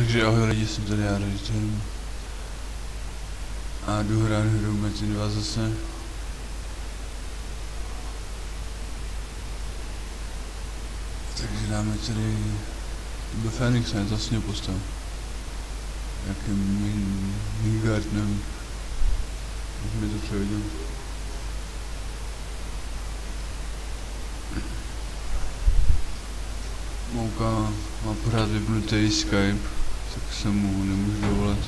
Takže ahoj lidi, jsem tady já, Raditor. A jdu hrát hru mezi dva zase. Takže dáme tady... To byl Fénix, ne? To vlastně postav. Jaký Mingard, nevím. Jak mi to přehodil. Mouka má pořád vypnutý Skype, tak se mu nemůžu dovolat.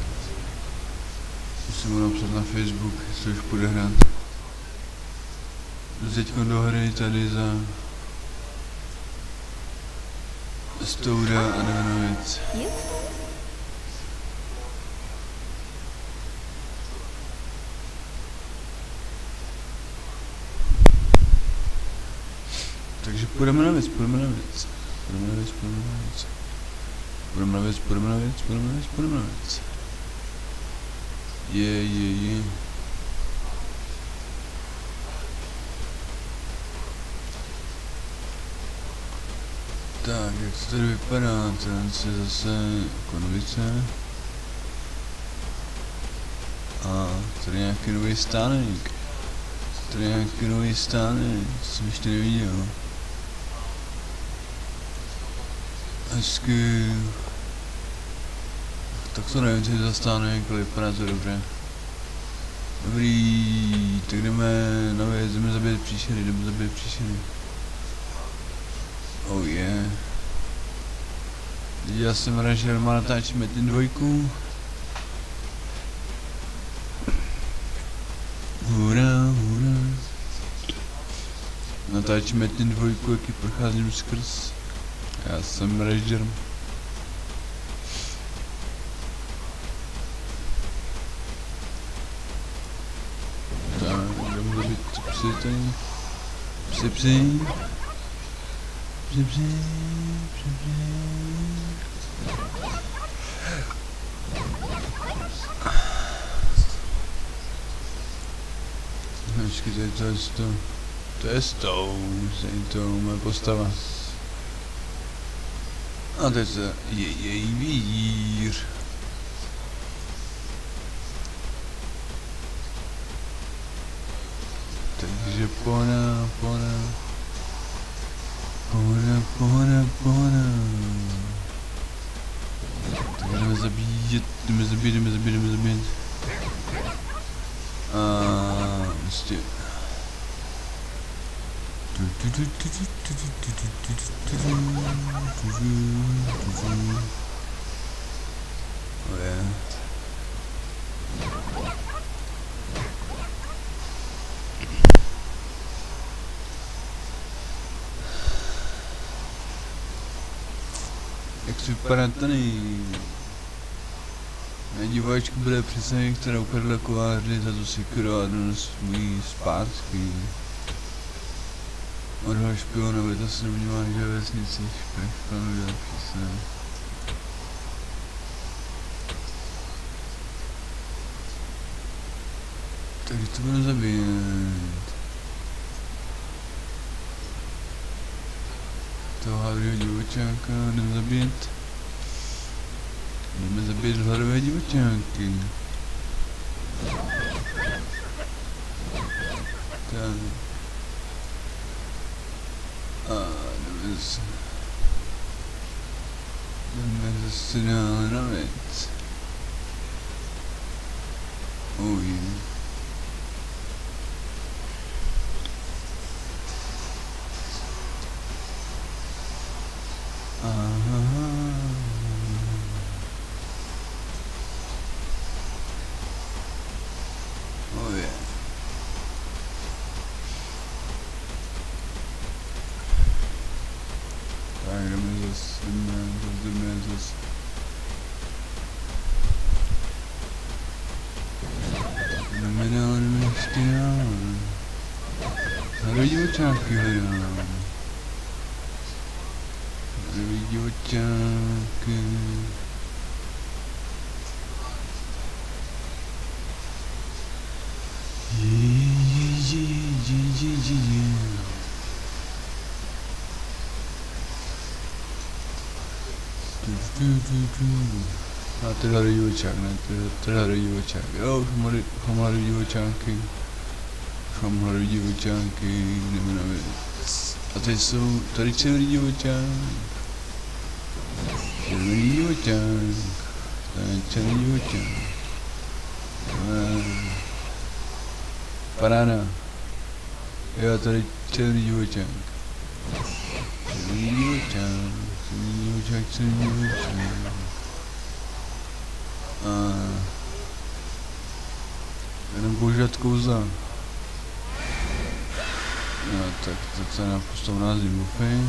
Musím mu napsat na Facebook, jestli už půjde hrát. Teď do hry tady za Stouda a Nevinovic. Takže půjdeme na věc, půjdeme na věc. Půjdeme na věc, půjdeme na věc. Půjdeme na věc, půjdeme na věc, půjdeme na věc, půjdeme na věc. Je, je, je. Tak, jak to tady vypadá? Ten je zase konvice. A tady nějaký nový stánek. Tady nějaký nový stánek, to jsem ještě neviděl. Hezky. Tak to nevím, co je za stánek, ale vypadá to dobře. Dobrý, tak jdeme na věc, jdeme zabít příšery, jdeme zabít příšery. Oh yeah. Já jsem rád, že má natáčíme ten dvojku. Hurá, hurá. Natáčíme ten dvojku, jaký procházím skrz. Já jsem Ranger. Tak, jdeme zabít psy tady. Psy, psy. Psy, psy, psy, psy. Počkej, to je to, je to, to je s tou, to je to moje postava. A teď je její vír. Takže pona, pona. Pona, pona, pona. Tak jdeme zabíjet, jdeme zabíjet, jdeme zabíjet, jdeme zabíjet. A prostě. Oh yeah. Jak si vypadá tady? Na diváčku bude přesně, která ukradla kováři za to si a dones můj zpátky. Odhal špionovi, to se domnívá, že ve vesnici špionovi dělat přesně. Takže to budu zabíjet. Toho hladového divočáka jdeme zabít. Jdeme zabít hladové divočáky. Tak. A jdeme zase. Jdeme zase dále na věc. Oh yeah. Oh yeah. Tak, jdeme zase, jdeme zase, jdeme zase. Jdeme dál, jdeme ještě dál. Hledaj divočáky hledám. Hledaj divočáky. Tu, tu, tu, tu. A teda divočák, ne, teda, teda divočák. Jo, už mám, už mám mladý divočánky. Už mám mladý divočánky, jdeme na věc. A teď jsou tady červený divočák, červený divočák. A... Jenom používat kouza. No, tak to se napustou nás bufy.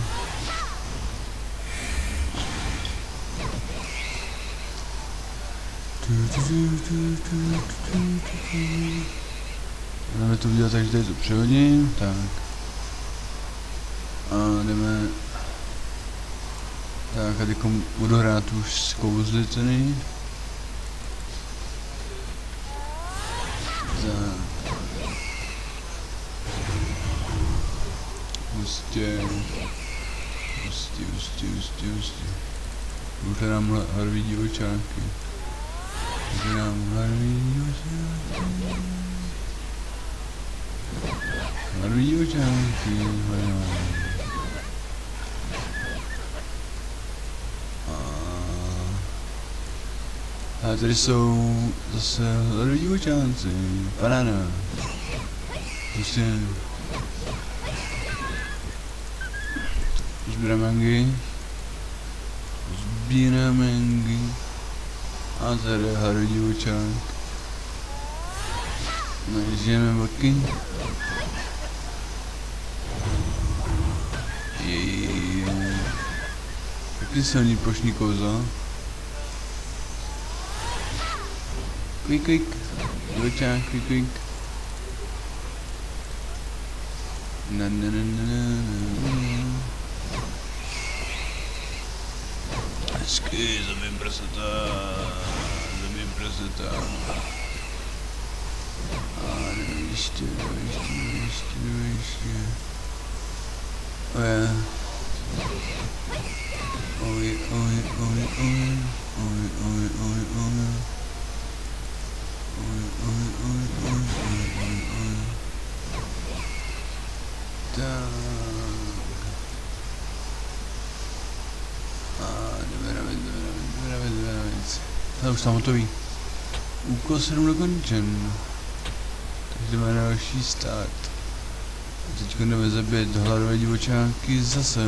Jdeme to udělat tak, tady to přehodím, tak. A jdeme... Tak a teďkom budu hrát už s kouzly ceny. Tak. Prostě... Prostě, prostě, prostě, prostě. Budu nám hlavní divočáky. Nám hlavní divočáky. Hlavní divočáky, hlavní. A tady jsou zase hledový divočánci, banána. Prostě... Sbírám mangy. Sbírám mangy. A tady je hledový divočák. Najížděme boky. Jeee. Taky silný pošní. Quick, quick. Lucha, quick, quick. Na na na na na na. Hezky, zabím prseta. Zabím prseta. A nevím, ještě, ještě, ještě, ještě. Oh Oj, oj, oj, oj, oj, oj. už tam hotový. Úkol 7 dokončen. Takže jdeme na další start. Teď jdeme zabít hladové divočáky zase.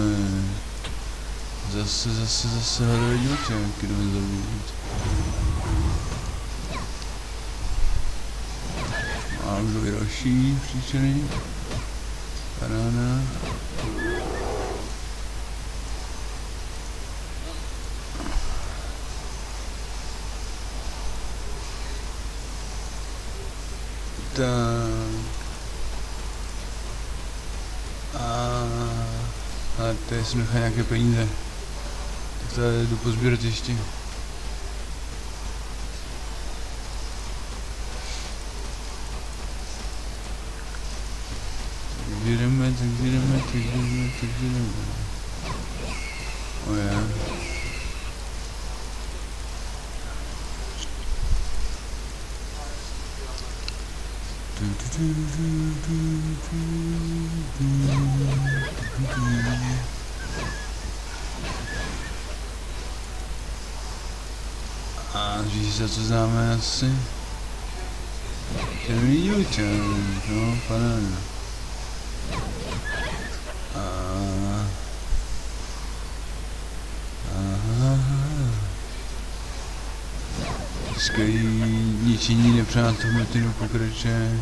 Zase, zase, zase hladové divočáky jdeme zabít. A už další příčiny. Paráda. A, a tady jsem nechal nějaké peníze. Tak to jdu pozbírat ještě. Jdeme, tak jdeme, tak jdeme, tak jdeme. Oh yeah. A říct se, co známe asi. Červený divočák, no, paráda. A... Aha. Skvělý ničení nepřátel Metinu pokračuje.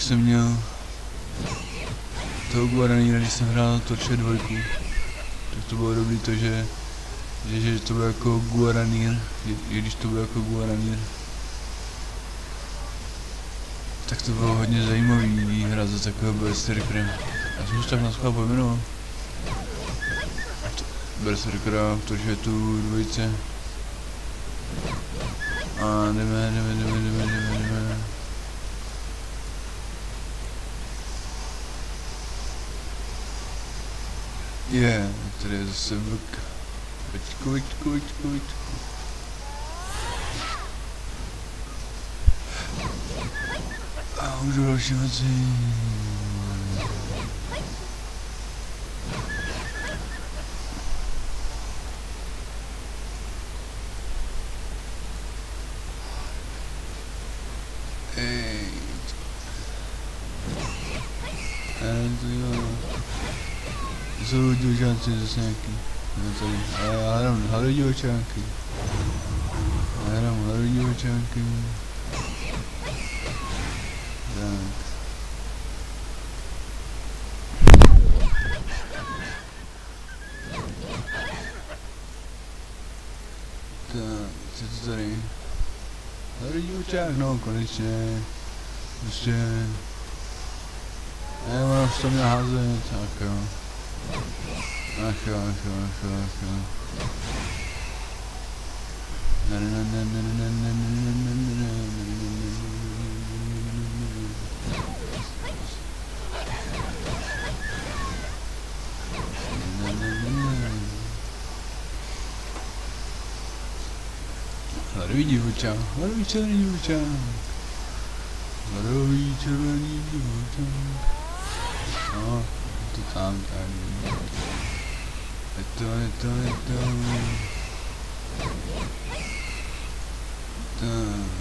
Jak jsem měl toho Guaraníra, když jsem hrál Torče dvojku. tak to bylo dobrý to, že, že, že to bylo jako Guaranir, i když to bylo jako Guaranir, tak to bylo hodně zajímavý hra za takového berserkera. Já jsem už tak na schvál pojmenoval. Berserkera, protože je tu dvojice. A jdeme, jdeme, jdeme, jdeme, jdeme, Yeah, it is. It's good, good, good. Oh, Roshazin. just a Shanky. You know what I. I, don't know. How do you a Shanky? I don't know. How do you a Shanky? Thanks. Thanks. How do you check? No connection. Connection. I want some of your house in Taco. Aşağı aşağı aşağı aşağı. Harbici bıçak, harbici çarıcı bıçak. Harbici çarıcı bıçak. Aa, tutam tabii. dun dun dun dun.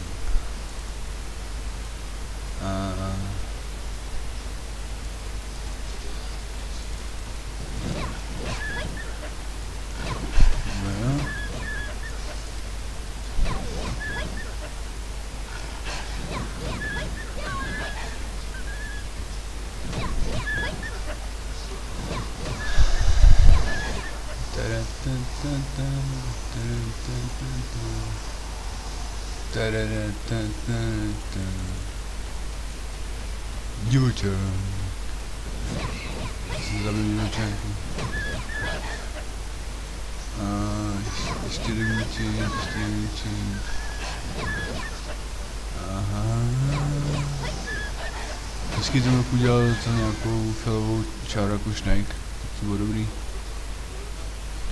Vždycky jsem roku dělal to nějakou filovou čáru jako Snake. To bylo dobrý.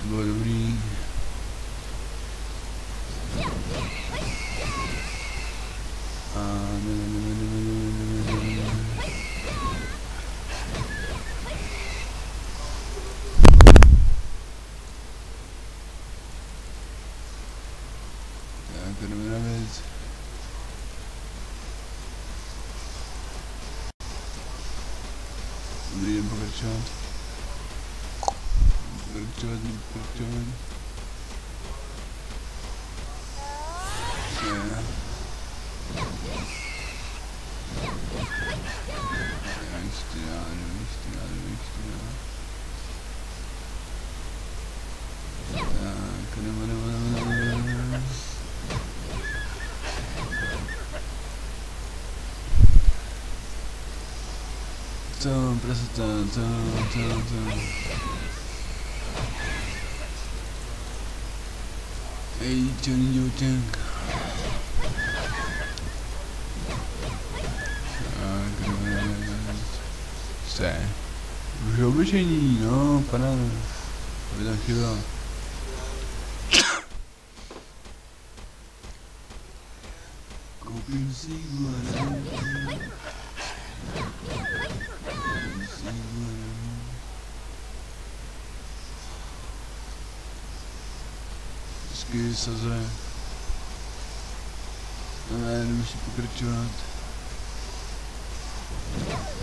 To bylo dobrý. dun, dun, dun, Hey, Johnny, you think? Sério. O jogo geninho, não, para. Olha aqui, ó. vždycky saze. Ale jenom si pokračovat.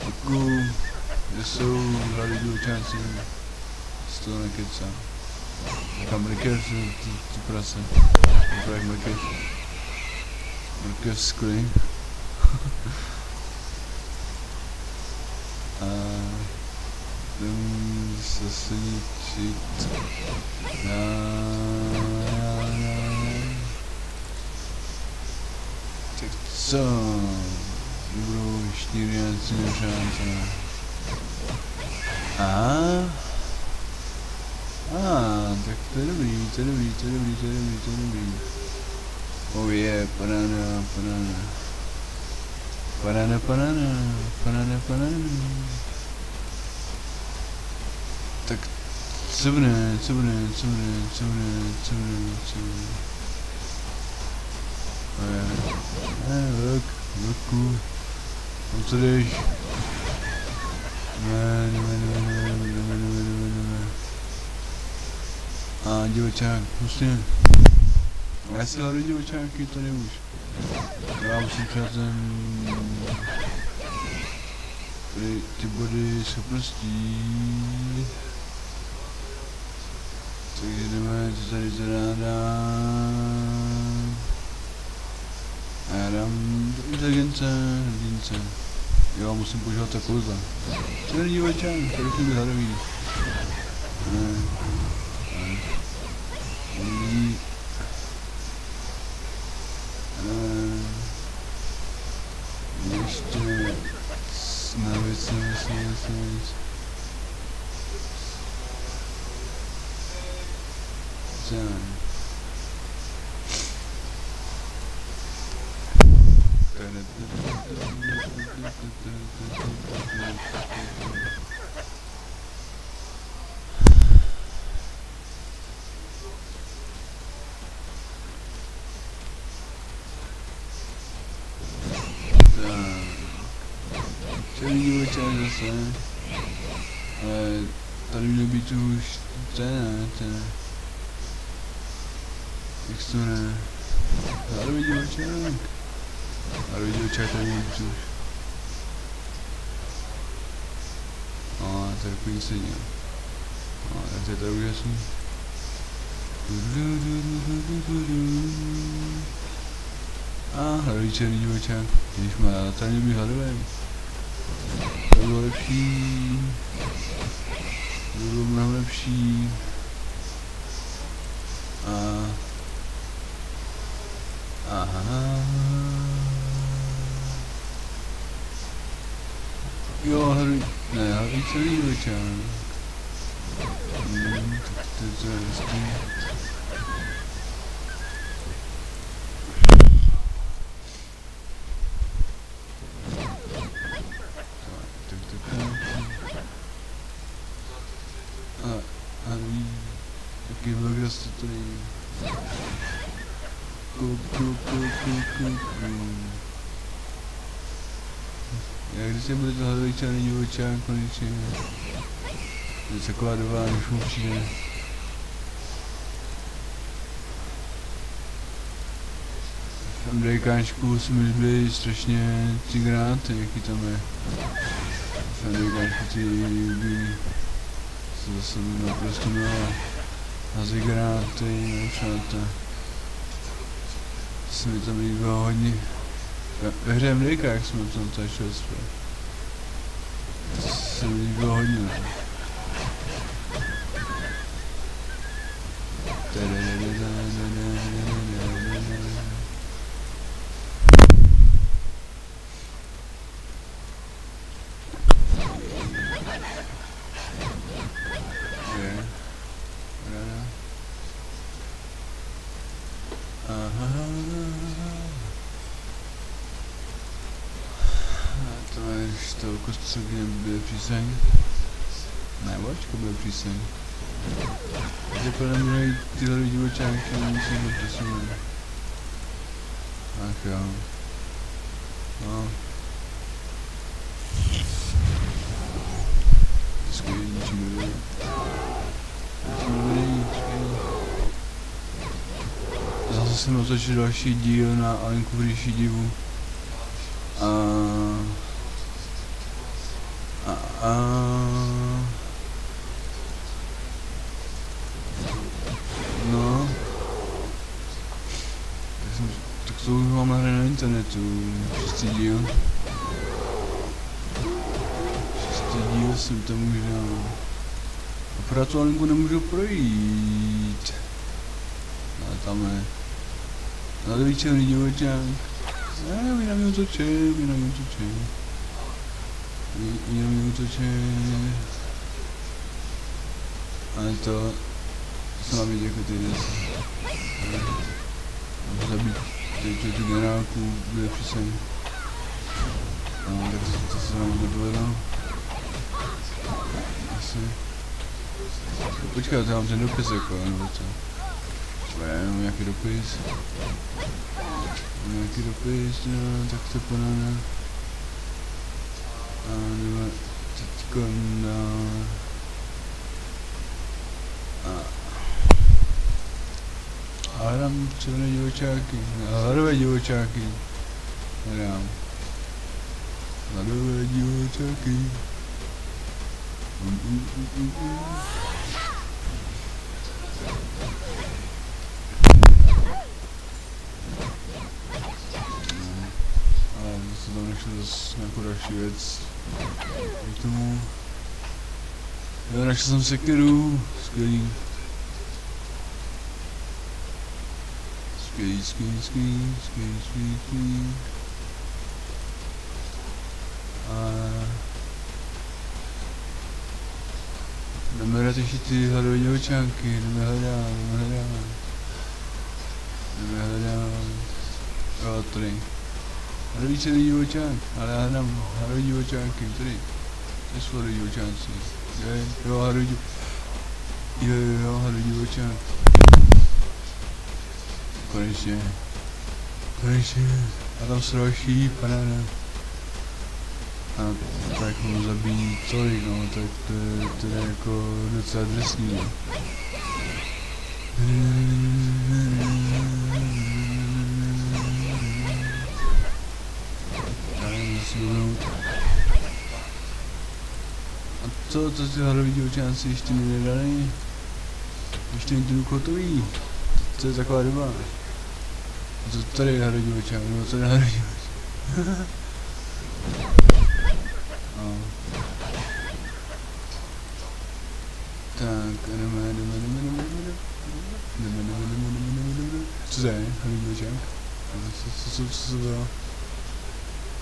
Děkuju, že jsou hlavní důčáci. Z toho nekecám. Tam Marquez, ty, ty prase. Vypadá jak Marquez. Marquez skvělý. A jdem zase nic co? Budou čtyři přátelé. Aha. A, ah, tak to je dobrý, to je dobrý, to je dobrý, to je dobrý, to je dobrý. Oh yeah, banana, banana. Banana, banana, banana, banana. Tak co bude, co bude, co bude, co bude, co bude, co bude. Oh yeah. Eh, look, look cool. Kom co jdeš? Ne, ne, ne, ne, ne, ne, ne, ne, ne, ne, ne. A divočák, prostě. Já si hledu divočáky tady už. Já musím třeba ten... Tady ty body schopností. Takže jdeme, co tady teda dám. Inteligence, inteligence. Jo, musím používat to kouzla. To není večer, to je vyhradový. Yürüyeceğim, yürüyeceğim. Gitme ya. Sen yürüyeceğim değil mi? Divočák konečně. Je taková doba, než mu přijde. V Amerikáčku jsme byli strašně ty granáty, jaký tam je. V Amerikáčku ty bílý. To zase naprosto milé. Hazy granáty, přátelé. To se mi tam líbilo hodně. Ve hře Amerika, jak jsme tam začali zpět. Lorna. Estou conseguindo ver, fiz. to bude přísný. Zapadá mi najít tyhle divočánky nemusím ho přesunout. Ach jo. No. Skvělý, ničím nedojde. Ničím nedojde nic, Zase jsem otočil další díl na Alinku v divu. Pracovníku nemůžu projít. A tam je. Na druhý černý divočák. Ne, vy na mě útoče, vy na mě. Vy, vy na mě útoče. Ale to se mám jako ty Můžu zabít ty, tu generálku, bude přesně. No, tak to, se nám nepovedlo. Asi. Počkat, já mám ten dopis jako, nebo co? Ne, mám nějaký dopis. Nějaký dopis, no, tak to podáme. A nebo teďko na... A... A hledám černé divočáky, hladové divočáky. Hledám. Hladové divočáky. Mm, mm, mm, mm, mm. Věc. K tomu. Jo, našel jsem sekeru, skvělý. Skvělý, skvělý, skvělý, skvělý, skvělý, skvělý. A... Jdeme hledat ještě ty hladové divočánky, jdeme hledat, jdeme hledat. Jdeme hledat. Jo, tady. Hladový celý divočák, ale já hledám hladový divočánky, tady. Kde jsou hladový divočánci? Je, jo, hladový divočánky. Jo, jo, jo, hladový divočák. Konečně. Konečně. A tam jsou další panána. A tak mu zabíjí tolik, no, tak to je, to je jako docela drsný, no. A co, to ty hladový divočánci ještě mi nedali? Ještě není ten hotový. To je taková doba. To tady je hladový divočák, nebo to je hladový divočák. No. Tak, jdeme, jdeme, jdeme, jdeme, jdeme, jdeme, jdeme, jdeme, jdeme, jdeme. Co to je? Hlavní divočák? Co, co, co, co to bylo?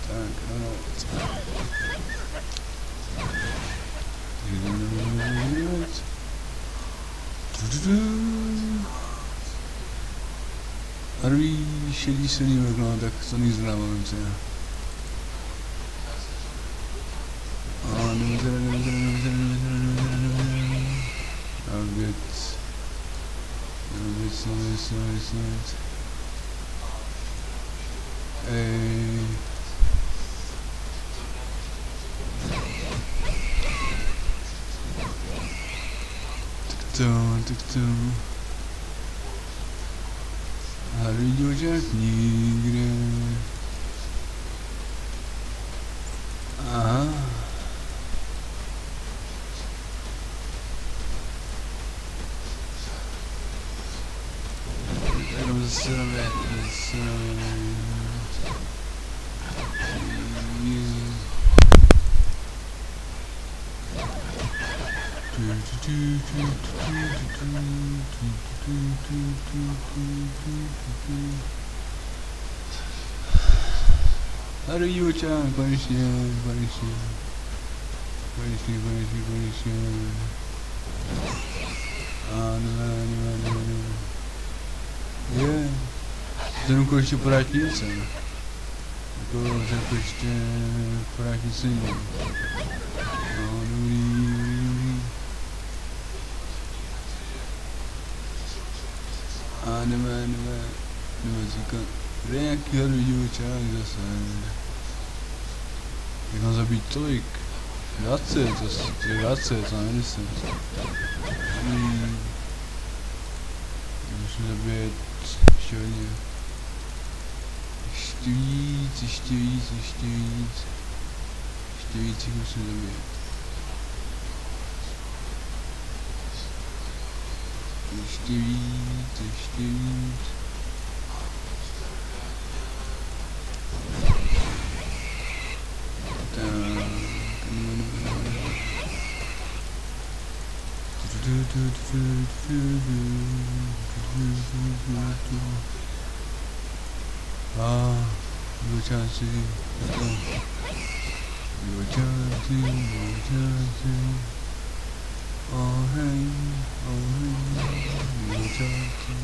Tak, no, no. Armii siedlicy nie wygląda tak co nic dramujące. Target. Target, nice, nice, nice. Uh, victim. Haridujas nigre. Aha. That was uh, do do do do. Para o Yu-chan, Guarishan, Guarishan. Guarishan, Guarishan, Guarishan. Ah, não não, não não, não é. Yeah. Você não curte por aqui, sabe? Eu tô já curtindo por aqui sim. Kde je nějaký hadu divočák zase. Jak mám zabít tolik? 20, to, to je 20, to ne 10. Hmm. Musím zabít ještě hodně. Ještě víc, ještě víc, ještě víc. Ještě víc jich musím zabít. Ještě víc, ještě víc. Ah, you chasing, you chasing, you chasing. Oh hey, oh hey, you chasing.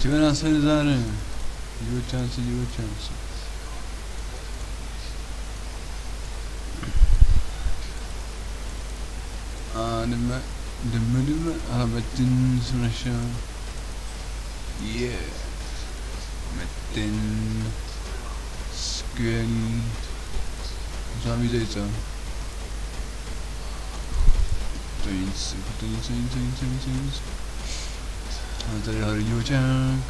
Ti ben a seni zare. Chasing, you chasing. Jdeme, jdeme, jdeme, ale Metin jsem našel. Yeah. Metin. Skvělý. Možná vítej, co? To je nic, jako to nic, nic, nic, nic, nic. A tady hledí divočák.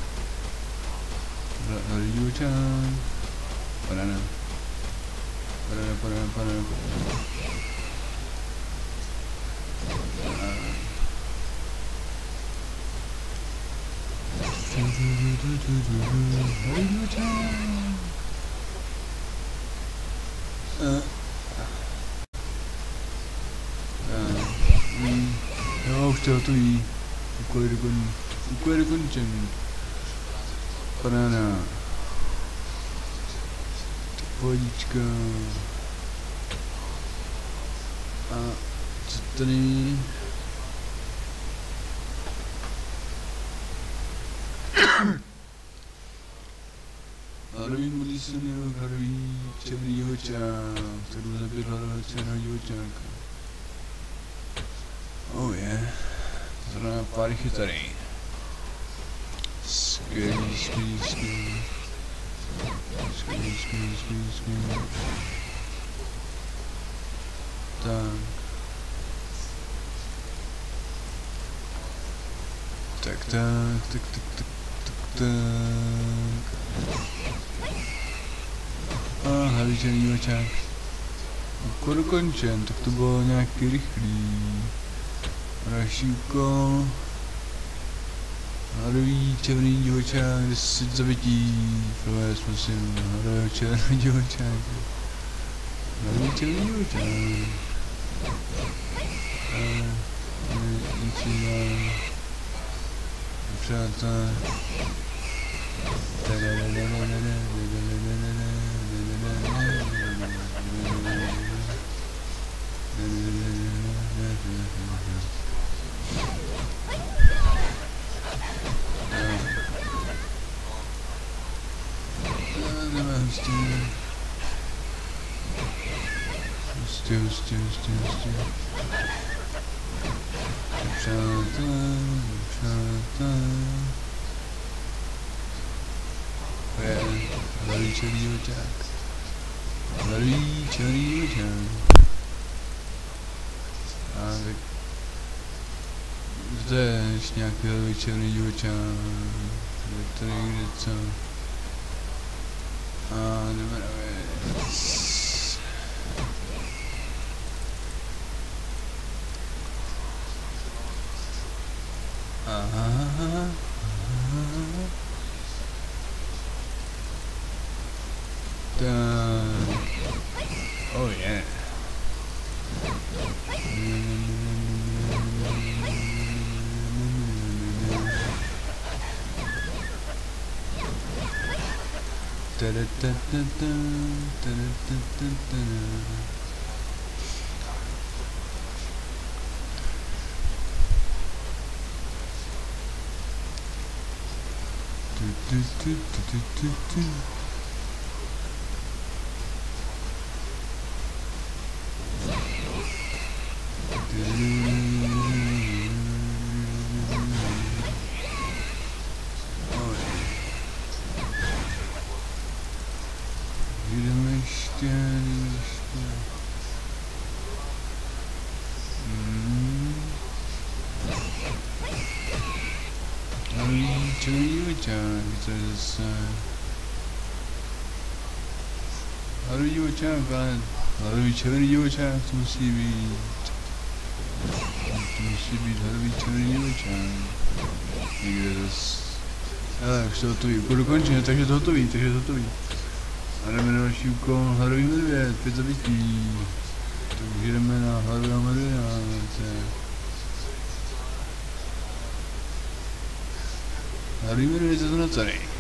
Hledí Banana, banana, banana, banana. Jo, už to hotový. Úkol je dokon... Úkol je dokončen. Banana. Pohodička. A co tady? Haruji modlí se měl harují černýho čák, kterou zabil hlavého černého čáka. Oh yeah. Zrovna pár chytarý. Skvělý, skvělý, skvělý. Skvělý, skvělý, skvělý, skvělý. Tak. Tak, tak, tak, tak, tak, tak, tak. A haličený očák. Úkol dokončen, tak to bylo nějaký rychlý. Další úkol. Hladový červený divočák, 10 zabití. Provést musím hladový červený divočák. Hladový červený divočák. A nic jiného. Přátelé. Hustě, hustě, hustě, hustě. Přátelé, přátelé. je velký černý očák. Velký černý očák. A tak... Zde je ještě nějaký velký černý očák. Je to někde co? A Do, do, do, do, do, do, باشم فقط حالا به چه بریگه باشم تو سیبید تو سیبید حالا به چه بریگه باشم Negras. Ela gostou do Tui. takže enquanto, gente, Takže gostando do Tui, tá na do Tui. Agora melhor Chico com Haruhi Maruia, fez a bici. Tu gira melhor Haruhi Maruia, Haruhi Maruia, tá na torre.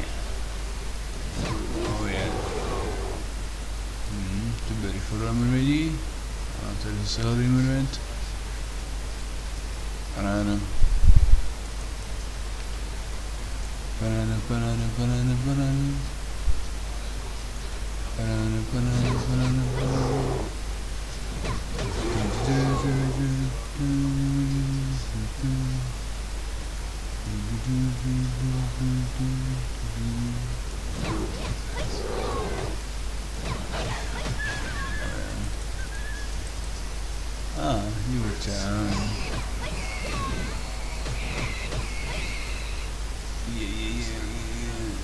To byly formy lidi. A tady zase Harry jmenuje. Paráda. Paráda, paráda, paráda, paráda. Paráda, paráda, paráda, paráda. Ah, you were down. Yeah, yeah, yeah, yeah.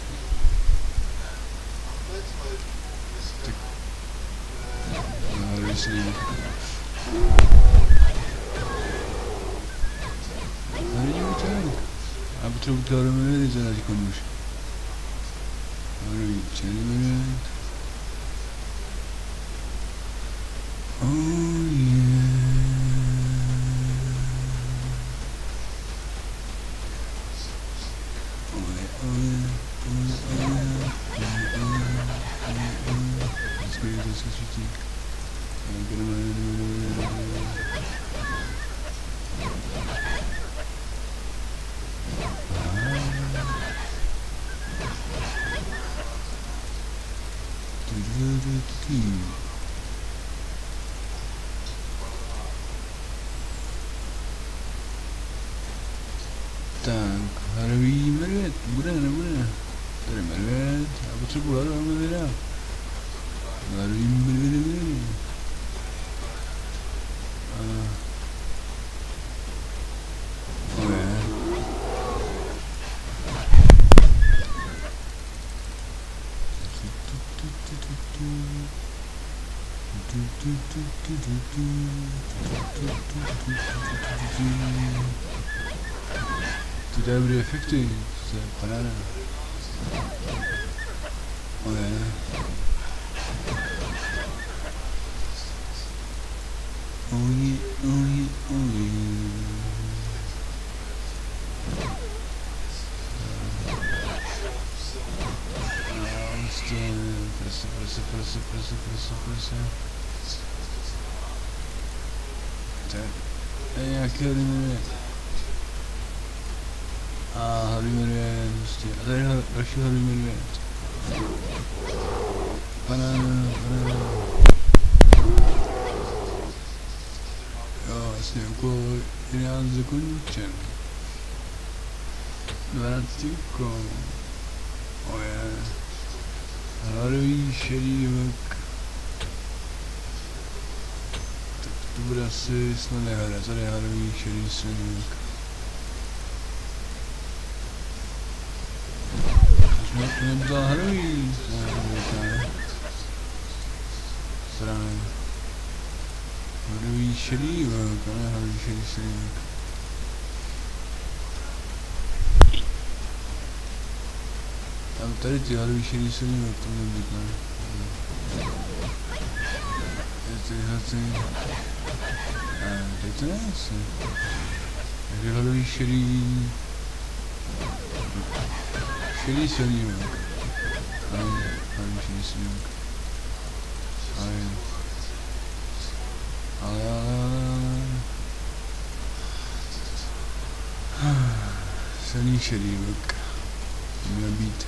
Ah, there's no. Hadi you were down. Abi çok görmeleri de zaten konmuş. Hadi içeri Today we are It's a banana. Nebyla hlavní. Strany. Hladový šedý vlk, a ne hladový šedý sviník. Tam tady ty hladový šedý sviník, to měl být, ne? Je to ne asi. Takže hladový šedý... Šedý sviník. Ano, hladový šedý sviník. Ale... Ale, ale, ale, ale... Silný šedý vlk. Měl být.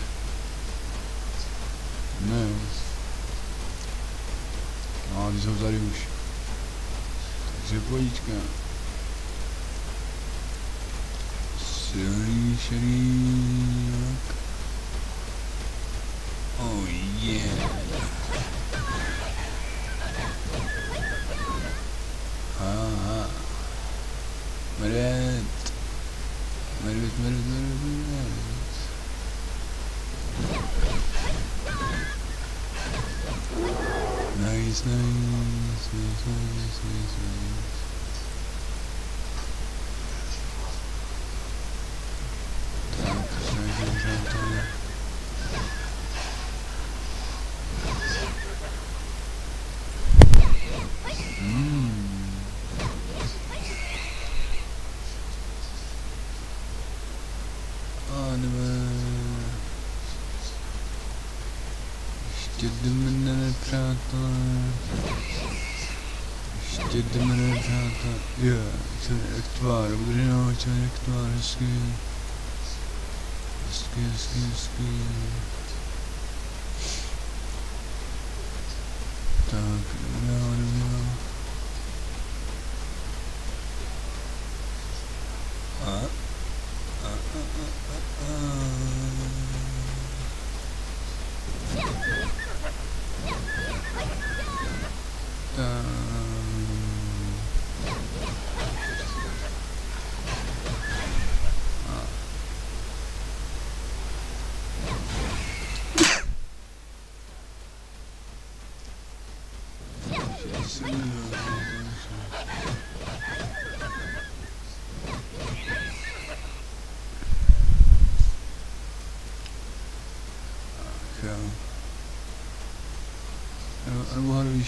Ne. No, ty jsou tady už. Takže pojďka. Silný šedý vlk. Oh yeah. اشتد من الشيطان اشتد من الشيطان يا اكتبار وبرناوي اكتبار سكين سكين سكين سكين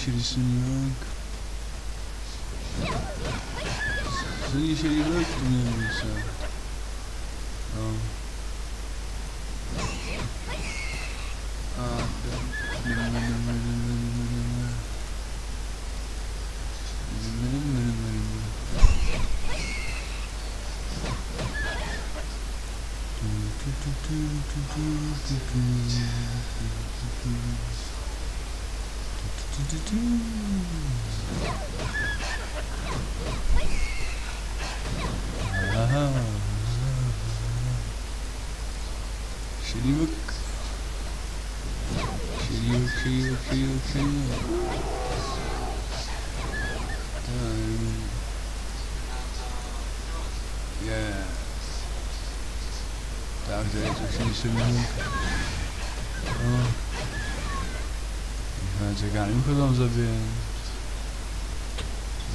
Следующий рисунок. Следующий рисунок, кто мне написал. segundo. Zagarajmy podam sobie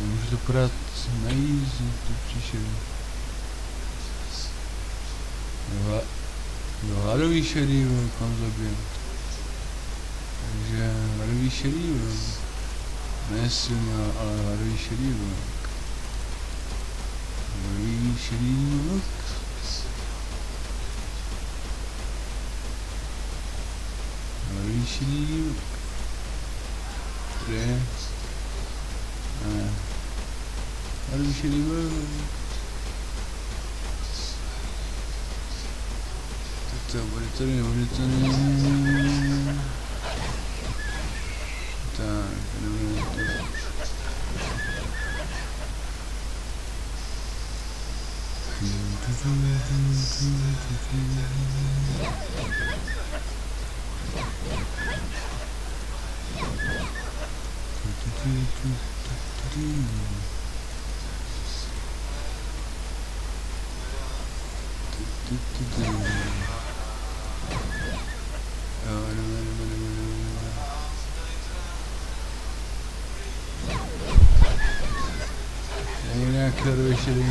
Muszę do pracy na easy tu dzisiaj Dolarów i sieriłem pan sobie Także dolarów i sieriłem Mesy ma ale dolarów i sieriłem Dolarów i sieriłem making me move. Tá, bonitinho, bonitinho. Tá, cadê o meu? Thank you. vestido em.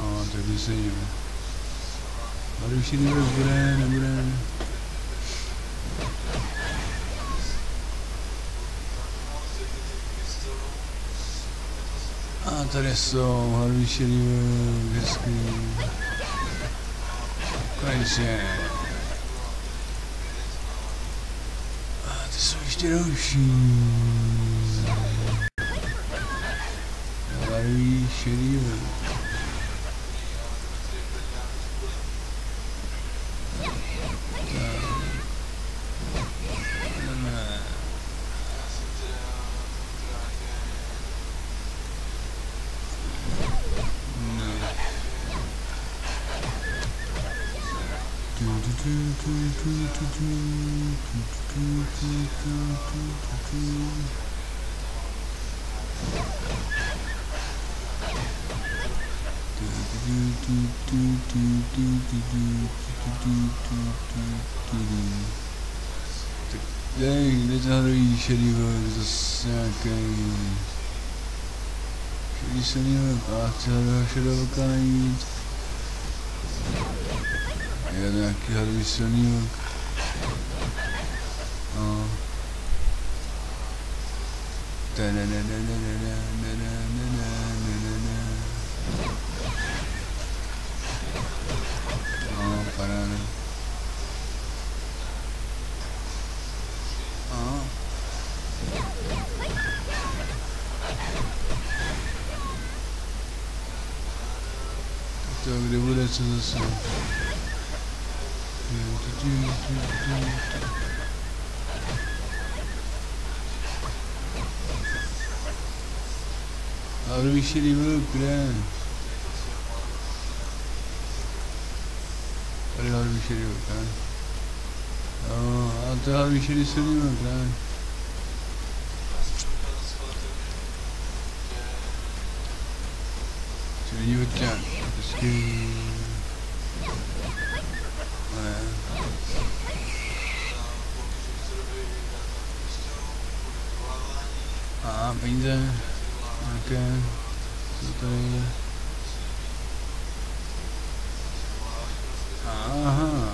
Olha do Senhor. Olha o vestido de grana, grana. Attraverso la luce di Vescovo. Qua c'è. Adesso vestirò uscire. Dang, that's another shitty road, it's a second. Shitty sunny road, that's another shit of a kind. Yeah, that's another sunny road. Ale vyšší vlk, kde? Tady hlavní šedý vlk, ne? Jo, a to je hlavní šedý silný vlk, ne? Čili vlkťan, hezký. Ne. A peníze, nějaké, co tady je? Aha.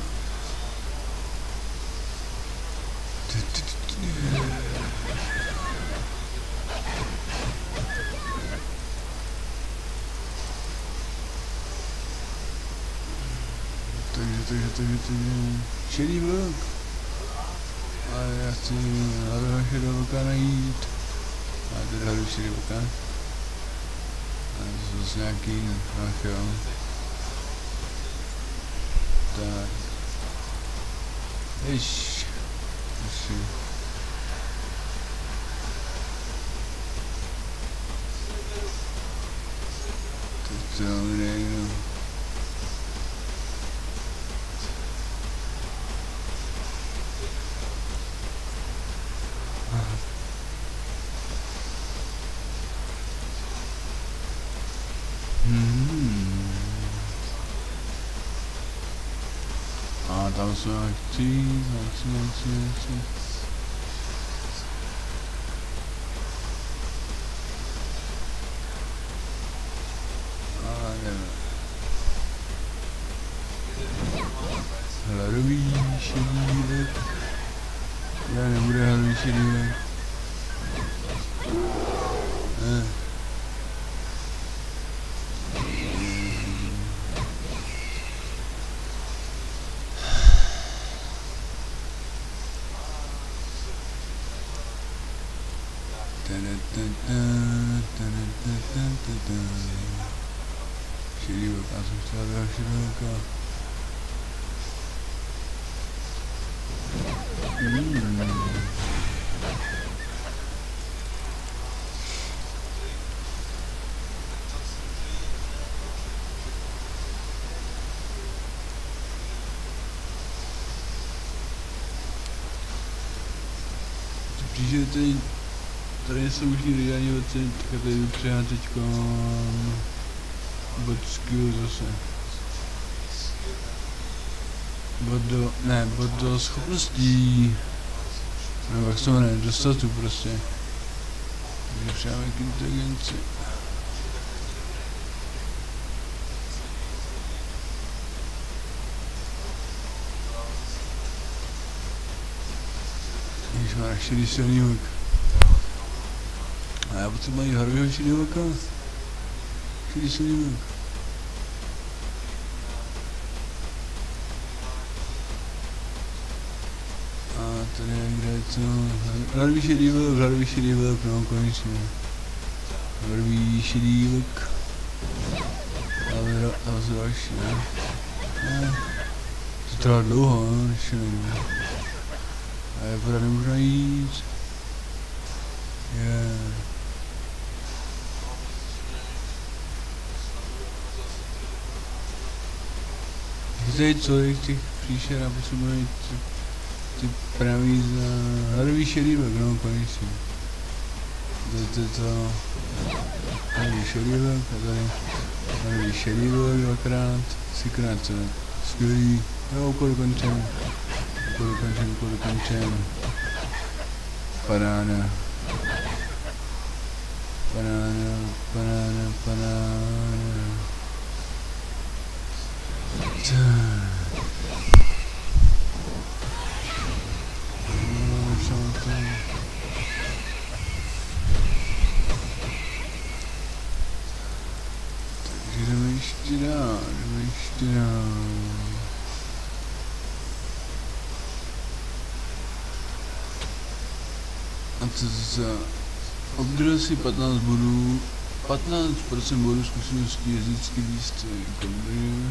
Takže, takže, takže, takže, šedý vlk. A já chci hlavého šedého vlka najít. A teda hlavního šedého vlka. A to jsou zase nějaký, ach jo. 19, 19, 19, 19. Přijde tady, tady jsou už ani od tak tady jdu přijat teďko bod skill zase. Do, ne, bod do schopností. Nebo jak se jmenuje, dostatu prostě. Takže přijáme k inteligenci. Šedý silný vlk. A já potřebuji mít hardového šedého vlka. Šedý silný vlk. A tady je kde co? Hladový šedý vlk, hladový šedý vlk, no konečně. Hladový šedý vlk. Tam jsou další, ne? To trvá dlouho, no, než je najdu. A je pořád nemůžu najít. Je. Tady člověk těch příšer a potřebuje mít ty, ty pravý za hladový šedý vlk, no konečně. To je to, hladový šedý vlk a tady hladový šedý vlk dvakrát, třikrát co skvělý, jo, úkol dokončen. Úkol dokončen. Paráda. Paráda, paráda, paráda. Takže jdeme ještě dál, jdeme ještě dál. Za... Obdržel si 15 bodů 15% bodu zkušeností jezický lístek, dobrý.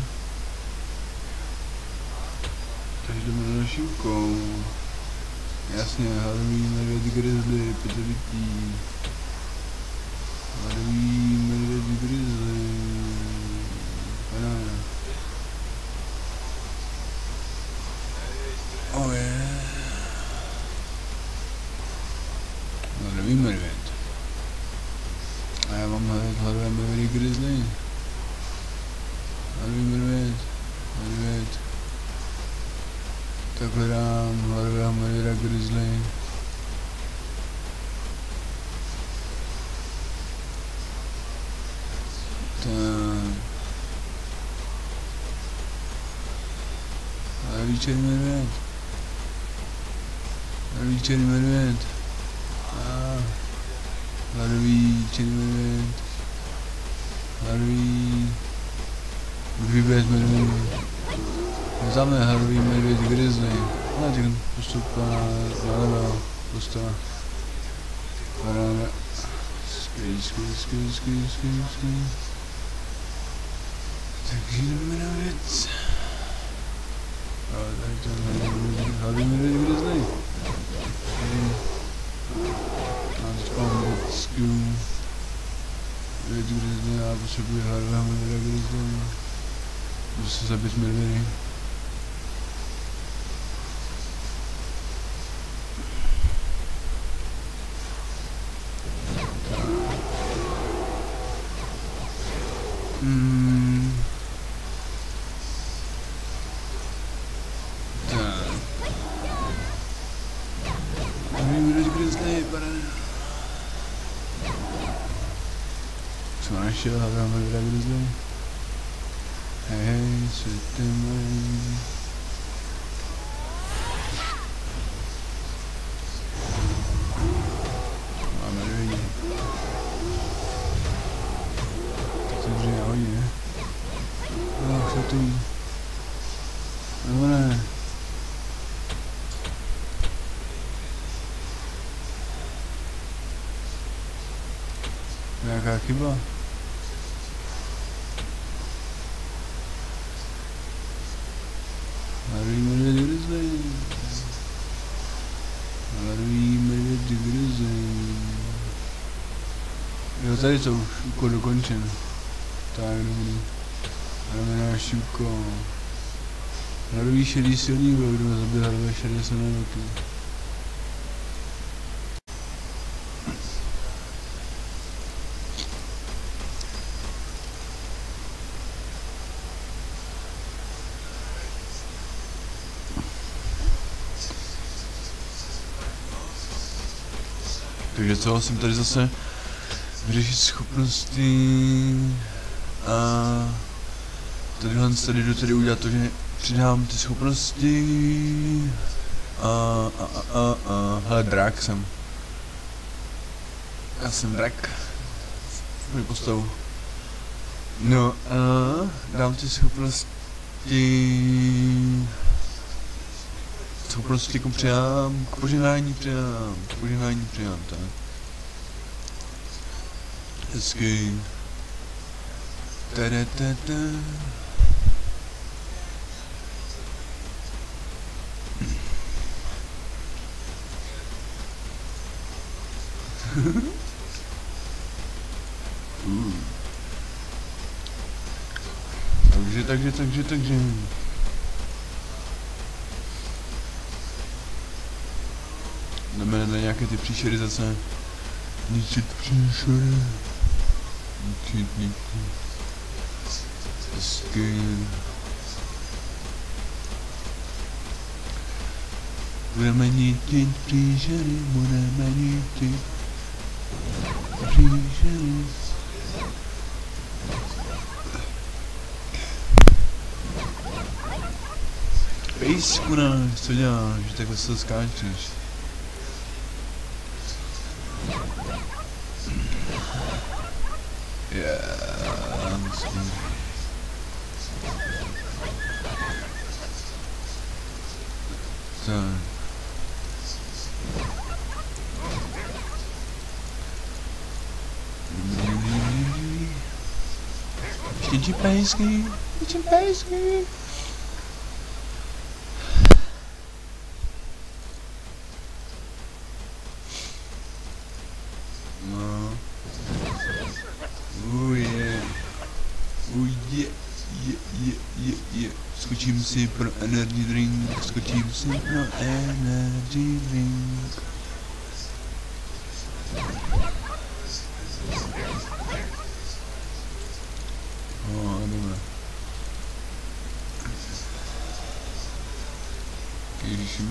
Takže jdeme na další úkol. Jasně, Halloween, medvěd, grizzly, pitevití. Halloween, medvěd, grizzly. Paráda. Oh yeah. Halloween, medvěd. A já mám hledat Halloween, medvěd, grizzly. Halloween, medvěd, medvěd. Takhle dám Halloween, medvěda, grizzly. Tak. Hlavý černý medvěd. Hlavý černý medvěd. A. Hladový černý medvěd. Hladový. Vybět medvěd. Za mne hladový medvěd grizzly. A teď postup na level. Postava. Paráda. Skvělý, skvělý, skvělý, skvělý, skvělý, skvělý. Takže jdeme na věc. A grizzly, já potřebuji hlavního medvěda grizzly. Můžu se zabít medvědy. Mm. Tak. Nevím, kdo grizzly, paráda. Co našel, hledáme vida grizzly. Hej, hej, světem, hej. Máme lidi. Takže já hodně. No, co tu? Nebo ne? Nějaká chyba? Hladový medvěd grizzly. Hladový medvěd grizzly. Tady to už úkol dokončen. Tak, dobrý. Na další úkol. Hladový šedý silný byl, kdo zabil hladové šedé silné roky. Takže co, jsem tady zase vyřešit schopnosti a tadyhle tady jdu tedy udělat to, že přidám ty schopnosti a, a, a, a, a hele, drak jsem. Já jsem drak. Můj postavu. No a dám ty schopnosti schopnosti jako přidám, k požehnání přidám, k požehnání přidám, tak. Hezky. Ta-da-ta-ta. Uh. Takže, takže, takže, takže. Jdeme na nějaké ty příšery zase. Ničit příšery. Ničit, ničit. Hezky. Budeme ničit příšery, budeme ničit příšery. Pejsku náš, co děláš, že takhle se So. Did you play ski? Did you play ski? pro Energy Drink, discutir sempre pro Energy Drink.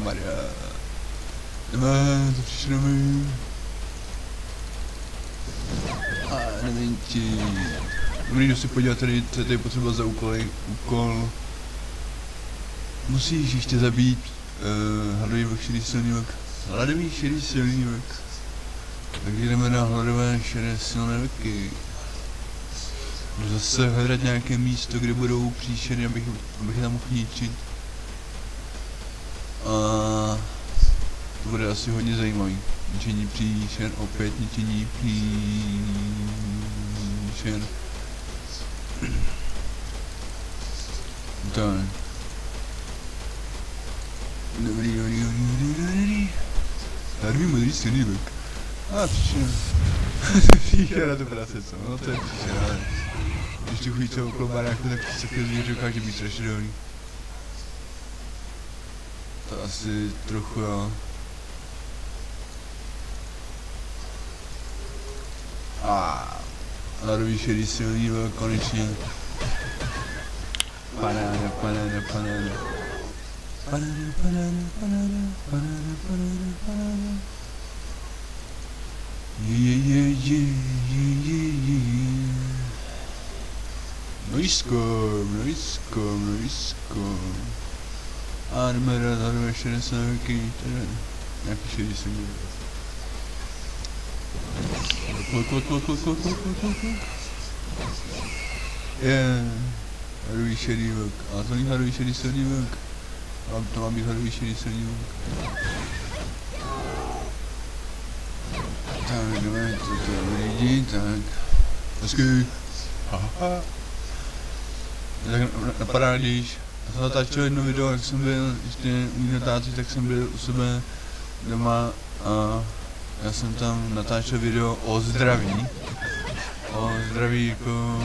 Maria. Mano, tira meu. Ah, gente. Ah, Menino, você podia ter, ter, ter possibilidade o colo. Musíš ještě zabít uh, hladový vlk, šedý silný vlk. Hladový šedý silný vlk. Takže jdeme na hladové šedé silné vlky. Zase hledat nějaké místo, kde budou příšery, abych, abych tam mohl ničit. A to bude asi hodně zajímavý. Ničení příšer, opět ničení příšer. Tak. Dobrý, dobrý, dobrý, dobrý, dobrý. Harvey modrý silný vlk. A příšer. příšer to prase, co? No to je příšer, ale... Když tu chodíte okolo baráku, tak si takový zvíře dokáže být strašidelný. To asi trochu jo. A hladový šedý silný byl konečně. Panáda, panáda, panáda. Panáda, panáda, panáda, panáda, panáda, panáda. Je, je, je, je, je, je, je. Noiskom, noiskom, noiskom. A jdeme rád, jdeme ještě nesem nějaký, teda, nějaký šedý silný. Kluk, kluk, kluk, kluk, kluk, kluk, kluk, kluk, kluk. Je, hadový šedý vlk. A to není hadový šedý silný vlk. A to má být hadový šedý silný vlk. Tak, jdeme to tady lidi, tak. Hezky. Haha. Tak napadá, když já jsem natáčel jedno video, jak jsem byl ještě u natáčet, tak jsem byl u sebe doma a já jsem tam natáčel video o zdraví. O zdraví jako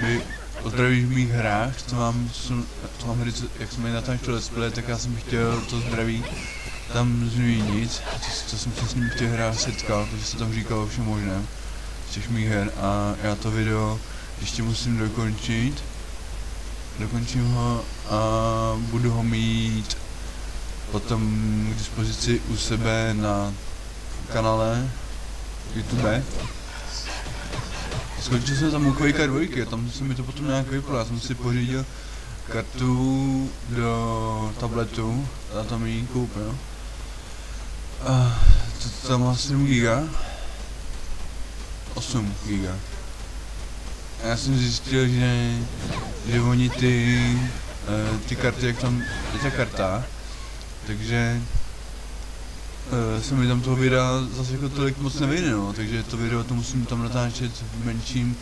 by, o zdraví v mých hrách, co mám, co mám hry, jak jsme natáčeli let's play, tak já jsem chtěl to zdraví tam zmínit, co, co jsem se s ním v těch hrách setkal, protože se tam říkalo všem možném z těch mých her a já to video ještě musím dokončit. Dokončím ho a budu ho mít potom k dispozici u sebe na kanále YouTube. Skončil jsem tam u Quake 2, tam se mi to potom nějak vyplo, já jsem si pořídil kartu do tabletu, a tam ji koupil. To tam má 7 giga. 8 giga. Já jsem zjistil, že, že oni ty, uh, ty karty, jak tam je ta karta, takže uh, se mi tam toho videa zase jako tolik moc nevyjde, no, takže to video to musím tam natáčet v menším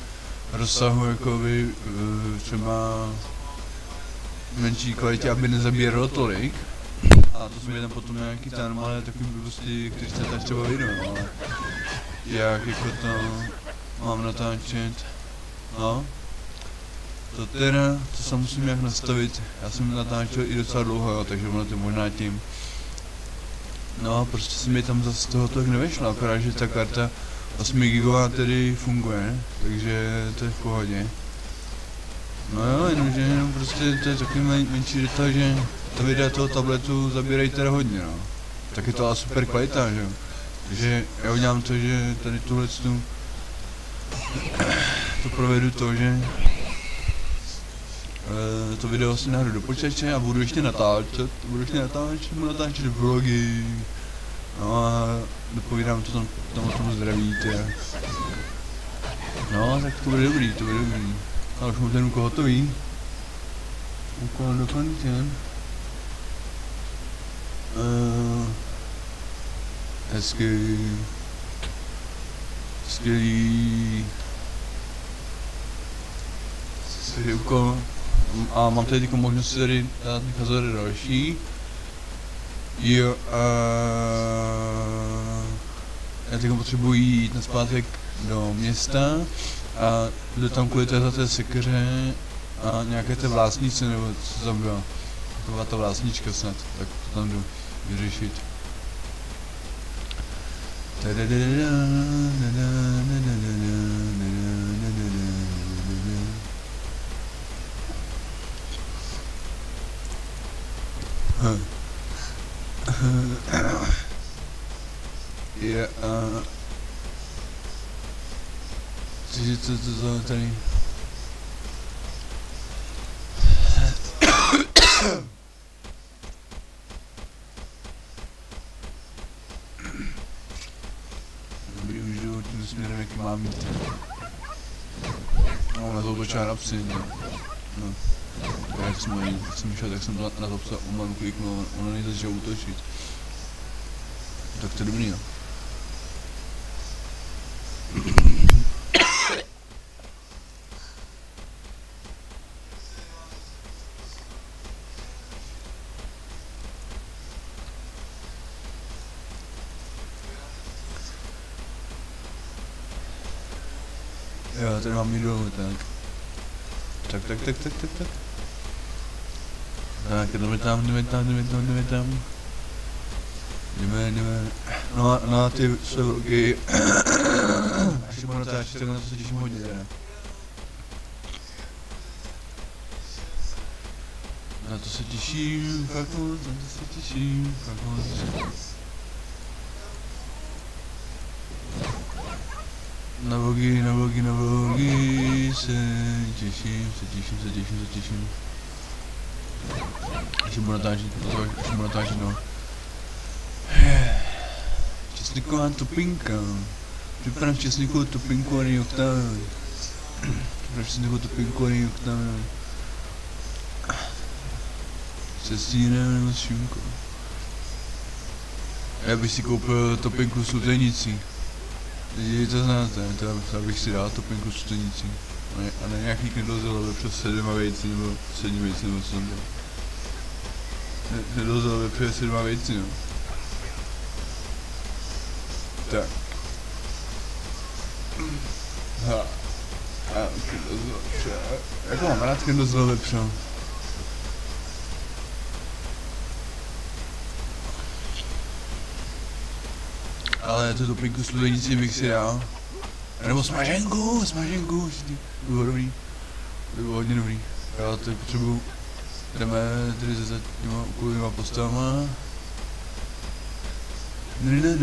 rozsahu, jako by uh, třeba menší kvalitě, aby nezabíralo tolik. A to jsme tam potom nějaký ten malé takový blbosti, který se tady třeba no, ale jak jako to mám natáčet, no. To teda, to se musím nějak nastavit, já jsem natáčel i docela dlouho, jo, takže ono to možná tím. No, prostě se mi tam zase toho tak nevyšlo, akorát, že ta karta 8 gigová tedy funguje, takže to je v pohodě. No jo, jenomže jenom prostě to je takový men, menší detail, že to videa toho tabletu zabírají teda hodně, no. Tak je to ale super kvalita, že jo. Takže já udělám to, že tady tuhle tu to provedu to, že e, to video si nahru do počítače a budu ještě natáčet, budu ještě natáčet, budu natáčet vlogy, no a dopovídám to tam, tam o tom zdraví, tě. No, tak to bude dobrý, to bude dobrý. A už mám ten úkol hotový. Úkol dokončen. Uh, hezky. Skvělý. Takže úkol, a mám tady jako možnost si tady dát nechazovat další. Jo, a já teď potřebuji jít na zpátek do města a jdu tam kvůli této té sekeře a nějaké té vlásnice, nebo co tam byla. Taková ta vlásnička snad, tak to tam jdu yürüyüşüydü. yeah, uh, this is the thing. Dobrý, už jdu tím směrem, jaký mám mít. No, na to otočila na psy, no. no. Jak jsme, jak jsem šel, tak jsem na, na to psa umaru kliknul, ono nejde začal útočit. Tak to je dobrý, no. Jít dolů, tak. Tak, tak, tak, tak, tak, tak. Tak, jdeme tam, jdeme tam, jdeme tam, jdeme tam. Jdeme, jdeme. No a na ty své vlogy. Až budu natáčet, tak na to se těším hodně teda. Na to se těším, fakt moc, na to se těším, fakt moc. Na vlogy, na vlogy, na vlogy se těším, se těším, se těším, se těším. Až budu natáčet, až budu natáčet, no. Česníková topinka. Připravím česníkovou topinku a nejoktávy. Připravím česníkovou topinku a nejoktávy. Se stínem nebo s šunkou. Já bych si koupil topinku s utenicí. Lidi to znáte, to, to bych si dal topinku s utenicí. A ne, a ne nějaký knedlozilové přes sedma vejci nebo sedmi vejci nebo co tam bylo. Knedlozilové přes sedma vejci no. Tak. Ha. A knedlozilové pře. Jako mám rád knedlozilové pře. Ale tu topinku s ludenicí bych si dal. Nebo smaženku, smaženku, to bylo dobrý. To bylo hodně dobrý. Já teď potřebuji, jdeme tedy se těma úkolovýma postavama. Ne,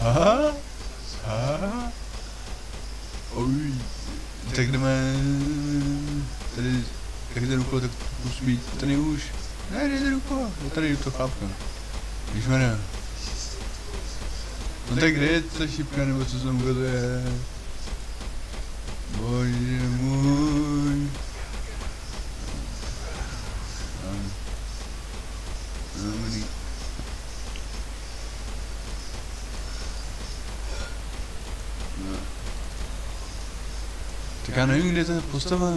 aha. Oj, tak jdeme... Tady, jak ten úkol, tak musí být tady už. Ne, ne, ten úkol, je tady to chápka. Když jmenuje. No tak kde je ta šipka, nebo co tam ukazuje? Bože můj. Dobrý. No. Tak já nevím, kde je ta postava.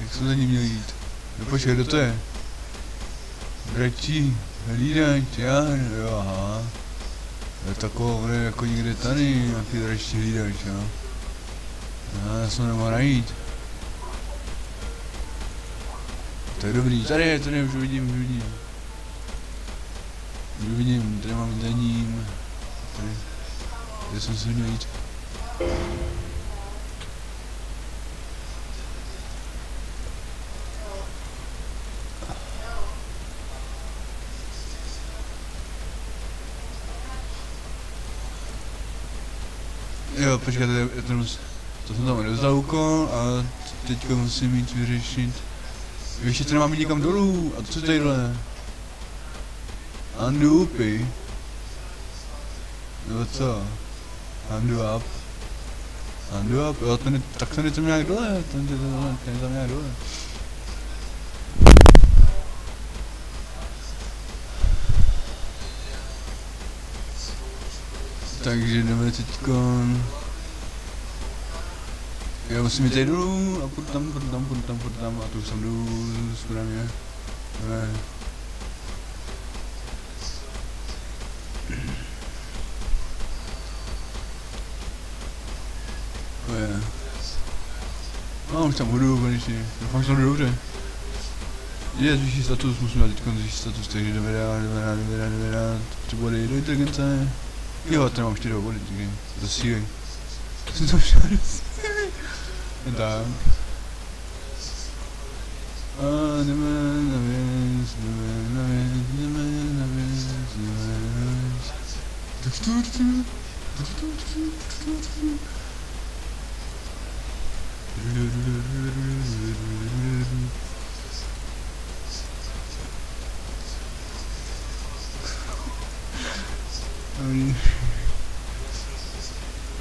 Jak jsem za ní měl jít? No počkej, kdo to je? Bratí, hlídač, já, jo, aha. Je takový jako někde tady, nějaký dražší hlídač, jo. Já jsem nemohl najít. To je dobrý, tady je, tady už vidím, už vidím. Už vidím, tady mám daním. Tady, tady jsem si měl jít. Jo, počkej, to, to, jsem tam nedostal úkol a teďka musím mít vyřešit. Ještě to nemám jít někam dolů, a co tadyhle? Undo upy. Nebo co? Undo up. Undo up, jo, ten tak ten je tam nějak dole, ten je tam nějak dole. Takže jdeme teďkon. Já musím jít dolů a půjdu tam, půjdu tam, půjdu tam, půjdu tam a tu jsem jdu správně. Ne. To. No, už tam budu konečně. Doufám, že to jde dobře. Je zvýšit status, musím dát teďka zvýšit status, takže jdeme dál, jdeme dál, jdeme dál, body do inteligence. Io ho teniamo stile quelli di che sì. Sono sciare. E da. Ehm,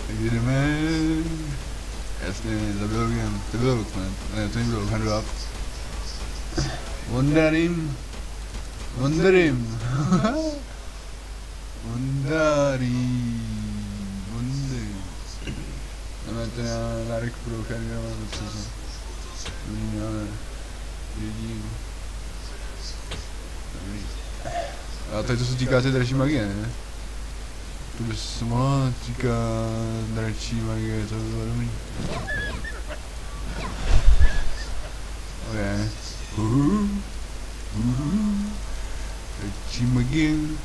tak jdeme. Jasně, za jen. To byl Lukman. Ne, to není byl Lukman Up. Wonderim. Wonderim. Wonderim. Wonderim. Jdeme to na Larek pro Kargama, protože se vyměnáme. Vidím. A tady to se týká té dražší magie, ne? prismática, narrativa, é, uhul, uhul, narrativa, game.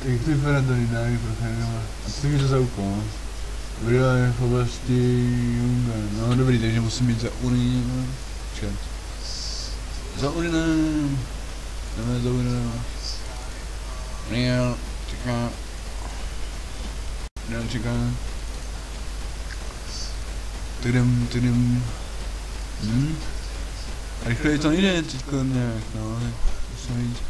Tak ty Ferrandony dámy pro Ferrandoma. A co je to za úkol? Brýle v oblasti Junga. No dobrý, takže musím mít za Urinem. Čet. Za Urinem. Jdeme za Urinem. Real, čeká. Real čeká. Tydem, tydem. Hm? A rychleji to nejde teďko nějak, no. tak Musíme jít.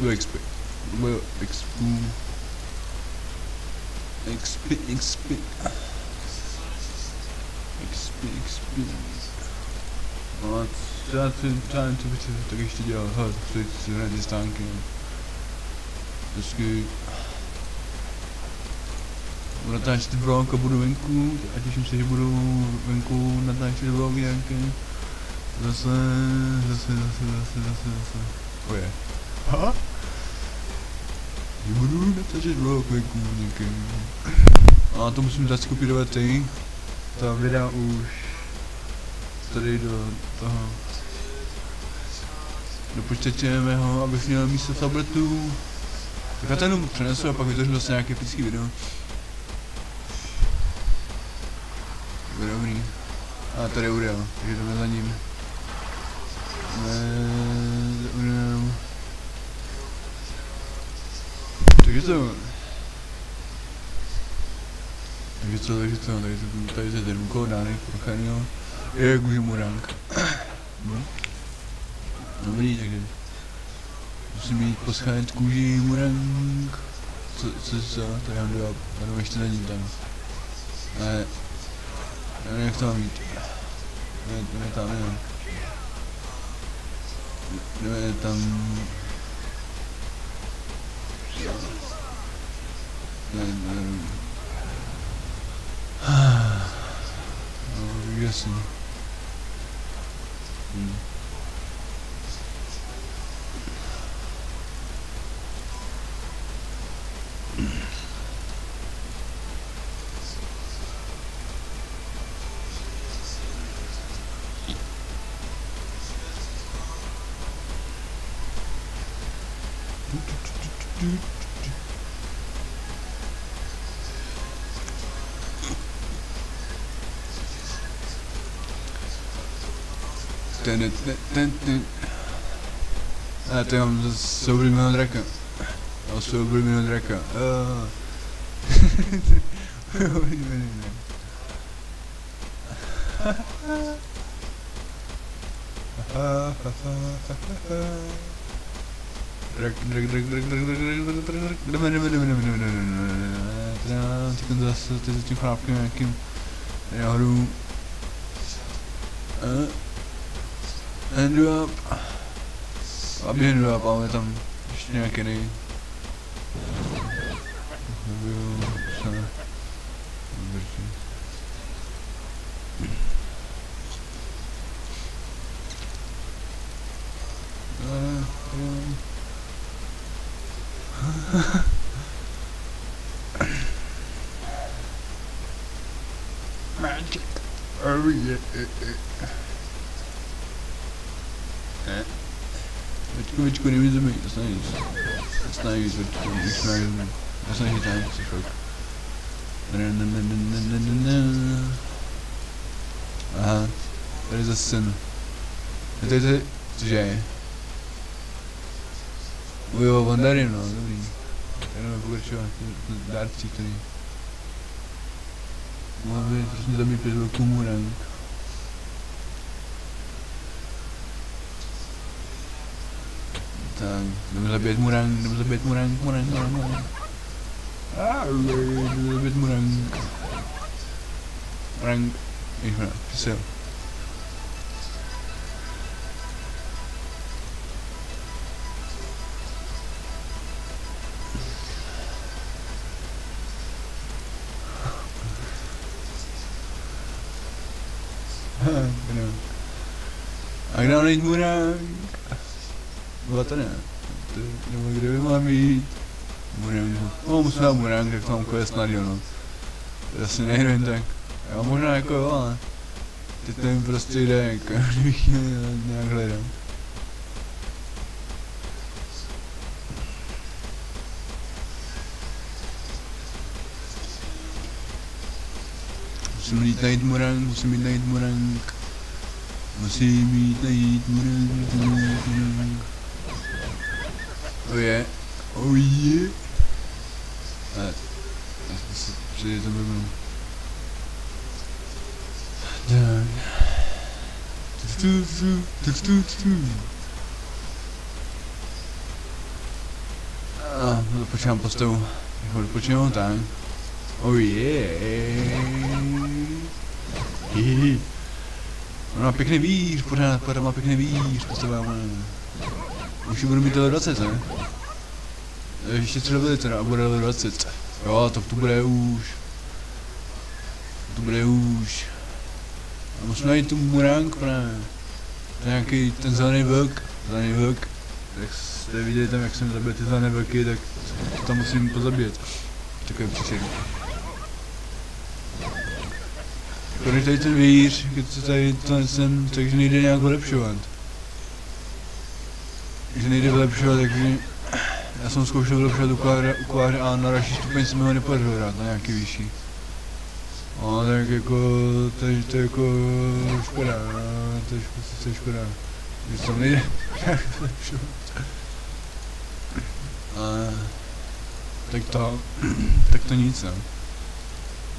will expect will exp exp exp exp experience. Zaten tentative işte ya her sürekli ne distanken. Çünkü una tanci di bronca pure vencu, a dici sei pure vencu, una tanci di bronca anche. La sa, la sa, la sa, la sa, la sa. Oh yeah. Huh? Budu natáčet vlog venku nějaké. A to musím dát skopírovat ty. Ta videa už tady do toho do počítače mého, abych měl místo tabletu. Tak já to jenom přenesu a pak vytvořím zase nějaké fyzické video. Dobrý. A tady je Uriel, takže jdeme za ním. Jdeme za Uriel. Takže co? Takže Takzão, takže takzão. Tady se ten úkol dány pro Chaniho. Je Gužmuránk. Dobrý, takže musím mít poschánit kůži mu rank. Co, co, co, to já jdu a panu ještě není tam. Ale... já nevím, jak to mám jít. Ne, to ne tam, ne. Ne, tam, 음, 음. 하... 어, 위였으니 음. A to mám z oblíbeného draka. Já z oblíbeného draka. Uh. Oblíbený drak. Drak, drak, drak, drak, drak, drak, drak, drak, drak, drak, løb. Og vi løb om, som snirker det. Ha ha ha. make the stones. The stones would be thrown. That's not his answer for. Uh huh. There is a sin. There is it. jay. We were wondering, no, I don't know if we're sure. Dar cicli. Mă vezi, sunt de mii pe. Tak, jdeme zabít murang, jdeme zabít murang, murang, murang, murang. Jdeme zabít murang. Murang. Ježišmarja, přesel. A kde najít murang? 19. Nebo kde by máme jít? Murang. No, musím dát Murang, jak tam quest na no. Jasně nejdu jen tak. Jo, možná jako jo, ale... Teď to ten prostě jde, jako kdybych nějak hledal. Musím jít najít Murang, musím jít najít Murang. Musím jít najít Murang, Murang, Murang. Oh yeah. Oh yeah. Ne. Že je to blbý. Ah, dopočívám no, postavu. Jako dopočívám tak. Oh yeah. Ona má pěkný víř, pořád, pořád má pěkný víř, postava. Už budu mít level 20, ne? Ještě tři levely teda a bude level 20. Jo, to tu bude už. To bude už. A musím najít tu murang právě. To je nějaký ten zelený vlk, zelený vlk. Tak jste viděli tam, jak jsem zabil ty zelené vlky, tak to tam musím pozabít. Takový příšerný. Konec tady ten víř, když tady to jsem, takže nejde nějak vylepšovat. Takže nejde vylepšovat, takže já jsem zkoušel vylepšovat u kláře, u kláře a na další stupeň se mi ho nepodařilo hrát na nějaký vyšší. No, tak jako, to, je, jako škoda, no, to je, to je škoda. Že to nejde. A, tak to, tak to nic, no.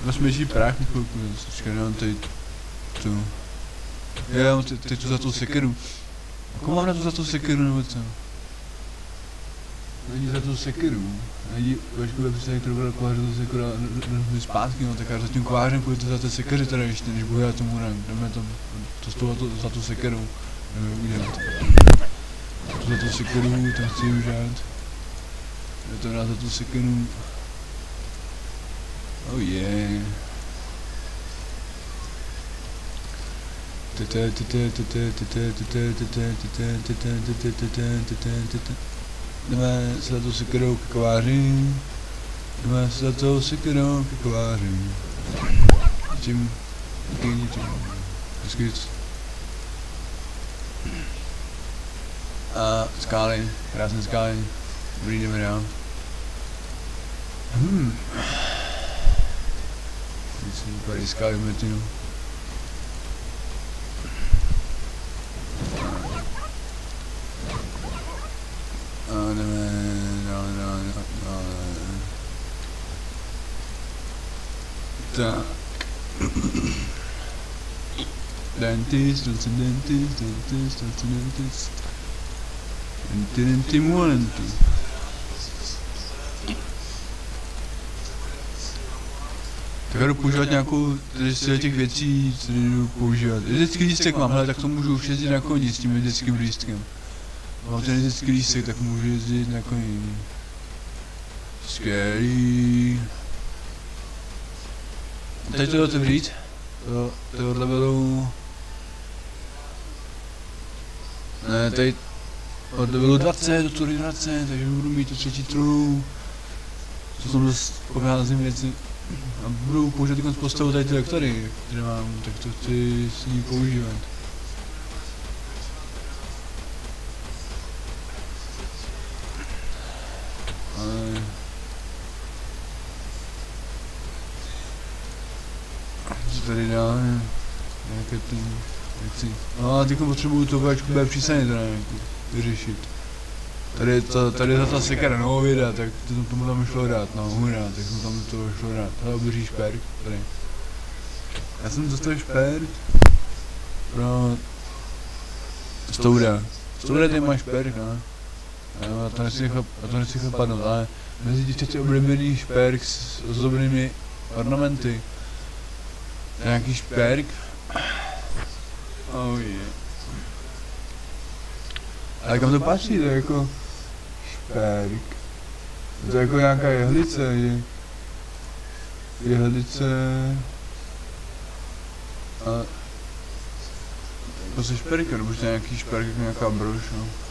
No směží prach chvilku, počkej, nemám tady tu. Já teď tu za tu sekeru. Jako mám na tu za tu sekeru nebo co? Není za tu sekeru. Není, počkej, aby se někdo byl kovář za sekeru a zpátky, no tak já za tím kovářem půjdu za té sekery teda ještě, než budu já tomu rank. Jdeme tam, to z toho za tu. Jdeme udělat. To za tu sekeru, to chci užát. Je to rád za tu sekeru. Oh yeah. Jdeme s letou sekerou k kváři. Jdeme s letou sekerou k kváři. Tím, taky ničím. Vždycky nic. A skály, krásné skály. Dobrý, jdeme dál. Hmm. Nic, tady skály v metinu. No. Dále. Tak. Dentist, dentist, dentist, docent dentist. Dentist, dentist, Tak jdu používat nějakou z těch věcí, co jdu používat. Vždycky lístek mám, hele, tak to můžu už jezdit na koni s tím vždyckým lístkem. Mám ten vždycky lístek, tak můžu jezdit na koni. Skvělý. Teď to otevřít. To, to je od levelu... Ne, tady od levelu 20 do tury 20, takže budu mít tu třetí trhu. To jsem dost pocházím věci. A budu používat takovou postavu tady ty lektory, které mám, tak to chci s ní používat. Co tady dáme? Nějaké ty věci. No a teď potřebuju to bude přísně teda nějaký vyřešit. Tady je to, tady je ta sekera Novověda, tak to tomu tam šlo dát, no, hurá, tak jsem tam to šlo dát. Hele, obdrží šperk, tady. Já jsem dostal šperk pro Stouda. Stouda ty máš šperk, no. Já to nechci nechat, to nechci nechat padnout, ale mezi těch třetí oblíbený šperk s ozdobnými ornamenty. Nějaký šperk. Oh yeah. Ale kam to patří, to je jako šperk. To je jako nějaká jehlice, je, jehlice a to se šperka, nebo to je nějaký šperk, jako nějaká brož, no.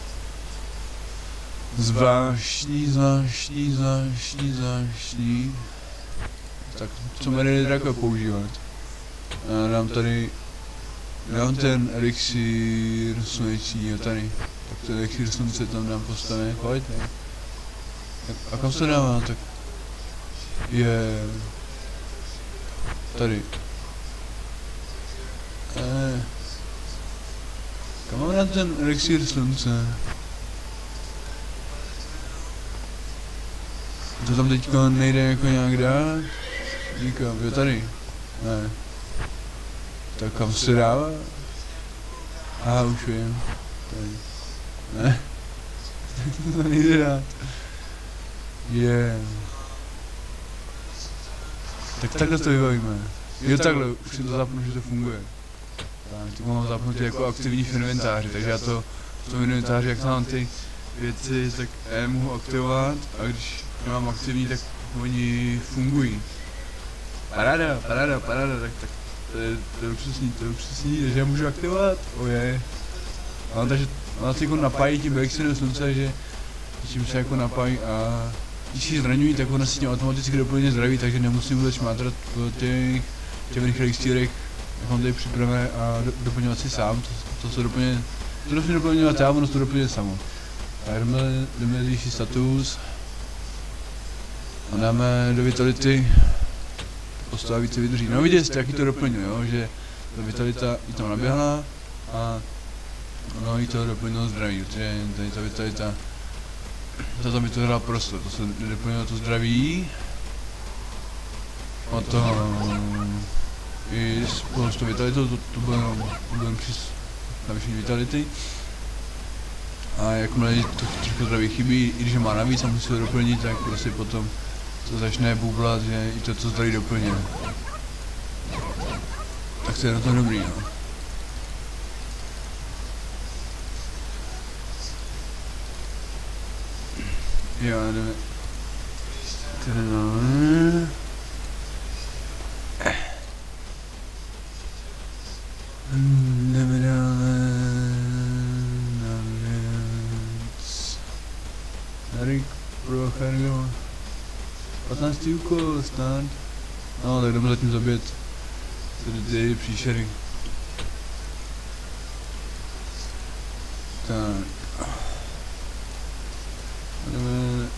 Zvláštní, zvláštní, zvláštní, zvláštní. Tak co jmenuje drako používat? Já dám tady, dám ten elixír sluneční, jo tady. Tak je chvíli slunce tam dám postavit, pojď. Ne? A kam se dává, tak je tady. Eh. Kam mám dát ten elixír slunce? To tam teďka nejde jako nějak dát? Nikam, jo tady. Ne. Tak kam se dává? A už vím. Tady. Ne. to nejde dát. Je. Yeah. Tak takhle to vybavíme. Jo takhle, už si to zapnu, že to funguje. Tak, to mám zapnutý jako aktivní v inventáři, takže já to v tom inventáři, jak mám ty věci, tak je mohu aktivovat a když nemám aktivní, tak oni fungují. Paráda, paráda, paráda, tak, tak to je, to je upřesní, to je upřesní, takže já můžu aktivovat, oje. No, takže ona se jako napájí tím Bexinem slunce, že tím se jako napájí a když si zraňují, tak ona si tím automaticky doplně zdraví, takže nemusím vůbec šmátrat po těch těmných elixírech, jak mám tady připravené a do, doplňovat si sám, to, to se doplně, to nesmím doplňovat já, ono se to doplně samo. A jdeme, jdeme zvýšit status a dáme do vitality postava více vydrží. No vidět jste, jaký to doplňuje, jo, že ta vitalita i tam naběhla a No i to doplnilo zdraví, protože tady ta vitalita, to tam hrál prostor, to se doplnilo to zdraví. A to i spolu s tou vitalitou, to, to bylo jenom přes navýšení vitality. A jakmile to trošku zdraví chybí, i když má navíc a musí ho doplnit, tak prostě potom to začne bublat, že i to, co zdraví doplně. Tak to je na to dobrý, no. Jo, jdeme. Tady máme. Jdeme dále. Na věc. Tady pro. 15 úkol, stand. No, tak jdeme zatím zabít ty příšery. Tak. Jdeme...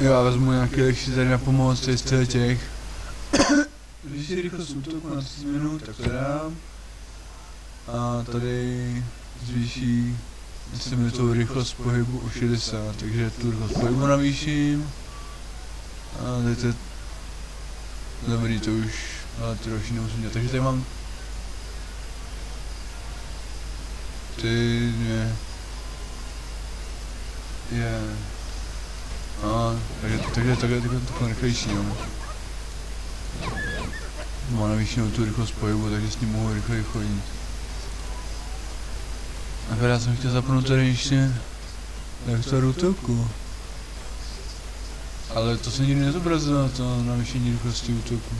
Já vezmu nějaký lepší tady na pomoc z těch. Když je rychlost útoku na 30 minut, tak to dám. A tady zvýší 10 minutovou rychlost pohybu o 60, takže tu rychlost pohybu navýším. A tady to je dobrý, to už, ale to další nemusím dělat. Takže tady mám ty dvě je a takže, takže takhle, takhle, takhle rychlejší, jo. Má navýšenou tu rychlost pohybu, takže s ním mohu rychleji chodit. A já jsem chtěl zapnout tady ještě vektor útoku. Ale to se nikdy nezobrazilo, to navýšení rychlosti útoku.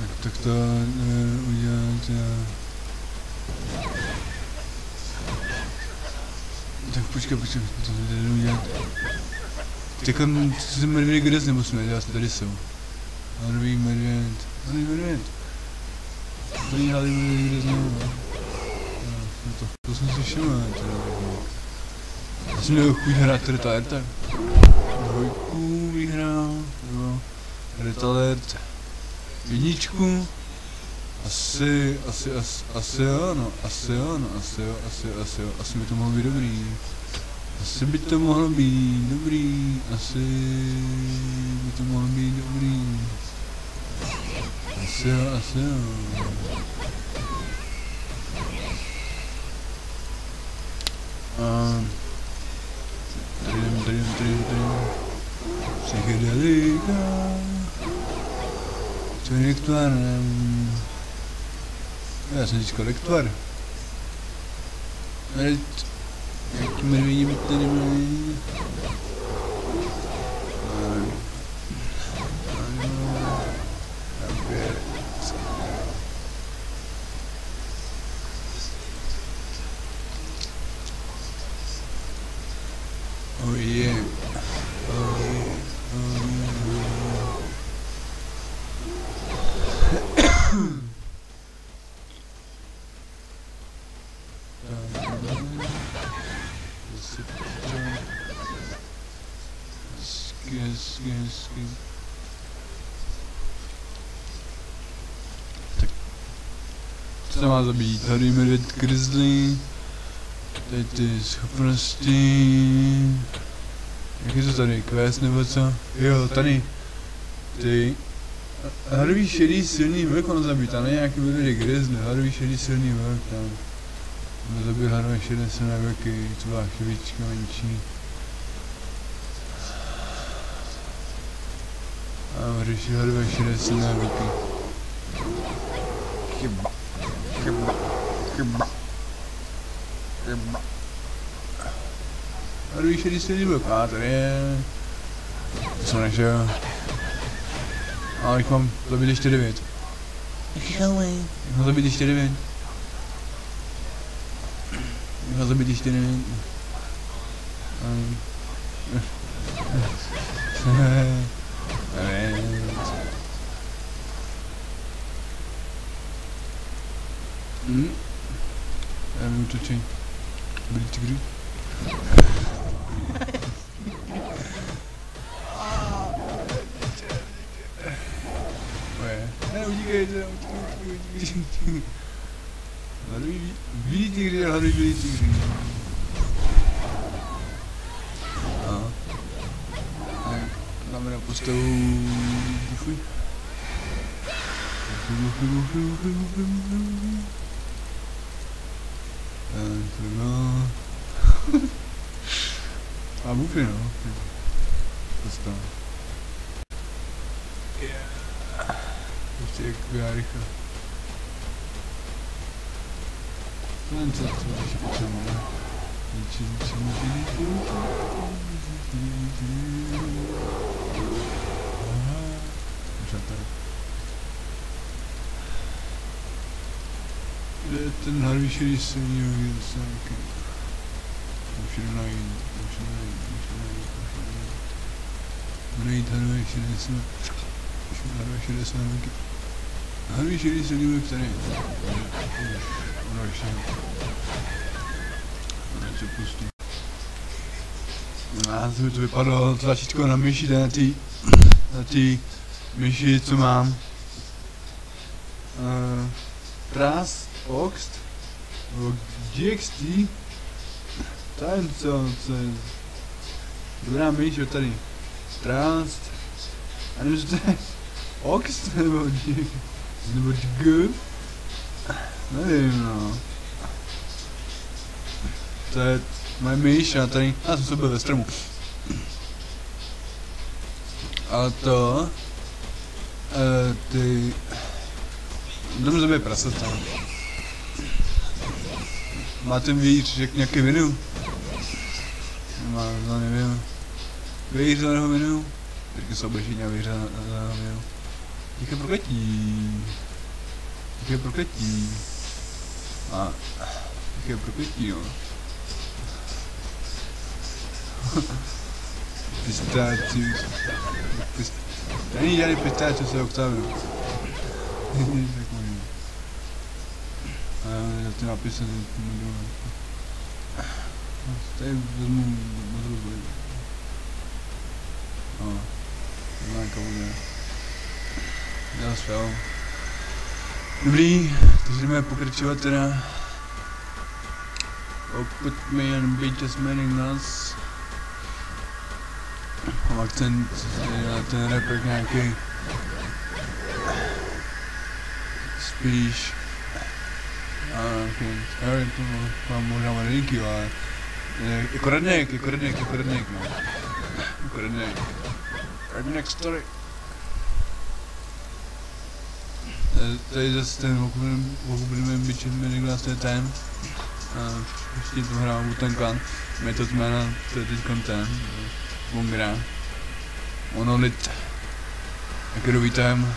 Tak, tak to uh, udělat já. Tak počkej, počkej, to jde udělat. Teďka jsme medvědy kde nebo jsme, já tady jsou. Harvey medvěd, Harvey medvěd. Prý Harvey medvěd kde znovu. No, to, to jsem si všiml, teda. Já jsem měl chuť hrát Retard. Dvojku vyhrál, jo. Jedničku. Asi, asi, asi, asi jo, no, asi jo, no, asi jo, asi, asi jo, asi by to mohlo být dobrý. Asi by to mohlo být dobrý, asi by to mohlo být dobrý. Asi jo, asi jo. A tady jdem, tady jdem, tady jdem, tady jdem. Psychedelika. Co je nektarem? Já jsem se má zabít? Tady medvěd grizzly. Tady ty schopnosti. Jak je to tady? Quest nebo co? Jo, tady. Ty. Harvey šedý silný vlk on zabít, a ne nějaký medvěd grizzly. Harvey šedý silný vlk tam. On zabil Harvey šedé silné vlky, to byla chvílička menší. A řeší Harvey šedé silné vlky. Chyba. Chyba. Chyba. Harvey šedý silný vlk, a tady je... To jsem našel. Ale jich mám zabít ještě devět. Jak mám zabít ještě devět? Jak mám zabít ještě. Devět. Hm? Já nevím, točí. Byli tygry? Oje. Ne, utíkejte, utíkejte, utíkejte. Hledují bílý tygry, hledují bílý tygry. A. Tak, dáme na postavu... Fuj. Fuj, fuj, fuj, fuj, fuj, fuj, fuj. Tak, to no. A bufy, no. Postava. Yeah. Ještě jak já rychle. Len co, co ještě potřebujeme. Ničí, ničí, ničí, ničí. Možná tady. Kde je ten Harvey šedý silný oheň, to se nějaký. Musím najít, musím najít, musím najít, musím najít. Najít Harvey šedý silný. Musím Harvey šedý silný oheň. Harvey šedý silný oheň, který? Ono ještě. to pustí. A to to vypadalo tlačítko na myši, na ty, na ty myši, co mám. Uh, Trast, Oxt, GXT, to je co, co je dobrá myš, jo tady. Trast, a nevím, co to je, Oxt, nebo nebo G, nevím no. To je moje myš a tady, já jsem se byl ve stromu. A to, uh, ty, jdem zabije prasata. Má ten vějíř jak nějaký menu? Nemá, to nevím. Vějíř daného menu? Teďka jsou obešení a vějíř daného menu. Jaké prokletí. Jaké prokletí. A, jaké prokletí, no. Pistácius. Pist... Není žádný pistácius, je Octavio. tak možná. A já ty nápisy nebudu. Tady vezmu modrou zvoji. No. Známka bude. Já spěl. Dobrý, takže jdeme pokračovat teda. Pokud mi jen byť směrem nás. Mám akcent na ten rapper nějaký. Spíš. A nějaký, nevím, to mám možná malinky, ale jako redneck, jako redneck, jako redneck, no. Jako redneck. Redneck story. Tady zase ten okupujeme bičem Many Glass Time. A ještě to hrál Wu-Tang Clan. Method Man, to je teď ten. Bungra. Monolit. Jak vítem.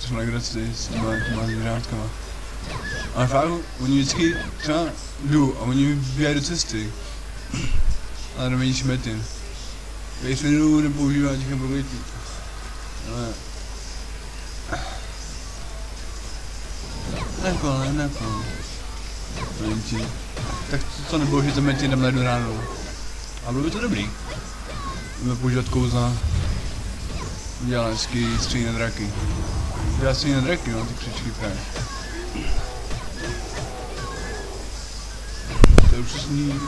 Jsem na graci s těma, těma zvířátkama. Ale fakt, oni vždycky třeba jdu a oni vybijají do cesty. Ale nemění šmety. Většinu nepoužívá těch prokletí. Ale... Nekol, ne, nekol. Menti. Tak to, to nebylo, že to jdeme jednu ráno. A bylo by to dobrý. Budeme používat kouzla. Udělal hezky střílné draky. Udělal střílné draky, no, ty křičky právě. To je úžasný.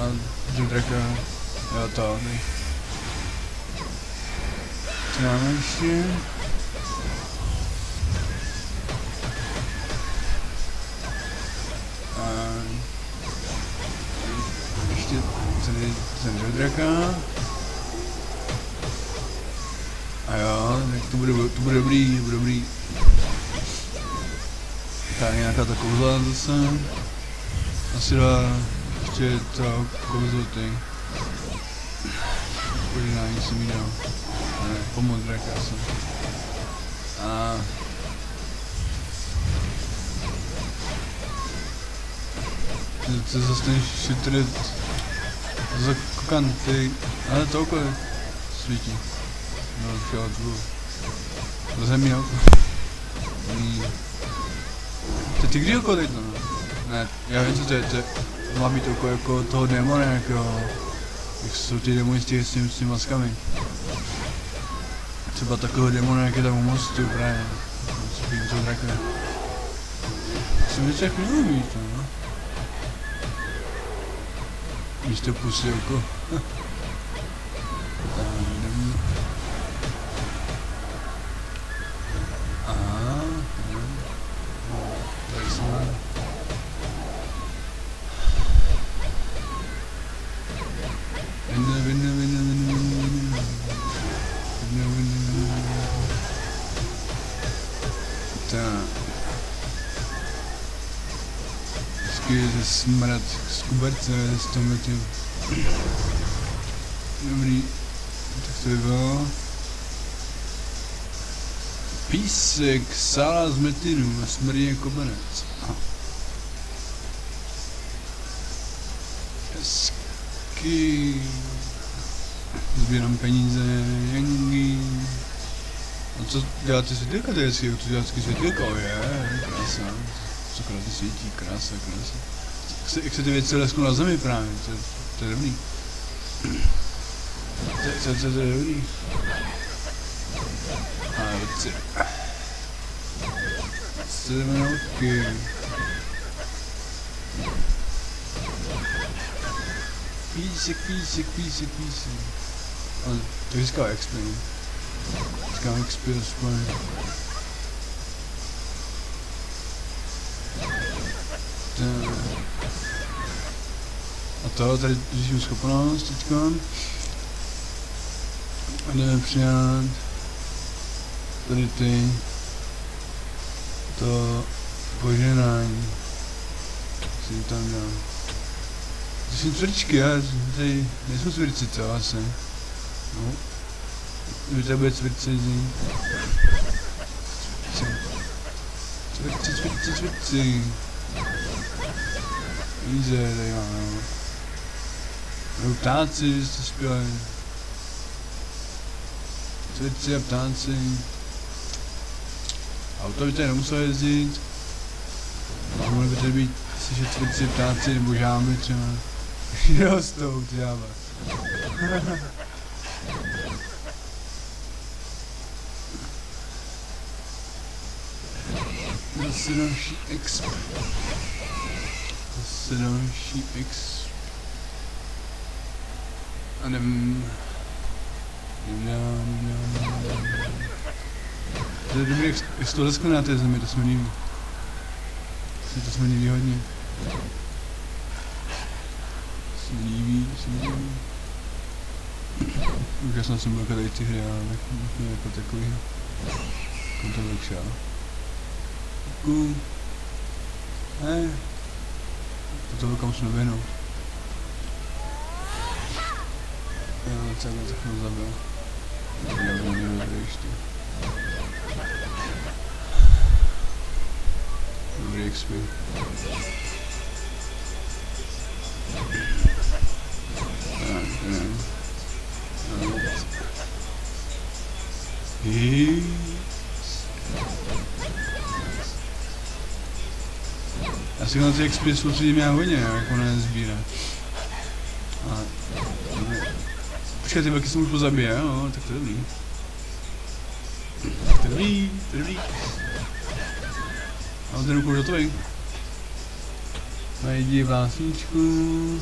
A že draka, jo to, nej. Co máme ještě? A ještě tady ten do draka. A jo, tak to bude, to bude dobrý, to bude dobrý. Tak nějaká ta kouzla zase. Asi dva, ještě to kouzlo ty. Podívání jsem jí dal. Draka jsem. A to je zase ten shooter, za kokanty, ale to okolo svítí. No, chtěla tu do země oko. Mm. To ty kdy oko teď no? Ne, já vím, co to je, to je, to má být oko jako toho démona nějakého. Jak jsou ty tím, s těmi maskami. Třeba takového démona, jak je tam u mostu právě. Spíš to draka. Jsem něco jak mělo být, no. Místo pusy oko. smrad z kuberce z tomhle tím. Dobrý. Tak to by bylo. Písek, sála z metinu a smrdí banec. Yes. Taky. Sbírám peníze, jengy. A co děláte světýlka to je hezky, to děláte světýlka, je, krása. Co krásně svítí, krása, krása. Jak se, jak se ty věci lesknou na zemi právě, to, to je dobrý. To, to, to, to je dobrý. A věci. Co jdeme na oky? Písek, písek, písek, písek. Ale to získá XP, no. Získá XP aspoň. Tak. A to, tady zvýším schopnost teďka. A jdeme přijat tady ty to poženání. Si tam dám. To jsou cvrčky, já tady nejsou cvrci, co asi. No. Už to bude cvrcení. Cvrci, cvrci, cvrci. Víze, tady máme. No, ptáci, jste zpěvají. Cvrci a ptáci. Auto by tady nemuselo jezdit. A mohli by tady být slyšet cvrci, ptáci nebo žámy třeba. Rostou ty jáma. Zase další exp. Zase další exp. A jdem... Jdem dál, jdem dál, jdem dál. To je dobrý, jak, to leskne na té zemi, to jsme líbí. To jsme líbí hodně. Se mi líbí, se mi líbí. Úžasná jsem byl tady ty hry, ale ne jako takový. Jako ale. Děkuju. Ne. To kam jsme věnou. Jo, takhle tak jsem zabil. Já dobrý ještě. Dobrý XP. Tak, jdem. Hej. Já si na XP soustředím já hodně, jako ne sbírat. Počkej, ty velký jsem už pozabije, jo, tak to je dobrý. To je dobrý, to je dobrý. A ten už hotový. Najdi vlásničku.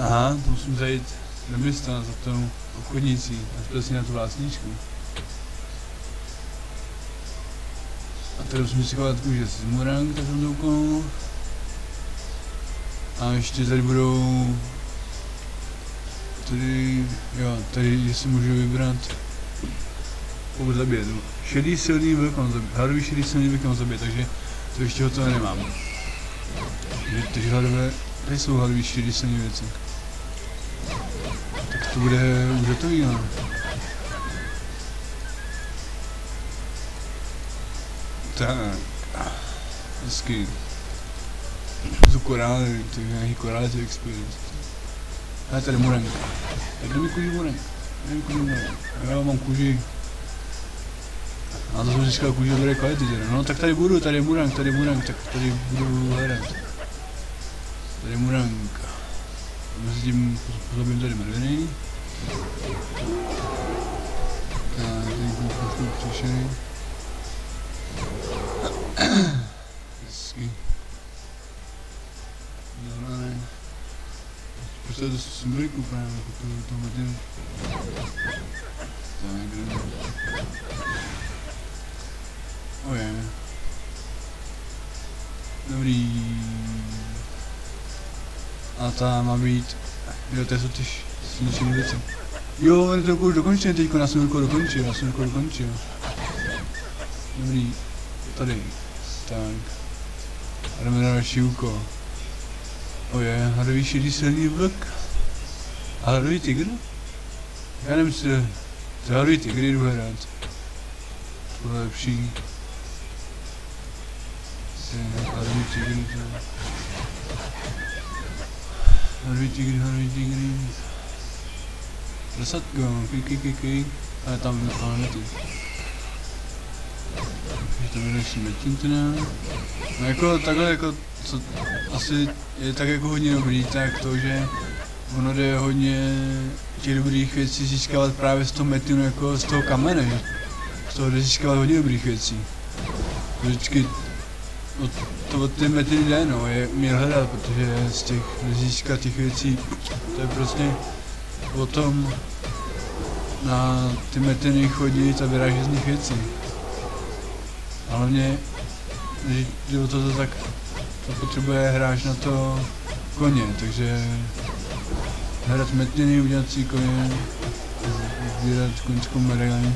Aha, to musím zajít do města za tou obchodnicí a zeptat si na tu vlásničku. A tady musím si chovat kůže z Murang, tak jsem to úkol. A ještě tady budou... Tady, jo, tady si můžu vybrat pokud zabije. Šedý silný vlk on zabije, hladový šedý silný vlk on zabije, takže to ještě hotové nemám. Takže, takže hladové, tady jsou hladový šedý silný věci. Tak to bude už hotový, no. Tak. Hezky. Jsou korály, to je nějaký korály to experience. A tady murenk. Jak mi kůži murenk? Nevím kůži murenk. Já mám kůži. A to jsem získal kůži dobré kvality teda. No tak tady budu, tady je murank, tady je murank, tak tady budu hledat. Tady je murank. Mezi tím pozabím tady medvěny. Tak, tady budu trošku přišený. Hezky. No, ne. Prostě to symboliku právě, jako to, to medvěnu. Tak, jdeme. Oh je. Dobrý. A ta má být... Jo, to jsou ty sluneční věci. Jo, on to už dokončil teďko, já jsem to dokončil, já jsem to dokončil. Dobrý. Tady. Tak. A jdeme na další úkol. O je hadový šedý vlk a hadový tygr? Já nevím, co to hadový tygr jdu hrát. To je lepší. Hadový tygr to Hadový tygr, hadový tygr. Prasatko, kik, kik, kik, kik. Ale tam, ale ne ty. To tím teda. No jako takhle jako, co asi je tak jako hodně dobrý, tak to, že ono jde hodně těch dobrých věcí získávat právě z toho metinu jako z toho kamene, že z toho jde získávat hodně dobrých věcí. Vždycky od, to od ty metiny jde, no, je umět hledat, protože z těch získat těch věcí, to je prostě o tom na ty metiny chodit a vyrážet z nich věcí. A hlavně, když jde o to, tak to potřebuje hráč na to koně, takže hledat metiny, udělat si koně, sbírat koňskou medaili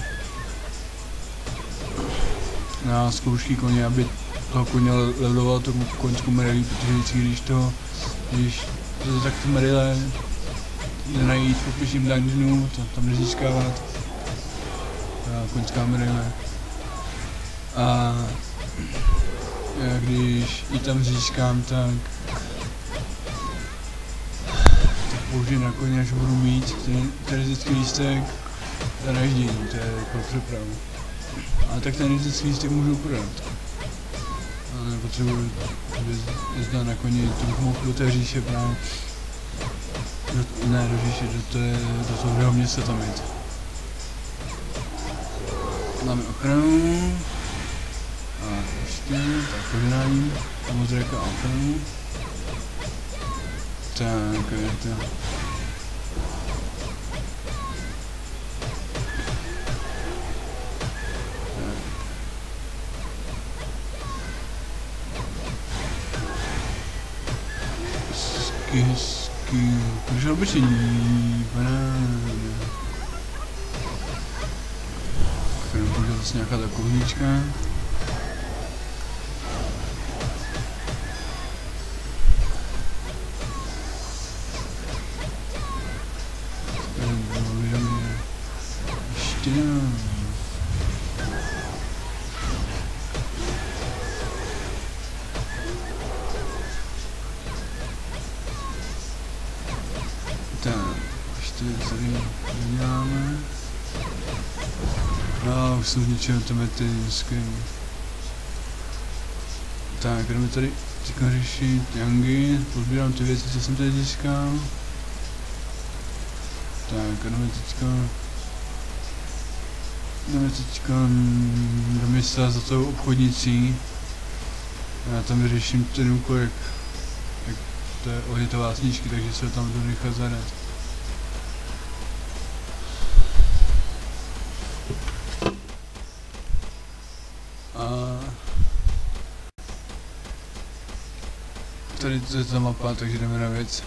na zkoušky koně, aby toho koně leveloval tu koňskou medaili, protože vždycky, když to, když to tak ty medaile jde najít v opišním dungeonu, to tam nezískávat, koňská medaile. A já když ji tam získám, tak tak použiju na koně, až budu mít ten teroristický lístek za najíždění, to je pro přepravu. A tak ten teroristický lístek můžu prodat. Ale nepotřebuji jízda na koni, to bych mohl do té říše právě ne, do říše, do, té, do toho města tam jít. Máme ochranu. A ještě, tak požádání, samozřejmě a ochranu. Tak, je to. Hezky, hezky. Takže obyčejní banány. Kterou bude zase nějaká ta kohnička. Zničil to mety skvělý. Tak, jdeme tady teďka řešit Yangi, pozbírám ty věci, co jsem tady získal. Tak, jdeme teďka... Jdeme teďka do města za tou obchodnicí. Já tam vyřeším ten úkol, jak, jak to je ohnětová snížky, takže se tam jdu nechat zadat. Tady to je ta mapa, takže jdeme na věc.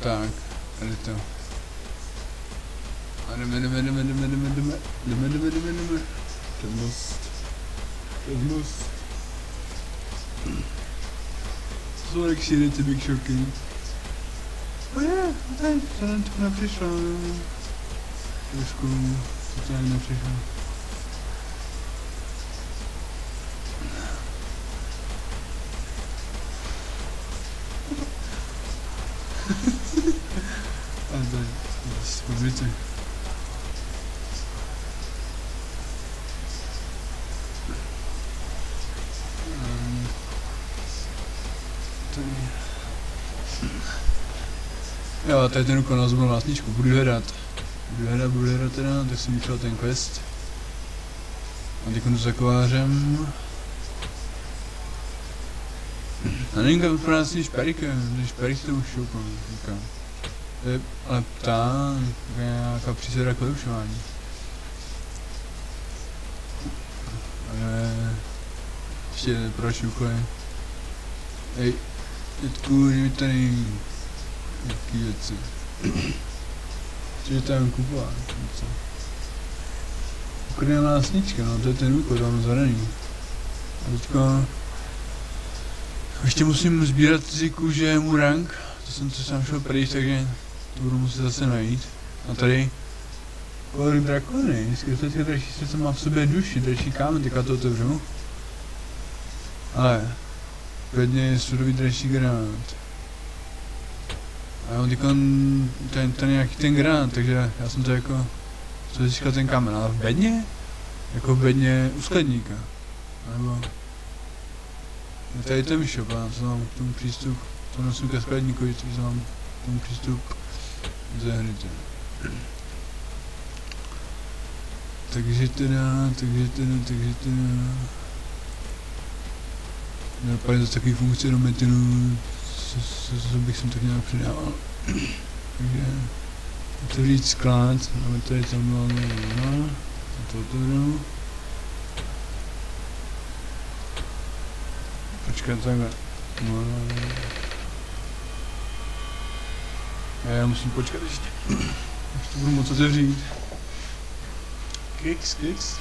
Tak, tady to. A jdeme, jdeme, jdeme, jdeme, jdeme, jdeme, jdeme, jdeme, jdeme, jdeme. Pevnost. Pevnost. jak šíry ty big shocky. O je, tady, tady to nepřišlo. Trošku, to tady nepřišlo. A tady, podvěte. Um, tady. Jo, tady ten úkol nazvu vlastničku, budu hledat. Budu hledat, budu hledat teda, tak jsem vyšel ten quest. A teď jdu za kovářem. A není to pro nás když perika, když perik to už šoupal, říkám. Je, ale ptá, nějaká přísada k vyučování. Ale ještě proč úkoly. Ej, je mi tady nějaký věci. Cože tam kupovat, něco. Ukrýná lásnička, no to je ten úkol, tam zadaný. A teďka... Ještě musím sbírat si kůže mu rank, to jsem to sám šel pryč, takže budu muset zase najít. A tady Kolik drakony, skrytlické dražší srdce má v sobě duši, dražší kámen, teďka to otevřu. Ale, klidně je sudový dražší granát. já mám teďko ten, ten nějaký ten granát, takže já jsem to jako, co získal ten kamen, ale v bedně? Jako v bedně u skladníka. Nebo... Tady je myšop, já to mám k tomu přístup, to nosím ke skladníkovi, takže mám k tomu přístup teda. Takže teda, takže teda, takže teda... Napadne to takový funkce do metinu, co, bych sem tak nějak přidával. Takže otevřít sklad, máme tady tam máme no, to otevřu. Počkat takhle. No. Já musím počkat ještě. Až to budu moc otevřít. Kicks, kicks.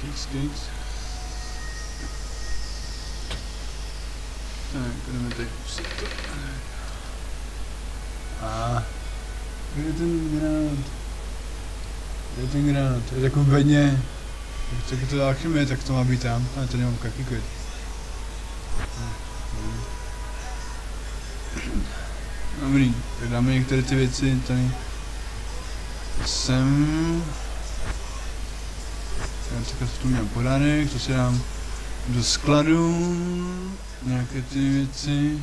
Kicks, kicks. Tak, jdeme tady pustit to. A kde je ten granát? Kde je ten granát? Je v bedně. Tak to dál chemie, tak to má být tam. Ale to nemám kaký kvit. Dobrý, tak dáme některé ty věci tady sem. Já takhle tu měl pořádek, to si dám do skladu, nějaké ty věci.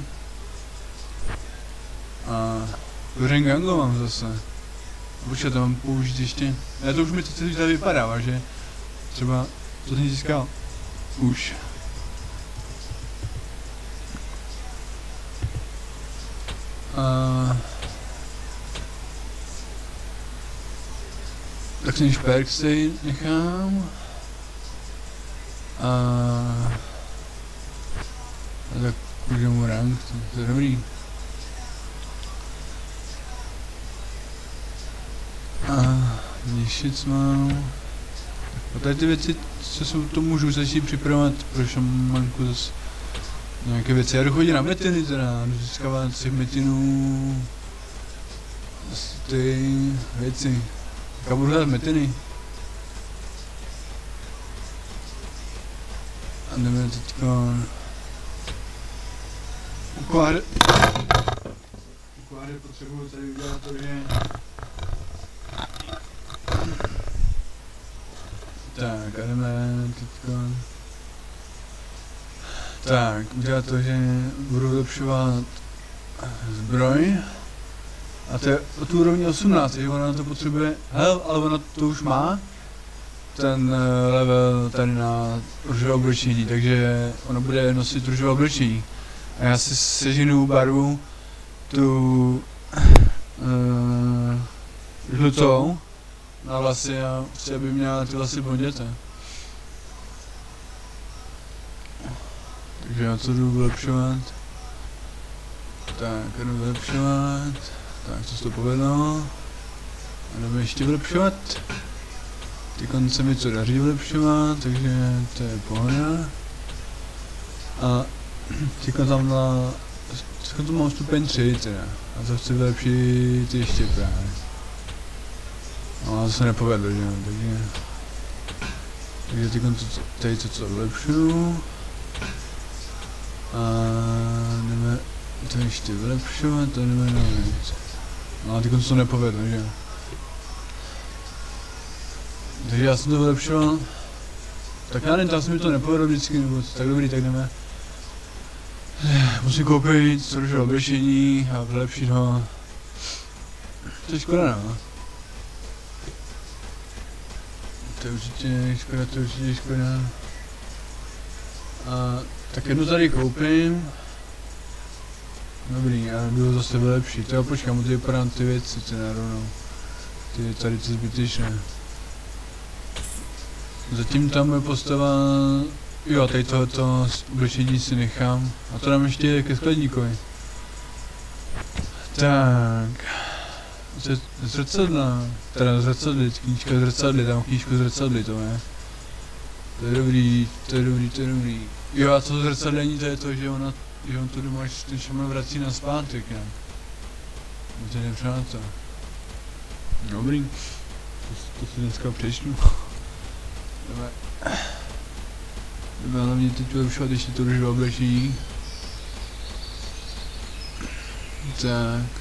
A Rengango mám zase. Počkej, to mám použít ještě. Já to už mi to celý vypadá, že třeba to jsem získal už. A... Tak ten šperk si nechám. A... a tak můžu mu rank, to, je dobrý. A měšit mám. A tady ty věci, co jsou, to můžu začít připravovat pro šamanku zase nějaké věci. Já jdu chodit na metiny teda, jdu získávat si metinů ty věci. Kam budu hledat metiny? A jdeme teďko... Ukládat... Ukládat potřebuju tady udělat to, že... Tak, jdeme teďko... Tak, udělat to, že budu vylepšovat zbroj. A to je o tu úrovni 18, že ona na to potřebuje, hel, ale ona to už má, ten eh, level tady na růžové oblečení, takže ona bude nosit růžové oblečení. A já si sežinu barvu tu uh, žlutou na vlasy a chci, aby měla ty vlasy blonděte. Takže já to jdu vylepšovat. Tak, jdu vylepšovat. Tak, co se to povedlo. A jdeme ještě vylepšovat. Ty konce mi co daří vylepšovat, takže to je pohoda. A teďka tam na... Teďka to mám stupeň 3 teda. A to chci vylepšit ještě právě. No a to se nepovedlo, že jo, takže... Takže teďka to, tady to co vylepšuju. A jdeme to ještě vylepšovat a jdeme na věc. No a teď to nepovedlo, že. Takže já jsem to vylepšoval. Tak já nevím, tam se mi to nepovedlo vždycky, nebo tak dobrý, tak jdeme. Musím koupit trošku oblečení a vylepšit ho. To je škoda, no. To je určitě škoda, to je určitě škoda. A tak jednu tady koupím. Dobrý, a jdu zase vylepšit. To já počkám, ty vypadám ty věci, ty narovnou. Ty tady ty zbytečné. Zatím tam je postava... Jo, tady tohoto oblečení si nechám. A to dám ještě ke skladníkovi. Tak. Zrcadla. Teda zrcadly, knížka zrcadly, tam knížku zrcadly, to je. To je dobrý, to je dobrý, to je dobrý. Jo a to zrcadlení to je to, že ona, že on tu máš ten šaman vrací na zpátek, ne? No to je nepřátel. Dobrý. To, to si dneska přečtu. Jdeme. Jdeme hlavně teď vylepšovat ještě to oblečení. Tak.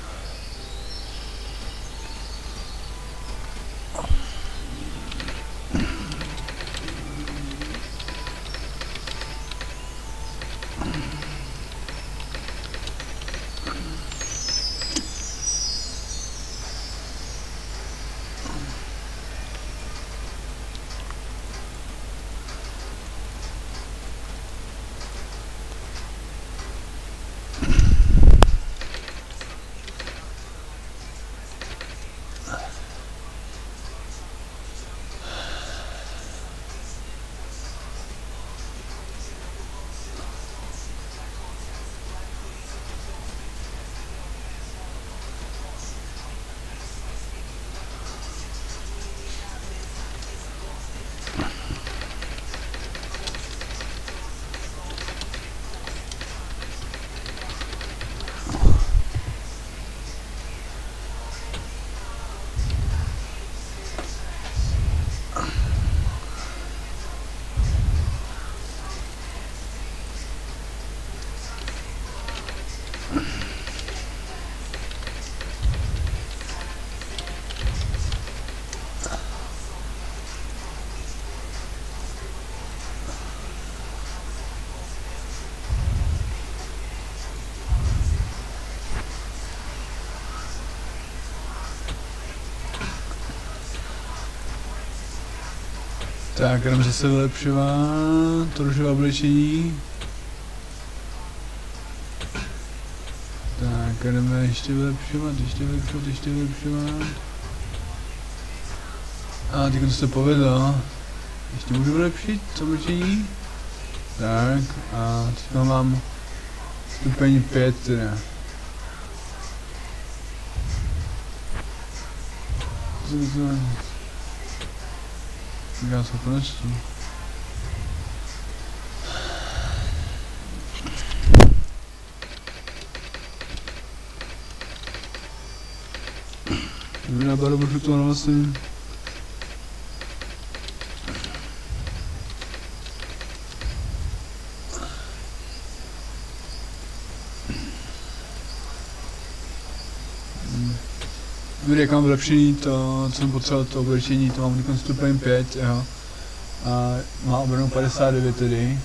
Tak, jdeme zase vylepšovat, trošku oblečení. Tak, jdeme ještě vylepšovat, ještě vylepšovat, ještě vylepšovat. A teď to se povedlo. Ještě můžu vylepšit oblečení. Tak, a teď mám stupeň 5 teda. Co Ligar essa prancha? Agora eu vou chutar assim. Vlastně. Bude kam vylepšení, to, co jsem potřeboval, to oblečení, to mám teď stupeň 5, jo. A má obranu 59 tedy.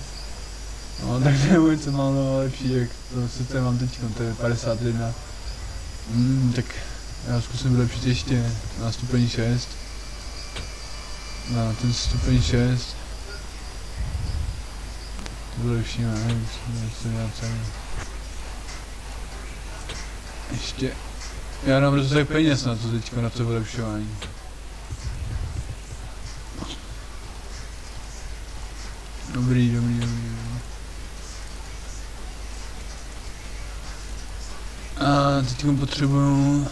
No, takže je něco málo lepší, jak to sice mám teď, to je 51. Hmm, tak já zkusím vylepšit ještě na stupeň 6. Na ten stupeň 6. To vylepšíme, nevím, co dělat celý. Ještě já mám dostatek peněz na to teďka, na to vylepšování. Dobrý, dobrý, dobrý. A teď potřebuju...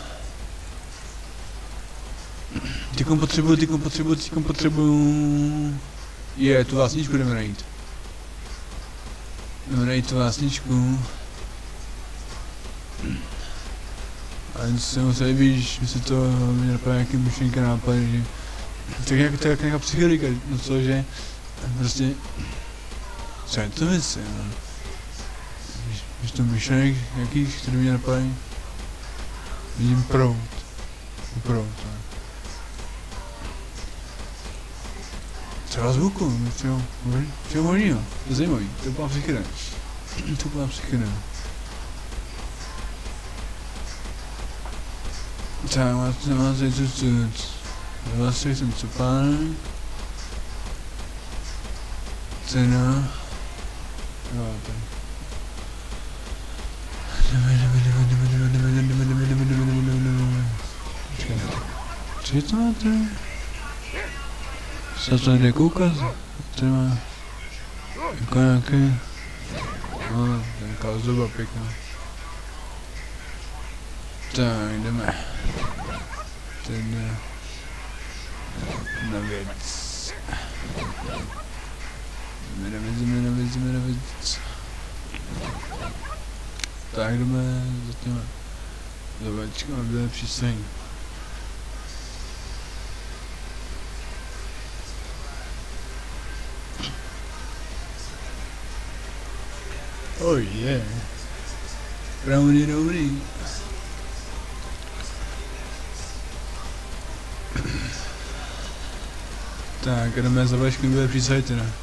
Teď potřebuju, teď potřebuju, teď potřebuju... Je, tu vlastničku jdeme najít. Jdeme najít tu vlastničku. adição serviço, visitou minha praia que mexeu que na parede. Técnica técnica psíquica, não sou já. Prostě to věci. Když to myšlenek jakých, které mě E pronto. prout. Prout, tak. Třeba zvuku, třeba, třeba jiného. To je zajímavý, to byla ficar. To byla ficar. time, what, what is it to Was ist in Japan? Dinner. Warte. Ist das eine Gukas? Warte mal. Ich kann okay. Ah, dann kann ich super picken. Da, in dem. Montana vez, Primeira vez, primeira vez, primeira vez. Tiger Man, eu tenho uma. Eu vou te convidar pra você. Oh yeah. Round it. Věc. Tak jdeme za těma. Zabačka, aby byla příseň. Oh yeah. Brownie dobrý. Tak, jdeme za vaškem bude přísahit, ne?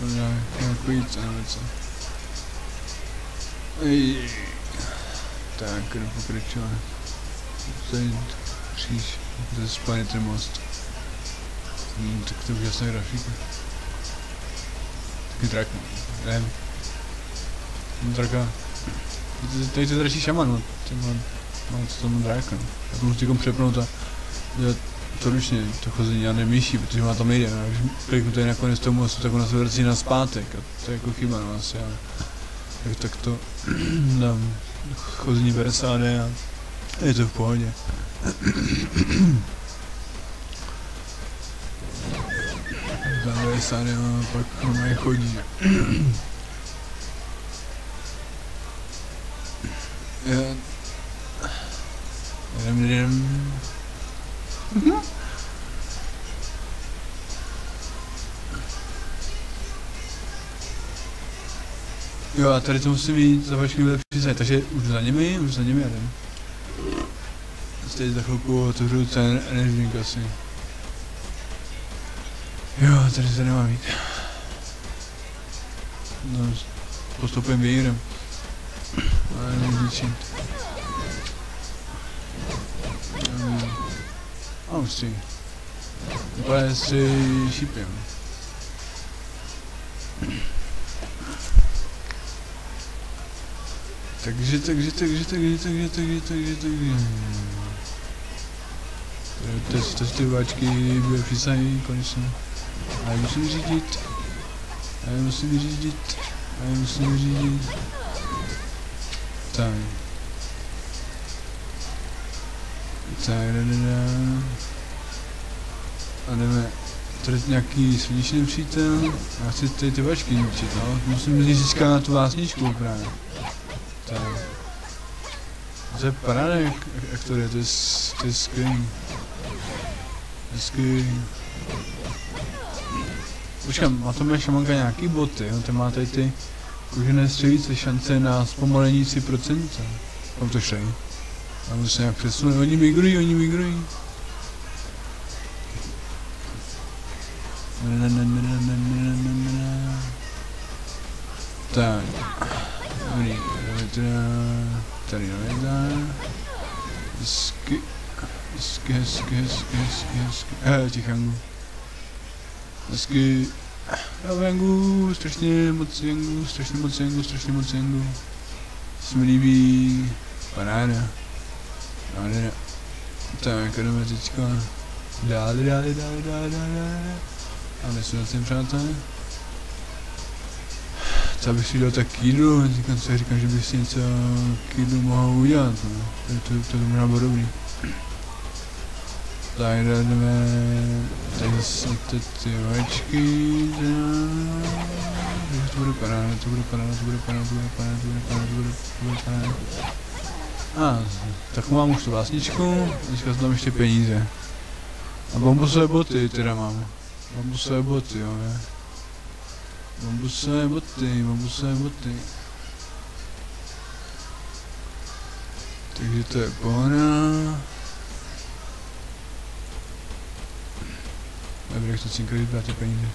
To nějak, nějak víc, nebo co? Ej. Tak, jdu pokračovat. Zajít kříž, ze úžasná grafika. Taky drak, nevím. Draka. Tady to no. Mám, co dráka, no. Já to musím přepnout a dělat to ručně, to chození, já nemíší, protože má tam nejde, no. Když kliknu tady nakonec tomu mostu, tak ona se vrací na zpátek a to je jako chyba, no asi, ale tak, tak to dám chození RSAD a je to v pohodě. V RSAD a pak normálně chodí. Jdem, jdem. Jo, a tady to musím jít za vaším lepší zajít, takže už za nimi, už za nimi jedem. Teď za chvilku otevřu ten energy asi. Jo, tady se nemám jít. No, postupem vyjírem. Ale nezničit. Um, a už si. Úplně si šípím. Takže, takže, takže, takže, takže, takže, takže, takže. Test, testovačky byly přisahy konečně. A já musím řídit. A já musím řídit. A já musím řídit. Tak. Tak, da, da, da. A jdeme. Tady nějaký slunečný přítel. Já chci tady ty vačky ničit, no. Musím získat na tu vásničku právě. Tak. To je paráda, jak, jak to je, to je, to je skvělý. Počkám, má to moje šamanka nějaký boty, jo? Ten má tady ty kožené střelíce šance na zpomalení si procenta. Kam to šli? Tam se nějak přesune, oni migrují, oni migrují. Tak. Dobrý, teda... Tady jdeme Hezky. Hezky, hezky, hezky, hezky, hezky. Eh, tichangu. Hezky. Vengu, strašně moc vengu, strašně moc vengu, strašně moc vengu. Se mi líbí. Paráda. Paráda. Tak, jdeme teďka dále, dále, dále, dále, dále. A nesouhlasím, přátelé. Co bych si udělal tak kýdlu, říkám si, říkám, že bych si něco kýdlu mohl udělat, no. To, to, to, to možná bylo dobrý. Tak jdeme, tady jsou ty, ty vačky, takže to bude paráda, to bude paráda, to bude paráda, to bude paráda, to bude paráda, to bude, to bude paráda. A, tak mám už tu vlastničku, teďka tam ještě peníze. A bambusové boty teda mám. Bambusové boty, jo, ne? Bambusové boty, bambusové boty. Takže to je pohoda. Dobrý, jak to cinkrát brát ty peníze.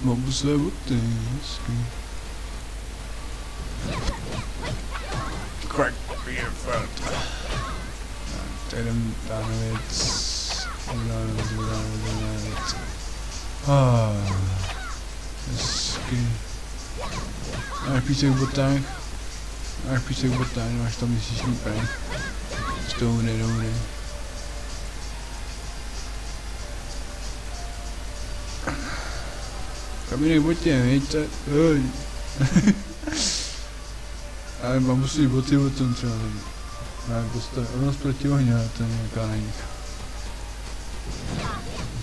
Bambusové boty, hezky. Crack beer felt. Tak jdem dáme věc. Dáme věc, dáme věc, dáme věc. Ah, hezky. Máš písek v botách? Máš písek botách, máš tam měsíční prej. Stouny, dobrý. Kamínek botě, víte? Ale mám musí boty o tom třeba. Ne, postavit. Ono proti ohně, ale to je nějaká není.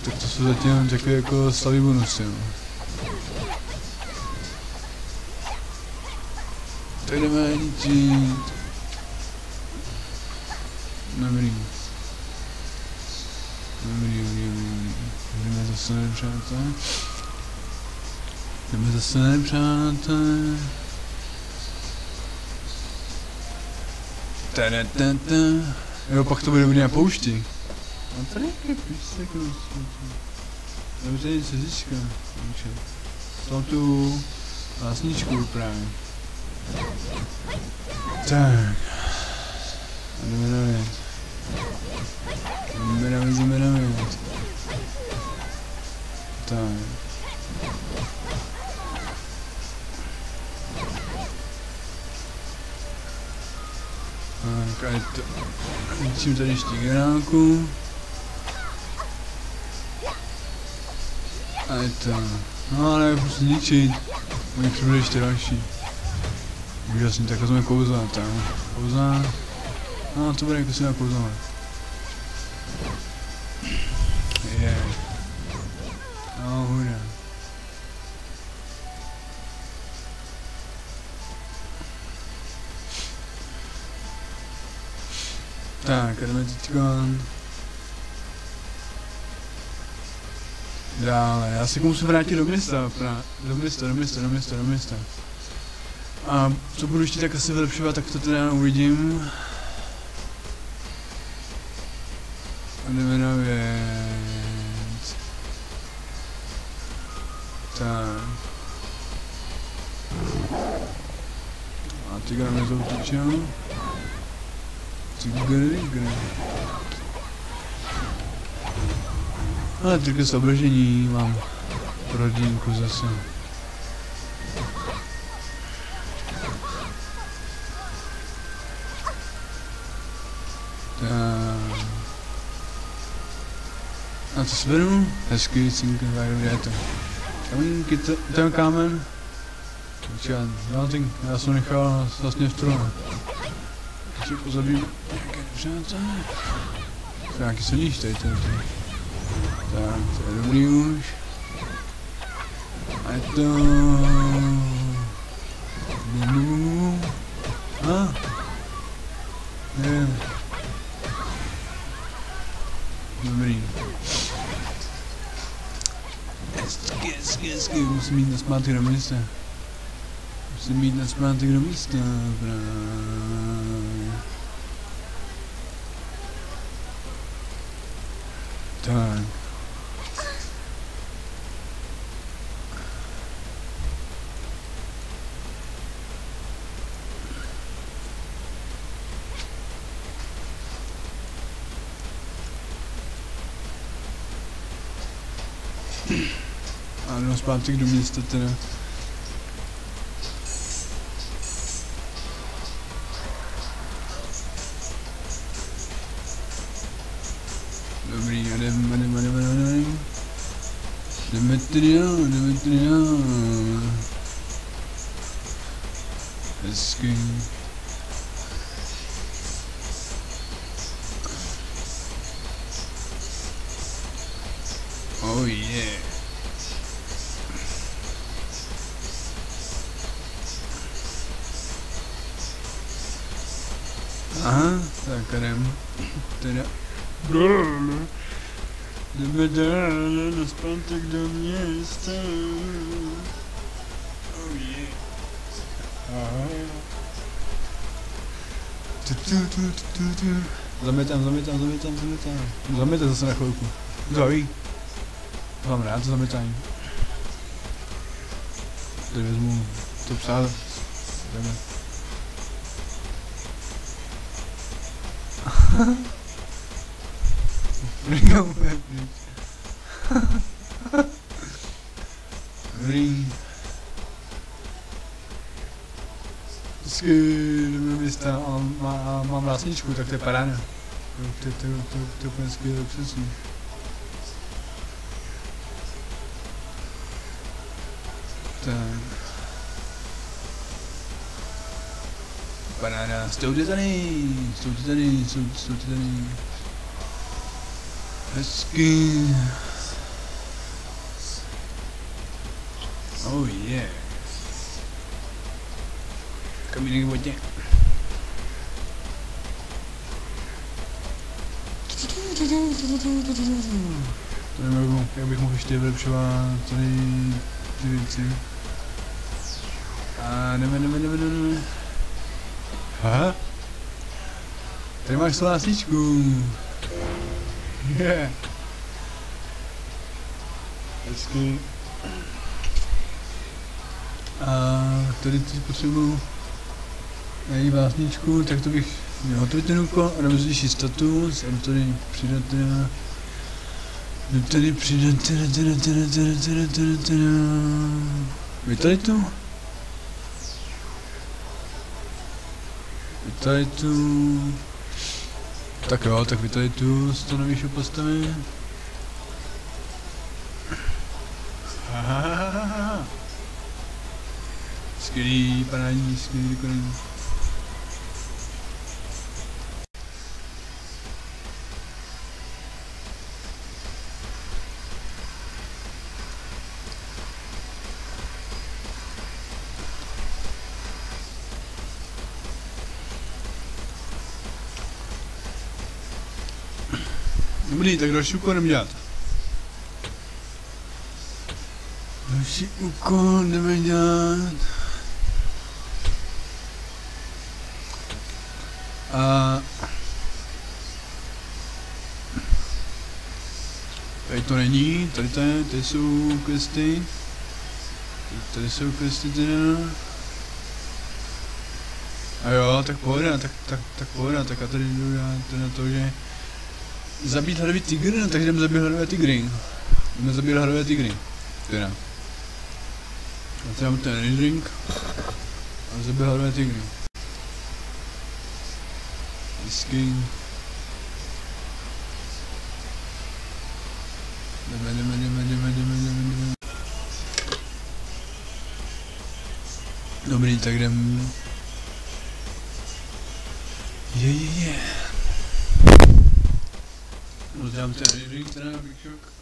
Tak to jsou zatím takové jako slavý bonusy, no. Ničit. Dobrý. Dobrý, dobrý, dobrý. Jdeme zase přátelé. Jdeme zase, přátelé. Ta-da-ta-ta. Jo, pak to bude dobrý na poušti. A tady je písek, Dobře, se získá. Tam tu vlastničku právě. Tak. Jdeme na věc. Tak. Tak, a je to... Vidím tady ještě generálku. A je to... No ale prostě ničit. Oni přibude ještě další. Úžasný, tak vezmeme kouzla, tak. Kouzla. No, to bude jako si na kouzla. Je. Yeah. No, hurá. Tak, jdeme teďka. Dále, já se musím vrátit do města, pra, do města, do města, do města, do města. A co budu ještě tak asi vylepšovat, tak to teda uvidím. A jdeme na věc. Tak. A na mě zautočil. Tigry, gry. Ale teďka sobražení mám pro dýmku zase. Tak. A co sberu? Hezký cinky, je to. Kamínky, ten kámen. Já, já jsem nechal vlastně v trůnu. Teď si pozabím nějaké nepřátelé. Nějaký silnější tady tady. Tak, to je dobrý už. A musím jít na zpátky do města. Musím jít na zpátky do místa, právě. Tak. A jdu zpátky do města teda. Dobrý, jdeme, jdeme, jdeme, jdeme, jdeme. Jdeme tedy dál, jdeme Zamětám zase na chvilku. Zaví. Mám rád to zamětání. Tady vezmu to psa. Jdeme. Říkám úplně pryč. Dobrý. Vždycky jdeme do města a má, mám vlastničku, tak to je paráda. To, to, to, to, úplně skvělé, přesně. Tak. Paráda, jste tady, jste tady, jste tady. Hezky. Oh yeah. Kamínek v vodě. To nevím, jak bych mohl ještě vylepšovat tady ty věci. A jdeme, jdeme, jdeme, jdeme. Aha. Tady máš slástičku. Yeah. Hezky. A tady teď potřebuju najít básničku, tak to bych hotovit ten úkol a jdeme zvýšit status a tady přidat teda Jdu tady přidat teda teda teda teda teda teda teda Vy tady tu? Vy tady tu Tak jo, tak vy tady tu stanovíšu postavy Skvělý, parádní, skvělý vykonání. Dobrý, tak další úkol jdeme dělat. Další úkol jdeme dělat. A... Tady to není, tady to je, tady jsou questy. Tady jsou questy teda. A jo, tak pohoda, tak, tak, tak pohoda, tak já tady jdu já teda to, že zabít hladový tygr, no, takže jdeme zabít hladové tygry. Jdeme zabít hladové tygry. Teda. A tady mám ten drink. A zabít hladové tygry. Whisky. Jdeme, jdeme, jdeme, jdeme, jdeme, jdeme, jdeme. Dobrý, tak jdeme. Rozdám ten drink,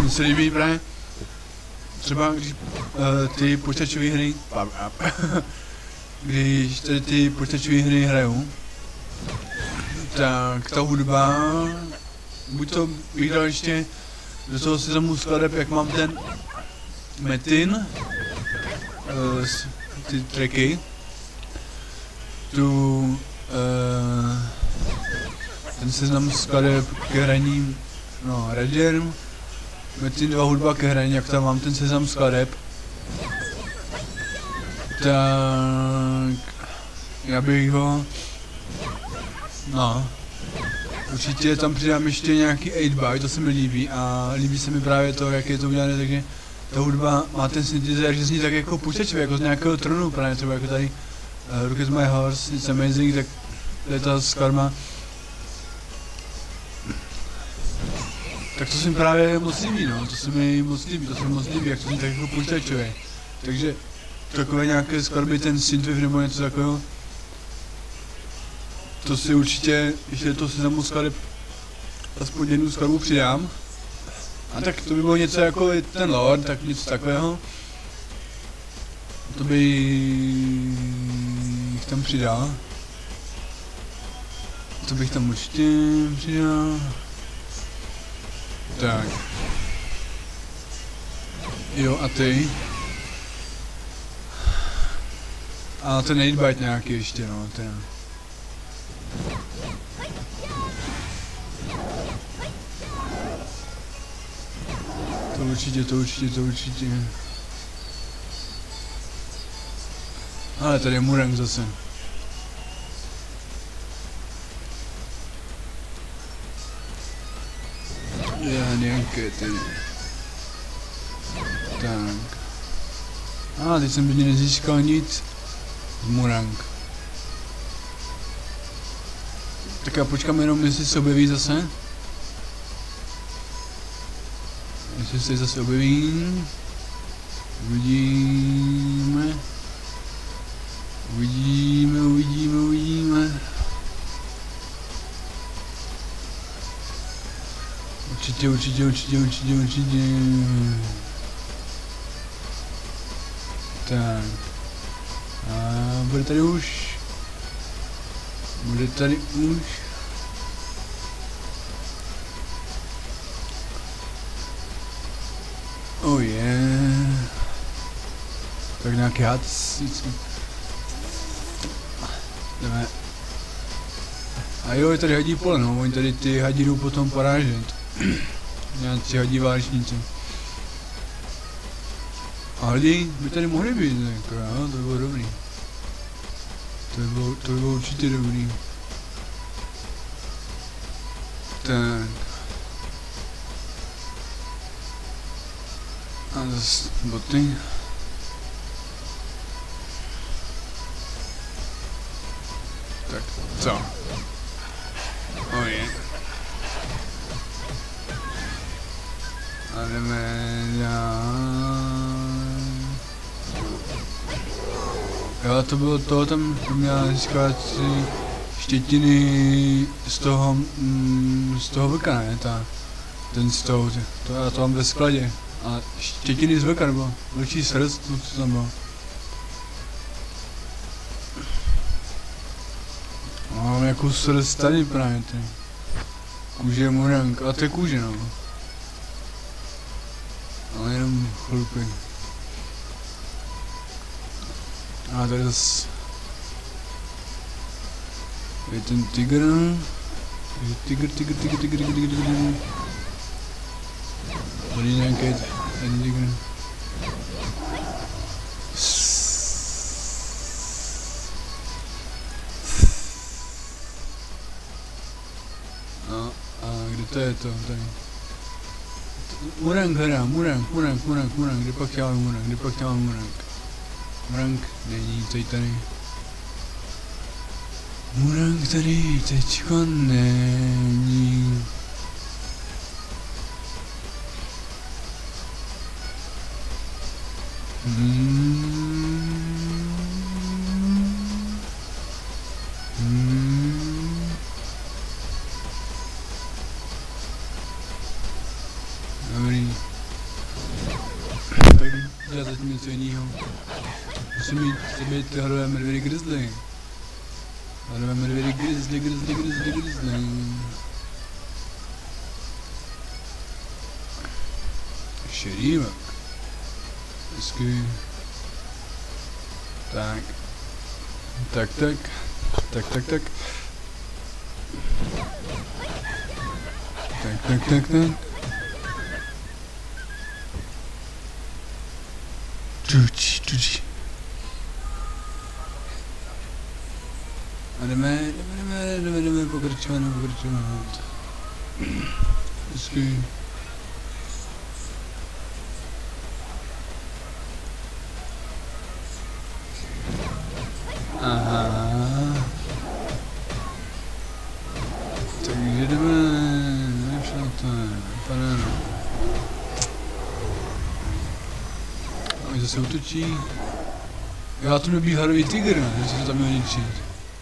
Mně se líbí právě třeba když uh, ty počítačové hry když tady ty počítačové hry hrajou tak ta hudba buď to bych dal ještě do toho seznamu skladeb, jak mám ten Metin, uh, ty tracky, tu uh, ten seznam skladeb k hraní, no, Ranger, Metin 2 hudba ke hraní, jak tam mám ten seznam skladeb, tak já bych ho, no, Určitě tam přidám ještě nějaký 8 to se mi líbí a líbí se mi právě to, jak je to udělané, takže ta hudba má ten synthesizer, že zní tak jako počítačově, jako z nějakého tronu, právě třeba jako tady uh, Rook is my horse, it's amazing, tak to je ta skladba. Tak to se mi právě moc líbí, no, to se mi moc líbí, to se mi moc líbí, jak to zní tak jako počítačově. Takže takové nějaké skladby, ten synthwave nebo něco takového, to si určitě, je to seznamu skladeb, aspoň jednu skladbu přidám. A tak to by bylo něco jako ten Lord, tak něco takového. To by jich tam přidal. To bych tam určitě přidal. Tak. Jo, a ty? A ten 8 nějaký ještě, no, ten. Určitě, to určitě, to určitě. Ale tady je Murang zase. Já nějaké ty. Tak. A ah, teď jsem ani nezískal nic. Murang. Tak já počkám jenom, jestli se objeví zase. Jestli se zase objeví. Uvidíme. Uvidíme, uvidíme, uvidíme. Určitě, určitě, určitě, určitě, určitě. Tak. A bude tady už. Bude tady už. Oh yeah. Tak nějaký had Jdeme. A jo, je tady hadí pole, no, oni tady ty hadí jdou potom porážet. Nějací hadí válečníci. A lidi by tady mohli být, jako, jo, to by bylo dobrý. To by bylo, to by bylo určitě dobrý. Tak. A zase boty. Tak, co? Yeah. A jdeme dál. Jo, to bylo to, tam měla získat štětiny z toho, mm, z toho vlka, ne, ta, ten stout, to já to mám ve skladě. A štětiny z vlka, nebo vlčí srdc, to, co tam bylo. Mám jako srdc tady právě, ty. Kůže murank, a to je kůže, no. Ale jenom chlupy. A tady zase je ten tygr. Je tygr, tygr, tygr, tygr, tygr, tygr, tygr. Tady nějaký ten tygr. No, a kde to je to? Tady. Murang hra, Murang, Murang, Murang, Murang, kde pak já Murang, kde pak já Murang? Murang není, tady tady. Murang tady teďko není. Hmm. Hmm. Dobrý. Tak já زیادت میتونی ها سمید سمید هر امر بری گرزلی هر امر بری گرزلی گرزلی گرزلی گرزلی شریمه Šerívek. Hezky. Tak. Tak, tak. Tak, tak, tak. Tak, tak, tak, tak. Čuč, čuč. A jdeme, jdeme, jdeme, jdeme, jdeme, pokračovat, pokračovat. Hezky. Aha. Útočí. Já tu nebýt hadový tygr? Že se tam měl ničit.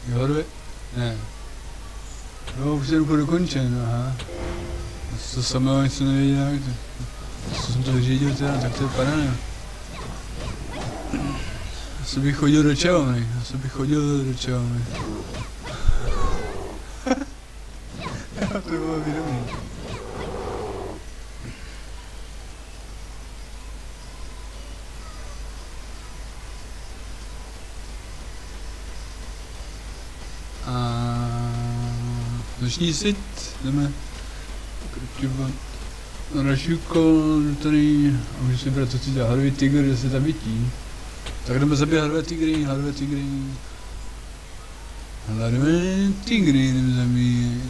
Jo, hadový? Ne. Jo, už jsem dokončen, aha. To samého něco nevěděl, jak to. Co jsem to vyřídil teda, tak to je paráda. Asi bych chodil do čelny, asi bych chodil do čelny. to bylo výborný. Noční sit, jdeme pokračovat na naši úkol, tady, a můžu si brát, co si dělá, hadový tygr, že se tam vytí. Tak jdeme zabít hadové tygry, hadové tygry. Hadové tygry jdeme zabít.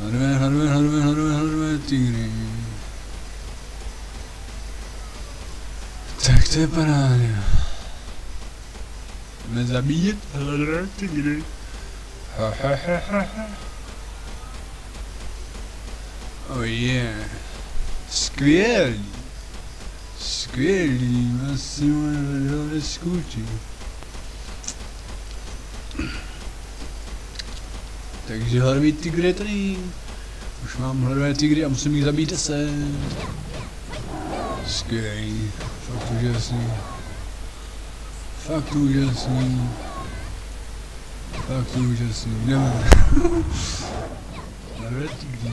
Hadové, hadové, hadové, hadové, hadové tygry. to je paráda. Jdeme zabíjet hledat tygry. Ha ha ha ha ha. Oh yeah. Skvělý. Skvělý, asi máme skutí. Takže hledový tygr je tady. Už mám hledové tygry a musím jich zabít se. Skvělý. Fakt úžasný. Fakt úžasný. Fakt úžasný. Jdeme. Hledové tygry,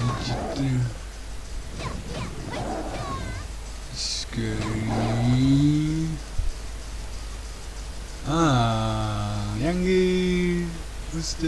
ty. Skvělý. Ah, Yangi. Husté.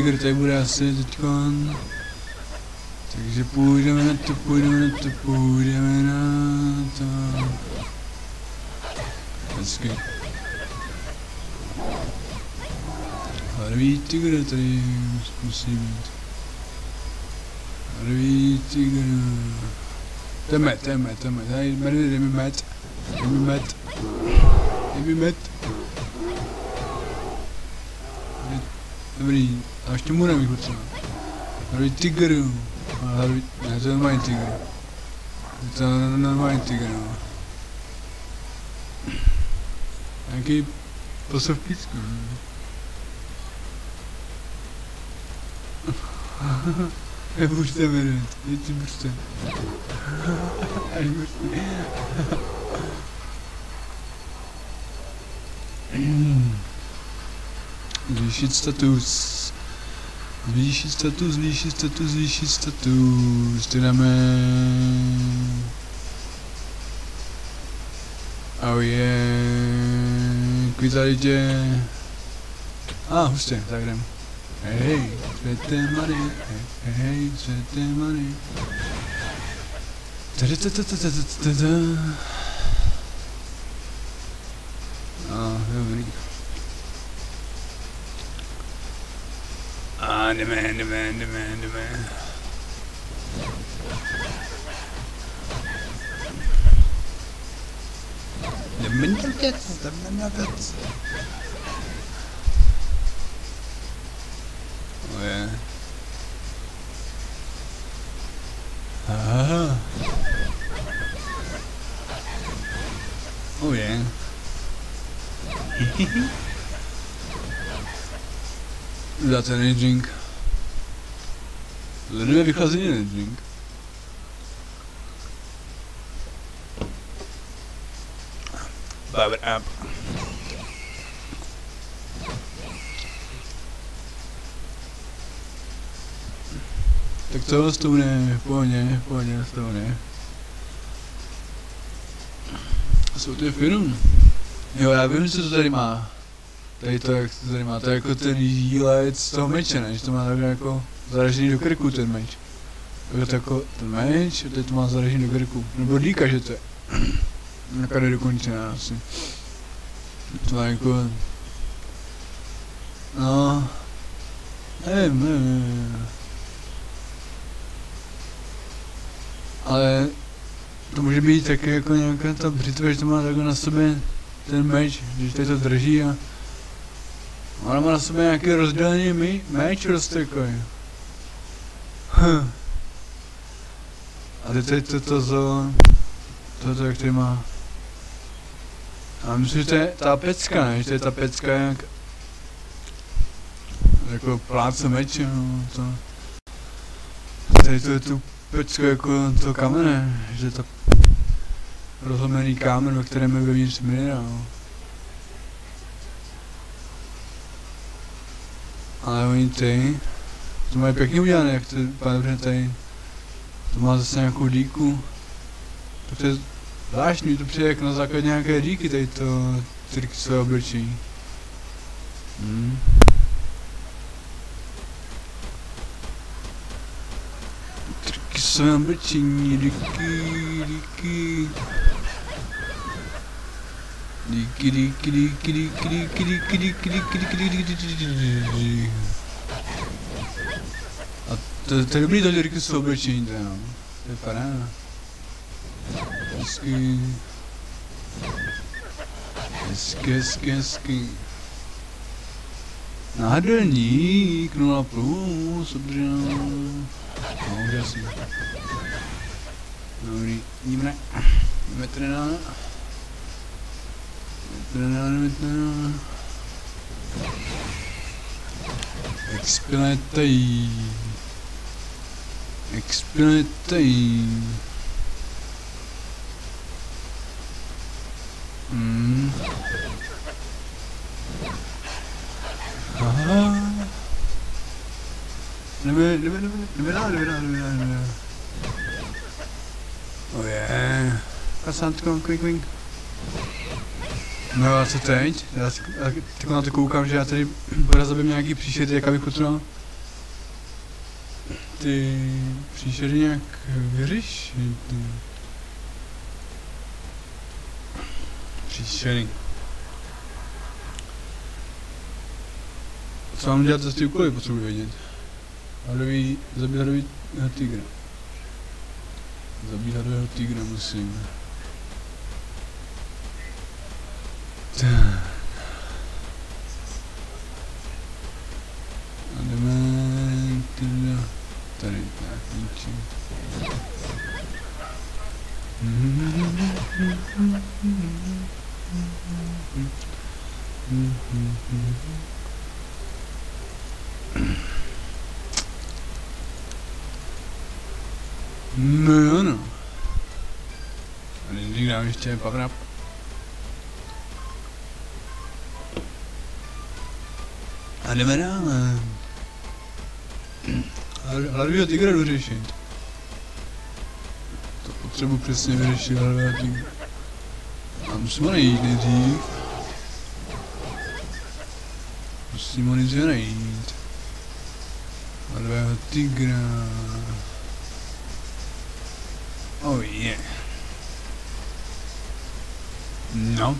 Tady bude asi teďkon. Takže půjdeme na to, půjdeme na to, půjdeme na to. Hezky. Hledový tygr tady musí být. Hledový tygr. To je met, to je met, to je met. Tady, tady, dej mi met. Dej mi met. Dej mi met. Dobrý, a ještě mu nevím, co. Hledový tygr. Hledový, ne, to je normální tygr. To je normální tygr, no. Nějaký posov písku. Nebuďte jmenovat, děti buďte. Až buďte. Zvýšit status. Zvýšit status, zvýšit status, zvýšit status. Ty dáme... Oh yeah. k vitalitě. A, ah, hustě, tak jdem. Hej, světé mary, hej, hej, světé mary. Tada, tada, tada, tada, tada. A, dobrý. A, jdeme, jdeme, jdeme, jdeme. Jdeme na věc, jdeme na věc. Oh yeah. Ah. Oh yeah. That's an drink. Lidé vychází na drink. Power up. Tak co, Stone, pohodě, pohodě, Stone. Jsou ty film? Jo, já vím, co to tady má. Tady to, jak to tady má, to je jako ten jílec z toho meče, ne? Že to má takhle jako zaražený do krku ten meč. Takže to jako ten meč, teď to má zaražený do krku. Nebo díka, že to je. Nějaká nedokončená asi. To má jako... No... Nevím, nevím, nevím. Ale to může být taky jako nějaká ta břitva, že to má takhle na sobě ten meč, když tady to drží a ona má na sobě nějaký rozdělený meč roztekový. Hm. A teď tady toto zo, toto jak tady má. A myslím, že to je ta pecka, ne? Že to je ta pecka jak... Jako pláce meč, no, to... Tady to je tu pecku jako to kamene, že to rozlomený kámen, ve kterém je vevnitř minerál. Ale oni ty, Moje peculiarne, jak to pan tutaj to ma tu liku. To przez właśnie to przy jak na zakodniankę que tej to tylko swoje obróci. Mm. Tylko swoje obróci, riki, riki. Riki, riki, riki, riki, riki, riki, riki, riki, riki, riki, riki, Terebbül ederek sohbet şeyinde Fena. to Eski eski eski. Nada Hezky. Hezky, não há plus, sobre No, já sim não Dobrý, ni ne. Jdeme treinar Jdeme treinar jdeme treinar explain Explanetej. Hmm. Aha. Oh yeah. Kasantko, kvink, kvink. No a co teď? Já tak na to koukám, že já tady zabím nějaký příšery, jak abych potřeboval ty příšery nějak vyřešit. Příšery. Co mám dělat za ty úkoly, potřebuji vědět. Hadový, zabít hadový tygra. Zabít hadového tygra musím. Tak. A jdeme Mano. I didn't do that, I was just popping up. Alemana. Are you a tigger or a patient? Potřebuji přesně vyřešit hladovýho tygra. A musím ho najít nejdřív. Musím ho nejdřív najít. Hladovýho tygra. Oh yeah. No.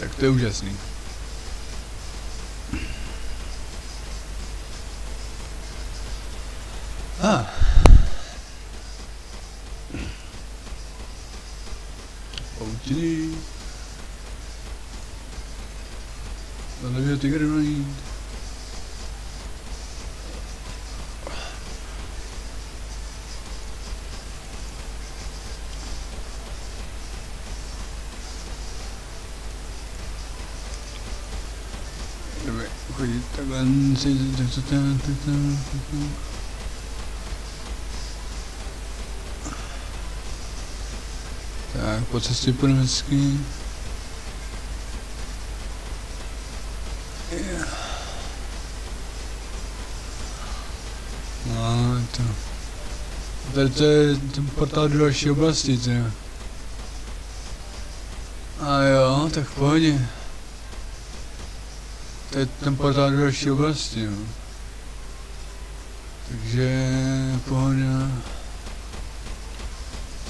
Tak to je úžasný. Ah. digger around. Так, вот со степенской. Tady to je ten portál do další oblasti, jo. A jo, tak v pohodě. To je ten portál do další oblasti, jo. Takže pohoda.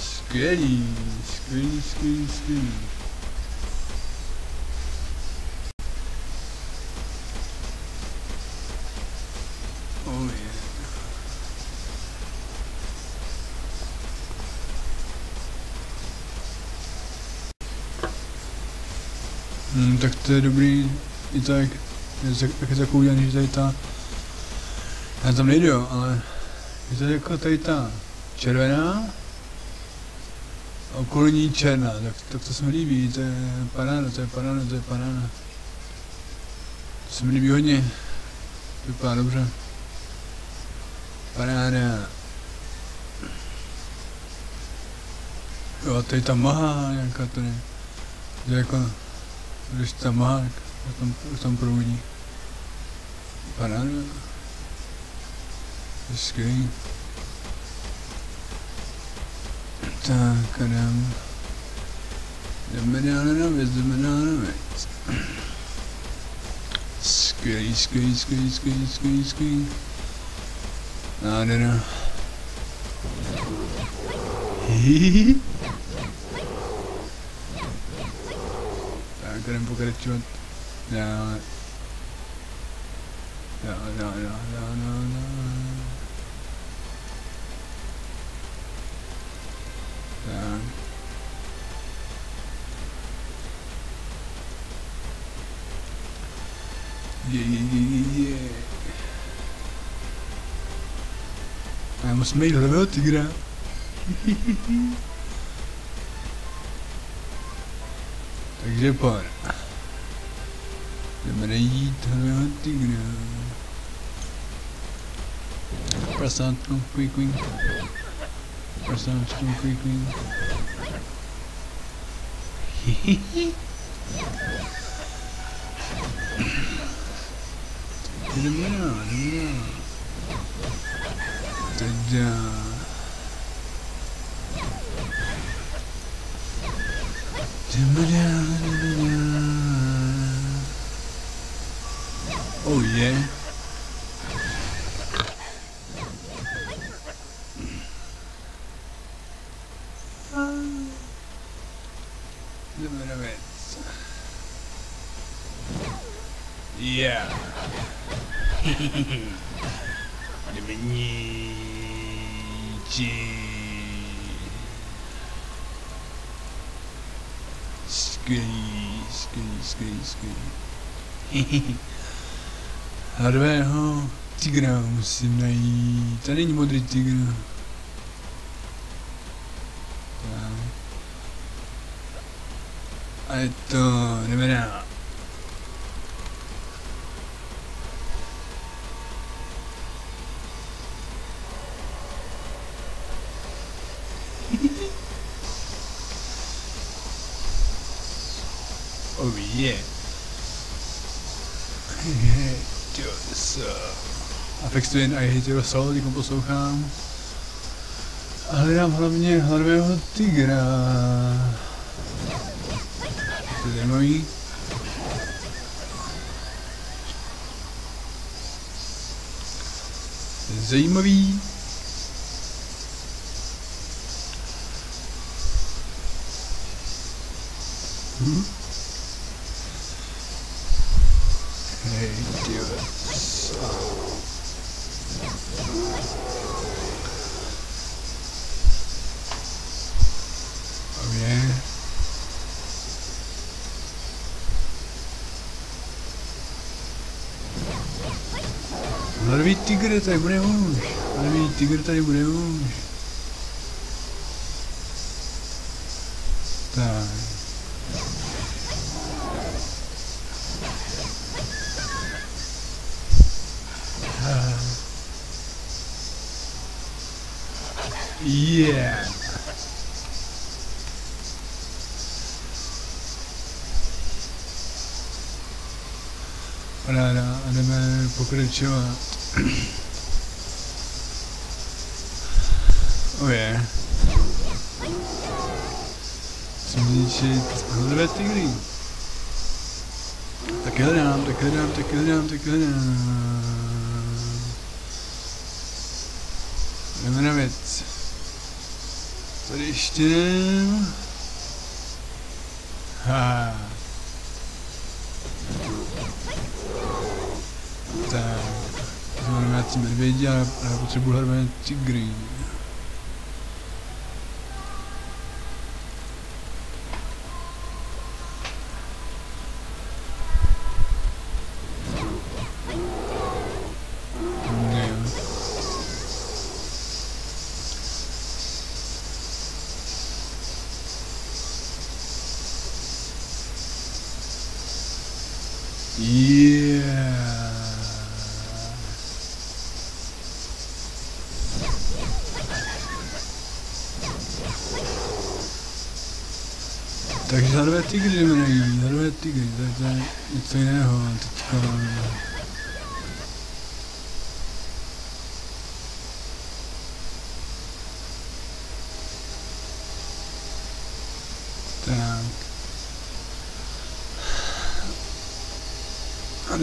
Skvělý, skvělý, skvělý, skvělý. Oh yeah. Hmm, tak to je dobrý, i tak, je, tak je tak udělaný, že tady ta, já tam nejdu, ale je to jako tady ta červená, okolní černá, tak, tak to se mi líbí, to je paráda, to je paráda, to je paráda. To se mi líbí hodně. Vypadá dobře. Paráda. Jo, a tady ta maha nějaká tady. To je jako, když ta maha, jak tam, tam proudí. Paráda. Skvělý. Tak a jdem. Jdeme dál na věc, jdeme dál na věc. Skvělý, skvělý, skvělý, skvělý, skvělý, skvělý. Nádhera. Hihihi. Tak jdem pokračovat. Dále. Dále, dále, dále, dále, dále. Tak. Je, je, je, je. A musíme jít hlavého tygra. Takže pojď. Jdeme najít hlavého tygra. Prasátko, quick, quick. Prasátko, quick, quick. Jdeme dál, jdeme dál. Tada. Jdeme Madame. Hladového tigra musím najít. Tady není modrý tygr. A je to, jdeme. Oh yeah. Hate yourself. Apex Twin I Hate Yourself, když poslouchám. A hledám hlavně hladového tygra. To je zajímavý. Zajímavý. Hm? Tygr tady bude už. Hladový tygr tady bude už. Tak. Ah. Yeah. Ráda a jdeme pokračovat. Oh je. Musím zničit tygry. Tak hledám, tak hledám, tak hledám, tak hledám. Jdeme na věc. Tady ještě. Ha. Tak. Znamená nějací medvědi, ale potřebuji hledovat tygry.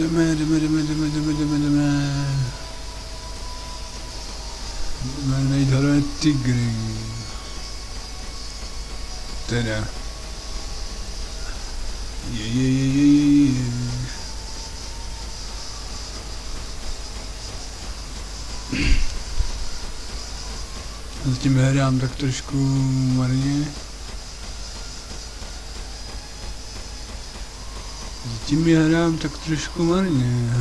Jdeme, jdeme, jdeme, jdeme, jdeme, jdeme, jdeme. Jdeme najít hadové tygry. Teda. Je, je, je, je, je, je. Zatím hrám tak trošku marně. Zatím já hrám tak trošku marně.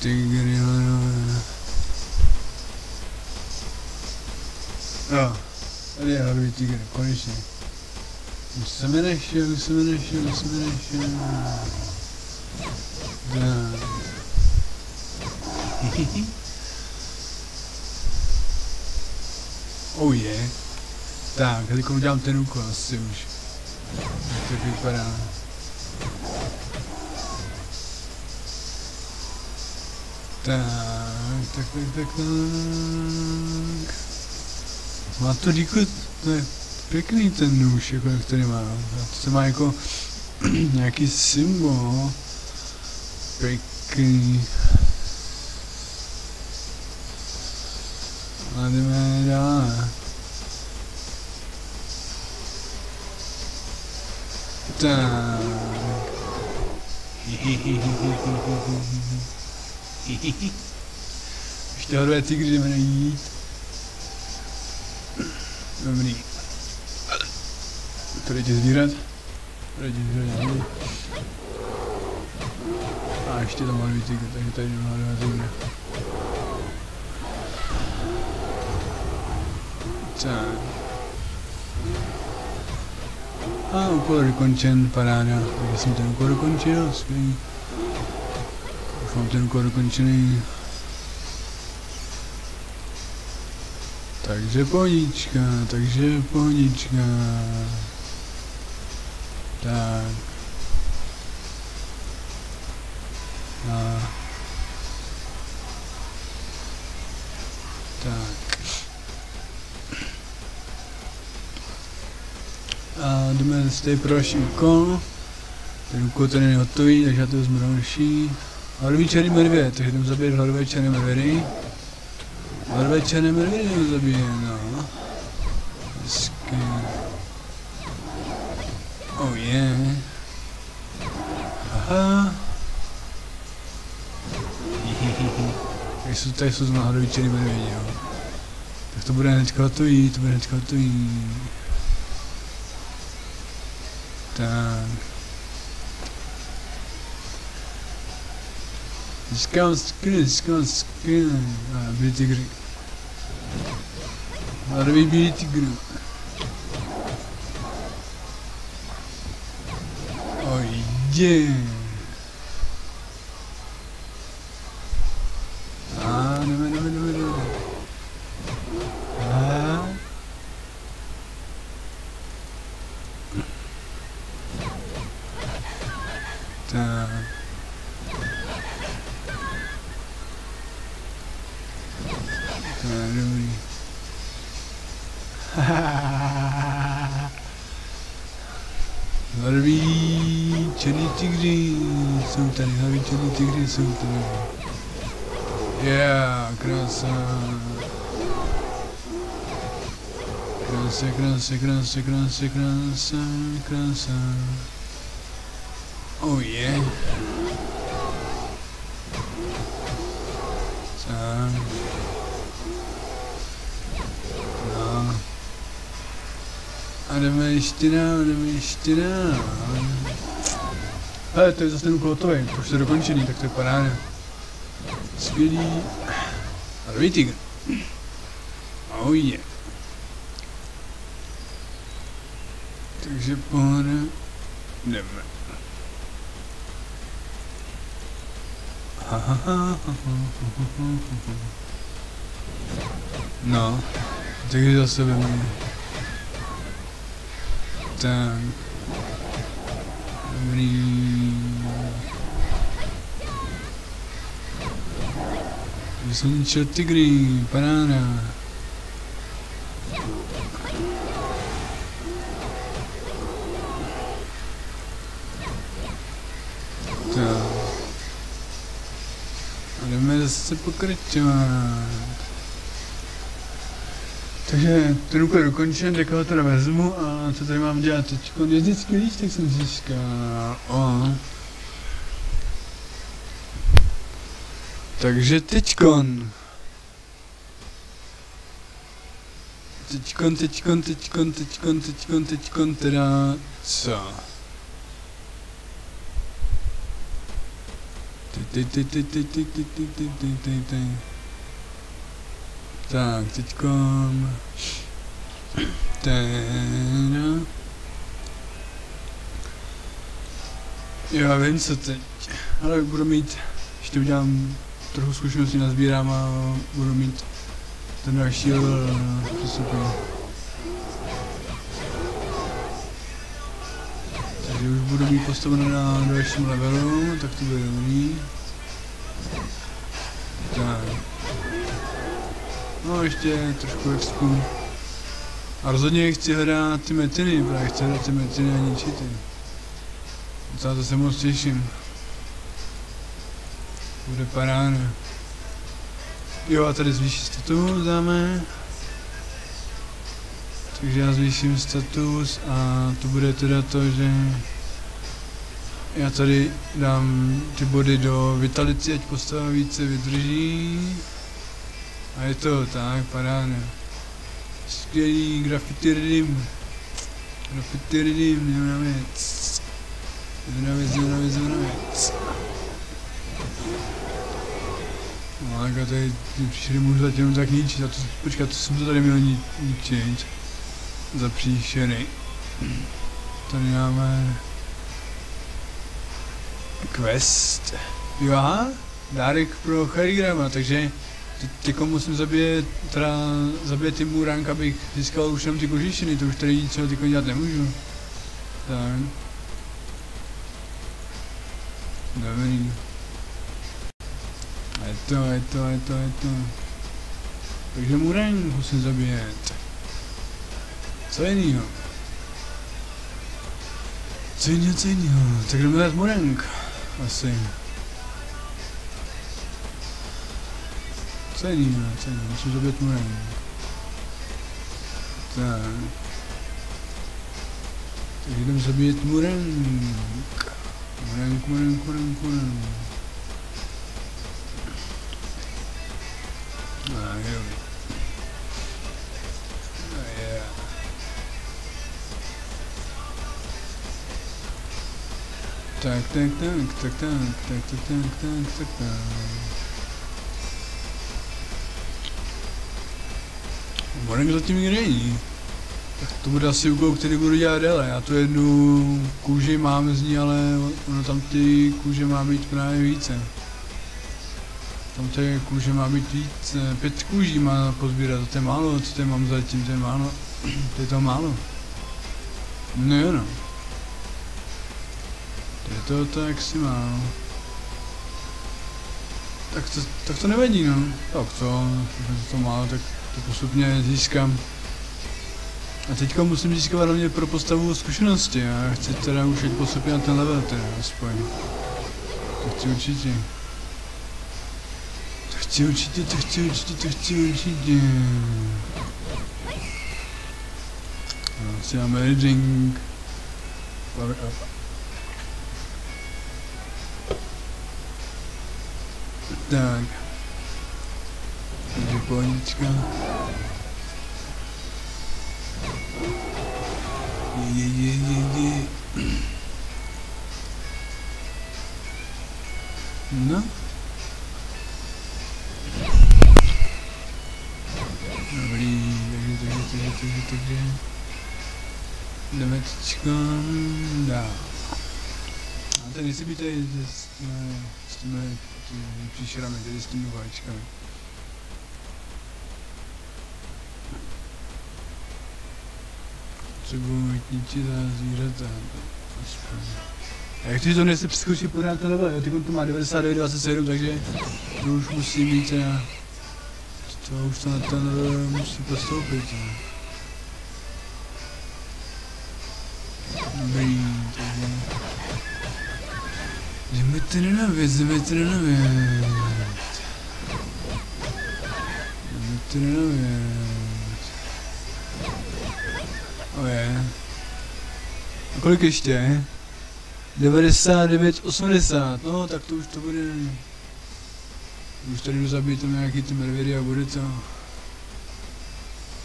Tygry, hanové. Jo, tady je hadový tygr, konečně. Už jsem je nešel, už jsem je nešel, už jsem je nešel. Oh je. Yeah. Tak, teď udělám ten úkol asi už. Jak to vypadá. Tak, tak, tak, tak, tak. Má to díku, to je pěkný ten nůž, jako jak tady má. To má jako nějaký symbol. Pěkný. A jdeme dál. Tak. Ještě hodové tygry jdeme najít. Dobrý. Ti zvířat. Ti zvířat. A ještě tam hodový tygr, takže tady jdeme hodové tygry. Tak. A úkol dokončen, paráda. Takže jsem ten úkol dokončil, skvělý. Už mám ten úkol dokončený. Takže pohodička, takže pohodička. Tady pro další úkol. Ten úkol tady není hotový, takže já to vezmu další. Hladový černý medvěd, takže jdeme zabít hladové černé medvědy. Hladové černé medvědy jdeme zabít, no. Hezky. Oh yeah. Aha. tady jsou, tady jsou znovu hladový černý medvědi, jo. Tak to bude hnedka hotový, to bude hnedka hotový. Získám skin, získám skin. A byli tygry. Černý tygři jsou tady. Yeah, krása. Krása, krása, krása, krása, krása, krása. Oh yeah. Tak. No. A jdeme ještě dál, jdeme ještě dál. Hele, to je zase ten úkol hotový, to už je dokončený, tak to je paráda. Skvělý. A dobrý tygr. Oh yeah. Takže pohoda. Jdeme. No, takže zase vemu. Tak. Zničil tygry, paráda. Tak. A jdeme zase pokračovat. Takže ten úkol je dokončen, teda vezmu a co tady mám dělat teď? Je vždycky líš, tak jsem říkal. O. Takže teďkon. Teďkon, teďkon, teďkon, teďkon, teďkon, teďkon, teda co? Tak, teďkon... Teda... Já vím, co teď, ale budu mít, ještě udělám trochu zkušeností nazbírám a budu mít ten další level přestupný. Takže už budu mít postavené na dalším levelu, tak to bude dobrý. Tak. No ještě trošku expu. A rozhodně chci hrát ty metiny, právě chci hrát ty metiny a ničit. Docela to se moc těším. Bude paráda. Jo a tady zvýší status dáme. Takže já zvýším status a to bude teda to, že já tady dám ty body do vitality, ať postava více vydrží. A je to tak, paráda. Skvělý graffiti redeem. Graffiti redeem, jdeme na věc. Jdeme na věc, jdeme na věc, jdeme na věc. No, tady ty příšery můžu zatím tak ničit, a to, počkat, to jsem to tady měl ni ničit. Za příšery. Tady máme... Quest. Jo, dárek pro Charigrama, takže teď musím zabíjet, teda zabíjet ty Muránk, abych získal už jenom ty kožišiny, to už tady nic teď dělat nemůžu. Tak. Dobrý. Je to, je to, je to, je to. Takže Muránk musím zabíjet. Co jinýho? Co jinýho, co jinýho? Tak jdeme dát Muránk. Asi. Co jinýho, co jinýho? Musím zabít Muránk. Tak. Tak jdem zabít Muránk. Muránk, Muránk, Muránk, Muránk. Tak, tak, tak, tak, tak, tak, tak, tak, tak, tak, tak. Morek zatím nikde není. Tak to bude asi úkol, který budu dělat déle. Já tu jednu kůži mám z ní, ale ono tam ty kůže má být právě více. Tam té kůže má být víc, pět kůží má pozbírat, to je málo, co tady mám zatím, to je málo, to je to málo. No jo no. To je to tak si málo. Tak to, tak to nevadí no, tak to, to málo, tak to postupně získám. A teďka musím získat hlavně pro postavu zkušenosti, já chci teda už jít postupně na ten level teda, aspoň. To chci určitě. Chcę ci to, to chcę ci to, to. So I'm up. Так. Японечка. Е-е-е-е-е. Ну. No. Dobrý, takže, takže, takže, takže, takže. Jdeme teďka dál. A tady si být tady s těmi, s těmi příšerami, tady s těmi vajíčkami. Potřebuji mít ničitá zvířata. Aspoň. Jak ty to nejsi přeskočit pořád ten level, jo? Ty to má 99,27, takže to už musí mít teda... To už to na ten level musí postoupit, jo. Dobrý, takže... Jdeme tedy na věc, jdeme tedy na věc. Jdeme tedy na věc. Oje. A kolik ještě? 99, 80, no tak to už to bude. Už tady jdu zabít tam nějaký ty medvědy a bude to.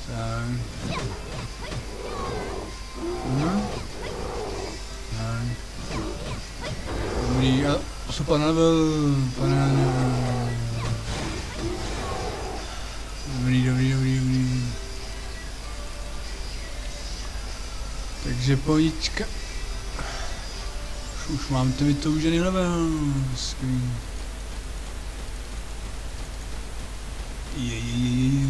Tak. No. Tak. Dobrý, a co pan level, pane Dobrý, dobrý, dobrý, dobrý. Takže pojíčka. Už, mám to vytoužený level. Skvělý. Je, je, je, je.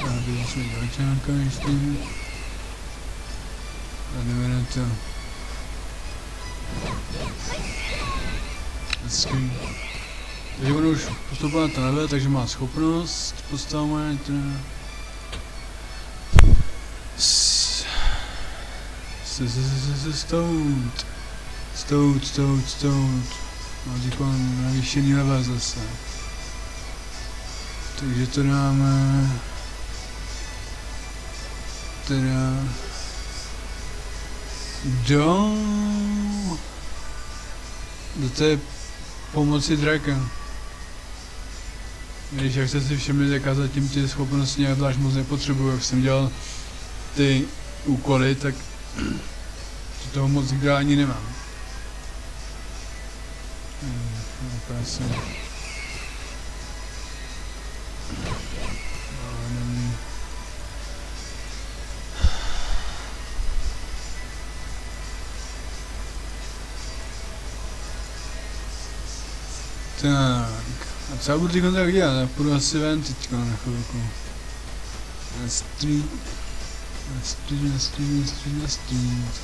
Tady jsme dělčánka ještě. A jdeme na to. Na takže má schopnost postavovat Stout. Stout, stout, stout. No teďka navýšený level zase. Takže to dáme... Teda... Do... Do té pomoci draka. Když jak jste si všimli, tak já zatím ty schopnosti nějak zvlášť moc nepotřebuju, jak jsem dělal ty úkoly, tak toho moc ani nemám. Hmm, no, Tak, a co budu teď dělat? Půjdu asi ven teďka na chvilku. Na street. Na street, na street.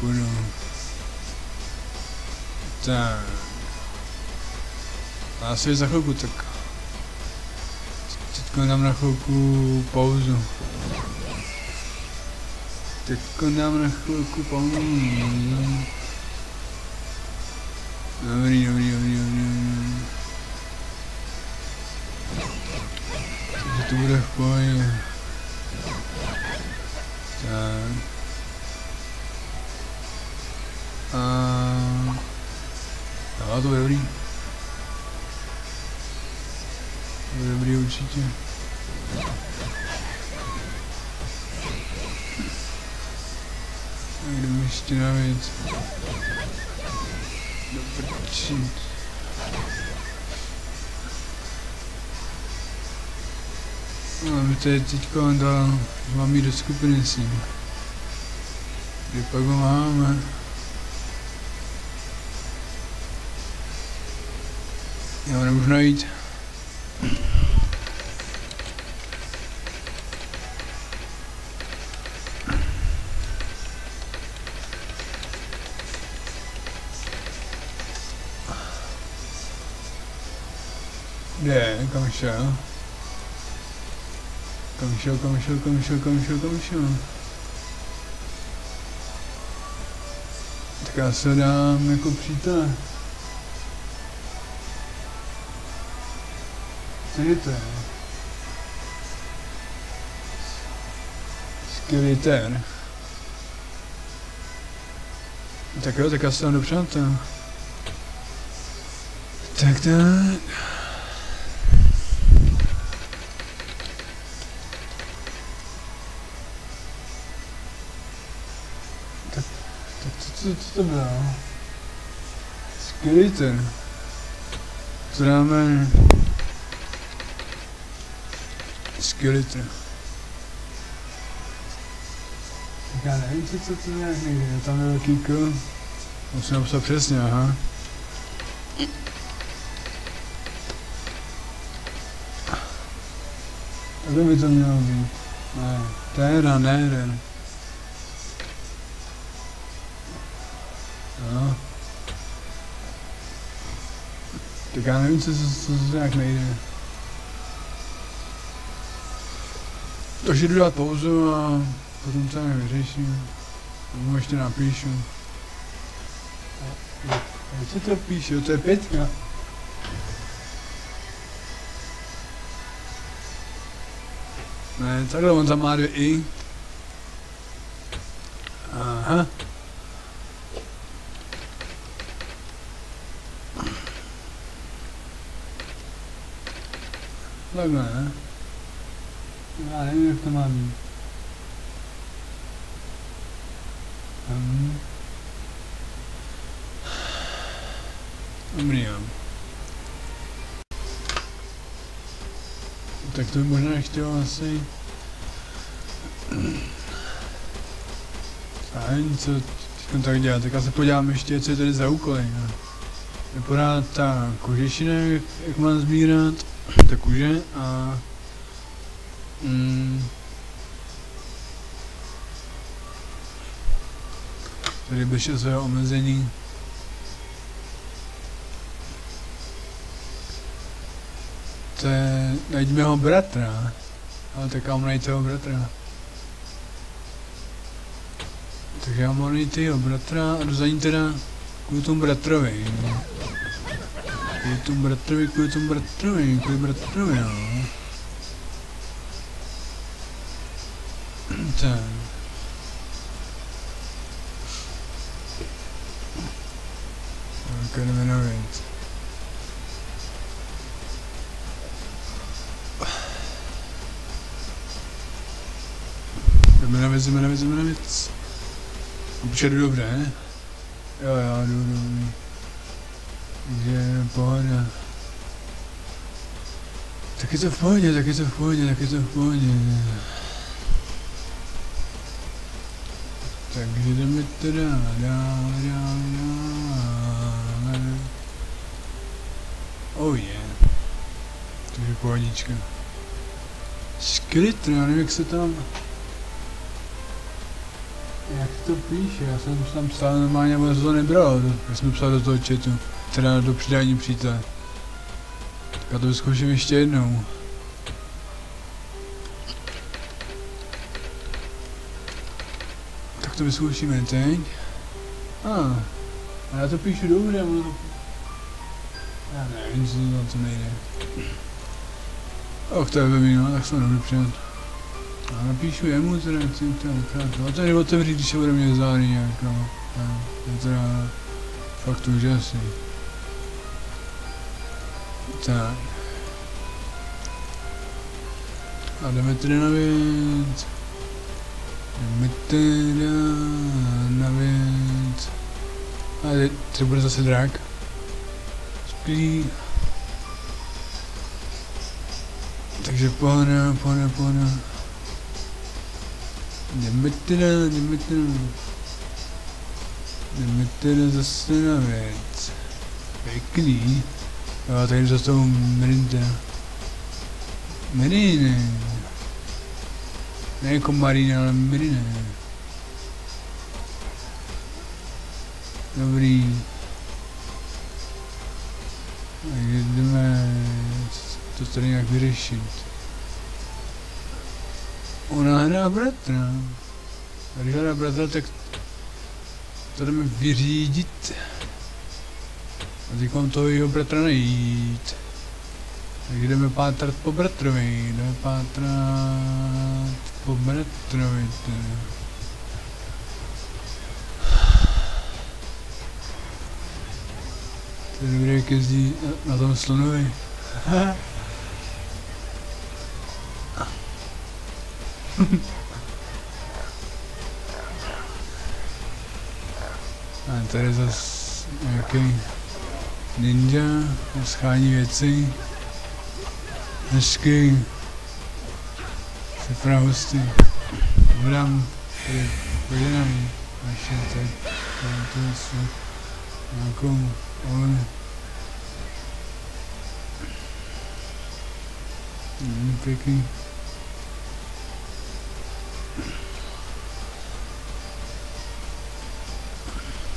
Půjdu. Tak. A asi za chvilku tak. Teďko dám na chvilku pauzu. Teďko dám na chvilku pauzu. Dobrý, dobrý, dobrý, dobrý, dobrý. Takže to bude v pohodě. Tak. A... No, to bude dobrý. To bude dobrý určitě. Jdeme ještě No, my tady teďka dal, mám jít do skupiny s ním. Kde pak ho máme? Já ho nemůžu najít. Kde? Šel? Kam šel, šel, kam šel, kam šel? Tak já se dám jako přítele. Co je to? Skvělý ten. Tak jo, tak já se dám do přátel. Tak. Tak, co, co, to bylo? Skvělý ten. Co dáme? Skeleton. Já nevím, co, to nějak někde, tam je velký K. Musím napsat přesně, aha. Takhle by to mělo být. Ne, téra, ne, ne. No. Tak já nevím, co, co, co, co nějak nejde. Takže jdu dát pauzu a potom to vyřeším. Nebo ještě napíšu. Se to píše? To je pětka. Ne, takhle on tam má dvě i. Aha. Takhle, ne? Já nevím, jak to má být. Hmm. Dobrý, jo. Tak to by možná chtěl asi... Fajn, co teďka tak dělat, tak já se podívám ještě, co je tady za úkoly. No. Vypadá ta kožešina, jak, jak mám sbírat, ta kůže a... Mm, tady bližší své omezení. To je, najď mého bratra. Ale tak mám najít toho bratra. Takže já mám najít jeho bratra a ní teda kvůli tomu bratrovi. Kvůli tomu bratrovi, kvůli tomu bratrovi, kvůli bratrovi, no. Tak. Tak jdeme na věc. Jdeme na věc, jdeme na věc, jdeme na věc. Určitě jdu dobře, ne? Jo, jo, jdu. Takže pohoda. Tak je to v pohodě, tak je to v pohodě, tak je to v pohodě. Takže jdeme teda dál, dál, dál. Oh yeah. Takže pohodička. Skrytr, já nevím, jak se tam... Jak to píše, já jsem tam psal normálně, ale to nebral, já jsem psal do toho chatu, teda do přidání. Tak já to vyzkouším ještě jednou. Tak to vyzkoušíme teď. A, ah, a já to píšu dobře, ono to... Já nevím, co to, to nejde. Och, to je ve no, tak jsem dobrý přijat. A napíšu jemu teda, jsem to ukázal. A tady otevřít, když se bude mě záry nějak, no. To je teda fakt úžasný. Tak. A jdeme tedy na věc. Jdeme teda na věc. A teď bude zase drak. Spí. Takže pohoda, pohoda, pohoda. Jdeme teda, jdeme teda. Jdeme teda zase na věc. Pěkný. Jo, tady zase tou Merinda. Merine. Ne jako Marina, ale Merine. Dobrý. Jdeme to tady nějak vyřešit. Ona hledá bratra. Když hledá bratra, tak to jdeme vyřídit. Bratra najít. Tak jdeme pátrat po bratrovi, jdeme pátrat po bratrovi. To je dobré, jak jezdí na tom slonovi. A tady zase nějaký ninja, schání věci, hezky, se pravosty. Budám tady podívám naše teď, to jsou nějakou, mm, pěkný.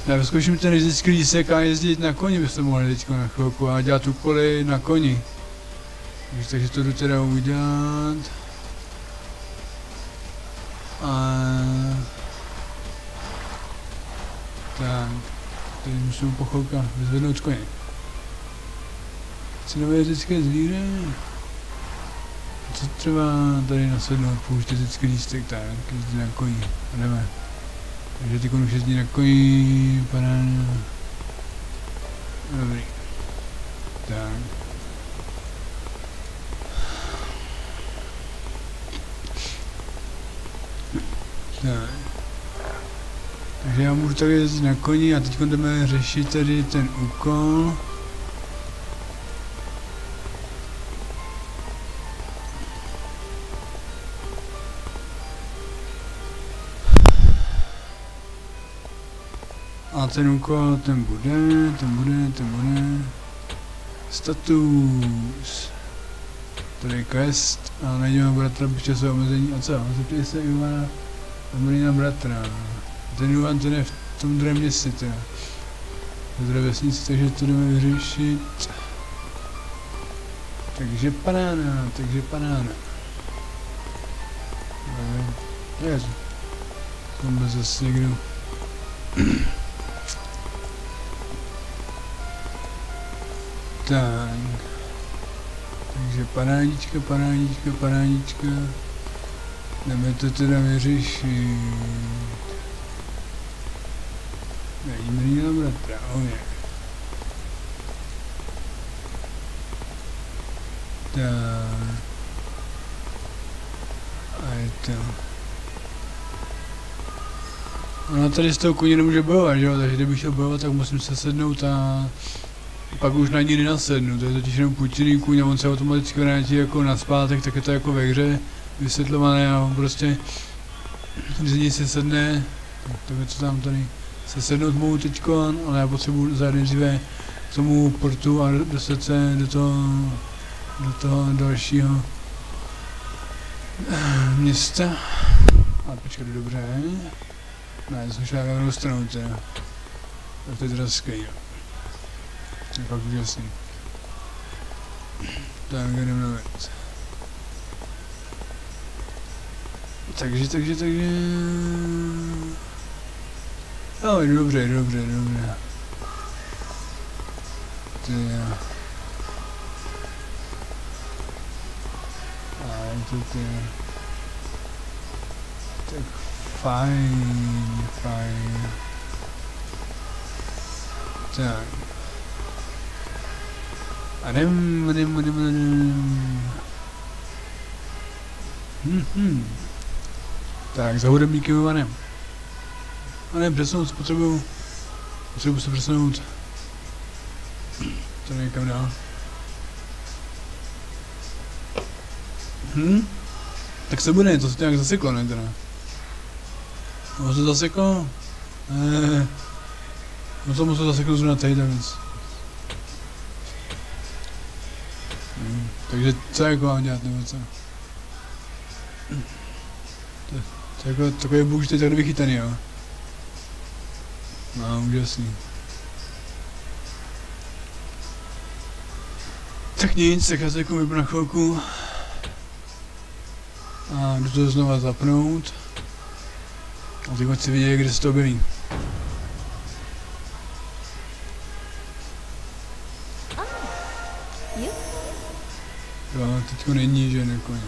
Já vyzkouším ten vždycky lísek a jezdit na koni byste mohli teďko na chvilku a dělat úkoly na koni. Takže, to jdu teda udělat. A... Tak. Tady musím pochopka vyzvednout z. Chci nové jezecké zvíře. Co třeba tady nasednout, pouštět vždycky lístek, tak jezdí na koni. Jdeme. Takže ty už jezdí na koni, paráda. Dobrý. Tak. Tak. Takže já můžu tady jezdit na koni a teď jdeme řešit tady ten úkol. Ten úkol, ten bude, ten bude, ten bude. Status. Tady je quest a najdeme bratra časové omezení. A co? Zeptej se Ivana Amelina bratra. Ten Ivan ten je v tom druhém městě teda. V druhé vesnici, takže to jdeme vyřešit. Takže panána, takže panána. Jezu. Tam zase někdo. Tak. Takže panádička, panádička, panádička. Jdeme to teda vyřešit. Bratra, oh je. Tak. A je to. Ona tady z toho koně nemůže bojovat, že jo? Takže kdybych chtěl bojovat, tak musím se sednout a pak už na ní nenasednu, to je totiž jenom půjčený kůň a on se automaticky vrátí jako na zpátek, tak je to jako ve hře vysvětlované a on prostě když ní se sedne, tak je co tam tady, se sednout mohu teďko, ale já potřebuji zajet nejdříve k tomu portu a dostat se do toho, do toho dalšího města. A počkat, dobře. Ne, jsem šel na druhou stranu to je skvělé. Je fakt úžasný. Tak jdeme na věc. Takže, takže, takže... Jo, dobře, dobře, dobře. To je... A je to ty... Tak fajn, fajn. Tak. A jdem, jdem, jdem, jdem. Hm, hm. Tak, za hudebníkem Ivanem. A ne, přesunout, potřebuju... Potřebuju se přesunout. To někam dál. Hm? Tak se bude, to se nějak zaseklo, ne teda? No se zaseklo? Ne. No to musel zaseknout zrovna tady ta věc. Takže co jako mám dělat, nebo co? To je jako takový bůh, že teď tak vychytaný, jo. No, úžasný. Tak nic, tak já se jako vypnu na chvilku. A jdu to znova zapnout. A teď chci vidět, kde se to objeví. Jo, teďko není, že nekoně.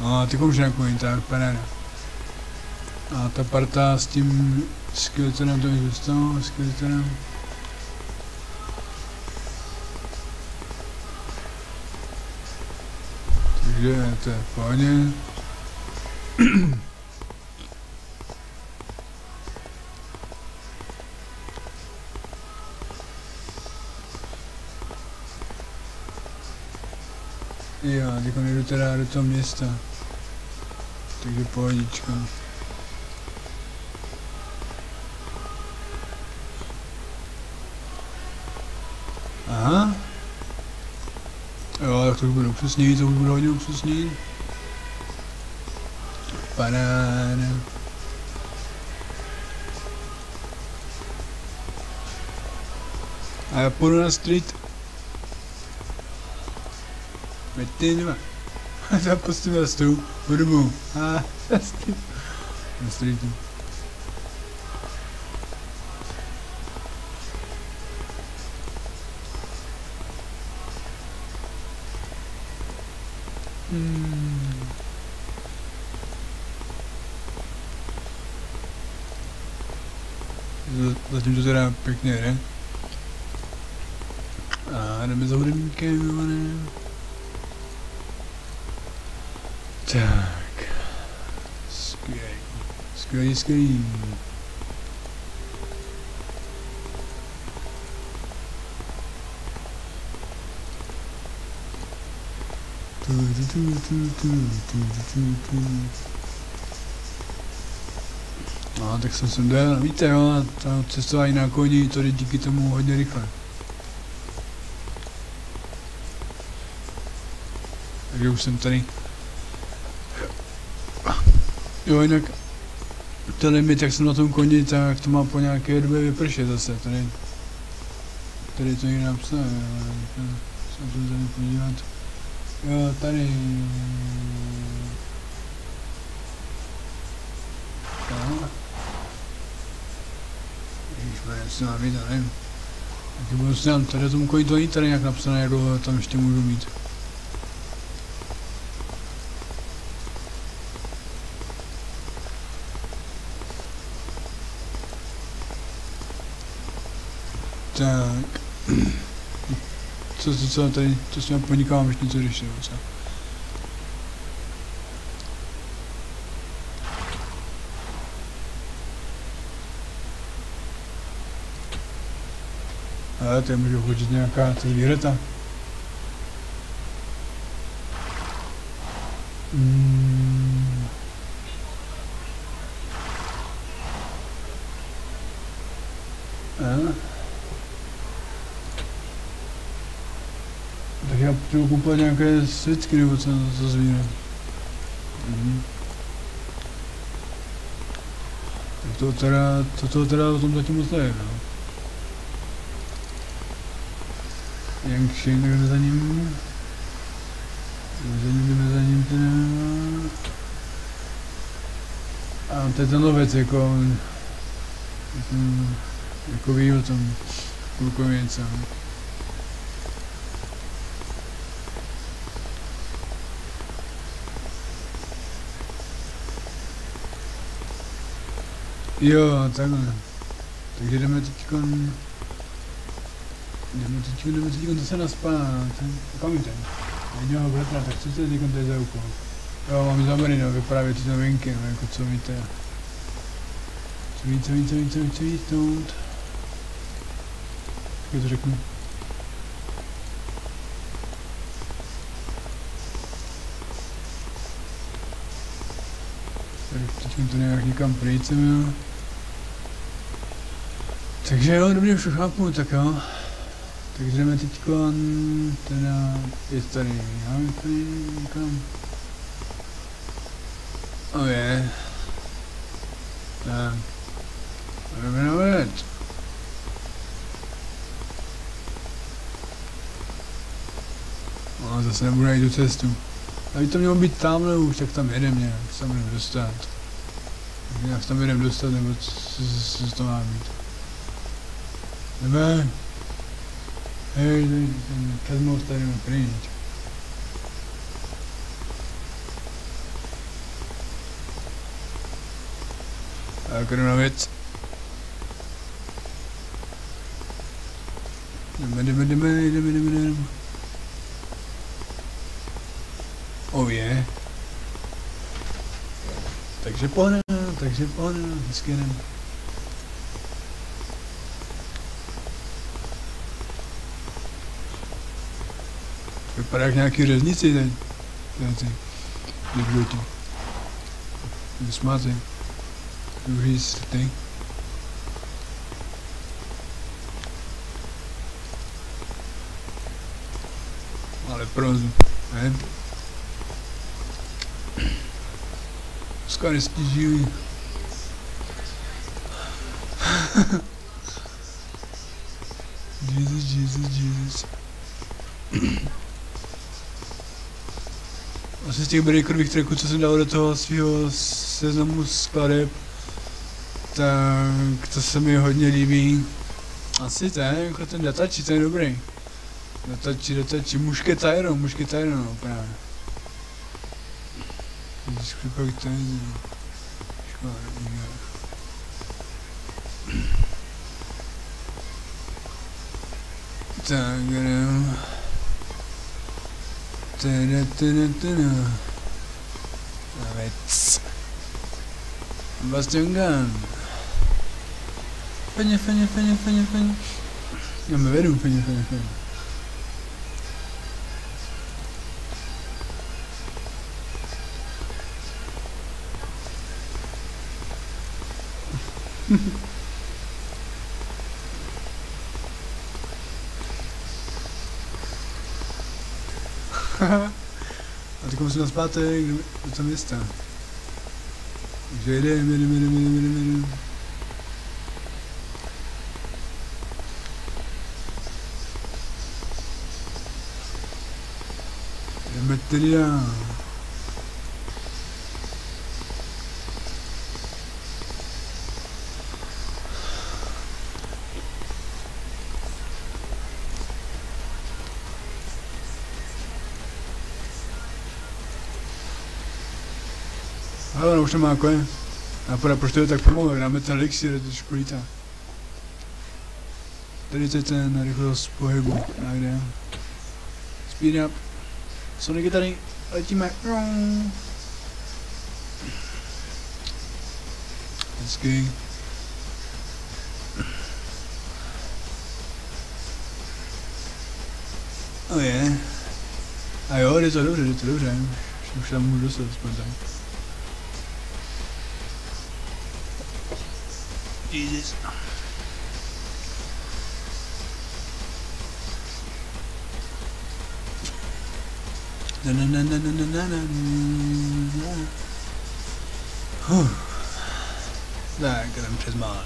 No a ty už nekoní, tak paráda. A ta parta s tím skeletonem to zůstalo, skeletonem. Takže to je v pohodě. Jo, teď jdu teda do toho města. Takže pohodička. Aha. Jo, tak to už bude upřesnění, to už bude hodně upřesnění. Paráda. A já půjdu na street. Meďte dva. Zapustím na stůl. Budu A na street. Na streetu. Hmm. Zatím to teda pěkně jde. A jdeme za hudebníkem, ne? Tak. Skvělý. Skvělý. No, tak jsem sem dojel, víte jo, to cestování na koni, to jde díky tomu hodně rychle. Takže už jsem tady. Jo, jinak ten limit, jak jsem na tom koni, tak to má po nějaké době vypršet zase, tady. Tady to někde napsané, ale se tady podívat. Jo, tady. Aha. Ježišmarja, co mám vidět, nevím. Taky budu si dám, tady tomu koni to není tady nějak napsané, jak dlouho tam ještě můžu mít. Tak. Co, co, co tady, to s ním podnikám ještě něco řešit, co? Ale tady může chodit nějaká zvířata. Mm. A? Potřebuji kupovat nějaké světky nebo co za zvíře. Mhm. Tak to teda, to, to teda o tom zatím moc nevím, no. Yankshi, jdeme za ním. Jdeme za ním, jdeme za ním teda. A to je ten lovec, jako, jako, jako ví o tom klukověnce. Jo, takhle. Takže jdeme teďko... Jdeme teďko, jdeme teďko zase na spát. Kam jdem? Jedního bratra, tak co se teďko tady za úkol? Jo, mám zabrý, no, vyprávět ty novinky, no, jako co víte. Co ví, co ví, co ví, co ví, co ví, co ví, Jak to řeknu? Tak teď to nějak někam pryjcem, jo. Takže jo, dobře, už to chápu, tak jo. Tak jdeme teďko, teda, je tady, já tady někam. O je. Tak. Jdeme na věc. No, zase nebudu najít tu cestu. A by to mělo být tamhle už, tak tam jedem nějak, se budeme dostat. Tak nějak tam jedem dostat, nebo co, co, co to má být. Jdeme. Hej, ten Kazmov tady má pryč. Tak jdeme na věc. Jdeme, jdeme, jdeme, jdeme, jdeme, jdeme. Oh je. Takže pohne, takže pohne, hezky jdeme. Para k nějaký reznici ten, ten ty dobroti. Vysmazej. Druhý ten. Ale prozu, ne? Skoro stížili. Jesus, Jesus, Jesus. Z těch breakerových tracků, co jsem dal do toho svého seznamu skladeb, tak to se mi hodně líbí. Asi ten, jako ten datači, ten je dobrý. Datači, datači, mušketajro, mušketajro, no právě. Když pak ten, škoda, Tak, jdem. Arrête. Bastion Gun. Fagne, fagne, fagne, fagne, fagne. Non, mais vélo, fagne, fagne, fagne. Sopata Gutamista. Jere meri meri meri meri meri. Meteria. facem ако е. Апора проштето так помогла, грамета лексира да школита. Третата ne? рехос по его, je Speed up. Sonraki tadi ultimate wrong. Let's go. Oh yeah. Aí olha, resolveu, resolveu, to Acho que está muito gostoso, espantar. Jesus. Na na na na na na na na. na. Whew. Där går den precis mal.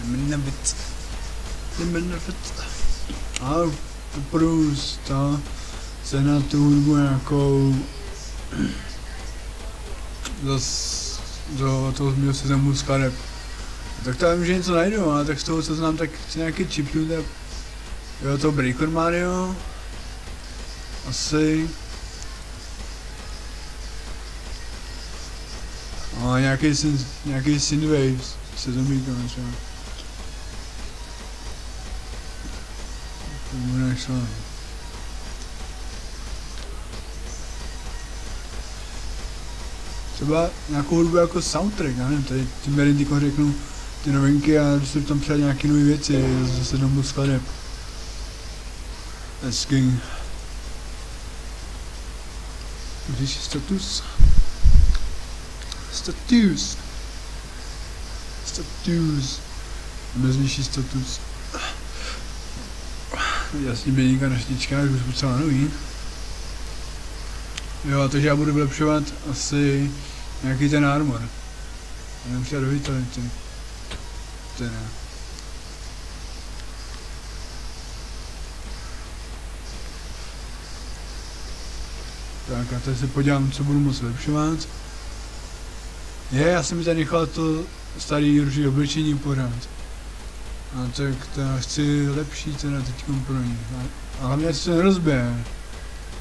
Lämna vitt. Lämna vitt. Ja, Bruce, då. Se na tu hudbu nějakou zas do toho mého seznamu skladeb. Tak to vím, že něco najdu, ale tak z toho, co znám, tak si nějaký chiptune, tak jo, to Breaker Mario, asi. A nějaký, syn, nějaký Synthwave se to říkám třeba. To bude třeba nějakou hudbu jako soundtrack, já nevím, tady tím Merindiko řeknu ty novinky a jsem tam přijat nějaké nové věci, zase domů skladeb. Hezky. Když je status. Status. Status. Beznější status. Jasně běníka na štičkách, už potřeba nový. Jo, takže já budu vylepšovat asi nějaký ten armor. Nevím, třeba do vitality. Teda. Tak a teď se podívám, co budu moc vylepšovat. Je, já jsem mi tady nechal to starý růží oblečení pořád. A tak to chci lepší teda teď pro ní. A hlavně se to nerozbije.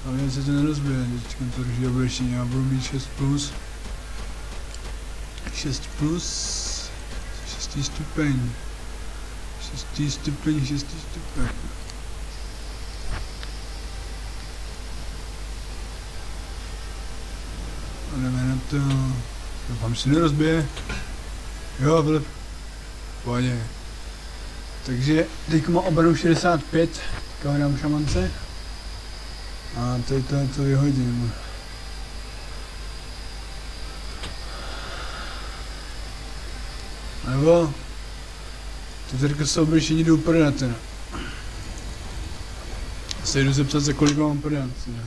Hlavně se to nerozbije, teď to růží oblečení. Já budu mít 6 plus. 6 plus 6 stupeň. 6 stupeň 6 stupeň. A jdeme na to. Doufám si nerozbije. Jo vylep pohodě. Takže teď má obranu 65 teďka dám šamance. A teď to, to vyhodím Nebo to teďka se oblečení jdu na ten. Se jdu zeptat, za kolik mám prodat. ne?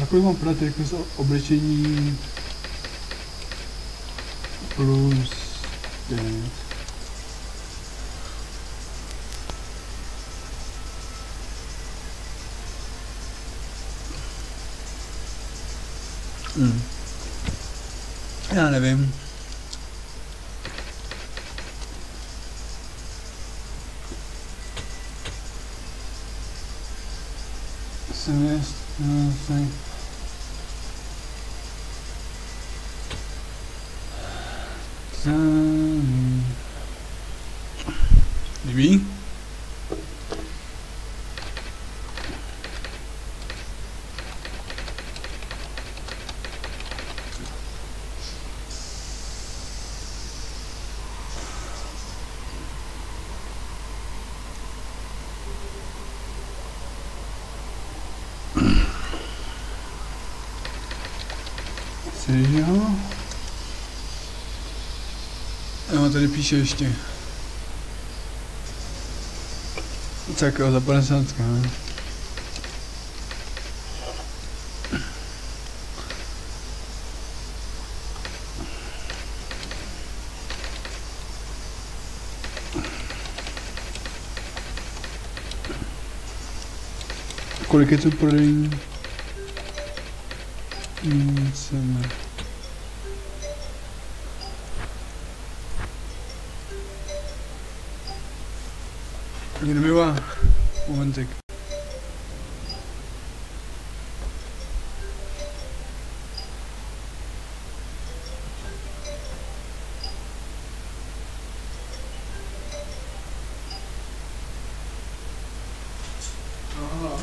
Za kolik mám prodat jako z oblečení plus 9. Hmm. Já nevím. Jsem jest, no, tady píše ještě. Tak jo, za 50, no. Kolik je to prodejní? Hmm, cena. Někdo mi má momentek. Aha.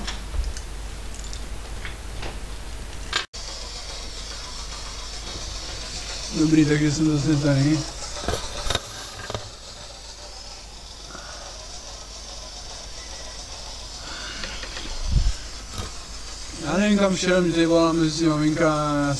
Dobrý, takže jsem zase tady. Já nevím kam šel, mě tady volá mezi maminka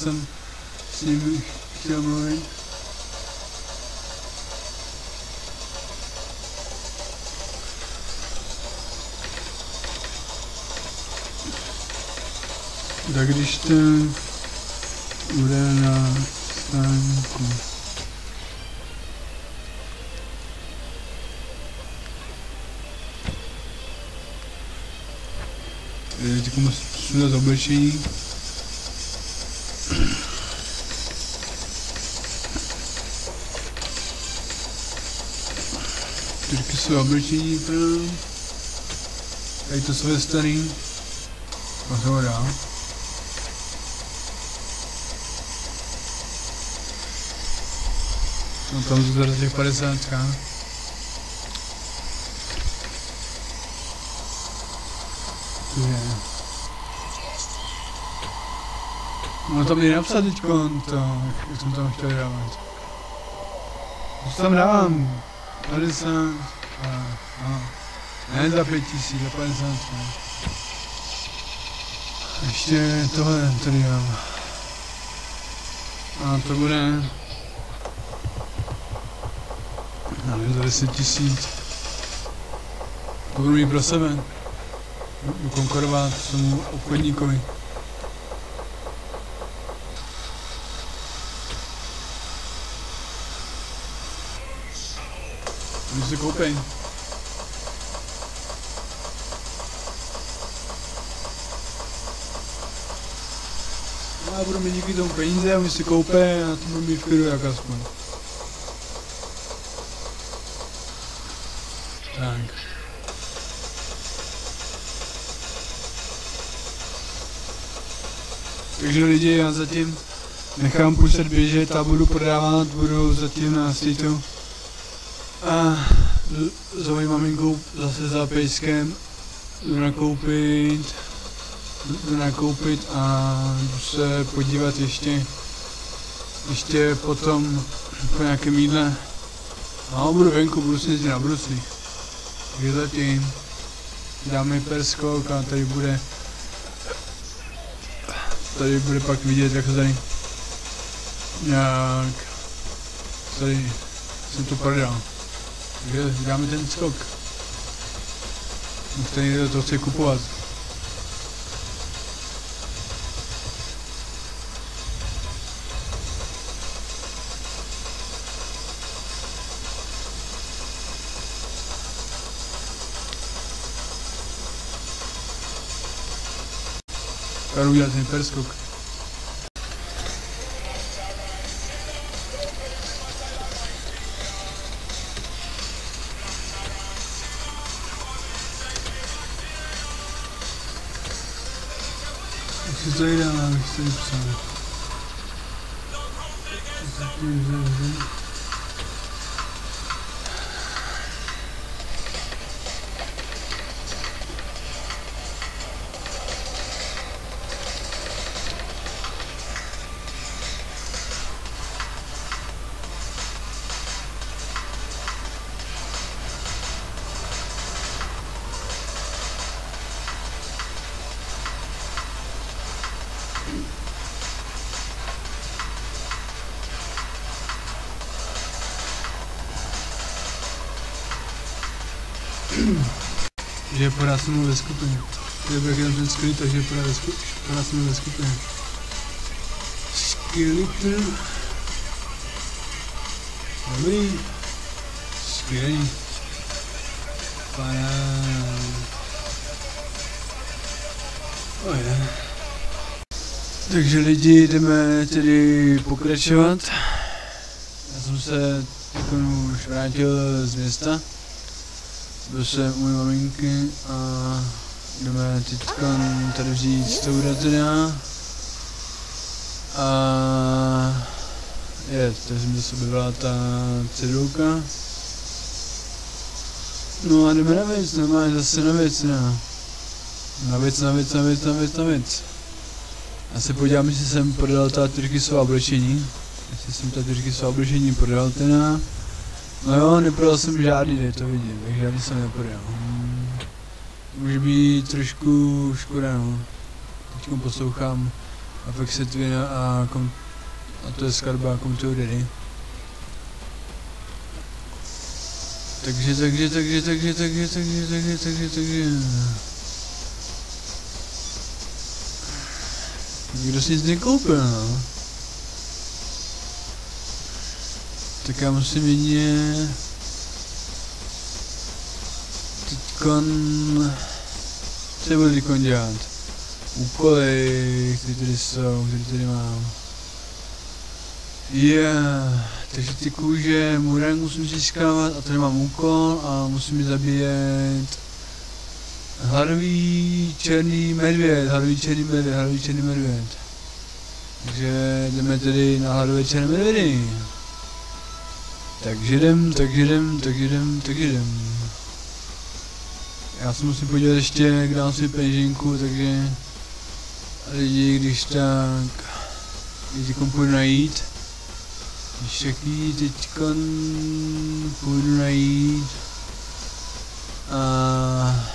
a já jsem s ním chtěl mluvit. Tak když ten bude na stánku. Teď mu sundat oblečení. Teďky jsou oblečení plno. Tady to jsou starý. A to dál. No tam jsou teda těch 50. Tu je. No tam nejde napsat teďko to, jak jsem tam chtěl dávat. Co tam dávám? 50 a, a ne za 5 tisíc, za 50 ne. Ještě tohle tady dám. A to bude já nevím, za 10 tisíc. To budu mít pro sebe. Konkurovat tomu obchodníkovi. Koupej. No, Já budu mít díky tomu peníze my si koupej a to budu mít klidu jak aspoň. Tak. Takže lidi, já zatím nechám pušet běžet a budu prodávat, budu zatím na svítu. A s mojí maminkou zase za pejskem jdu nakoupit, jdu nakoupit a jdu se podívat ještě, ještě potom po nějakém jídle. No, budu venku, budu si jezdit na bruslí. Takže zatím dáme perskok a tady bude tady bude pak vidět, jak to tady nějak tady jsem to prodal. gramy ten skok. Kto nie wie, to chce kupować. Karuja ten perskok. Simpson. Mnou ve skupině. Je jak jenom ten skryt, takže skupině, pořád jsem ve skupině. Skeleton. Dobrý. Skvělý. Paráda. Oh, je. Takže lidi, jdeme tedy pokračovat. Já jsem se už vrátil z města. Jsem u mojí maminky a jdeme teďka tady vzít stoura teda. A je, takže jsem zase objevila ta cedulka. No a jdeme na věc, normálně zase na věc, ne? Na věc, na věc, na věc, na věc, na věc. Já se podívám, jestli jsem prodal ta svá oblečení. Jestli jsem ta svá oblečení prodal teda. No jo, neprodal jsem žádný, je to vidím, takže žádný jsem neprodal. Hmm. Může být trošku škoda, no. Teď poslouchám Apex Twina a, kom, a to je skladba Come to Daddy. Takže, takže, takže, takže, takže, takže, takže, takže, takže. Nikdo si nic nekoupil, no. Tak já musím jedině... Teďkon... Co budu teďkon dělat? Úkoly, které tady jsou, které tady mám. Yeah, takže ty kůže murang musím získávat a tady mám úkol a musím zabíjet hladový černý medvěd, hladový černý medvěd, hladový černý medvěd. Takže jdeme tedy na hladové černé medvědy. Takže jdem, takže jdem, takže jdem, takže jdem. Já se musím podívat ještě, jak dám si peněženku, takže lidi, když tak, když půjdu najít, když taky teďka půjdu najít a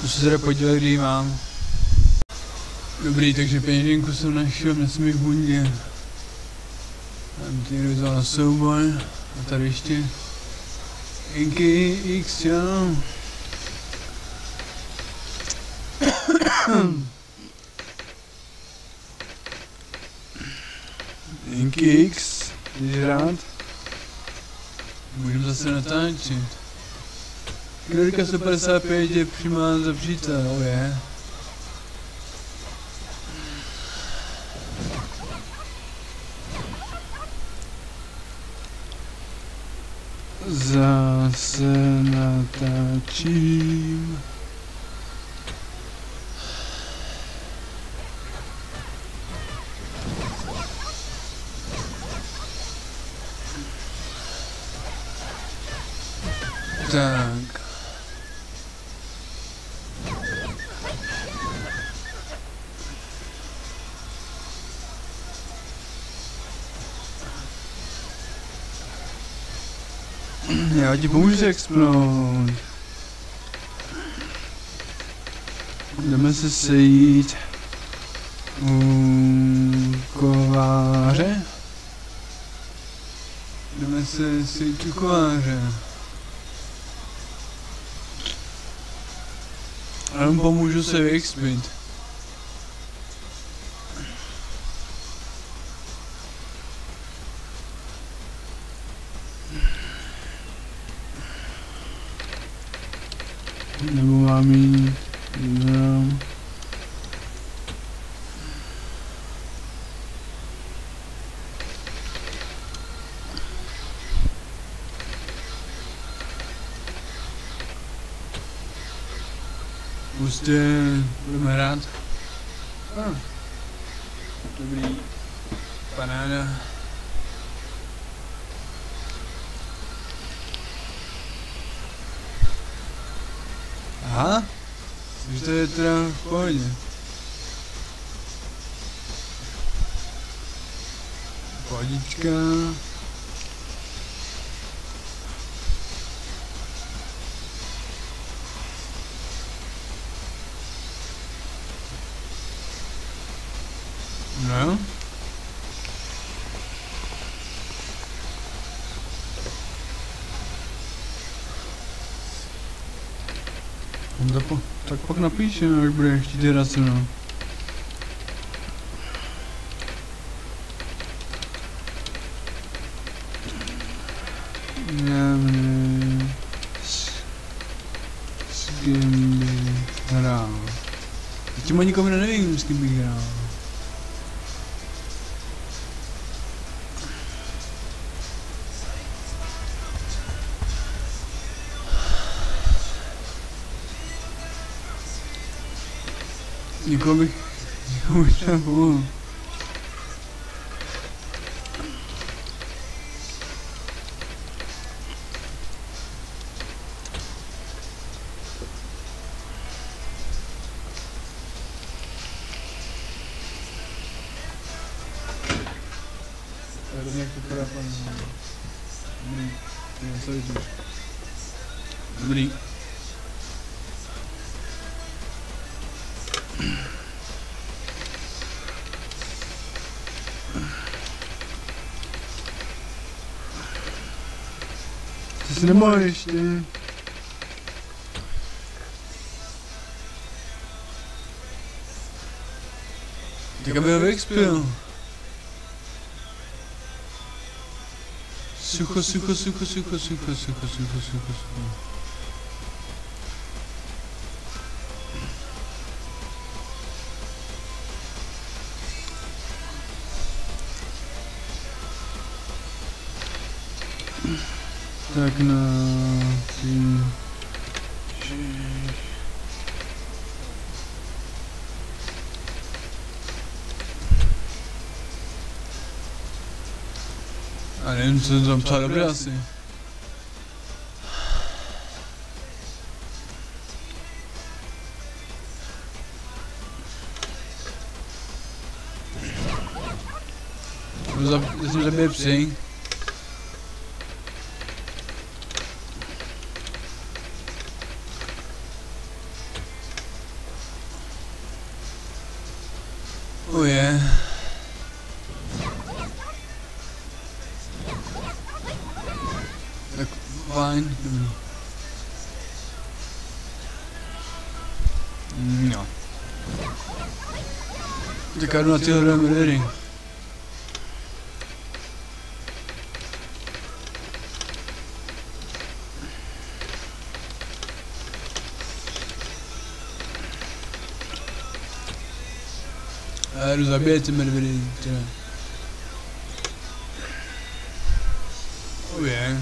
to se teda podívat, kdy ji mám. Dobrý, takže peněženku jsem našel na svých bundě. MTV za souboj a tady ještě Inky X, jo. Inky X, když rád. Můžeme zase natáčit. Kdo říká 155 je přímá za přítel, oh yeah. za. Tak. Já ti pomůžu explodovat. Jdeme se sejít. u kováře. Jdeme se si u kováře. Ale pomůžu se vyexpit. oznámení e-mail. Prostě budeme hrát. Ah. Dobrý. Panáda. Aha. Takže to je teda v pohodě. Pohodička. na Pichar, geração. Ty si nemohl ještě. Tak aby ho vyexpil. Sucho, sucho, sucho, sucho, sucho, sucho, Não, sim. Ale nic tam czarne brasy. Jestem za hein. ficaram na teoria mulherinha. Elizabeth Mervelinha. Muito bem.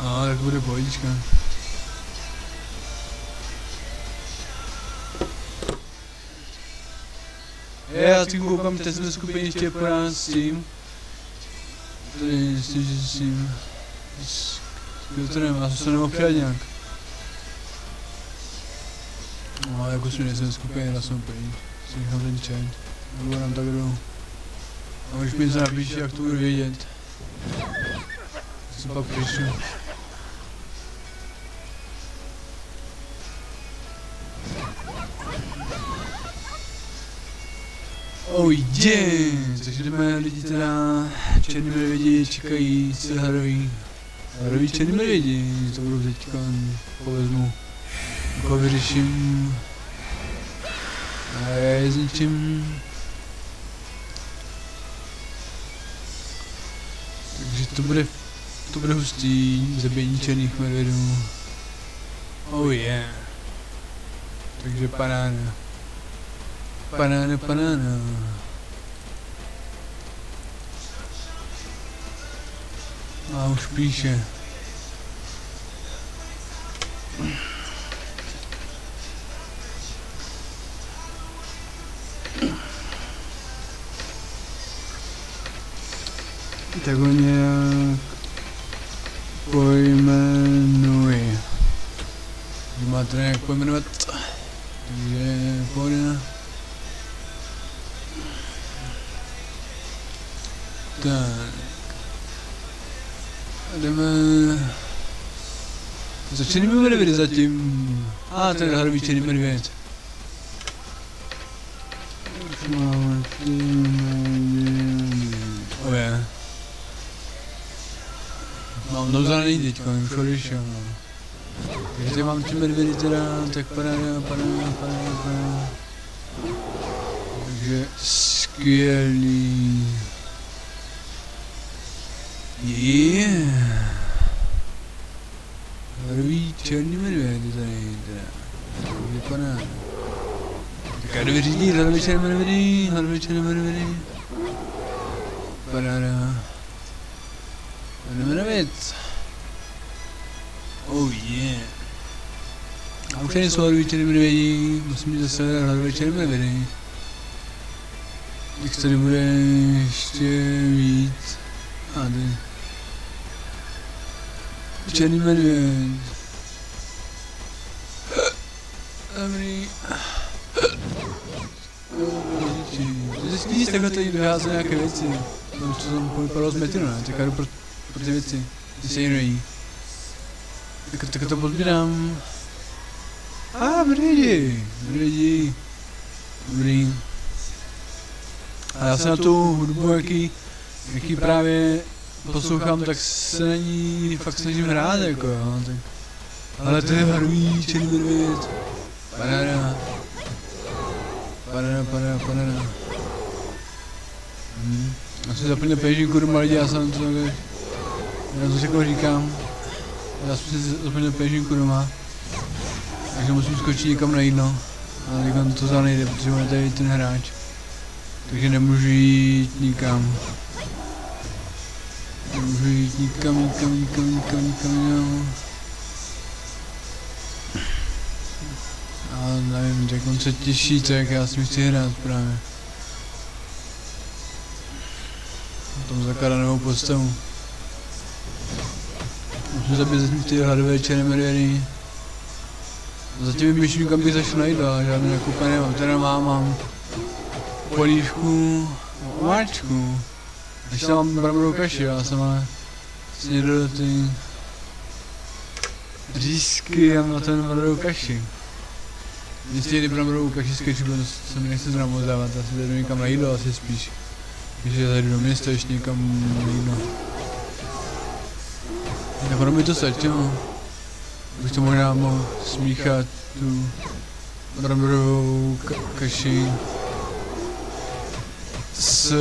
Ah, é que política. Já si koukám, teď jsme skupině ještě pořád s tím. Myslím, že s tím. S já jsem se nemohl přidat nějak. No, jako jsme nejsem skupině na soupeň. Si nechám ten chat. Nebo nám tak jdu. A už mi to napíše, jak to budu vědět. Si pak přišel. Oh yeah! Takže jdeme lidi teda, černý medvědi čekají se hroví. Hroví černý medvědi, to budu teďka povezmu. Jako vyřeším. A já je zničím. Takže to bude, to bude hustý, zabíjení černých medvědů. Oh yeah. Takže paráda. Paráda, paráda. A už píše. Tak ho nějak pojmenuji. Máte nějak Tak. Jdeme... Začneme medvěd zatím. A ah, ten černý medvěd. Oh yeah. Mám dozraný teďka, už odešel. Takže tady mám ty medvědy teda, tak paráda, paráda, paráda, paráda. Takže skvělý. Yeah. Rví černý medvědy tady, teda. Vypadá. Jdu vyřídit, hladový černý medvědy, hladový černý medvědy. Paráda. Jdeme na věc. Oh yeah. A už nejsou hladový černý medvědi, musím jít zase hladový černý medvědy. Těch tady bude ještě víc. A tady. Černý medvěd. Dobrý. Vidíš, takhle tady vyhází nějaké věci. To jsem vypadalo z metinu, ne? Tak jdu pro, pro ty věci. Ty se jinují. Tak, tak to pozbírám. A, ah, medvědi. Medvědi. Dobrý. A já se na tu hudbu, jaký, jaký právě poslouchám, tak se na ní fakt snažím hrát, jako jo. Tak. Ale to je harví, černý medvěd. Paráda. Paráda, paráda, paráda. Hmm. Já si zaplnil pežinku doma lidi, já jsem to takhle, já to jako říkám. Já jsem si zaplnil pežinku doma. Takže musím skočit někam na jídlo. Ale někam to za nejde, protože on je tady ten hráč. Takže nemůžu jít nikam. Nemůžu jít nikam, nikam, nikam, nikam, nikam, nikam. Ale nevím, tak on se těší, tak já si chci hrát právě. Tom zakladanou postavu. Musím zabít ty hladové černé medvědy. Zatím vymýšlím, kam bych zašel najít, ale žádné nakupené nemám. Teda mám, mám polívku, omáčku. Ještě mám bramborovou kaši, já jsem ale snědl ty řízky a na ten bramborovou kaši. Mě stejně bramborovou kaši s kečupem, to se mi nechce zrovna moc dávat, asi jdu někam na jídlo asi spíš. Když tady do města ještě někam na jídlo. Tak ono mi to stačilo. Bych to možná mohl smíchat tu bramborovou ka kaši s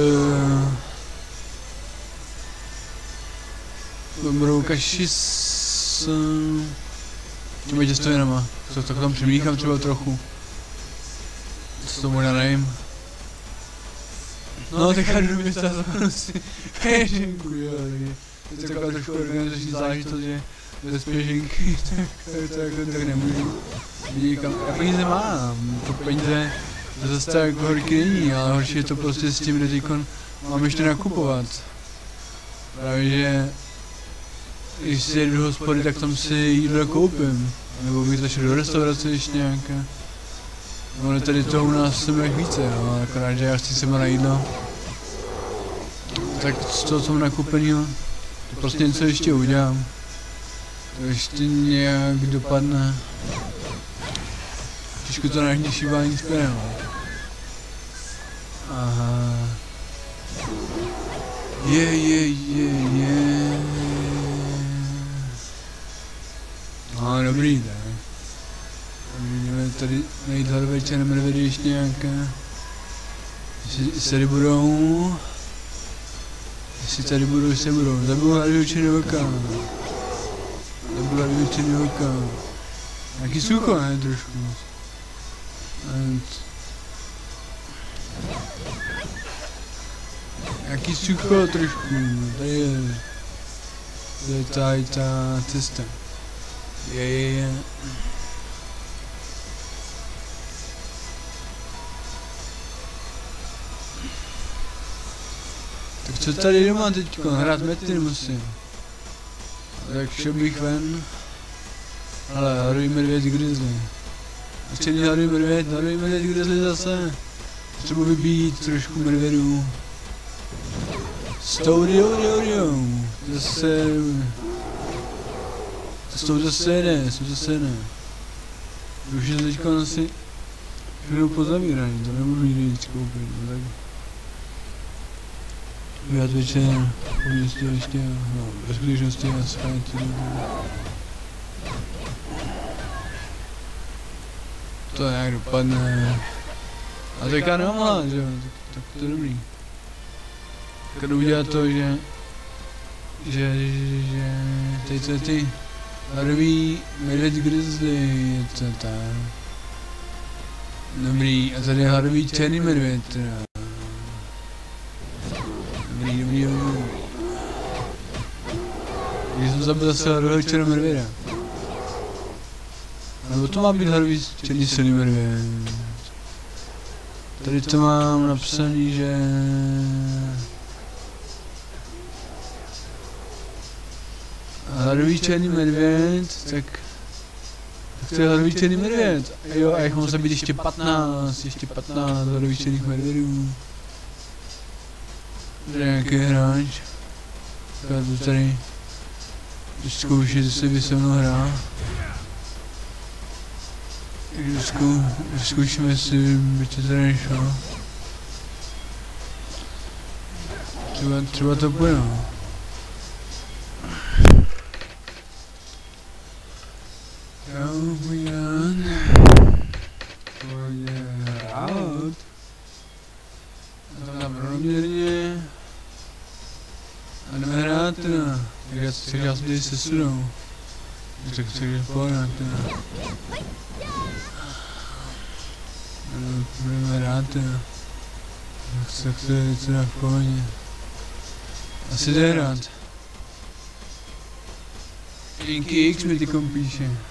Dobrou kaši s těmi těstovinama. Co tak tam přimíchám třeba trochu. Co to možná nevím. No, tak já jdu do města zapanu si peřinku, jo. Je to taková trošku organizační záležitost, že bez peřinky, tak, to jako tak nemůžu. Nikam. Já peníze mám, to peníze to zase tak horký není, ale horší je to prostě s tím, že teď mám ještě nakupovat. Právě, že když si jedu do hospody, tak tam si jídlo koupím. Nebo bych zašel do restaurace ještě nějaké. No ale tady to u nás jsem jak více, no, akorát, že já chci se na jídlo. Tak z toho, co mám nakoupenýho, prostě něco ještě udělám. To ještě nějak dopadne. Těžko to na dnešní bání skvěle, no. Aha. Je, je, je, je. No, dobrý. Dobrý, jdeme tady najít večer, tady ještě nějaké. Jestli tady budou. Jestli tady budou, jestli budou. Zabil hlavy většiny oka. Zabil hlavy většiny oka. Nějaký sucho, ne, trošku. And... Jaký sucho trošku, tady je, to je tady ta cesta. Je, je, je. Tak co tady doma teďko, hrát mety nemusím. Tak šel bych ven. Ale horují medvěd grizzly. Ještě mě horují medvěd, horují medvěd grizzly zase. Třeba vybít trošku medvědů. Studio, studio, zase... To jsou zase jiné, jsou zase jiné. Už je teďka asi všechno pozavíraný, to nebudu nikdy nic koupit, no tak... Vyjad večer, po městě ještě, no, ve skutečnosti já spát, To nějak dopadne. A teďka nemám že jo, tak, tak to je dobrý. Když udělat to, že, že, že, že teď se ty rví medvěd grizzly, to tak. Dobrý, a tady harvý černý medvěd teda. Dobrý, dobrý, dobrý. Když jsem zabil zase harvého černého medvěda. Nebo to má být harvý černý silný medvěd. Tady to mám napsaný, že... Hladový černý medvěd, tak... Tak to je hladový černý medvěd. Jo, a jak mám zabít ještě 15, ještě 15 hladových černých medvědů. Nějaký hráč. Já to tady... Zkoušet, jestli by se mnou hrál. Zkou, zkoušíme, jestli by to tady nešlo. Třeba, třeba to půjde, no. Oh my god. Pojď hrát. A tam rovněrně. A jdeme hrát teda. Tak já si já si se sudou. Tak se když pohrát teda. Budeme hrát teda. Tak se to je teda v pohodě. Asi jde hrát. Inky X mi ty píše.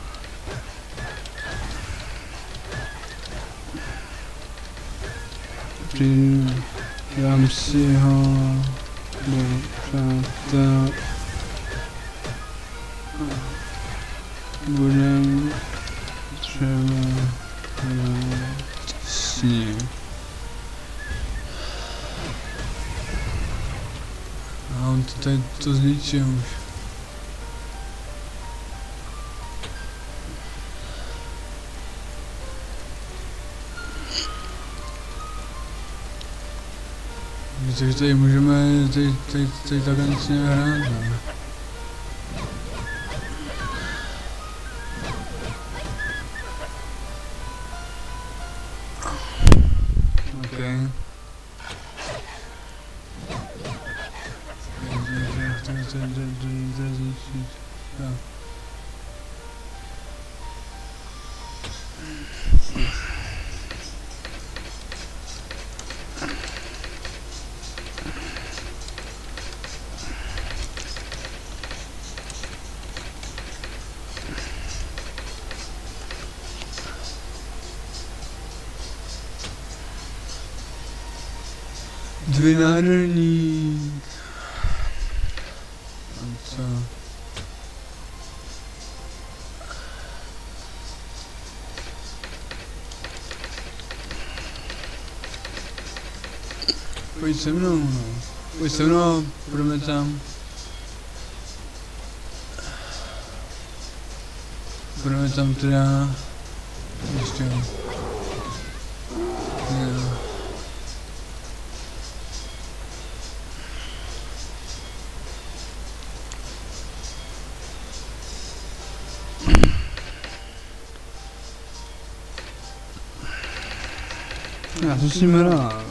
bychom hráli spolu přidám si ho do přátel. Budem Takže tady můžeme tady, tady, tady takhle nic hrát, no. Okay. Co? Pojď se mnou, no. Pojď se mnou, budeme tam. Budeme tam teda... Ještě... Já jsem s ním hrál.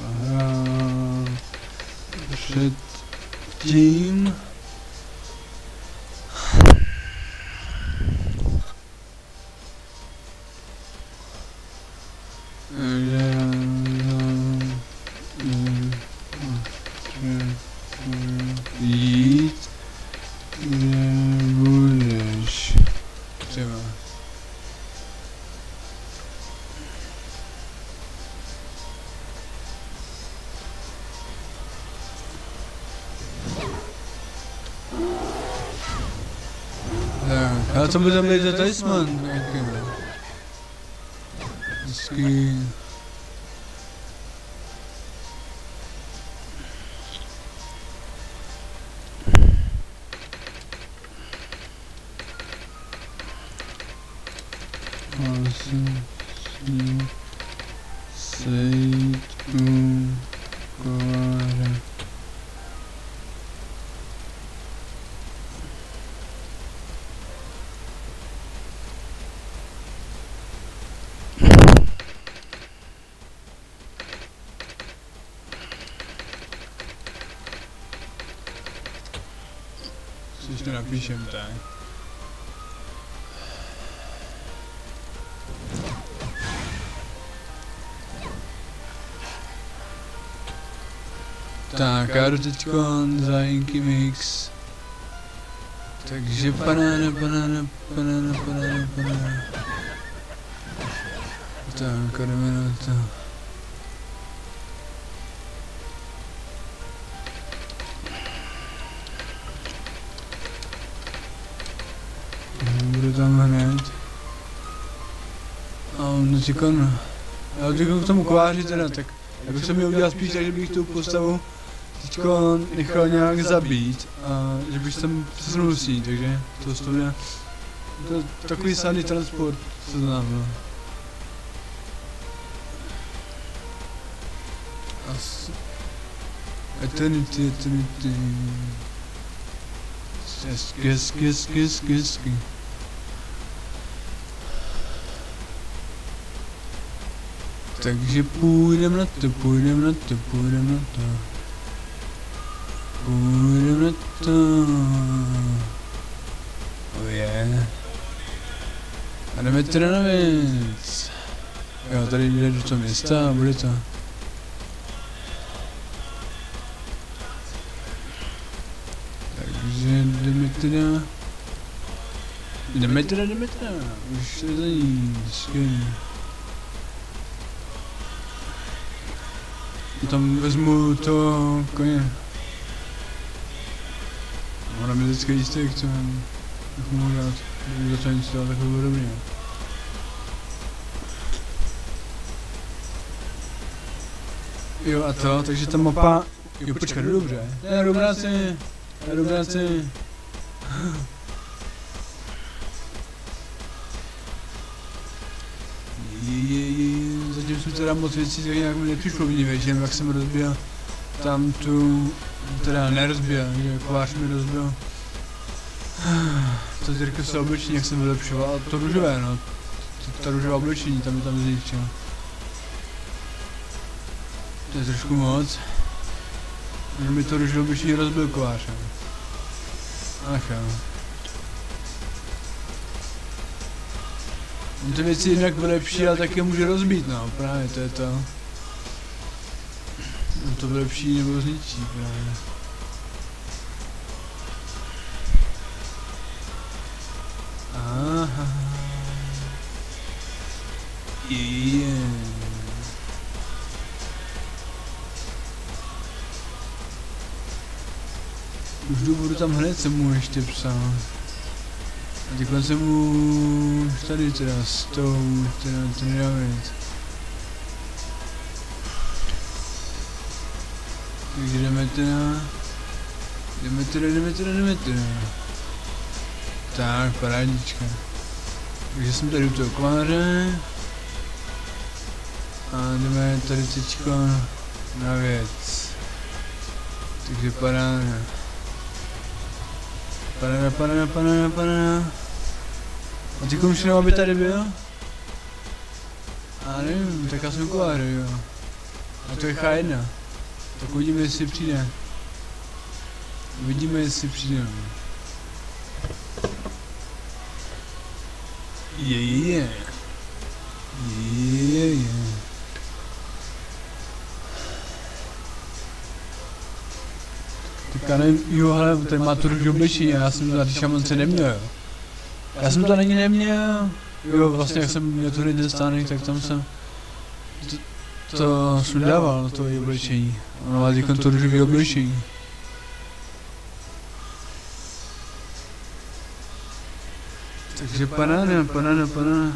před tím. Tak, ale co by tam být za napíšem tak. Tak, já jdu teďkon za Inky Mix. Takže banána, banána, banána, banána, banána. Tak, jdeme na to. A on teďkon... Já teďkon k tomu kováři teda, tak já bych se mi udělal spíš tak, že bych tu postavu teďko nechal nějak zabít a že bych tam přesunul s ní, takže to je to je takový sadný transport, co znám, no. As... Eternity, eternity. Hezky, hezky, hezky, hezky, hezky. Takže půjdem na to, půjdem na to, půjdem na to. Půjdem na to. Oh yeah. A jdeme teda na věc. Jo, tady jde do toho města a bude to. Takže jdeme teda... Jdeme teda, jdeme teda. Už to nic, skvělý. Tam vezmu to koně. Mi vždycky jistý, jak to mám. Jak mohu dát. Když začne nic dělat, tak to dobrý. Jo a to, takže ta mapa... Jo počkej, jdu dobře. Ne, jdu práci. Já jdu teda moc věcí tak nějak mi nepřišlo vnímej, že jak jsem rozbíjel tam tu, teda nerozbil, že kovář mi rozbil. To zírka se oblečení, jak jsem vylepšoval, to růžové, no. To, ta růžová oblečení, tam mi tam zjistil. To je trošku moc. Že mi to růžové oblečení rozbil kovář. Ach jo. Ty věci jinak vylepší, ale taky může rozbít, no, právě to je to. On to vylepší nebo zničí, právě. Aha. Yeah. Už jdu, budu tam hned, jsem mu ještě psal. Teď jsem mu tady teda s tou, teda to nedá věc. Takže jdeme teda, jdeme teda, jdeme teda, jdeme teda. Tak, parádička. Takže jsem tady u toho kváře. A jdeme tady teďko na věc. Takže paráda. Paráda, paráda, paráda, paráda. Ty už jenom, aby tady byl? A nevím, tak já jsem kovář, jo. A to je H1. Tak uvidíme, jestli přijde. Uvidíme, jestli přijde. Je, je, je. Je, je. Tak já nevím, jo, hele, ten má tu růžu obličení, já jsem na té šamonce neměl, jo. Já jsem to ani neměl. Jo, vlastně jak jsem měl tu stánek, tak tam jsem to, to jsem dával, to je oblečení. Ono má teď to růžové oblečení. Takže panáda, panáda, panáda.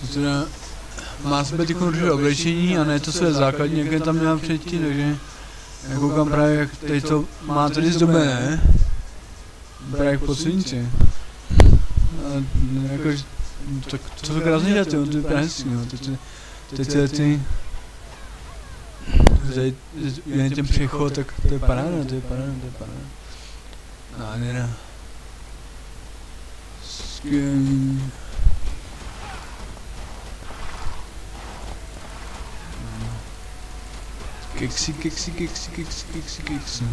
To teda má sebe teď růžové oblečení a ne to své základní, jaké tam měla předtím, takže já koukám právě, jak tady to má tady zdobené. Jak po svinci. Jako, tak to jsou krásně žaty, on to vypadá hezky, no. Teď, teď ty, tady, jen ten přechod, tak to je paráda, to je paráda, to je paráda. Nádhera. Skvělý. Keksy, keksy, keksy, keksy, keksy, keksy.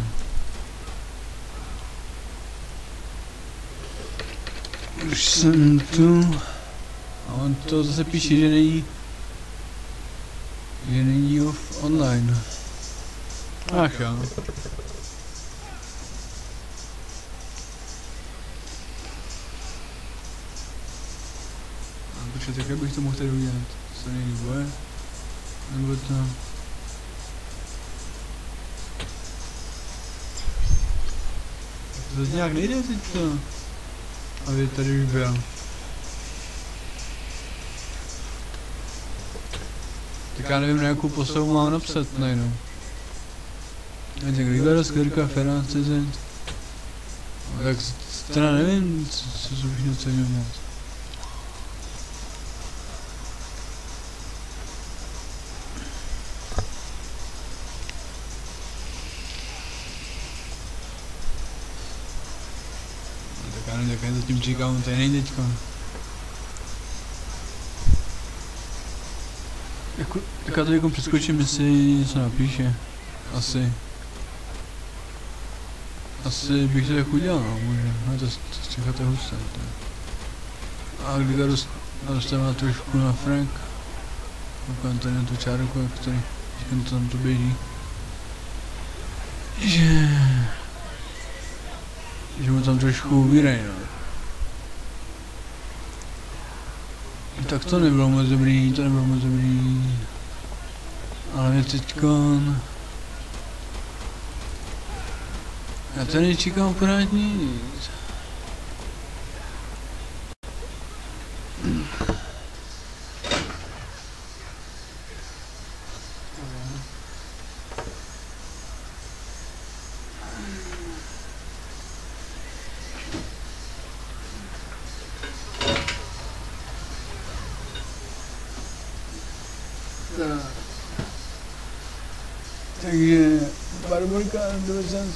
Už jsem tu. A on to zase píše, že není... Že není off online. Ach jo. Počkej, tak jak bych to mohl tady udělat? Co není boje? Nebo to... To nějak nejde teď to aby tady už byl. Tak já nevím, na jakou postavu mám napsat najednou. Tak Ligaro, Sklerka, Ferran, CZ. Tak teda nevím, co, co bych něco dělat. Zatím čekám, to je není teďka. Jako, tak já to jako přeskočím, jestli něco napíše. Asi. Asi bych to tak udělal, no, může. No to, to, to je husté. To. A když to dostává trošku na Frank, koukám tady na tu čárku, jak tady, to tam to běží. Že že mu tam trošku ubírají, no. Tak to nebylo moc dobrý, to nebylo moc dobrý. Ale mě teďkon... Já tady čekám pořád nic.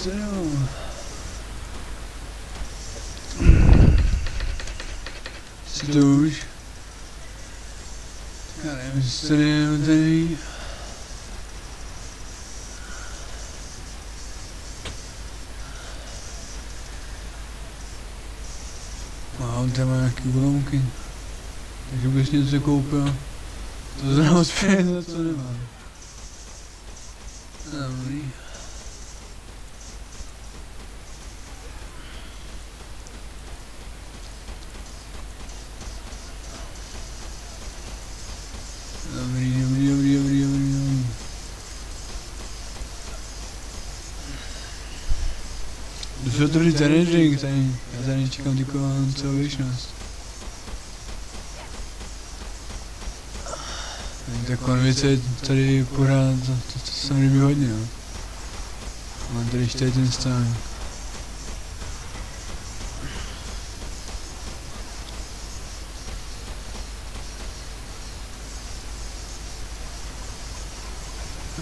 97. Si to už? Já nevím, jestli to nevím tady. A on tam má nějaký ulomky. Takže bys něco koupil. To znamená zpět, za to nemám. Dobrý. Dobrý, dobrý, dobrý, dobrý, dobrý, dobrý. Ten drink tady. Já tady čekám tyko celou věčnost. Tak konvice tady pořád, to, to, se mi líbí hodně, no. Mám tady ještě jeden stánek.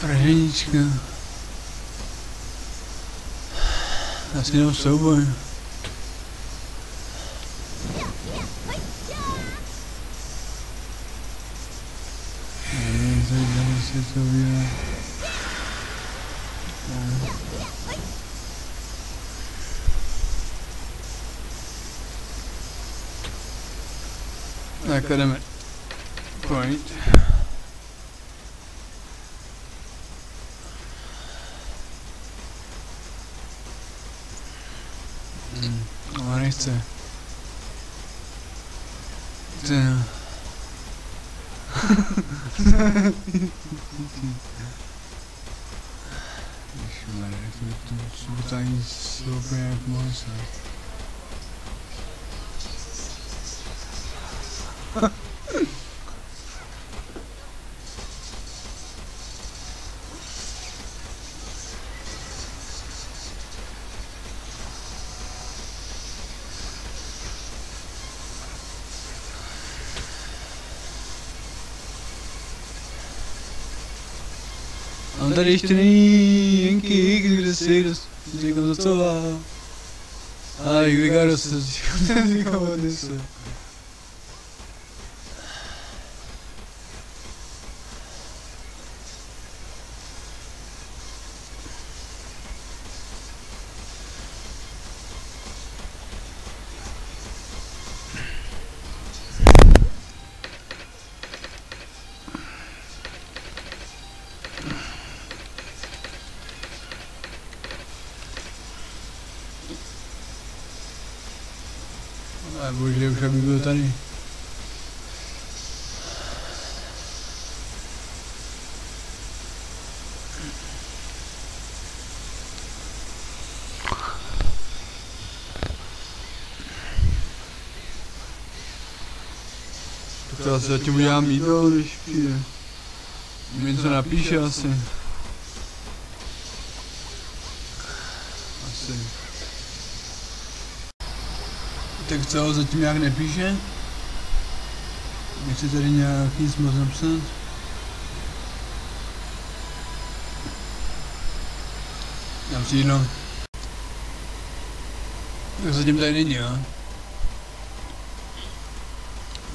Praženička. Asi jenom souboj. Zajímavé Mám tady ještě není jenky, kde si, kdo si někdo docová. A i Vigaro se říkám odnese. A bože, už aby byl tady. Tak to já si zatím udělám jídlo, když přijde. Mi něco napíše asi. Asi. Tak co, zatím nějak nepíše? Nechci tady nějak nic moc napsat? Dám si jídlo. Tak zatím tady není, jo?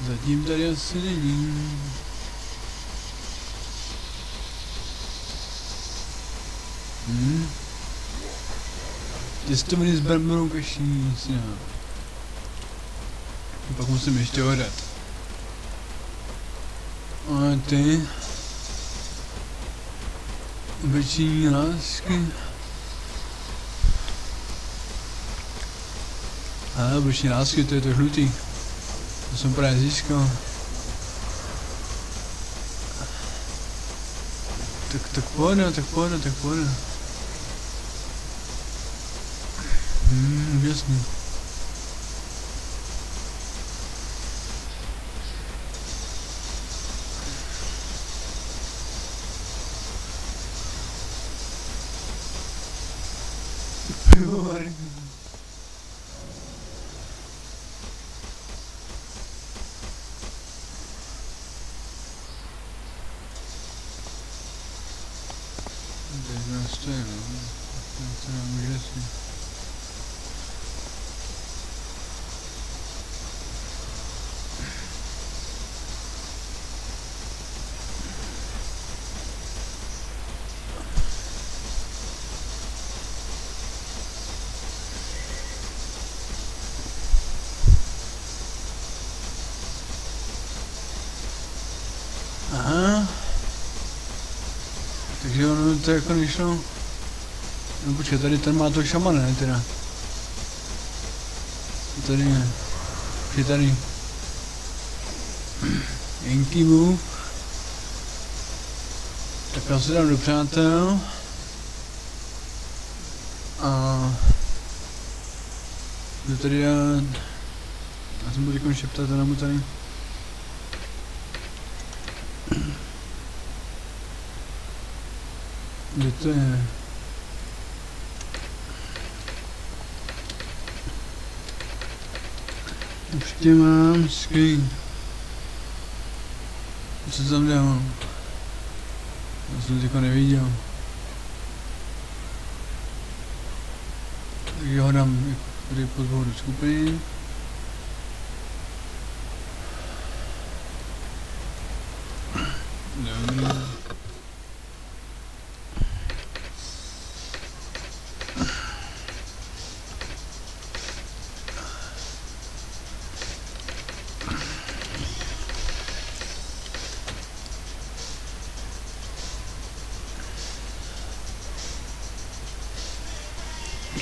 Zatím tady asi není. Hmm. Těstoviny s bramborou kaší, nemám. Pak musím ještě hodat. A ty? Obyčejní lásky. A obyčejní lásky, to je to žlutý. To jsem právě získal. Tak, tak pohoda, tak pohoda, tak pohoda. Hmm, jasně. Pivovar. Takže ono to jako nešlo. No počkej, tady ten má to šamana, ne teda. Tady je. Je tady. Move. Tak já se dám do přátel. A... Jdu tady dát... Já jsem teď šeptat, teda mu tady... Kde to je? Už tě mám, screen. Co tam dělám? Já jsem teďka neviděl. Takže ho dám tady pod do skupiny. Dobrý.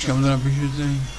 Počkám, to napíšu tady. To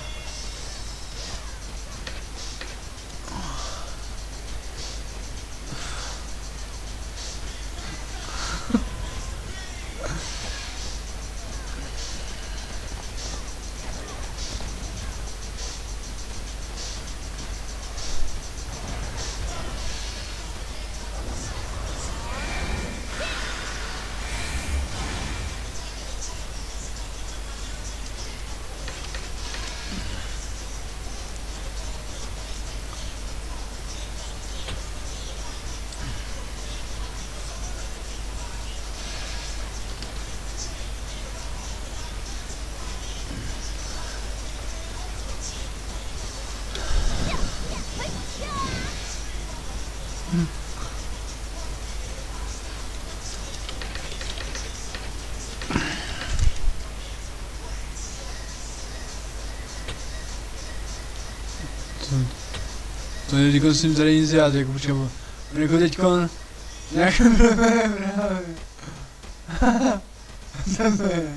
teďko s tím tady nic dělat, jako počkej, on jako teďko... Jak právě. Sebe.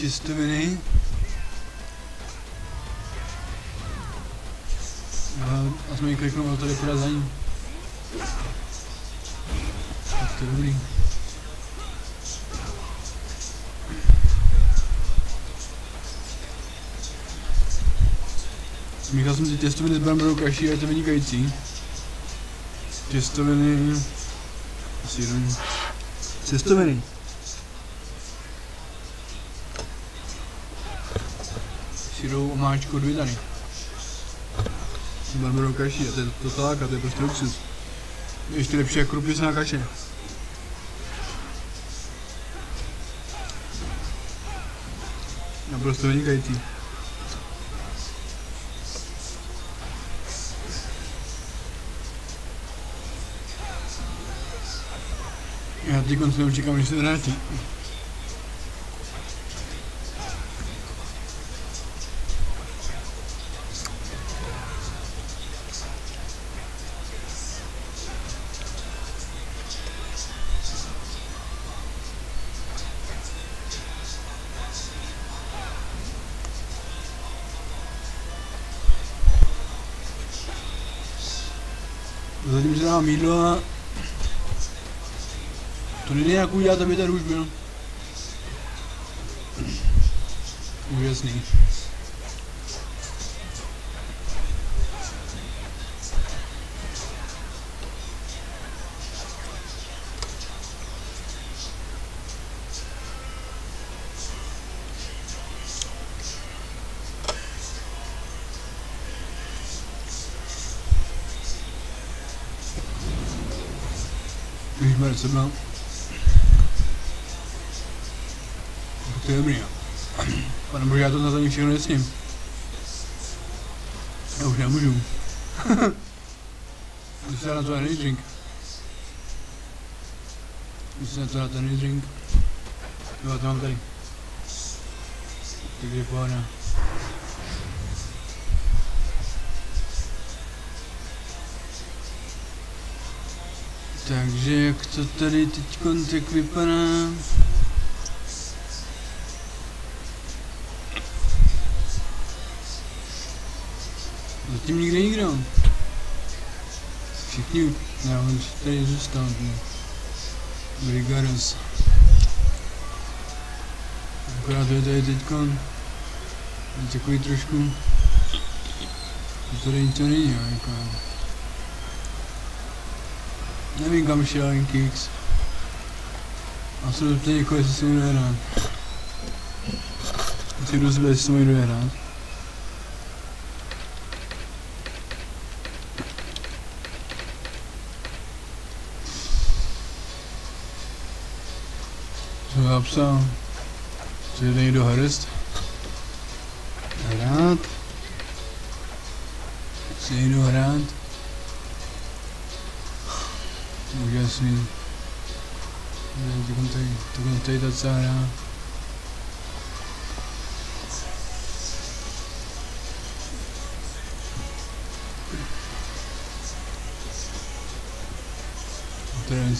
vědět. Hmm. Tak já. Jsem těstoviny. A, a ji kliknul, tady podat za ní. Tak to je dobrý. Míchal jsem si těstoviny s bramborou kaší a je to vynikající. Těstoviny... Asi jeden. Těstoviny. Dvě tady. Barbarou kaší, a to je to taláka, to je prostě luxus. Ještě lepší jak krupisná kaše. Naprosto vynikající. Já teď konce čekám, když se vrátí. Zatím se dám jídlo a... To nejde nějak udělat, aby tady už byl. Úžasný. Ježišmarja, co bylo? To je dobrý, jo. Pane bože, já to na to všechno nesním. Já už nemůžu. Když se na to energy drink. Když se na to na ten energy drink. Jo, to mám tady. Takže jak to tady teď tak vypadá? Zatím nikde nikdo. Všichni, ne, on tady zůstal. Brigados. Akorát to je tady teďkon. Takový trošku. Tady to není, jako. Nevím kam šel jen Kix. A se zeptej někoho, jestli se jde hrát. Chci jdu zbyt, jestli se jde hrát.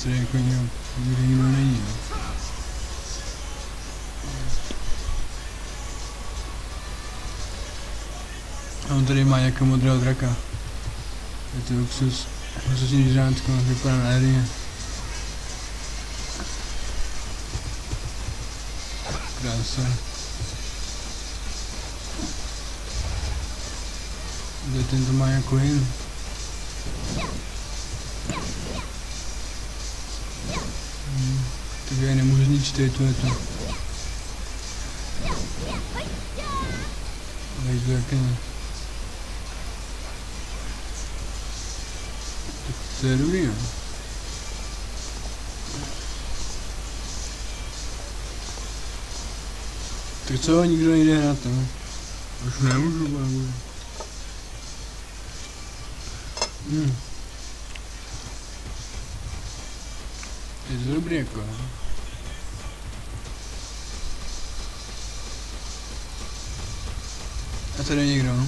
Tady se jako nikdy nikdo není. Jo. A on tady má nějakého modrého draka. Je to luxus. Luxusní žrátko, vypadá na Erie. Krása. Kde ten to má nemůžu tady tu je to. Ale to jaké ne. To je dobrý, jo. Tak co, nikdo nejde hrát, no? Už nemůžu, babu. Hmm. Je to dobrý, jako, no. A tady je někdo, no.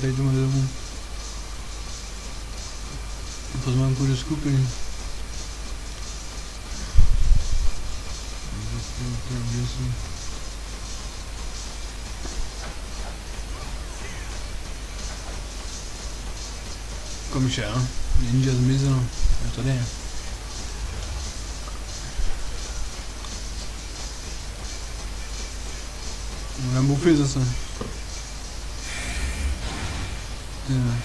Tady tomu domů. Pozvánku do skupiny. Kom šel? Ninja zmizel. Je tady je. No, bufy zase. Ne.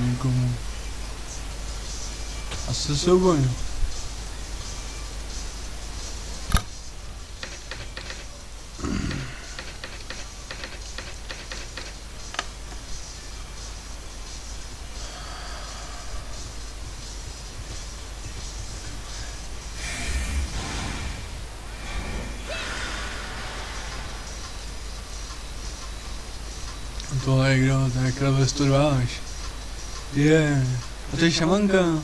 Nikomu. Asi souboj. Tohle je kdo? To je král ve 102 až. Je. Yeah. A to je šamanka.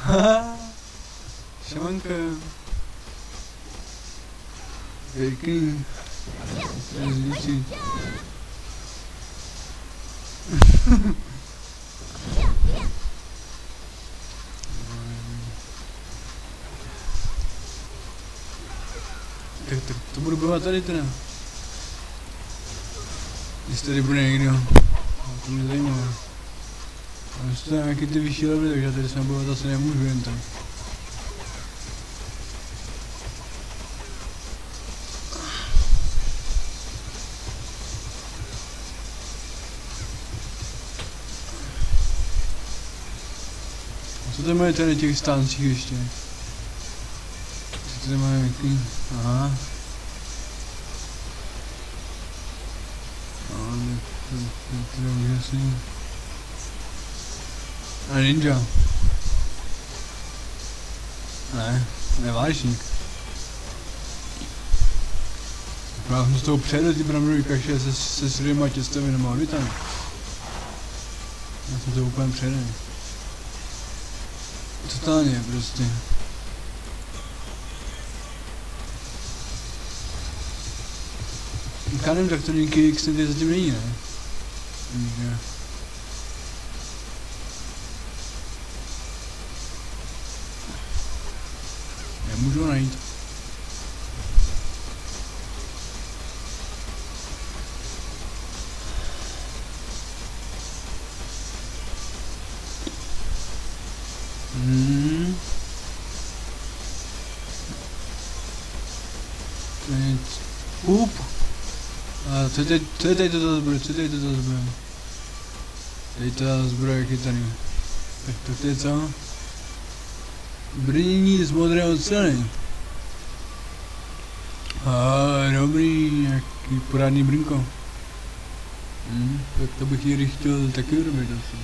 Haha. šamanka. Pěkný. To je zlíčit. tak, tak to budu To mě zajímá. Ale jsou to nějaký ty vyšší levely, takže tady se nebojovat asi nemůžu jen tak. Co to mají tady těch stáncích ještě? Co tady mají nějaký... Aha. Ale to, to, úžasný. A ninja. Ne, ne vážník. Já jsem z toho přejel ty bramborový kaše se, se syrýma těstovinama, a tam. Já jsem to úplně přejel. Totálně prostě. Já nevím, tak to nějaký X zatím není, ne? Takže... je co je teď to zbroj, co je teď to zbroj? Teď ta zbroj je chytaný. Tak to teď co? Brnění z modré ochrany. A dobrý, jaký porádný brinko. Hm, tak to bych někdy chtěl taky urobit asi.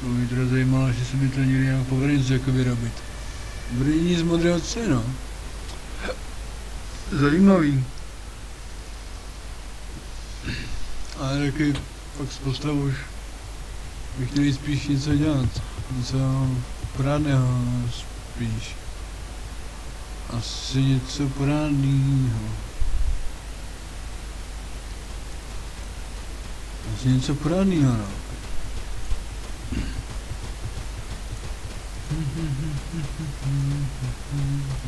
To mě teda zajímalo, že se mi to někdy nějak povede něco jako vyrobit. Brnění z modré ochrany, no. Zajímavý. Taky pak z postavu už bych měl spíš něco dělat. Něco porádného spíš. Asi něco porádného. Asi něco porádného, no.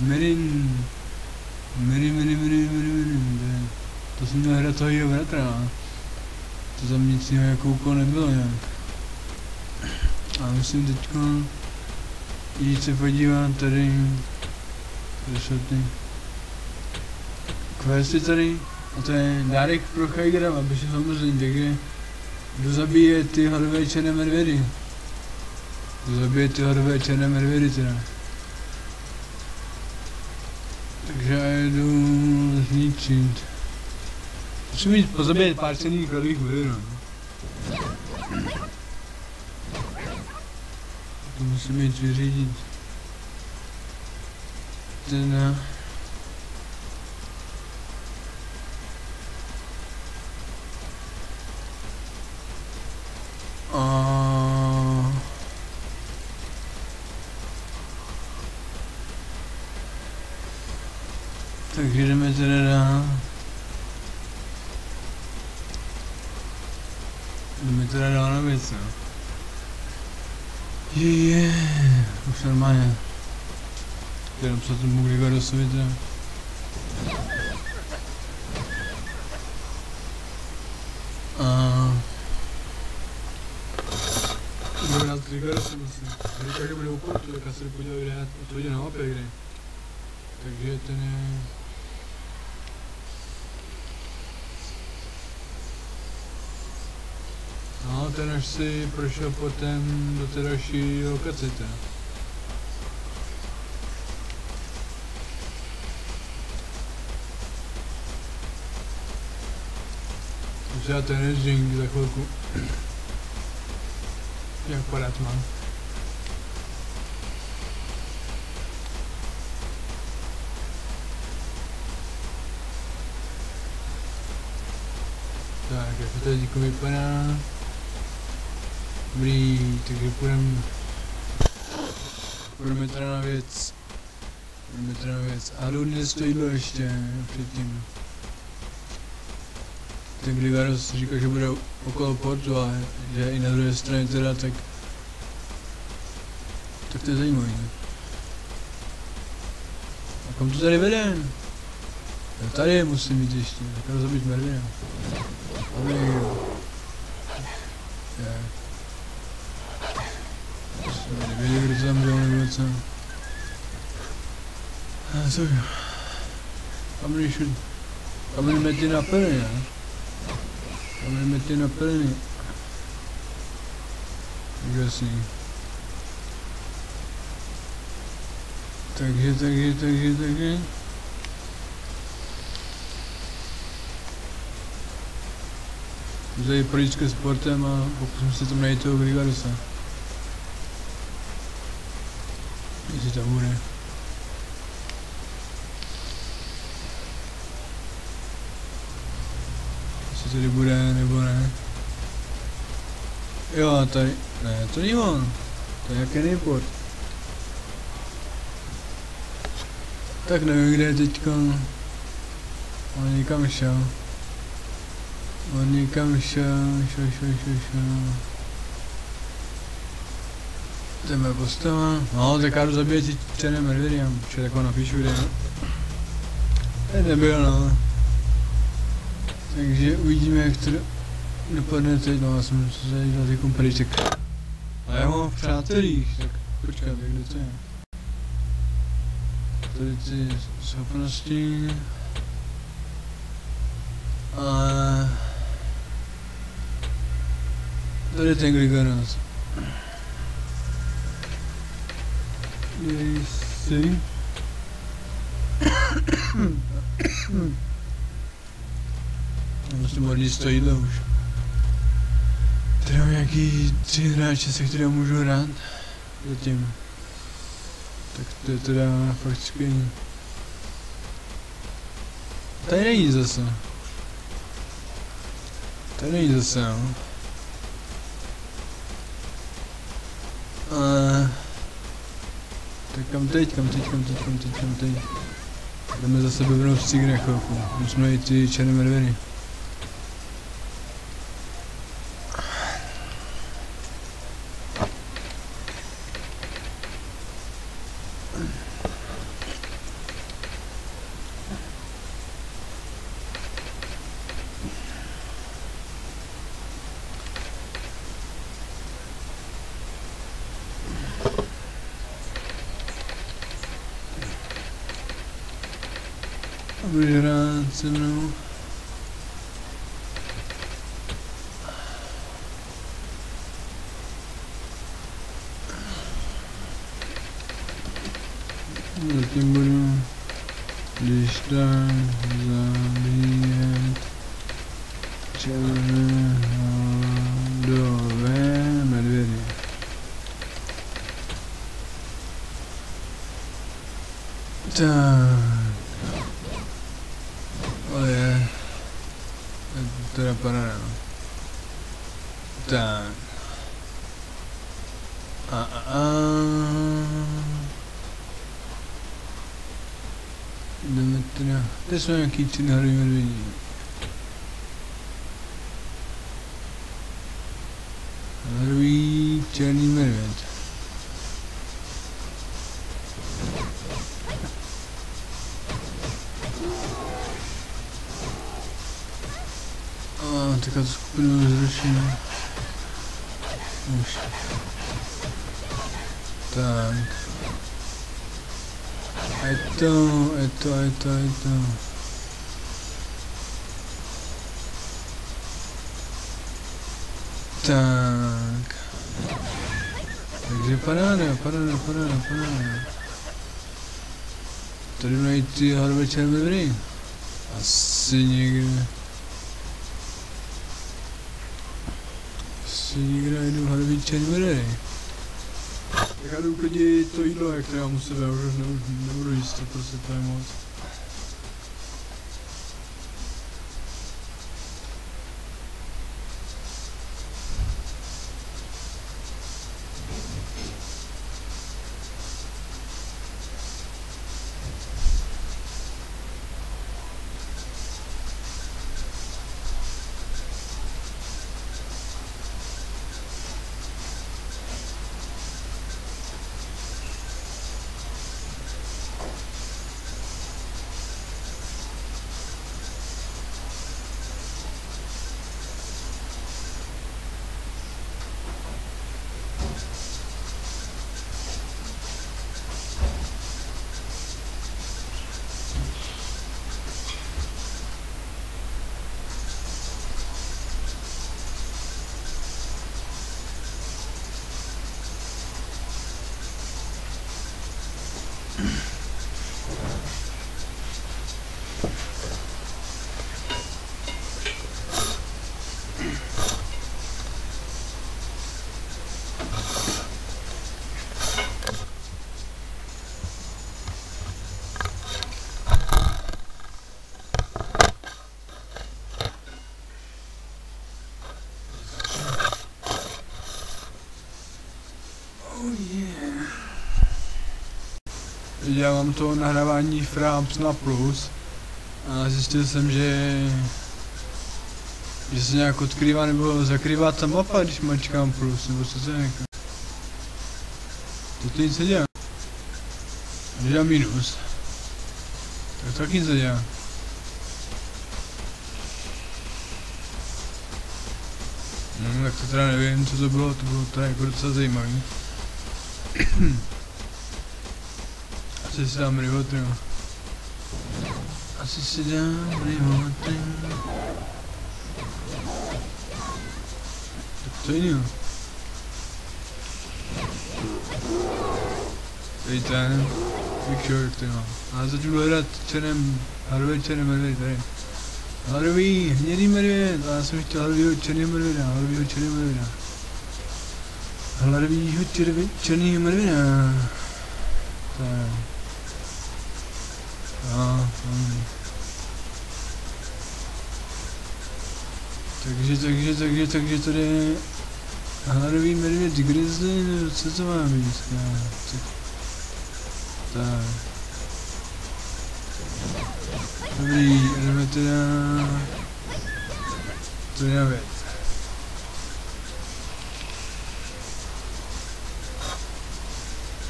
Merin. Merin, merin, merin, merin, merin. To jsem měl hrát toho jeho bratra. To za mě nic jiného jako úkol nebylo nějak. A myslím teďka jít se podívat tady, kde jsou ty questy tady, a to je dárek pro Chajgra, aby se samozřejmě, takže kdo zabije ty hadové černé medvědy. Kdo zabije ty hadové černé medvědy teda. Takže já jdu zničit. Musím mít pozabít pár cených hadových medvědů. To musím jít vyřídit. Teda... A... Takže jdeme teda dál. Jdeme teda dál na věc, no. Je, je, už normálně. Jenom se to mohl do světa. A... Bude nás Grigarosu musím. Říká, že bude u portu, tak se to vidím na mapě, kde. Takže ten je... No, ten až si prošel potom do té další lokace. Teda. Já ten jezdím za chvilku. Jak padat mám. Tak, jak to teď vypadá. Dobrý, takže půjdeme... Půjdeme teda na věc. Půjdeme teda na věc. A to jídlo ještě předtím. Ten Gligaros říká, že bude okolo portu a že i na druhé straně teda, tak... Tak to je zajímavý, ne? A kam to tady vede? Jo, tady musím jít ještě, tak rozobít Mervina. Tam je někdo. Je. Jsme nevěděli, kdo tam byl nebo co. A co? Ammunition. Kamen mety na plný, ne? Kamen mety na plný. Úžasný. Takže, takže, takže, takže. Tady projíčka sportem a pokusím se tam najít toho Grigarusa. Jestli tam bude. Tady bude nebo ne. Jo, tady, ne, to není on. To je nějaký nejport. Tak nevím, kde je teďka. On někam šel. On někam šel, šel, šel, šel, šel. Jdeme postava. No, tak já jdu zabíjet cené Meridian, protože tak ho napíšu, kde je. Nebyl, no. Takže uvidíme, jak to dopadne teď, no já jsem se tady dal takovou pryček. A já mám v přátelích, tak jak kde to je. Tady ty schopnosti. A tady ten Griganos. Jestli... Vlastně stojí jídlo už. Tady mám nějaký tři hráče, se kterými můžu hrát. Zatím. Tak to je teda fakt skvělý. Tady není zase. Tady není zase, no. A... Tak kam teď, kam teď, kam teď, kam teď, kam teď. Jdeme zase bevnout v cigre chvilku. Musíme jít ty černé medvědy. A budeš hrát se mnou. Zatím budu, když tak, zabíjet červenodové medvědy. Tak. Ale je. To je paráda. no. Tak. A, a, a. Jdeme teda. Kde jsou nějaký tři nahry medvědí? Hrový černý medvěd. A teďka tu skupinu zrušíme. Už. Tak. A Tak. Takže paráda, paráda, paráda, paráda. Tady najít ty harvé červé vry. Asi někde. Asi někde najdu harvé červé vry. Tak já jdu uklidit to jídlo, jak to já mu sebe, už nebudu jíst, to prostě to je moc. Mám to nahrávání Fraps na plus a zjistil jsem, že že se nějak odkrývá nebo zakrývá ta mapa, když mačkám plus, nebo co to je jako. To nic nedělá. Když dám minus, tak to taky nic nedělá. No, tak to teda nevím, co to bylo, to bylo teda jako docela zajímavý. Asi si dám Rivotril. Asi si dám Rivotril. Tak to jiného. Tady ten. Big Shark, ty no. A začnu hledat černém, hladový černém medvěd, tady. Hladový, hnědý medvěd, a já jsem chtěl hladovýho černého medvěda, hladovýho černého medvěda. Hladovýho Takže, takže, takže, takže tady je hladový medvěd grizzly, nebo co to má být? Tak. Dobrý, jdeme teda... To je věc.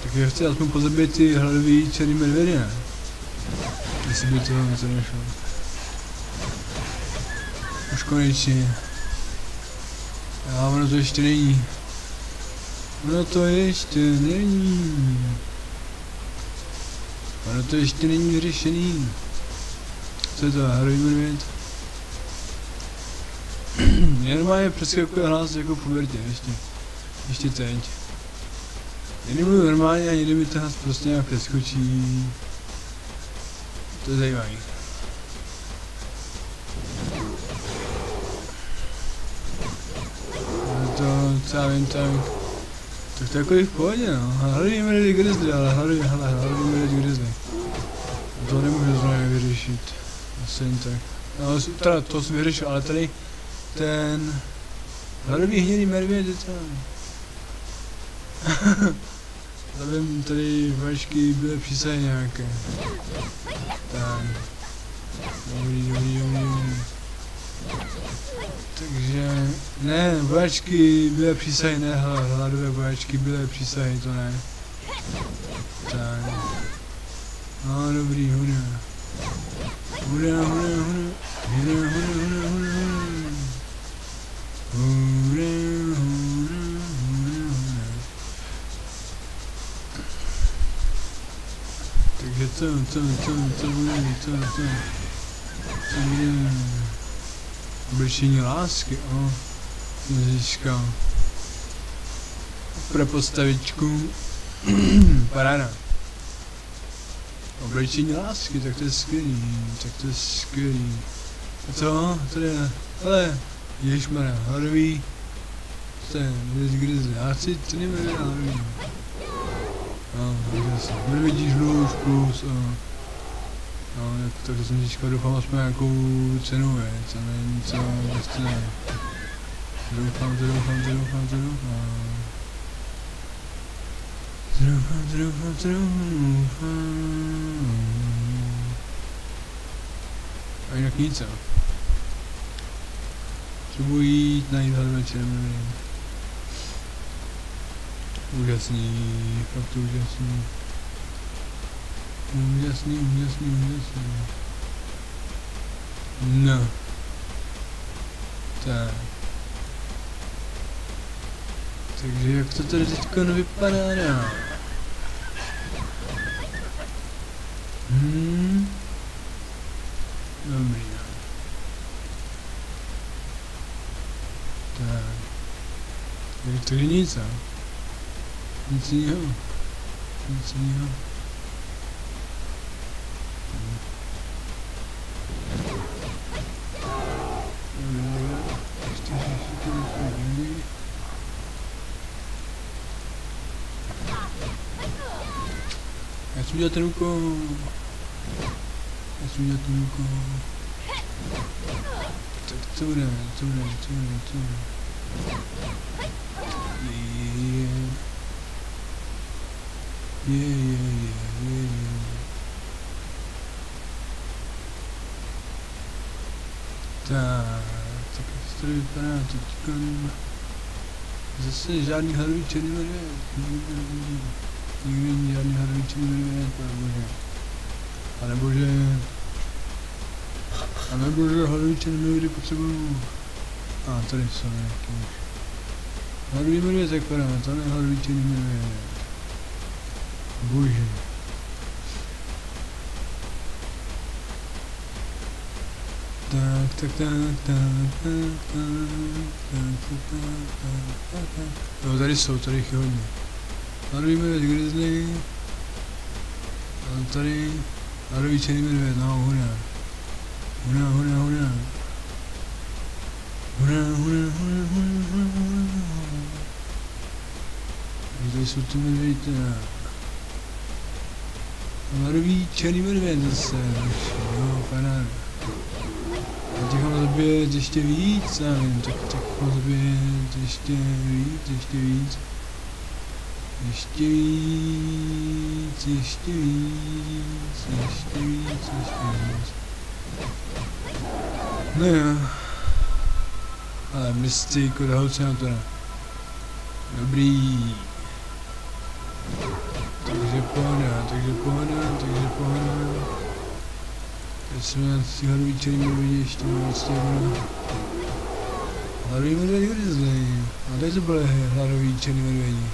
Tak já chci aspoň pozabít ty hladový černý medvědy, ne? By to něco nešlo. Už konečně. A ono to ještě není. Ono to ještě není. Ono to ještě není vyřešený. Co je to, hrový medvěd? Je normálně přeskakuje hlas jako pubertě, ještě. Ještě teď. Já nemluvím normálně a někdy mi to hlas prostě nějak přeskočí. To je zajímavý. To, co já vím, tak... Tak to je jako v pohodě, no. Hlavně medvěd grizzly, ale hlavně, hele, hlavně medvěd grizzly. To nemůžu zrovna vyřešit. Asi jen tak. No, teda to jsem vyřešil, ale tady ten... Hladový hnědý medvěd je tam. Nevím, tady vašky byly přísahy nějaké. Takže, ne, vojačky byly přísahy, ne hladové vojačky byly přísahy, to ne. Tak. No, dobrý, hurá. Hurá, hurá, hurá. Hurá, hurá, hurá, hurá, hurá. Hurá, hurá, hurá. Takže to, to, to, to bude, to, to. To bude... Oblečení lásky, o. Získal. Pro postavičku. Paráda. Oblečení lásky, tak to je skvělý, tak to je skvělý. A co? Tady je, hele, ježmarja, hladový. To je grizzly, já chci tři medvěda hladový. No, takže medvědí žluž plus, uh, no, jak, takže jsem získal, doufám, aspoň nějakou cenu, je, co není, co, prostě ne. Doufám, to doufám, to doufám, to doufám. Doufám, to doufám, to doufám. A jinak nic, jo. Potřebuji jít najít večer, nevím. Úžasný, úžasný. Úžasný. No. Tak. Takže jak to tady teďka vypadá, no? Hmm. Dobrý, no. Tak. Takže tady nic, no. Nic jiného. Nic jiného. suyo truco. La suyo truco. Tortura, tortura, tortura, tortura. Yeah. Yeah, yeah, yeah, yeah, yeah. Так, строй пора, тут Здесь жарни хорви, че не върви. Já jsem udělal ten úkol. Já jsem udělal ten úkol. Tak co bude, co bude, co bude, co bude. Yeah. Yeah, yeah, yeah, yeah, yeah. Tak, tak jak to tady vypadá teďka. Zase žádný hladový černý medvěd. Nikde není. Nikde není žádný hladový černý medvěd, pane bože. Pane bože. Pane bože, hladový černý medvědy potřebuju. A tady jsou nějaký. Hladový medvěd zakladá, to ne hladový černý medvěd. Bože. Tak, tak, tak, tak, tak, tak, tak, tak, tak, tak. Jo, tady jsou, tady jich je hodně. Hladový medvěd grizzly. Tady hladový černý medvěd, no, hurá. Hurá, hurá, hurá. Hurá, hurá, hurá, hurá, hurá, hurá. Tady jsou ty medvědy teda. Hladový černý medvěd zase, jo, paráda. A těch mám zabít ještě víc, já nevím, tak, tak mám zabít ještě víc, ještě víc. Ještě víc, ještě víc, ještě víc, ještě víc. No jo. Ale Mystic od Hallucinatora. Dobrý. Takže pohoda, takže pohoda, takže pohoda. Teď jsme si hladový černý medvědi ještě moc těho. Hladový medvěd grizzly. A teď to byly hladový černý medvědi.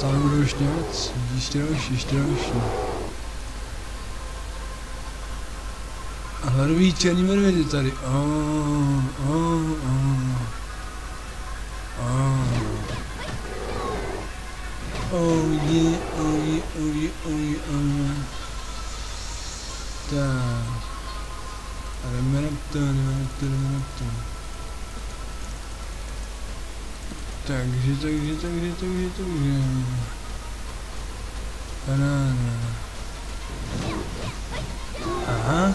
Tam budou ještě víc. Ještě další, ještě další. A hladový černý medvědi tady. Oh, oh, oh. Oh. Oh yeah, oh yeah, oh yeah, oh yeah, oh yeah. Tak. Jdeme na to, jdeme na to, jdeme na to. Takže, takže, takže, takže, takže. Paráda. Aha.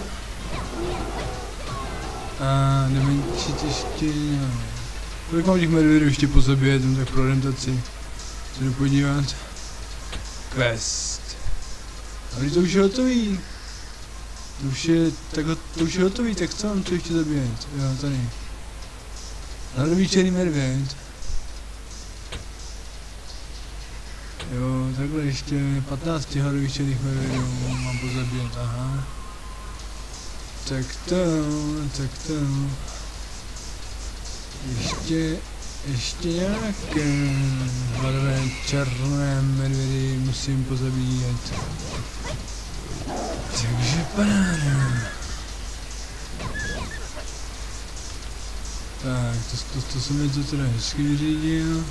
A jdeme čít ještě... Kolik mám těch medvědů ještě po sobě, jdem tak pro orientaci. Se jdu podívat. Quest. A když to už je hotový. To už je, tak to už je hotový, tak co mám tu ještě zabíjet? Jo, tady. Hladový černý medvěd. Jo, takhle ještě 15 hladových černých medvědů mám pozabíjet, aha. Tak to, tak to. Ještě, ještě nějaké hladové černé medvědy musím pozabíjet. Takže paráda. Tak, to, to, to jsem to teda hezky vyřídil.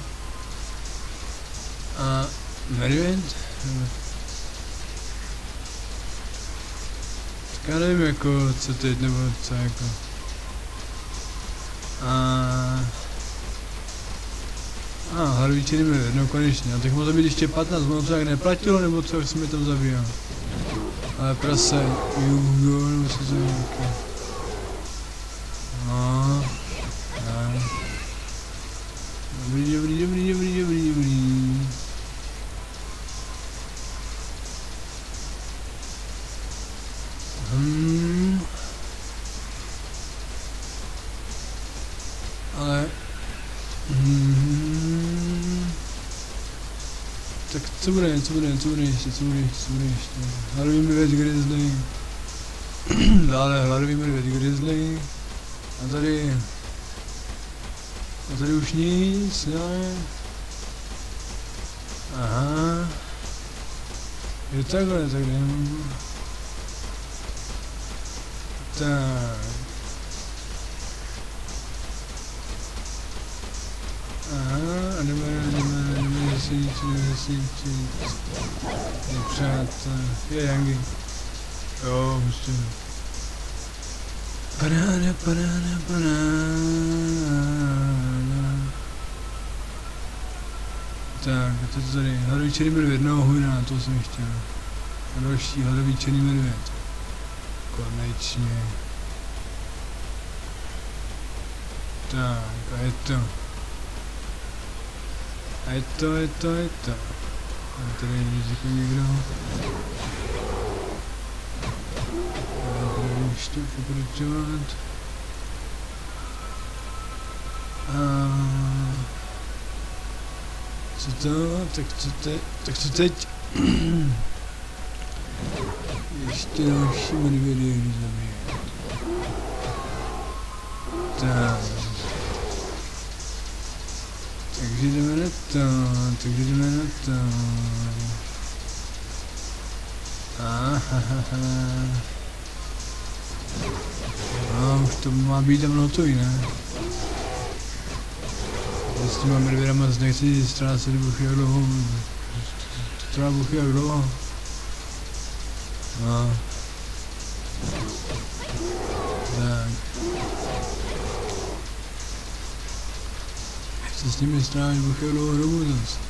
A medvěd? Tak já nevím jako, co teď, nebo co jako. A... A, černý medvěd, no konečně. A tak mohlo být ještě 15, ono to jak neplatilo, nebo co jsem mi tam zabíjel. Ale prase, juhu, nebo co to je nějaké. No, tak. Dobrý, dobrý, dobrý, dobrý, dobrý, dobrý. Hmm. Ale... Hmm. Tak co bude, co bude, co bude ještě, co bude ještě, co bude ještě. Hladový medvěd grizzly. Dále hladový medvěd grizzly. A tady... A tady už nic, ne? Aha. Je takhle, tak zjistit. Nepřátel. Je Yangi. Jo, prostě. Paráda, paráda, paráda. Tak, a teď tady hladový černý medvěd, no hurá, to jsem chtěl. Další hladový černý medvěd. Konečně. Tak, a je to. A je to, je to, je to. A tady je riziko někdo. Ještě pokračovat. A... Co to? Tak co teď? Tak co teď? Ještě další medvědy zabije. Tak. Takže jdeme na to, takže jdeme na to. Ahaha. No, už to má být tam hotový, ne? S těma medvědama nechci ztrácet buchy jak dlouho. To trvá buchy jak dlouho. No. Chci s nimi strávit buchy jak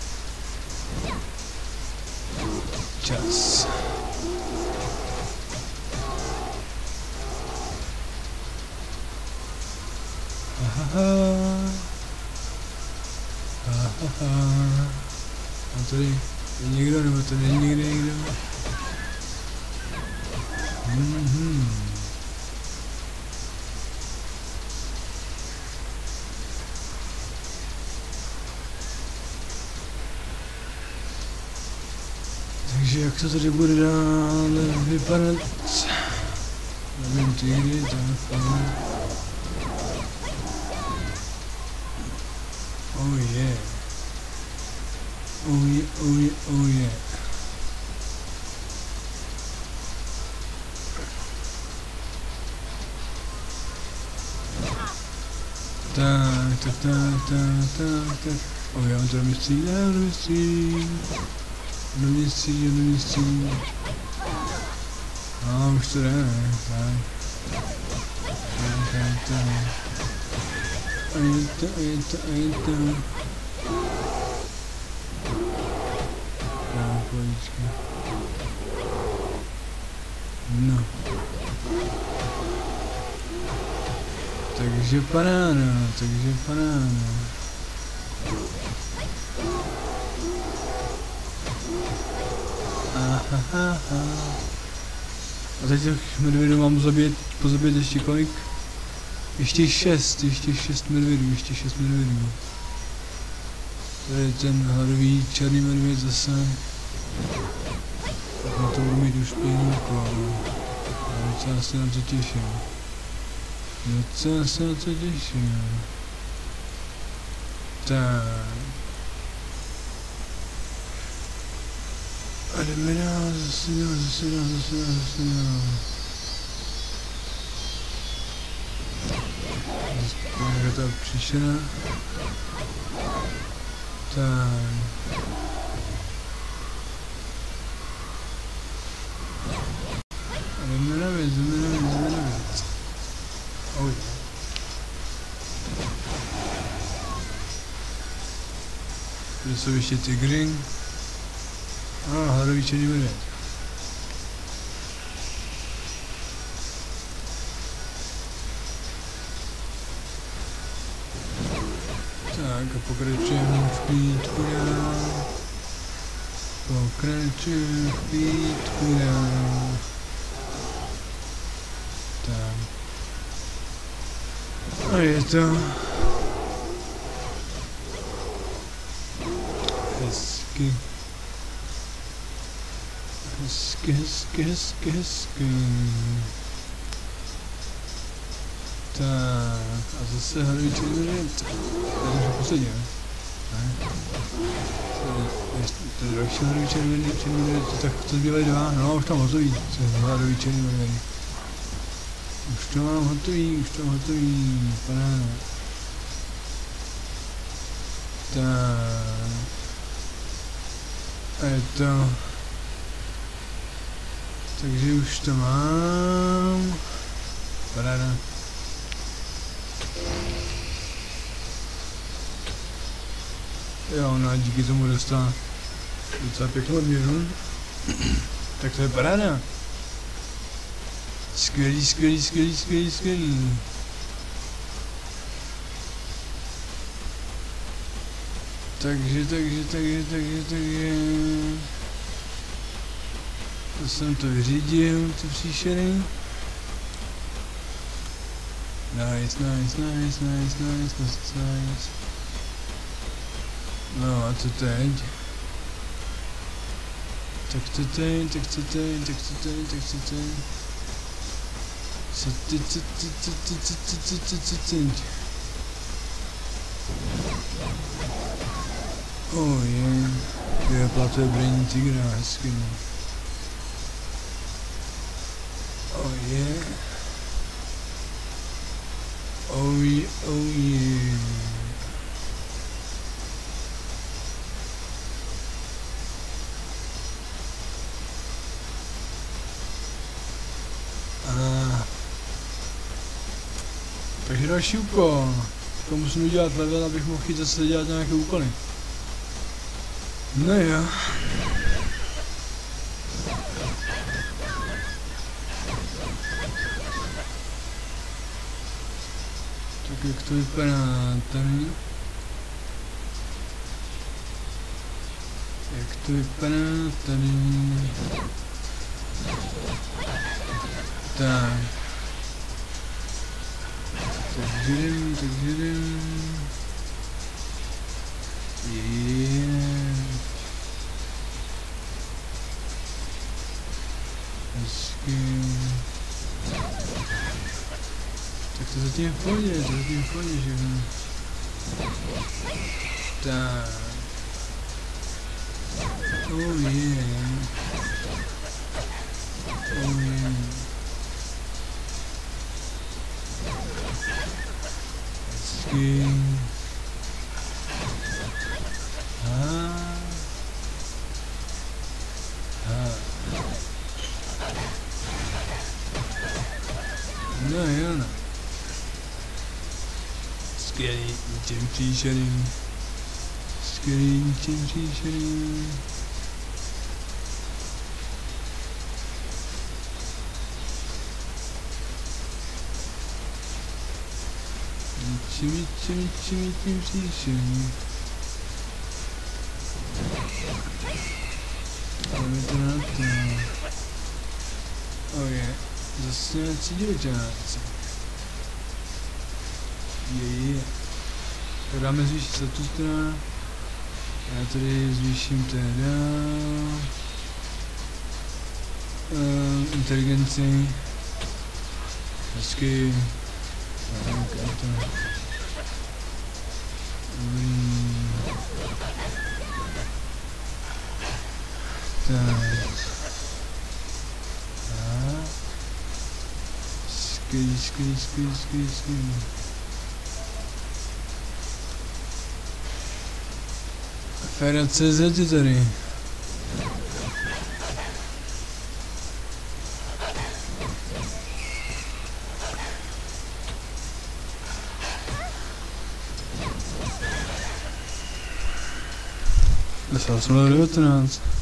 Takže jak to tady bude dále vypadat? Nevím, ty kdy, tak, ale... Oh yeah. Oh yeah, oh yeah, oh yeah. Tak, tak, tak, tak, tak, tak. Oh já to mistří, já to mistří. Do mistří, do mistří. A už to jde, ne? Tak. Tak, tak, tak. A je to, a je to, a je to. Tak, polička. No. A teď těch medvědů mám zabít, pozabít ještě kolik? Ještě šest, ještě šest medvědů, ještě šest medvědů. Je ten hladový černý medvěd zase. Tak na to budu mít už pěnko. A docela se na to těším. Docela se na to těším. Tak. A jdeme dál, zase dál, zase dál, zase dál, zase dál. Nějaká ta příšera. Tak. A jdeme na věc, jdeme na věc, jdeme na věc. Oh yeah. Tady jsou ještě tygry. A, hladový černý medvěd. Tak a pokračujeme v pítku dál. Pokračujeme v pítku dál. Tak. A je to... Hezky. Hezky, hezky, hezky. Tak, a zase červenet. To je to poslední, ne? To je další červený, červený, tak to zbývají dva, no už tam hotový, co hrají červený. Už to mám hotový, už to mám hotový, paráda. Tak. A je to... Takže už to mám. Paráda. Jo, no díky tomu dostala docela pěknou míru. tak to je paráda. Skvělý, skvělý, skvělý, skvělý, skvělý. Takže, takže, takže, takže, takže... To jsem to vyřídil, ty příšery. Nice, nice, nice, nice, nice, nice, nice. No a co teď? Tak co teď, tak co teď, tak co teď, tak co teď? Co teď, co teď, co teď, co teď, co teď, co teď? Oh je, je platuje braní tigra, hezky. Oh yeah. Oh yeah, oh yeah. Ah. Takže další úkol. To musím udělat level, abych mohl chytit zase dělat nějaké úkoly. No jo. Tak jak to vypadá tady? Jak to vypadá tady? Tak. Tak jdem, tak jdem. Yeah. Hezky. Tak to zatím je v pohodě, to zatím je v pohodě, že jo. Tak. Oh yeah. Oh yeah. Hezky. Ah. Ničem příšerný. Skvělý, ničem příšerný. Ničem, ničem, ničem, ničem příšerný. Jdeme to na to. Oh yeah. Zase nějací divočáci. Je, je. Tak dáme zvýšit status teda. Já tady zvýším teda... Uh, inteligenci. Hezky. Tak, a to... Dobrý.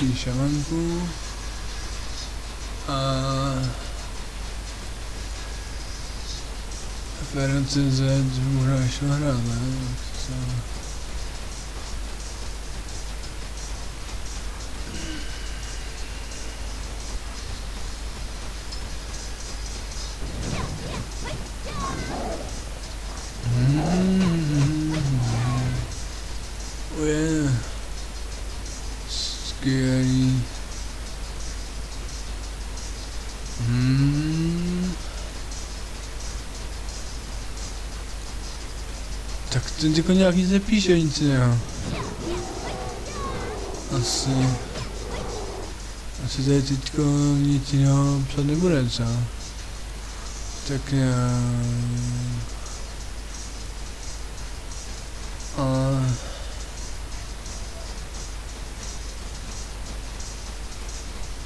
Další šamanku. A... FR.cz možná šlo hrát, ne? Jako nějak nic nepíše, nic jiného. Asi... Asi tady teďko nic jiného psat nebude, co? Tak nějak... A...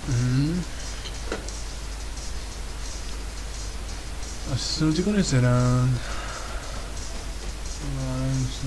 Mhm. Asi to teďko nechce rád. Nevím co.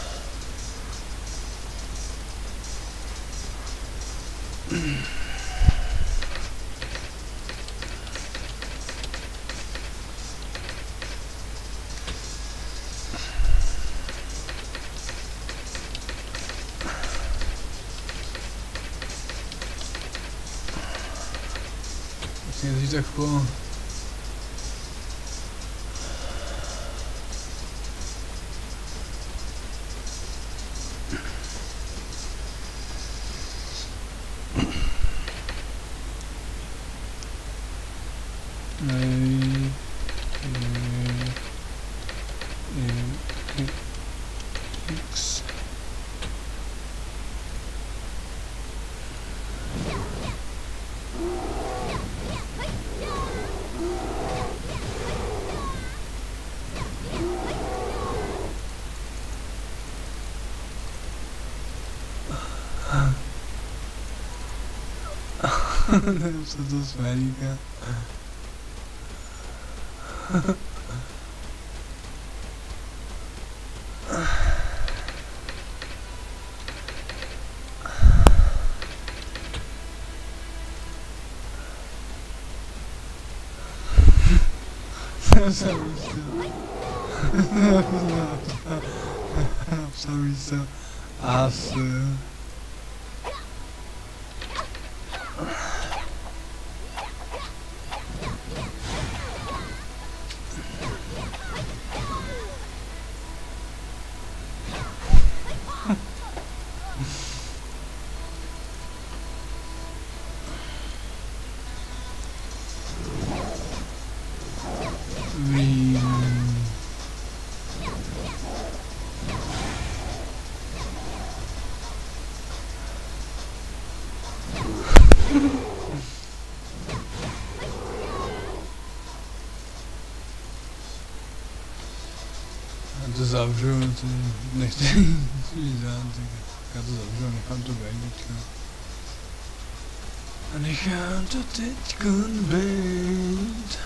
Budu. Vybrát s tebou. No, jo. Takže ta šmaga ty příšerníčí. Hezky. Vlastně jezdí tak po... Nej. Eh, eh, X. Co to smaríka? Jsem myslel. Jsem myslel. Asi. Vím. Zavřu, to nechci nic dát, tak já to zavřu a nechám to být teďka. A nechám to teďka být.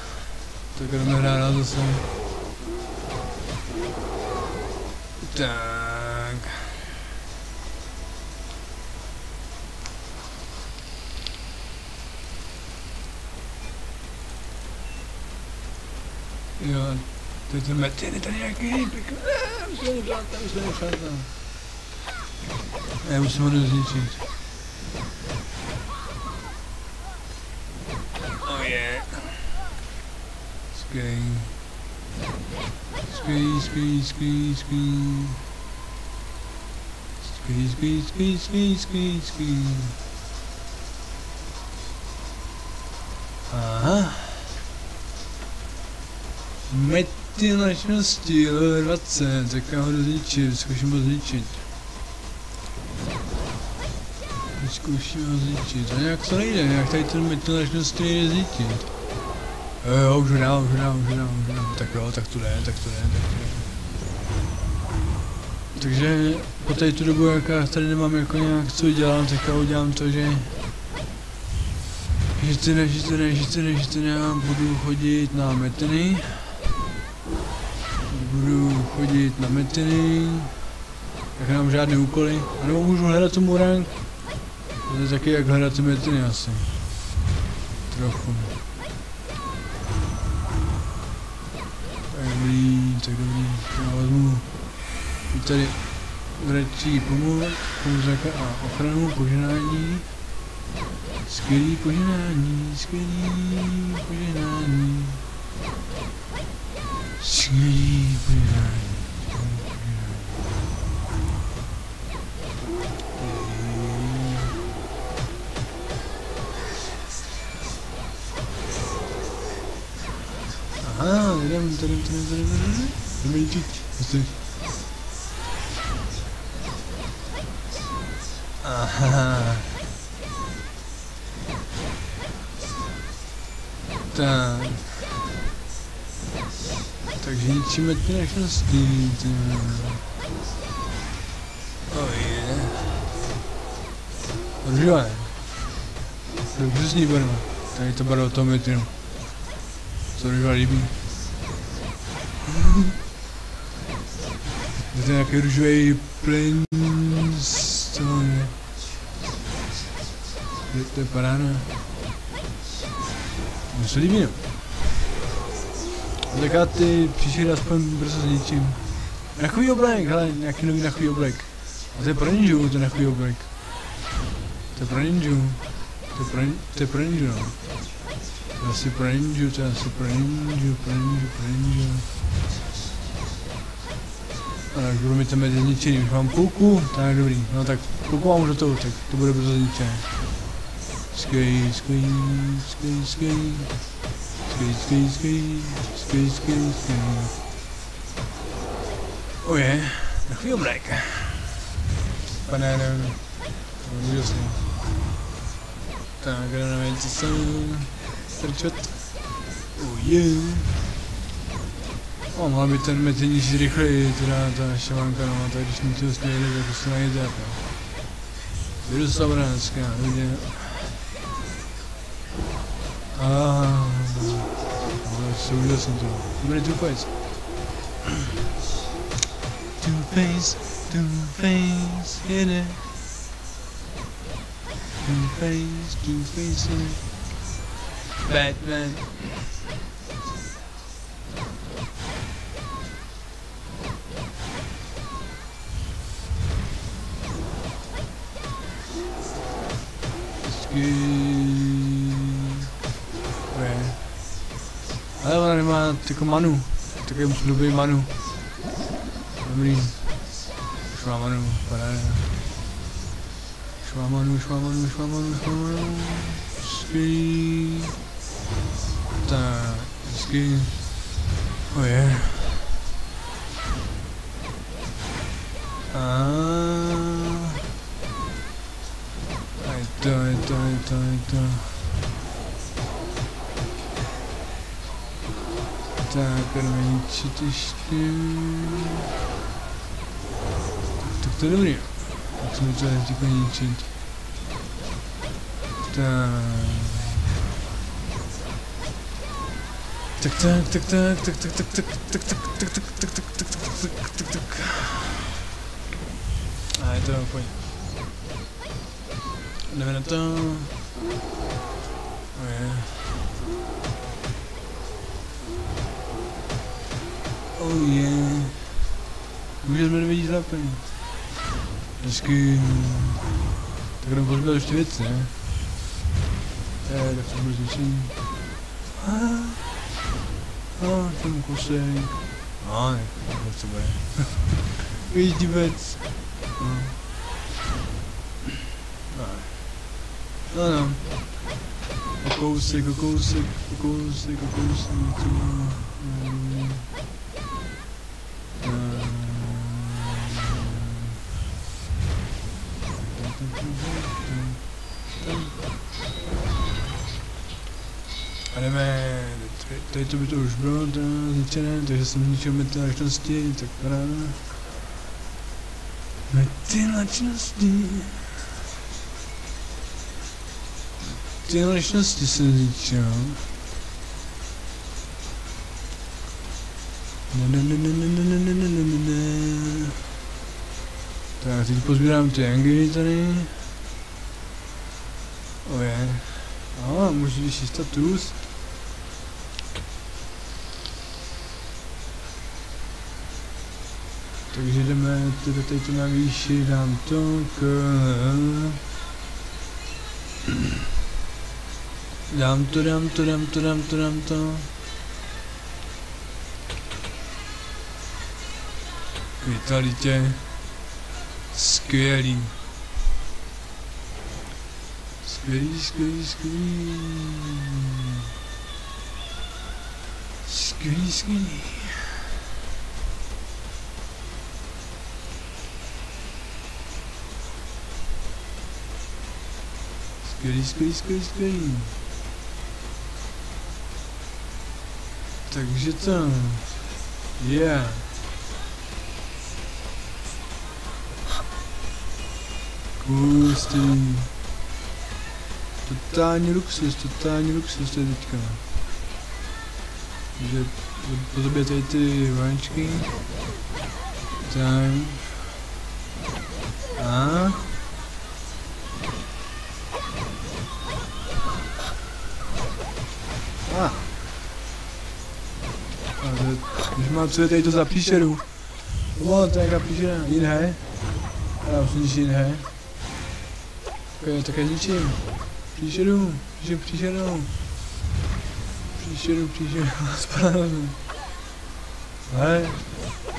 Tak jdeme hrát zase. Tak. Jo, teď ten Metin je tady nějaký pěkný. Ne, už jsme nepřátel, už jsme nepřátel. Já musím ho zničit. Oh yeah. Ski. Ski, ski, ski, ski. Ski, ski, ski, ski, ski, ski. Společnosti level 20, tak já ho zničit, zkouším ho zničit. Zkouším ho zničit, a nějak to nejde, jak tady ten společnosti nejde zničit. Jo, už ho dám, už ho dám, už ho dám, už ho dám, tak jo, tak to jde, tak to jde, tak to jde. Takže po té tu dobu, jak já tady nemám jako nějak co dělat, tak já udělám to, že že ty ne, že ty ne, že ty ne, že ty ne, budu chodit na metiny. Budu chodit na metiny. Jak nemám žádné úkoly. A nebo můžu hledat tomu rank. To je taky jak hledat ty metiny asi. Trochu. Tak dobrý, tak dobrý. Já vezmu tady radši pomoc, pomoc a ochranu, poženání. Skvělý poženání, skvělý poženání. Oh, we didn't do it, we didn't do. she make the actions did. Oh yeah. Odžívá. Dobře s ní barva. Tady to barva toho metru. To odžívá líbí. Je to nějaký růžový Flintstone. To je paráno. Mně se líbí, no. Tak já ty příště aspoň brzo zničím. Nachový oblek, hele, nějaký nový nachový oblek. A to je pro ninju, to nachový oblek. To je pro ninju. To je pro, to je pro ninju, no. To je asi pro ninju, to je asi pro ninju, pro ninju, pro ninju. Tak budu mít tam mezi zničený, už mám půlku, tak dobrý. No tak půlku mám už do toho, tak to bude brzo zničené. Skate, skate, skate, skate. Squeeze, squeeze, squeeze. Squeeze, squeeze, squeeze. Oh ja, nog veel blijken. Bananen. Muursen. Daar gaan we iets zo. Sterretjot. Oh yeah. On robi ten metini dan, dan, ta šavanka, dan, to když mi to směli, op se najde. Viru Sabranská, vidě. Ah. So we listen to we're gonna do face. two face, two face, hit it. two face, two face, hit it. Batman. Good. Tylko Manu. Tylko lubię Manu. Dobrý. Manu. paráda. Manu. švamanu, Manu. švamanu. Manu. Tak, ski. Oh yeah. Ah. Aj to, aj to, aj to, aj to. Tak, jdeme ničit ještě. Tak to je dobrý. Tak jsme to teďka ničit. Tak. Tak tak tak tak tak tak tak tak tak tak tak tak tak tak tak tak tak tak A je to pojď. Jdeme na to. Oh yeah. Oh yeah. Můžeš jsme nevidí zlepení. Hezky. Tak jdem pozbírat ještě věci, ne? Eh, tak to bude zničení. Ah, ah, ten kousek. No, ne, tak to bude. Vidí věc. No. No, no. O kousek, o kousek, o kousek, o kousek, co má. A jdeme, tady to by to už bylo zničené, takže jsem zničil metyla načnosti, tak paráda. Metyla načnosti. Ty načnosti jsem zničil. Ne, ne, ne, ne, ne, ne, ne, ne, ne, ne, ne, ne. Tak, teď pozbírám ty angry tady. Oje. Oh, yeah. A, můžu jít jistat růst. Takže jdeme, tady, tady to navýšit, dám to k... Dám to, dám to, dám to, dám to, dám to. Vitalitě. Skvělý. Skvělý, skvělý, skvělý. Skvělý, skvělý. Skvělý, skvělý, skvělý, skvělý. Takže to... Yeah. Hustý. Totální luxus, totální luxus to je teďka. Takže po tobě tady ty vaničky. Tak. A. A. A to, když mám co je tady to za příšeru. O, to je jaká příšera, jiné. Já už nic jiné. Tak já zničím. Příšeru, příšeru, příšeru. Příšeru, příšeru, správně. Hej.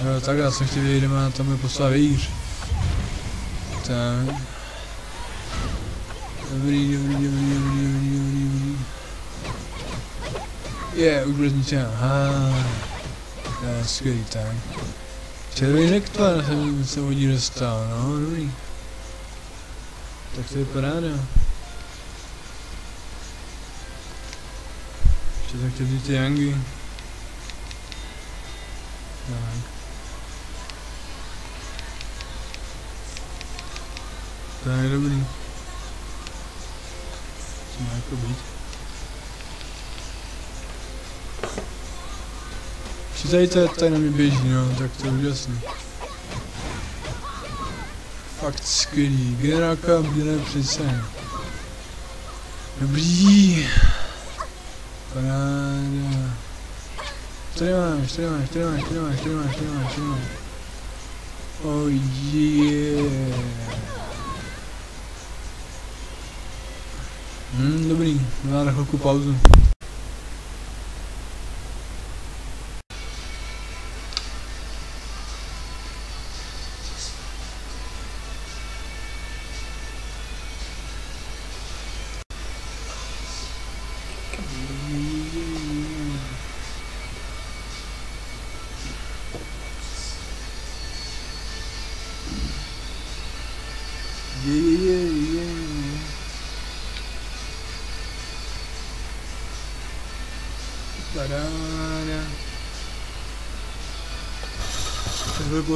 Jo, tak já jsem chtěl vyjít, na tam je poslal výř. Tak. Dobrý, dobrý, dobrý, dobrý, dobrý, dobrý, dobrý. Yeah, už bude zničen. Aha. Je, skvělý, tak. Červený nektvar se, se vodí dostal, no, dobrý. Tak to je paráda. Ještě tak chtěl ty Yangy. Tak. To je dobrý. Co má jako být? Ještě tady to tady na mě běží, no, tak to je úžasný fakt skvělý. Generálka bílé přece. Dobrý. Paráda. Tady máš, tady máš, tady máš, tady máš, tady máš, tady máš, tady máš. Oh yeah. Hmm, dobrý, dá na chvilku pauzu.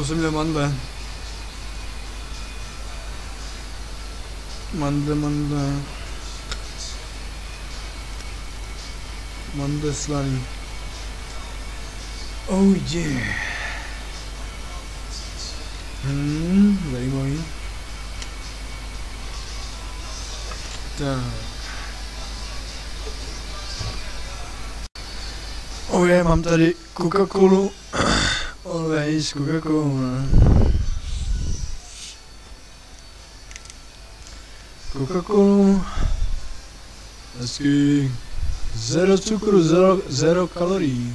gözümle manda. Manda manda. Manda slime. Oh yeah. Hmm, zajímavý. Tak. Oh je, mám tady Coca-Colu. Always Coca-Cola. Coca-Colu. Hezky. Zero cukru, zero, zero kalorií.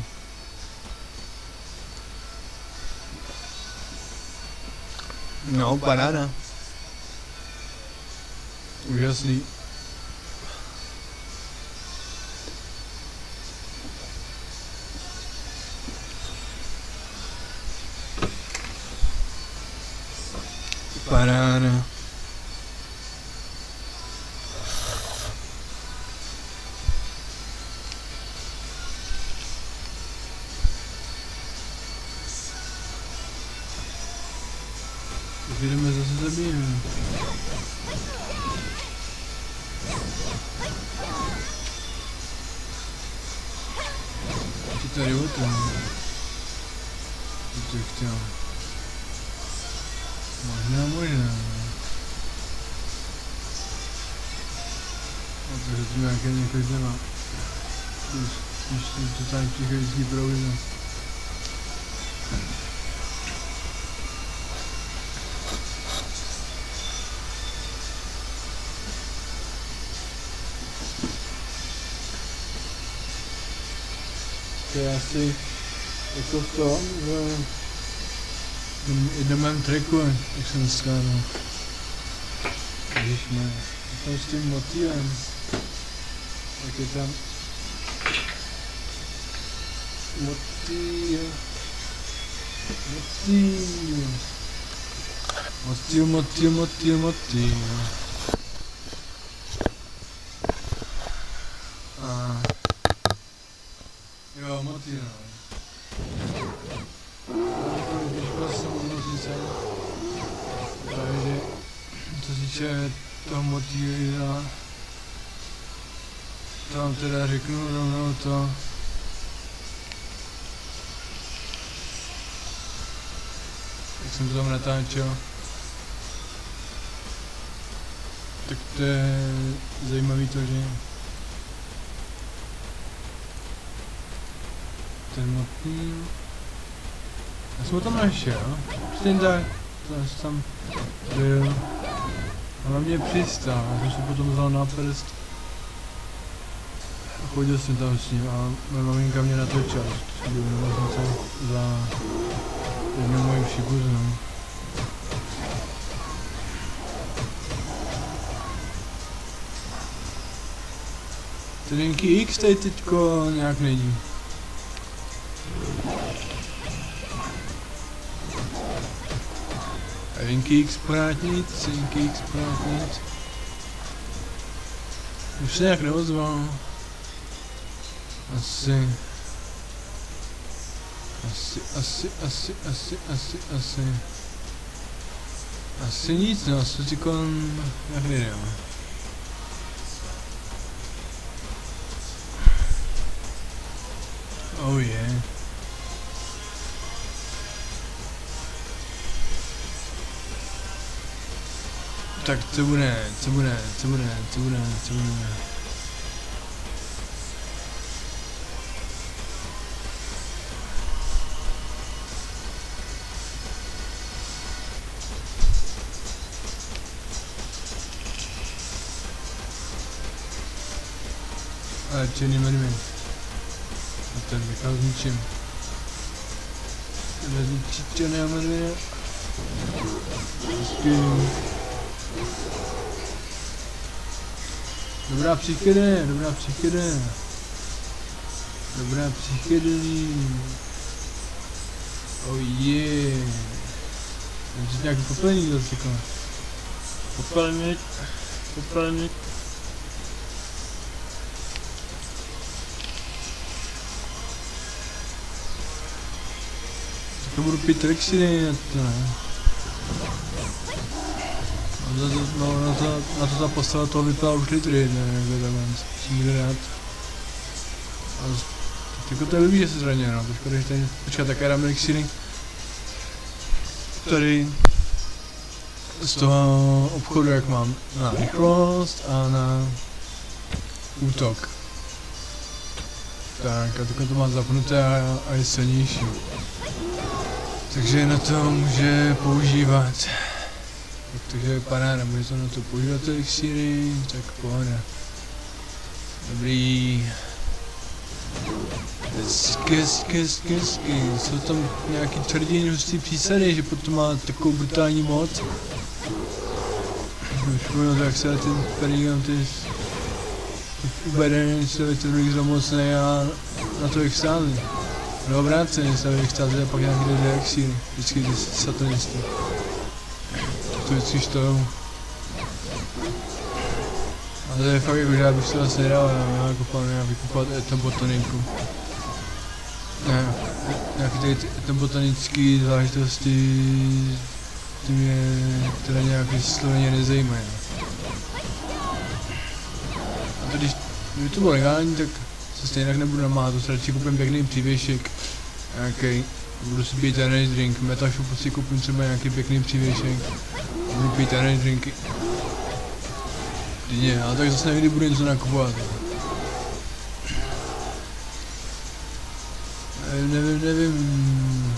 No, paráda. Úžasný. Tom, že v jednom mém tracku, jak jsem skládal. Když jsme tam s tím motýlem, tak je tam motýl, motýl, motýl, motýl, motýl, motýl. Natáčel. Tak to je zajímavý to, že ten motýl já jsem ho tam našel, stejně tak, to jsem tam byl. A na mě přistál, já jsem si potom vzal na prst. A chodil jsem tam s ním a moje maminka mě natočila, že nemocnice za jednu moji příbuznou. Ten Linky X tady teďko nějak není. Linky X pořád nic, Linky X pořád nic. Už se nějak neozval. Asi. Asi, asi, asi, asi, asi, asi. Asi nic, no, asi teďko jak nejdeme. Tak co bude, co bude, co bude, co bude, co bude. Ale černý medvěd. A ten s ničím. Vezmi černého medvěda. Dobrá psychede, dobrá psychede. Dobrá psychede. Oh yeah. Takže nějaký popelník zase jako. Popelník. Popelník. To budu pít elixíry, to ne. No, to, no, na, to, na to ta postava toho vypadá už litry, ne, jako takhle, jsem bude rád. A jako to je blbý, že se zraně, no, to škoda, že tady, počkat, také dám elixíry. Tady z toho obchodu, jak mám na rychlost a na útok. Tak, a takhle to má zapnuté a, a je silnější. Takže na to může používat. Takže paráda, může to na to používat elixíry, tak pohoda. Dobrý. Hezky, hezky, hezky, hezky. Jsou tam nějaký tvrdý hustý přísady, že potom má takovou brutální moc. Už to, jak se ty perigam, ty ubere, se ty druhý zamocný a na to stáli. No obráceně se stáli a pak nějaký dvě elixíry. Vždycky ty satanisti vždycky to. A to je fakt jako, že já bych se zase nedal, já kopal, já vykupat etnobotaniku. Ne, nějaký tady etnobotanický záležitosti ty mě teda nějak vysloveně nezajímají. A to když by to bylo legální, tak se stejně nebudu namáhat, to radši koupím pěkný přívěšek, nějaký, budu si pít energy drink, metashopu si koupím třeba nějaký pěkný přívěšek, budu pít energy drinky. Ne, ale tak zase nevím, budu něco nakupovat. Nevím, nevím, nevím.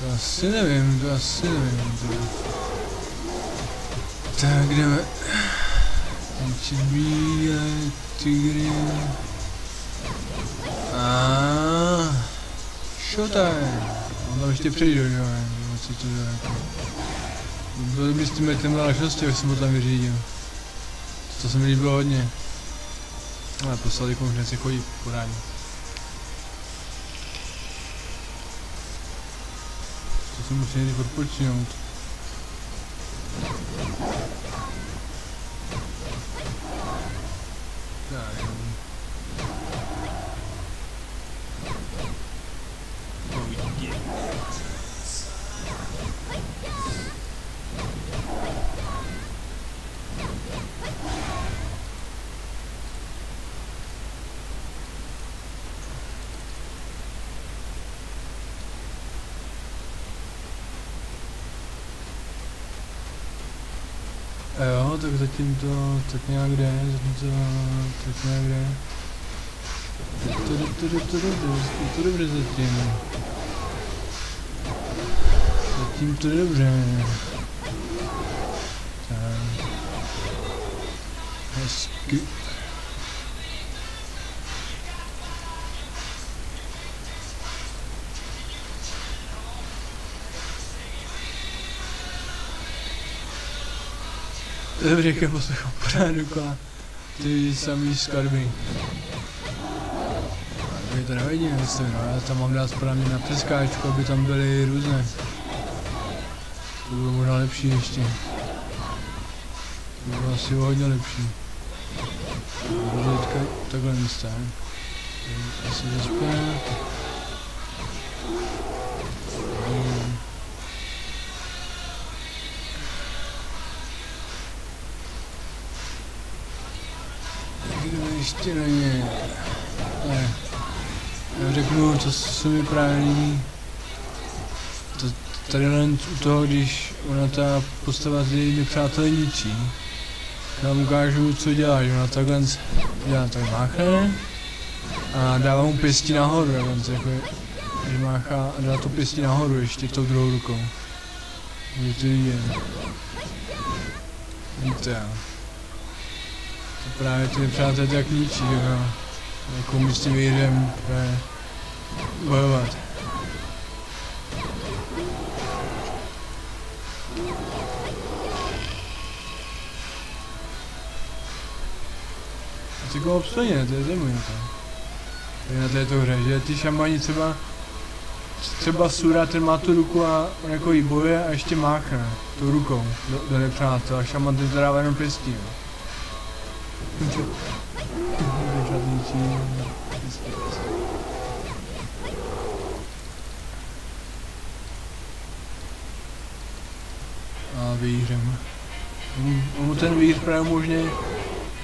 To asi nevím, to asi nevím. To... Tak jdeme. Bílé tygry. A Showtime. On tam ještě přijde, jo, co to je jako. Bylo by s tím metem na šesti, jak jsem ho tam vyřídil. To se mi líbilo hodně. Ale poslali konferenci chodí podání. To si musím někdy odpočinout. Tak. To tak nějak jde, zatím to tak nějak jde. To, to, to, to, to, to, to dobře zatím. Zatím to dobře. Tak. Hezky. Dobrý, jak poslouchám pořád dokola ty samý skladby. Tady to nevidím, myslím, no, já tam mám dát správně na přeskáčku, aby tam byly různé. To bylo možná lepší ještě. To bylo asi hodně lepší. Budu teďka takhle místa. Asi ještě není. Ne. Já řeknu, co se mi právě líbí. Tady jen u toho, když ona ta postava jejími přáteli ničí. Vám ukážu, co dělá, že ona takhle dělá, tak máchne a dává mu pěstí nahoru, takhle, jako, že máchá a dá to pěstí nahoru ještě tou druhou rukou. Je to je. Víte, jo právě ty přátelé tak ničí, jo. Jako my s tím jdem bojovat. Ty koho obstojí, to je zajímavé. Tady na této hře, že ty šamani třeba třeba Sura, ten má tu ruku a on jako jí boje a ještě máchne tou rukou do, do nepřátel a šaman ten to dává jenom pěstí. Jo. A výhrem. Ono ten výhr právě možně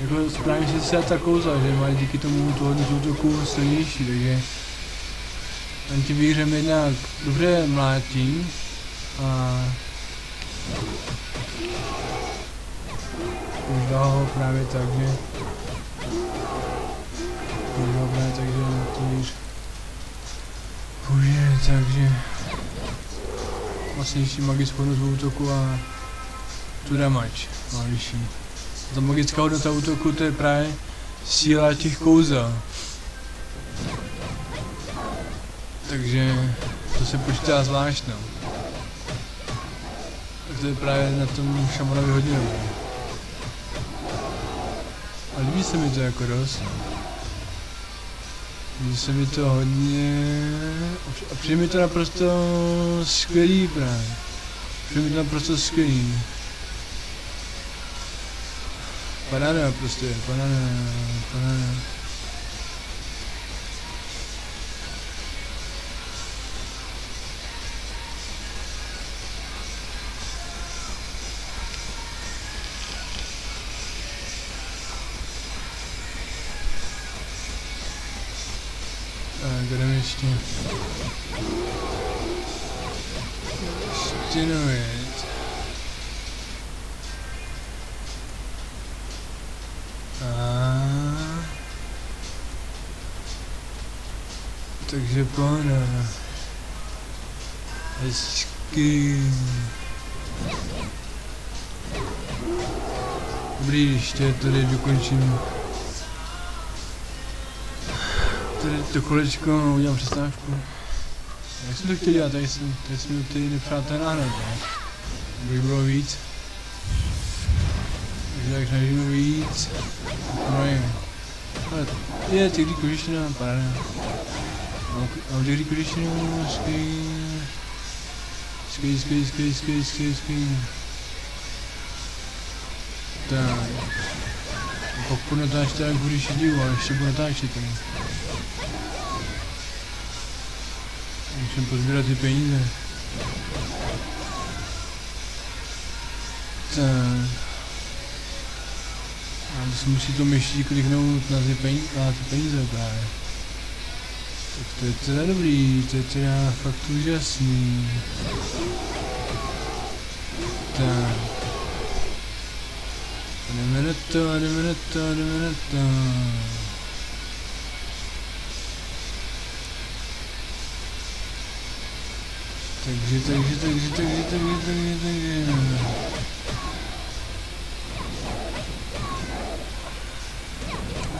jako správně si se ta kouza, že má díky tomu to hodně útoku silnější, takže ten tím výhrem jednak dobře mlátí a už dal ho právě tak, že ho právě tak, že již půjde, takže vlastně magickou hodnotu útoku a tu damage má vyšší. Ta magická hodnota útoku to je právě síla těch kouzel. Takže to se počítá zvlášť no. Tak to je právě na tom šamanovi hodně dobré. Líbí se mi to jako dost. Líbí se mi to hodně... A přijde mi to naprosto skvělý právě. Přijde mi to naprosto skvělý. Banana prostě, banana, banana. Ještě. Dojet. A... Takže pana. Hezky. Dobrý, ještě tady dokončím tady to kolečko, udělám přestávku. Jak jsem to chtěl dělat, tady jsem, tady jsem ty nepřátelé nahnat, ne? Aby bylo víc. Takže jak snažíme víc, no je. Ale je, těkdy kožiština, paráda. Mám těkdy kožiština, skvělý. Skvělý, skvělý, skvělý, skvělý, skvělý, skvělý. Tak. Pak budu natáčet teda kvůli šedivu, ale ještě budu natáčet tady. Musím pozbírat ty peníze. Tak. A to musí to myší kliknout na ty peníze, na ty peníze právě. Tak to je teda dobrý, to je teda fakt úžasný. Tak. Jdeme na to, jdeme na to, jdeme na to. Takže, takže, takže, takže, takže, takže, takže.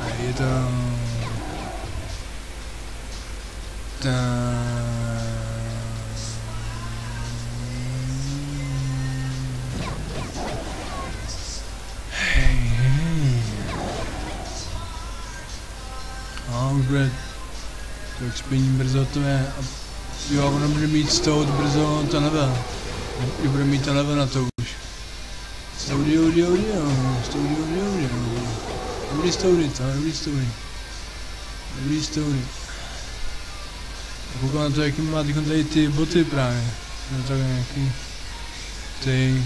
A je hej. A už bude to expení brzo to je a jo, ono bude mít z toho brzo to level. I bude mít ten level na to už. Studio, audio, audio, studio, audio, audio. Dobrý story, to dobrý story. Dobrý story. Koukám na to, jaký má tady ty boty právě. No tak nějaký ty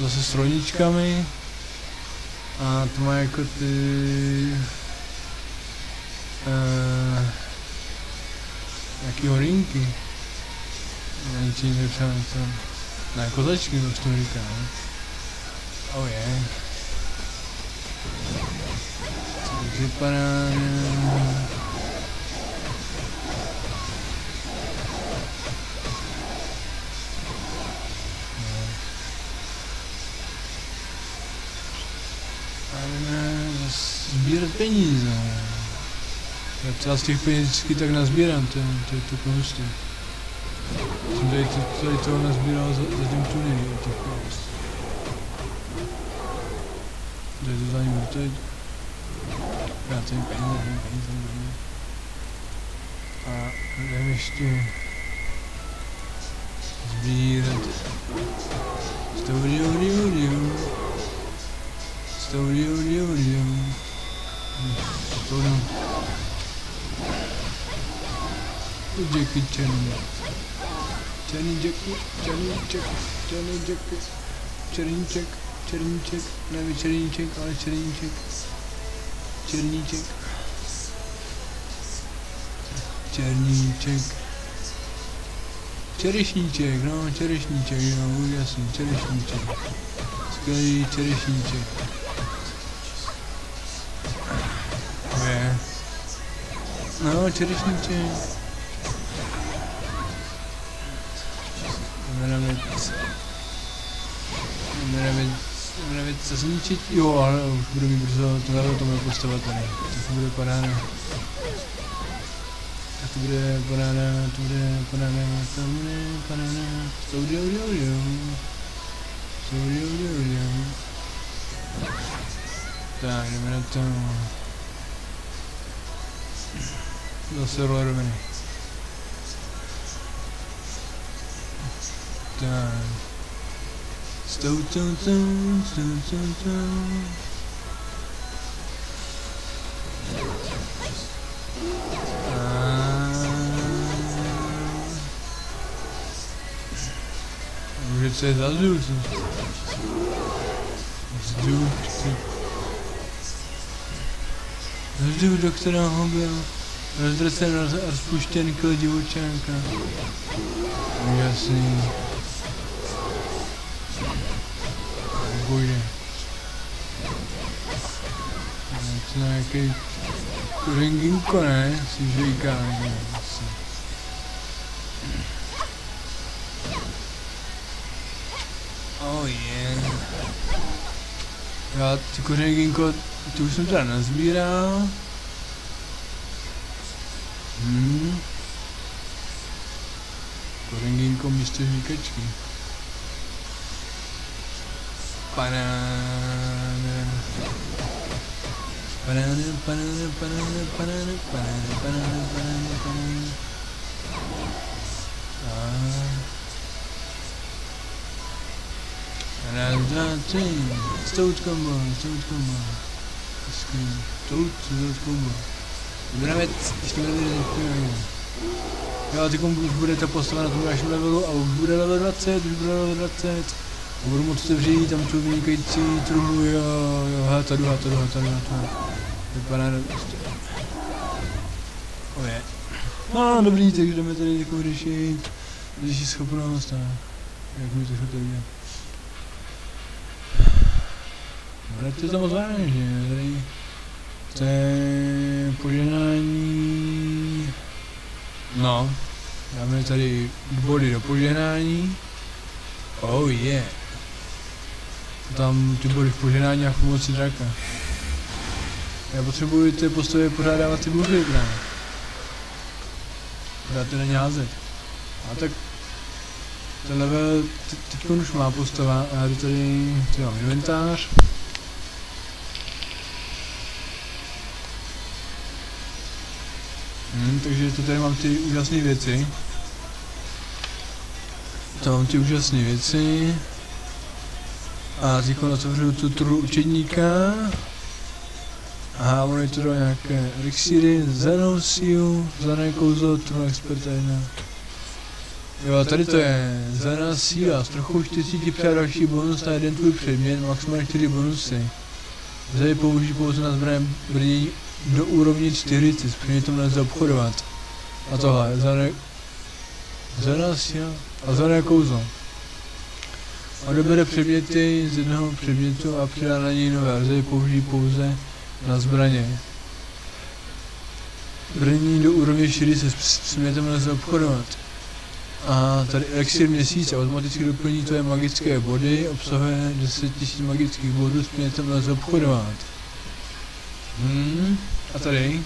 zase s roničkami. A to má jako ty... Uh, nějaký horinky. Nějaký nepřál to. Ne, kozačky to to říká, ne? Oh je. Yeah. To vypadá... sbírat peníze. Já třeba z těch peněz tak nazbírám, to, to je to prostě. Jsem tady, to, tady toho nazbíral za, za tím tunelí, těch peněz. To je to za ním, to je... Já tady peníze, peníze, peníze. A jdem ještě sbírat. Story, audio, audio. Story, audio, audio. Story. Jackie Chan. Canını çek, canını çek, canını çek, çerini çek, çerini çek, ne çerini çek, ara çerini çek, çerini çek, çerini çek, çerişini çek, ne çerişini çek, ya bu gelsin, çerişini çek, sigara çerişini çek. Ne çerişini çek. Jdeme víc se zničit. Jo, ale už budu mít brzo, to to bude postovat tady. To bude paráda. A to bude paráda, to bude paráda, to bude paráda. Studio, audio, audio. Studio, audio, audio. Tak, jdeme na to. Zase roller. Tak. Stou, stou, stou, stou, stou, stou. Může se zazdu, Zdu, zdu. Zdu, do kterého byl Rozdrcen, roz, rozpuštěn kl divočánka. Jasný. Bože. To je nějaký ringinko, ne? Si říká, ne? Oh yeah. Já ty kořeninko, to už jsem teda nazbíral. Hmm. Kořeninko místo žvíkačky. Raz, dva, tři. Stout combo, stout combo. Hezký. Stout, stout combo. Dobrá věc, ještě mi nevěděli, Jo, teď už bude ta postava na tom dalším levelu a už bude level 20, už bude level 20. Budu moc otevřít, tam tu vynikající truhlu, jo, jo, hele, tady, hele, tady, hele, tady, hele, tady. Vypadá to prostě. Oje. No, dobrý, takže jdeme tady takovou řešit. Řešit schopnost a jak mi to šlo dělat. Vraťte to moc vážně, tady to je požehnání, no, dáme tady body do požehnání, oh yeah, tam ty body v požehnání a pomoci draka. Já potřebuji ty postavy pořád dávat ty buchy právě. Pořád ty není házet. A tak ten level teď už má postava a já jdu tady, tady mám inventář. Hmm, takže to tady mám ty úžasné věci. To mám ty úžasné věci. A teď otevřu tu tru učedníka. Aha, ono je to do nějaké elixíry, Zenosiu, zelené kouzlo, trhu experta jedna. Jo, tady to je zelená síla, s trochu 40 přijá další bonus na jeden tvůj předmět, maximálně 4 bonusy. Lze použít pouze na zbraně brnění do úrovně 40, s předmětem lze obchodovat. A tohle, zelené... Zelená síla a zelené kouzlo. Odebere předměty z jednoho předmětu a přidá na něj nové, lze je použít pouze na zbraně. Brnění do úrovně 40 s předmětem lze obchodovat. A tady elixir měsíce automaticky doplní tvoje magické body, obsahuje 10 000 magických bodů, s předmětem lze obchodovat. Hmm, a tady?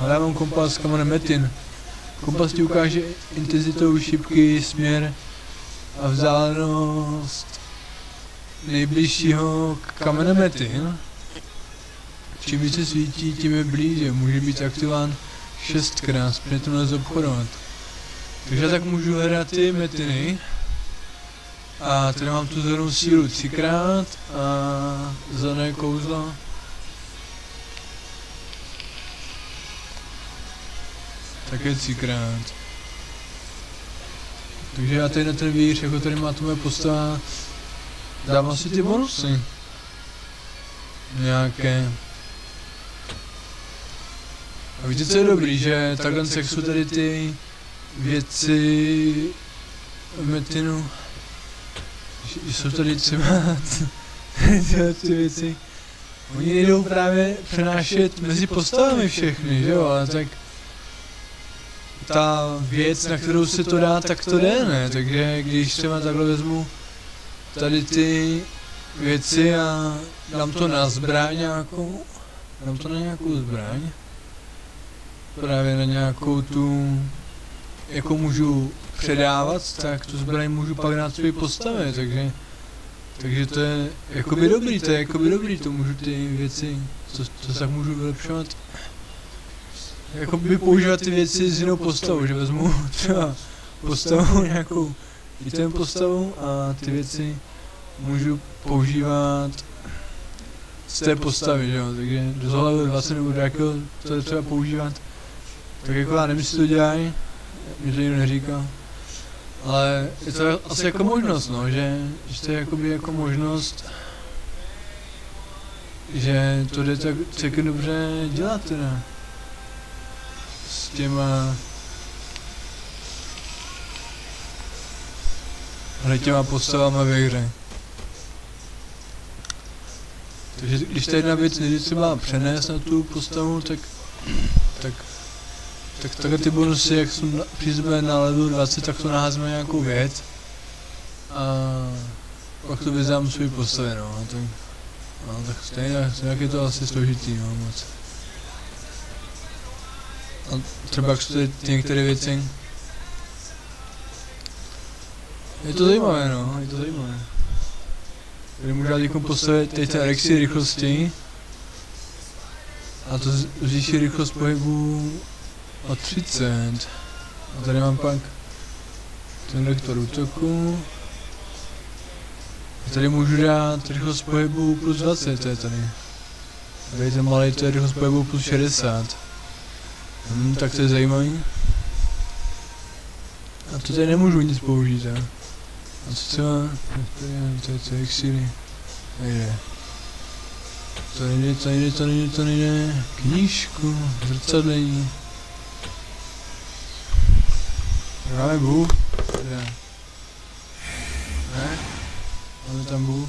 Ale já mám kompas s metin. Kompas ti ukáže intenzitou šipky, směr a vzdálenost nejbližšího kamene metin. Čím více svítí, tím je blíže. Může být aktivován šestkrát, to nelze obchodovat. Takže tak můžu hledat ty metiny. A tady mám tu zelenou sílu třikrát a zelené kouzlo. Také třikrát. Takže já tady na ten víř, jako tady má tu moje postava, dávám si ty bonusy. Nějaké. A víte, co je dobrý, že takhle jak jsou tady ty věci metinu, že jsou tady třeba ty věci, oni jdou právě přenášet mezi postavami všechny, že jo, ale tak ta věc, na kterou se to dá, tak to jde, ne, takže když třeba takhle vezmu tady ty věci a dám to na zbraň nějakou, dám to na nějakou zbraň, právě na nějakou tu, jako můžu předávat, tak tu zbraň můžu pak dát své postavě, takže, takže to je jakoby dobrý, to je jakoby dobrý, to můžu ty věci, co, co tak můžu vylepšovat, jakoby používat ty věci s jinou postavou, že vezmu třeba postavu nějakou item postavu a ty věci můžu používat z té postavy, že jo, takže do tohle 20 nebo do jakého to je třeba používat tak jako já nevím, jestli to dělají, mě to nikdo neříká. Ale je to asi jako možnost, no, že, že to je jakoby jako možnost že to jde tak celkem dobře dělat teda. S těma... Ale těma postavama ve hře. Takže když ta jedna věc nejde třeba přenést na tu postavu, tak, tak, tak takhle ty bonusy, jak jsou při sebe na level 20, tak to naházíme nějakou věc. A pak to vyznám svůj postavy, no. Tak, no, tak stejně, stejně je to asi složitý, no, moc. A třeba jak ty některé věci, je to zajímavé, no, je to zajímavé. Tady můžu dát postavit teď ten elixir rychlosti. A to zvýší rychlost pohybu o 30. A tady mám pak ten lektor útoku. A tady můžu dát rychlost pohybu plus 20, to je tady. Tady ten malý, to je rychlost pohybu plus 60. Hmm, tak to je zajímavý. A to tady nemůžu nic použít, jo. A co to je, to je to exily. Nejde. To nejde, to nejde, to nejde, to nejde. Knížku, zrcadlení. Máme bůh. Ne. Ne? Máme tam bůh.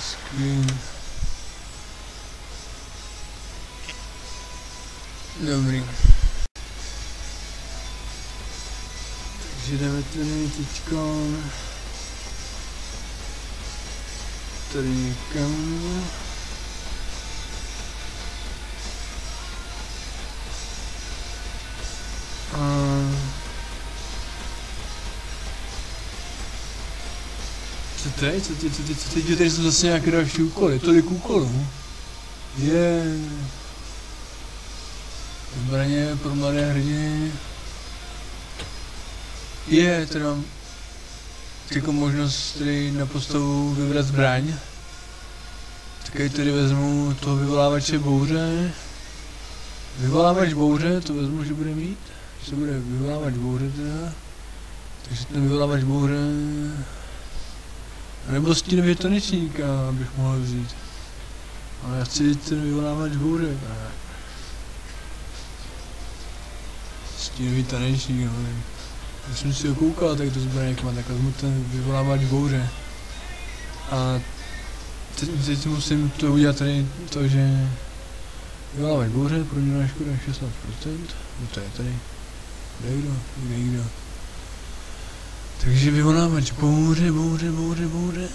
Screen. Dobrý. Takže jdeme tady teďko tady někam. A co teď? Co teď? Co teď? Co teď? Tady jsou zase nějaké další úkoly. Tolik úkolů. Je. Zbraně pro mladé hrdiny. Je, mám jako možnost tady na postavu vybrat zbraň. Tak já tady vezmu toho vyvolávače bouře. Vyvolávač bouře, to vezmu, že bude mít. Že se bude vyvolávač bouře teda. Takže ten vyvolávač bouře... A nebo stínově tanečníka bych mohl vzít. Ale já chci ten vyvolávač bouře. Stínový tanečník, no. Když jsem si ho koukal, tak to zbraněk má tak vezmu ten vyvolávač bouře. A teď, teď musím to udělat tady to, že vyvolávač bouře, proměná škoda 16%, no to je tady. Kde kdo? Kde kdo? Takže vyvolávač bouře, bouře, bouře, bouře.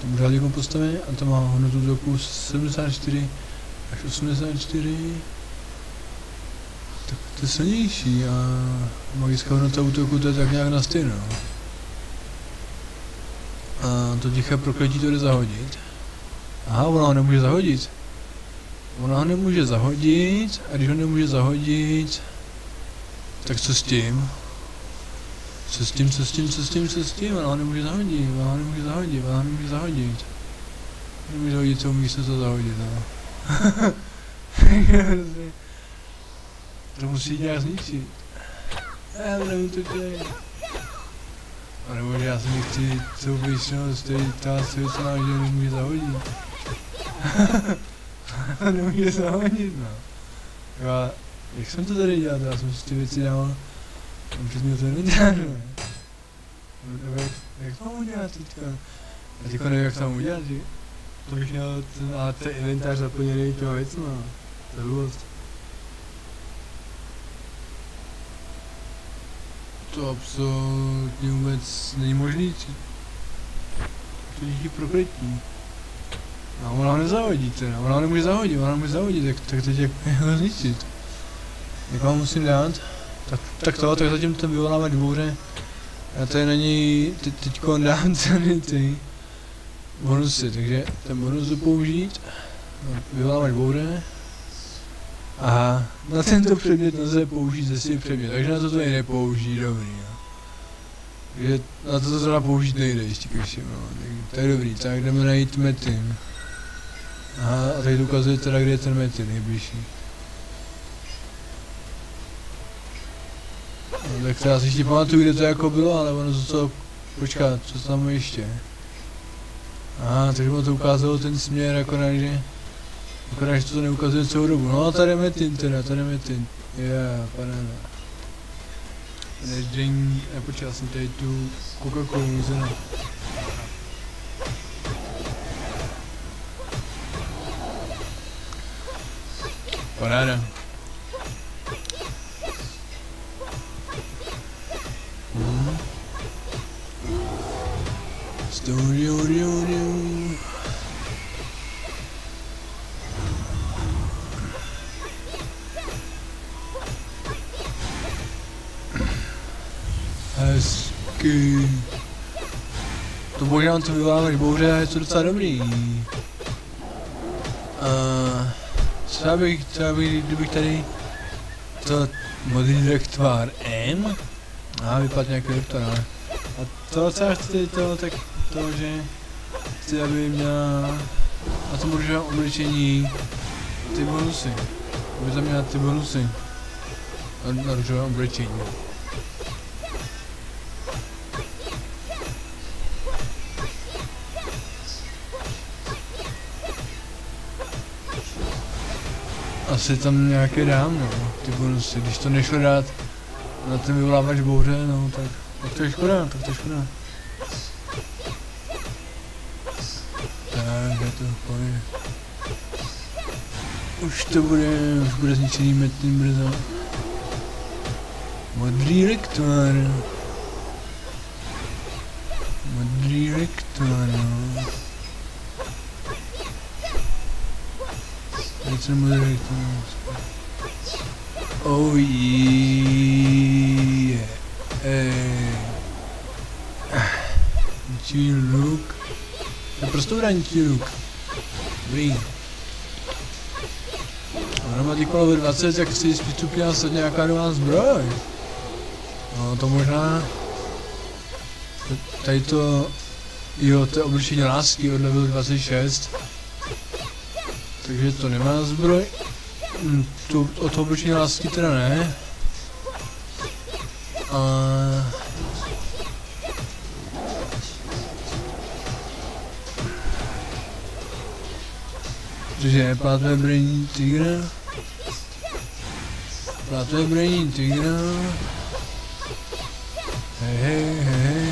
To může jako postavit a to má hodnotu útoku 74 až 84. Tak to je silnější a magická hodnota útoku to je tak nějak na stejno. A to tiché prokletí to jde zahodit. Aha, ona ho nemůže zahodit. Ona ho nemůže zahodit a když ho nemůže zahodit, tak co s tím? Co s tím, co s tím, co s tím, co s tím? Ona ho nemůže zahodit, ona ho nemůže zahodit, ona ho nemůže zahodit. Nemůže zahodit, co umí se to zahodit, no. To musí nějak zničit. Já nevím to děje. A nebo já si nechci celou věčnost, tady ta světla, že nemůže zahodit. nemůže zahodit, no. Já, jak jsem to tady dělal, já jsem si ty věci dával, a přes mě to nedělal, ne? Nebo jak, jak to mám udělat teďka? Já teďka nevím, jak to mám udělat, že? To bych měl ten, a ten inventář zaplněný těma věcma. To je blbost. To absolutně vůbec není možný. To díky prokletí. A ona ho nezahodí teda, ona ho nemůže zahodit, ona nemůže zahodit, tak, tak teď jak ho zničit. Jak vám musím dát? Tak, tak to, tak zatím to vyvolávat bouře. A tady na něj te, teďko dám celý ty bonusy, takže ten bonus použít. Vyvolávat bouře. Aha, na tento předmět lze použít ze svých předmět, takže na to to nejde použít, dobrý, no. Takže na to to teda použít nejde, ještě všem, no. Tak, to je dobrý, tak jdeme najít metin. Aha, a tady ukazuje teda, kde je ten metin nejbližší. No, tak já si ještě pamatuju, kde to jako bylo, ale ono to, počkat, co tam ještě. A, takže mu to ukázalo ten směr, že... Akorát, že to neukazuje celou dobu. No, tady je Metin teda, tady je Metin. Je, yeah, paráda. Drink, já počkej, já jsem tady tu Coca-Colu vzal. Paráda. Mhm. Studio, dio, dio. Hezky. To možná to vyvoláváš bouře a je to docela dobrý. Uh, třeba bych, třeba bych, kdybych tady to modrý direktvár M a vypadl nějaký direktor, ale a to, co já chci to, tak to, že chci, aby měla na tom růžovém oblečení ty bonusy. Aby tam měla ty bonusy na, na růžovém oblečení. Asi tam nějaké dám, no, ty bonusy. Když to nešlo dát na ten vyvolávač bouře, no, tak, tak to je škoda, tak to je škoda. Tak, je to v. Už to bude, už bude zničený metin brzo. Modrý rektor. Modrý rektor, no. Jsem modrý rektor. Oh yeah. Hey. Ničí luk. To je prostě ničí luk. Dobrý. Těch level 20, jak si zpřístupnila se nějaká nová zbroj. No to možná... Tady to... Jo, to je oblečení lásky od level 26. Takže to nemá zbroj. Hm, to, od toho oblečení lásky teda ne. A... Takže plátové brnění tygra. Plátové brnění tygra. Hej, hej, hej.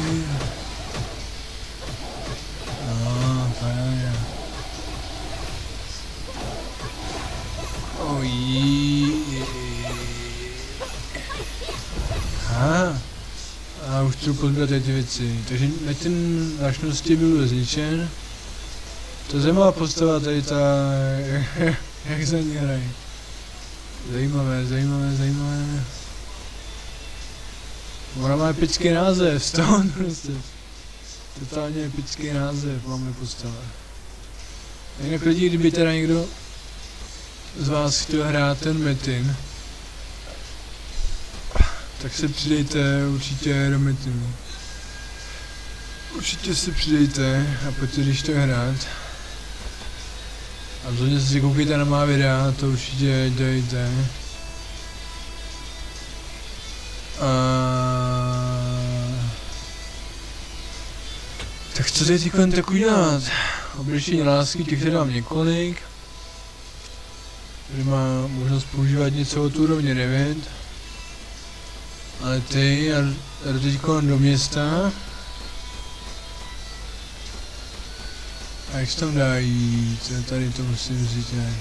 Yeah. Aha. A už chci pozbírat ty věci. Takže Metin našnosti byl zničen. To je zajímavá postava tady ta, jak za ní hrají. Zajímavé, zajímavé, zajímavé. Ona má epický název, Stone prostě. Totálně epický název máme postava. Jinak lidi, kdyby teda někdo z vás chtěl hrát ten Metin, tak se přidejte určitě do Metinu. Určitě se přidejte a pojďte když to hrát. A rozhodně si koukejte na má videa, to určitě dějte. A... Tak co teď teď tak udělat? Oblečení lásky, těch mám několik. Tady má možnost používat něco od úrovně 9. Ale ty, jdu teď do města. A jak se tam dá jít? Tady to musím vzít nějak.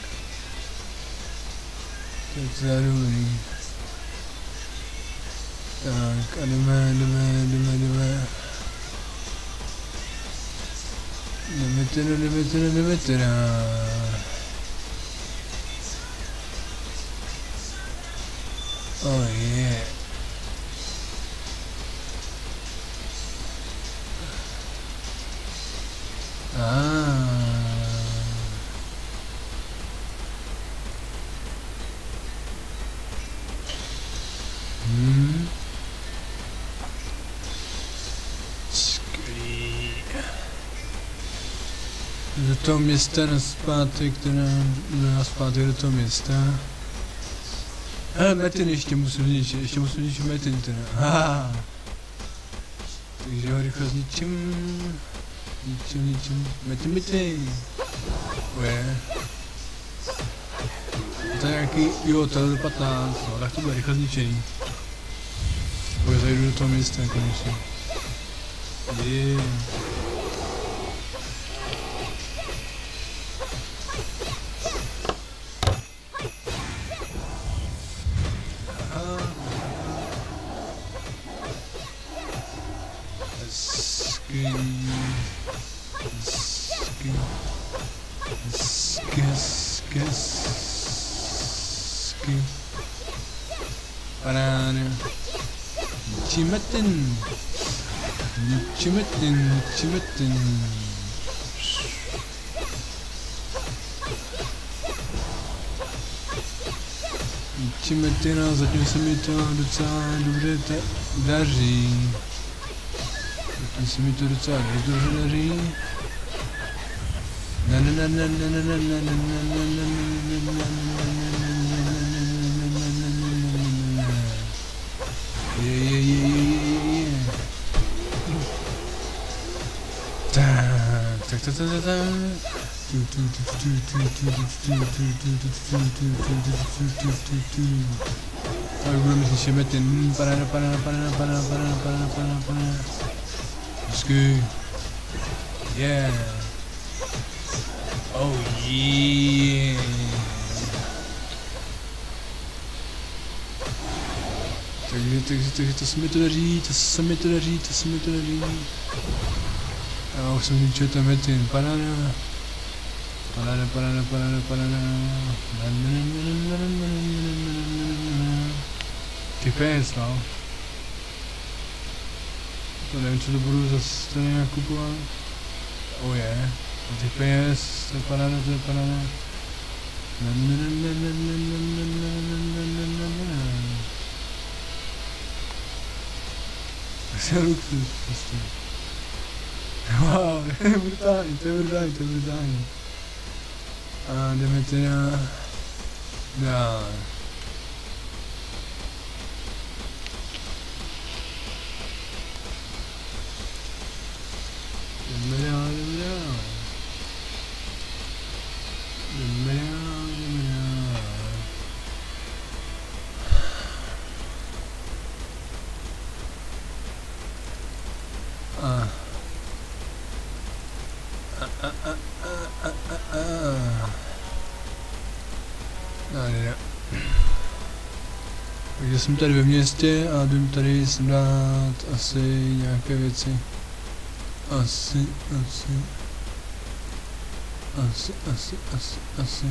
To je dobrý. Tak a jdeme, jdeme, jdeme, jdeme. Jdeme teda, jdeme teda, jdeme teda. Oh yeah. Ah. Hmm. Skvělý. Do toho města na zpátek, teda na zpátek do toho města. Hele, Metin Ah, ha Metin'i işte musulun içi. İşte musulun içi Metin tane. Ha. Teşekkür kızın içim. İçim içim. Metin Metin. Ve. aqui e outra do patado. Olha que barriga kızın içi. Pois aí eu também estou com isso. Yeah. Ničíme ten. Ničíme ten, ničíme ten. Ničíme ten a zatím se mi to docela dobře ta- daří. Zatím se mi to docela dost dobře daří. Na tu, tu, tu, tu, tu, tu, tu, tu, tu. Tak budeme si šemet jen paráda, paráda, paráda, paráda, paráda, paráda, paráda, paráda. Hezky. Yeah. Oh yeah. Takže, takže, takže to se mi to daří, to se mi to daří, to se mi to daří. Já už jsem zničil tam metin, paráda. Paráda, paráda, paráda, paráda. Těch peněz, no. To nevím, co to budu zase nějak kupovat. Oh je, yeah. těch peněz, to je paráda, to je paráda. To je luxus, prostě. Wow, to je brutální, to je brutální, to je brutální. A jdeme teda dál. Jdeme dál, jdeme dál. Jdeme dál, jsem tady ve městě a jdu tady sem asi nějaké věci. Asi, asi. Asi, asi, asi, asi.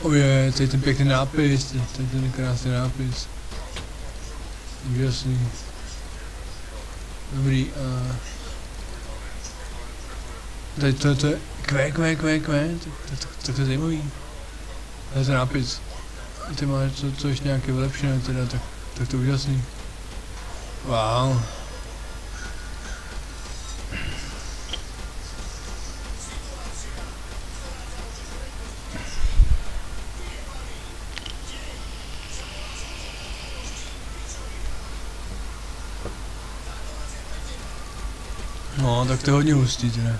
Oje, tady ten pěkný nápis, tady ten krásný nápis. Úžasný. Dobrý, a... Tady to, to je kvé, tak, tak, tak, tak to je zajímavý. Nápis. Ty máš to, to ještě nějaké vylepšené teda, tak, tak to úžasný. Wow. No, tak to je hodně hustý teda.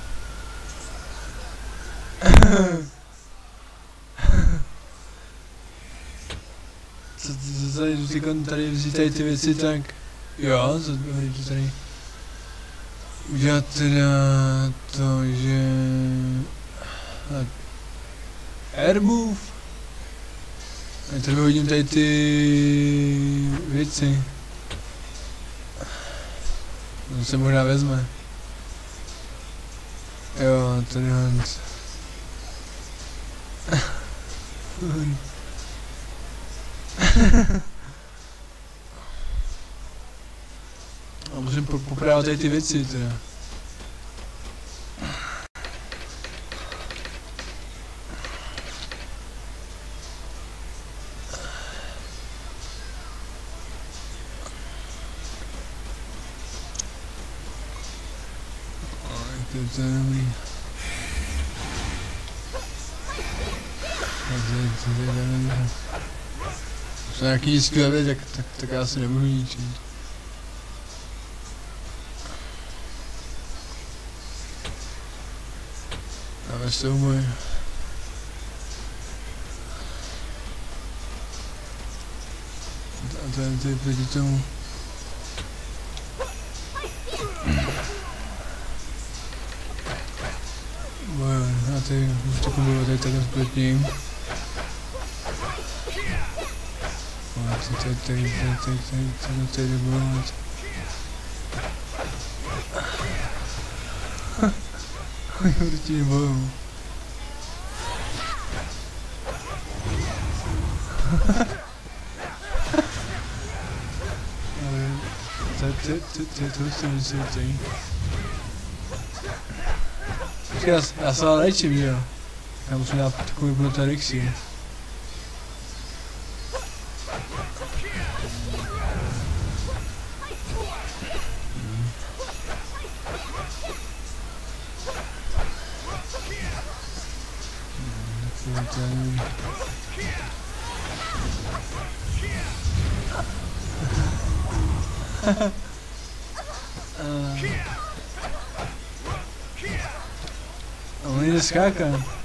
Tady, ty tady vzít tady ty věci, tak jo, dobrý to tady. Udělat teda to, že... Airmove. A tady hodím tady ty věci. To se možná vezme. Jo, tady Hans. A musím po popravit tady ty věci teda. Sonra ikinci que alacak takasını bunun muito Anlaştı mı? Alternatif ediyorum. Bueno, até, vou ter que mudar até o próximo. Už to bojovat tady takhle proti ním. A ty tady, tady, tady, tady, tady, tady, A on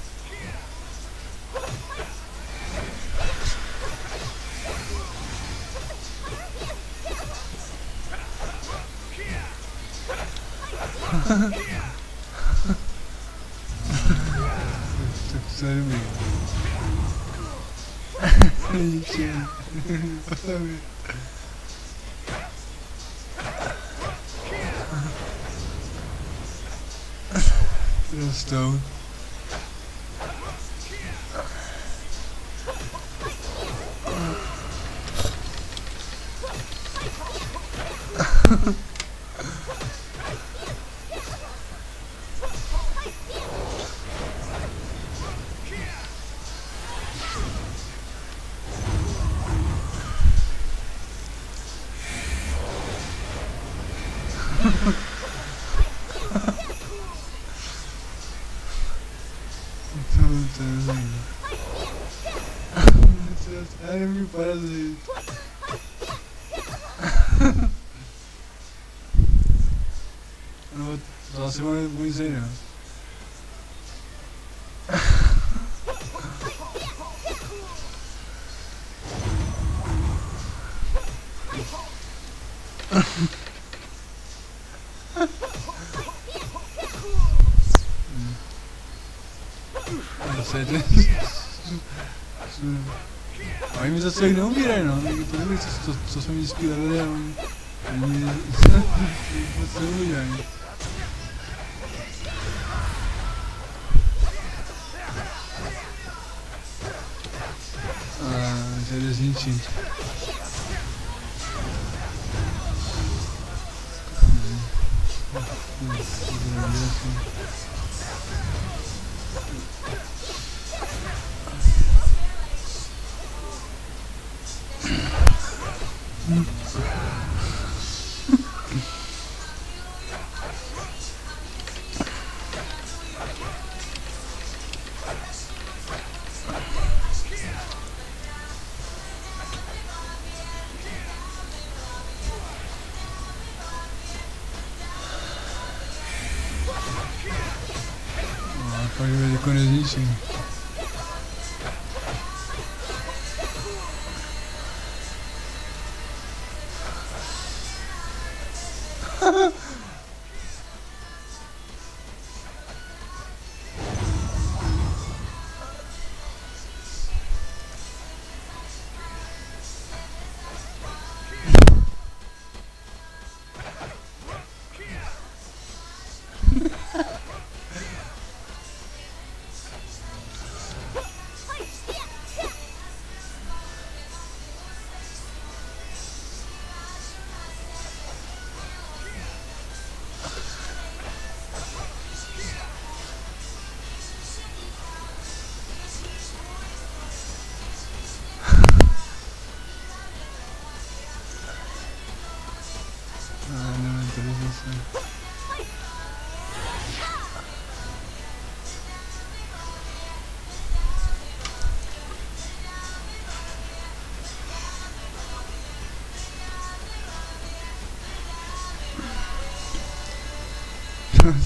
Jak neumírají, no. To nevím, co, co, co jsme mi zpívali, a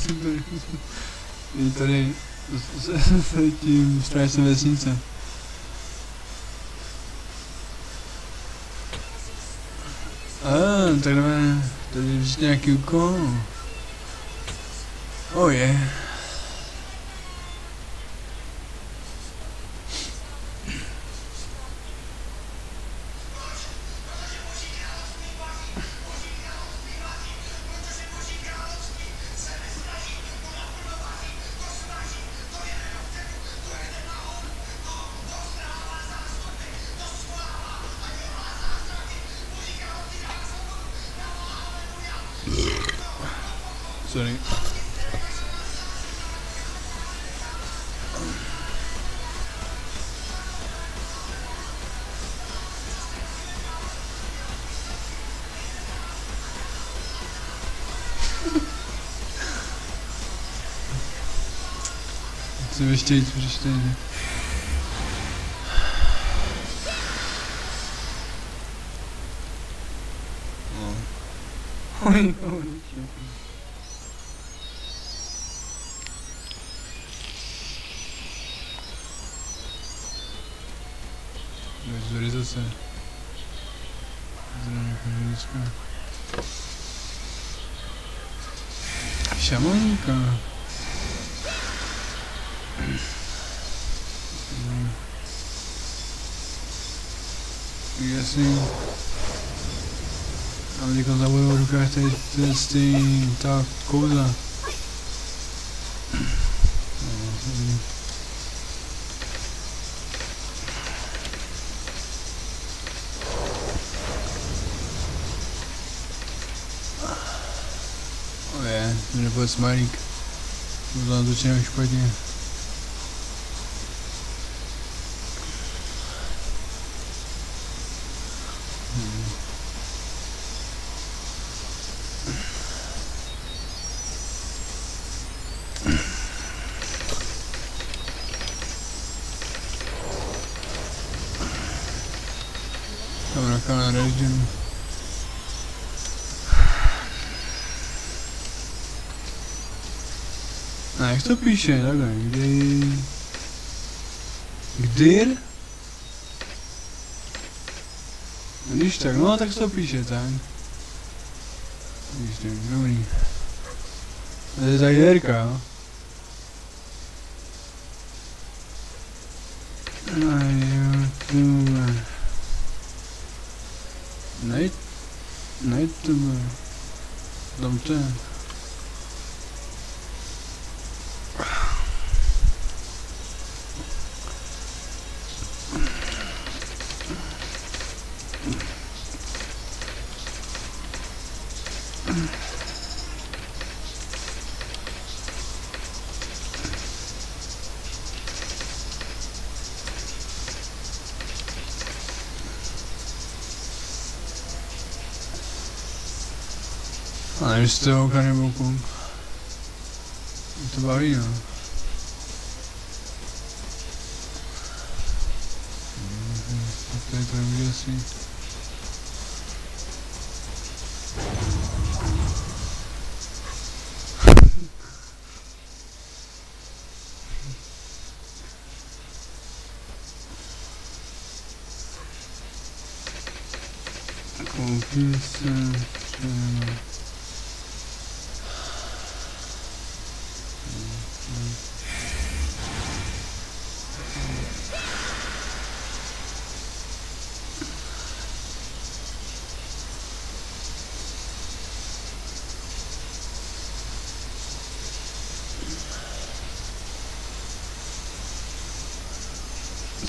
Jsem tady... Je tady tím strážcem vesnice. A, ah, tak jdeme, tady je vždyť nějaký úkol. Oh. Yeah. Chci ještě jít přečtení. No. Oj, oj, Vizualizace. Zdraví Koniecka. Šamoníka. Jasný. A teď zabudu v rukách tady ty, ta kouzla. je, nebo smajlík. Možná to nějak špatně. Hmm. Dobra, kanał region. A jak to píše, takhle, kdy... Kdyr? Když tak, no tak to píše, tak. Když tak, dobrý. To je tak Jirka, jo. Na YouTube. Na, na YouTube. Tam to je. A nevím, jestli toho kanibolku. To baví, no.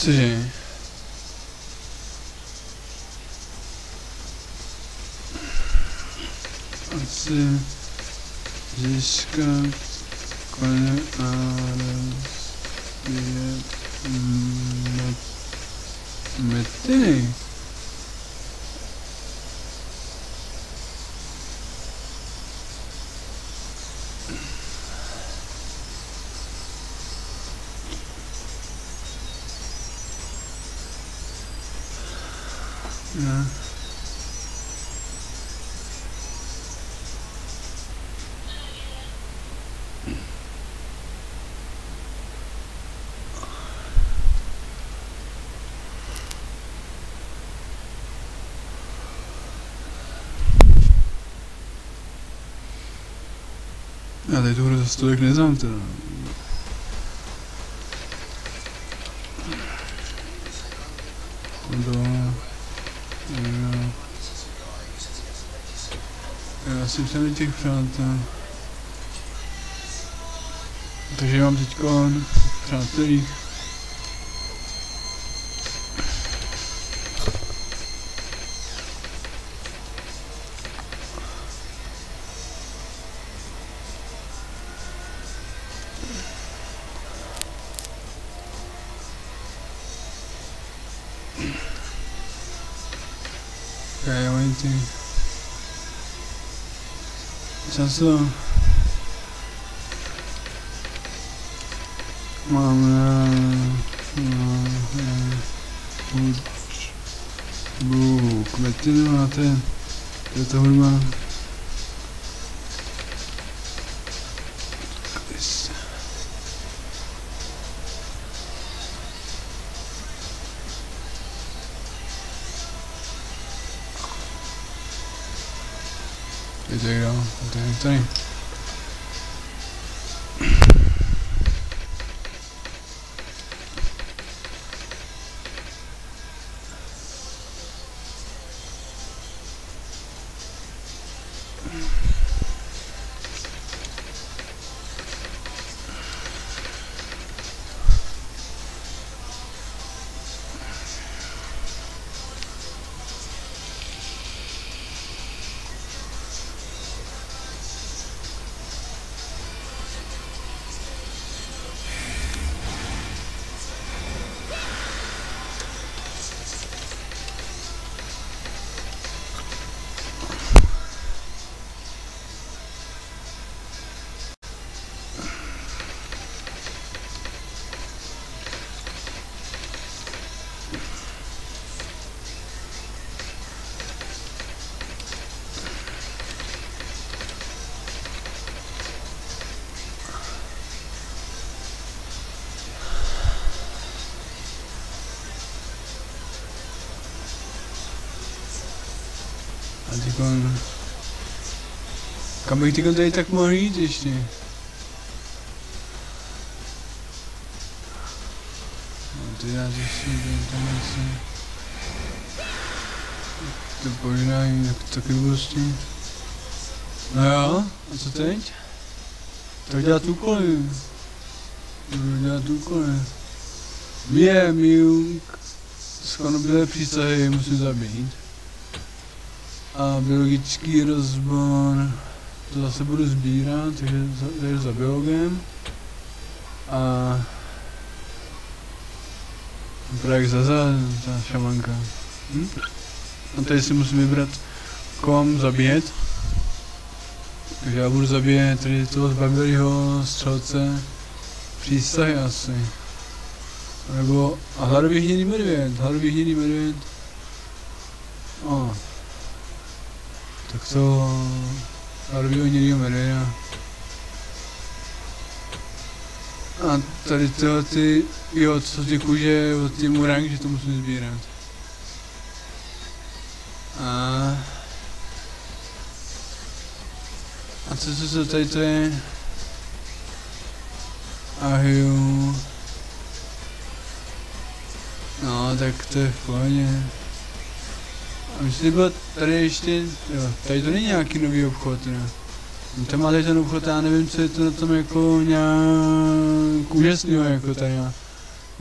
To tady tu hru zase tolik neznám teda. Do... Jo. Já jsem se těch přátel. Takže mám teďko přátelích. So. To je teďko... Kam bych teďko tady tak mohl jít ještě? No, ty zjistím, že tam asi... To požínání, tak taky prostě. No jo, a co teď? Tak dělat úkoly. Budu dělat úkoly. Vím, Jung. Skanobilé přísahy musím zabít. Biologický rozbor, to zase budu sbírat, takže za, takže za biologem. A projekt za, za, za šamanka. Hm? A tady si musím vybrat, mám zabíjet. Takže já budu zabíjet tady toho zbabělého střelce přísahy asi. Nebo, a hladový hnědý medvěd, hladový hnědý medvěd. Tady tyhle ty, jo, co ty kůže od ty murang, že to musím sbírat. A... A co, co, co tady to je? Ahju. No, tak to je v pohodě. A myslím, že tady ještě, jo, tady to není nějaký nový obchod, ne? Tam má tady ten obchod, já nevím, co je to na tom jako nějak úžasného, jako tady má.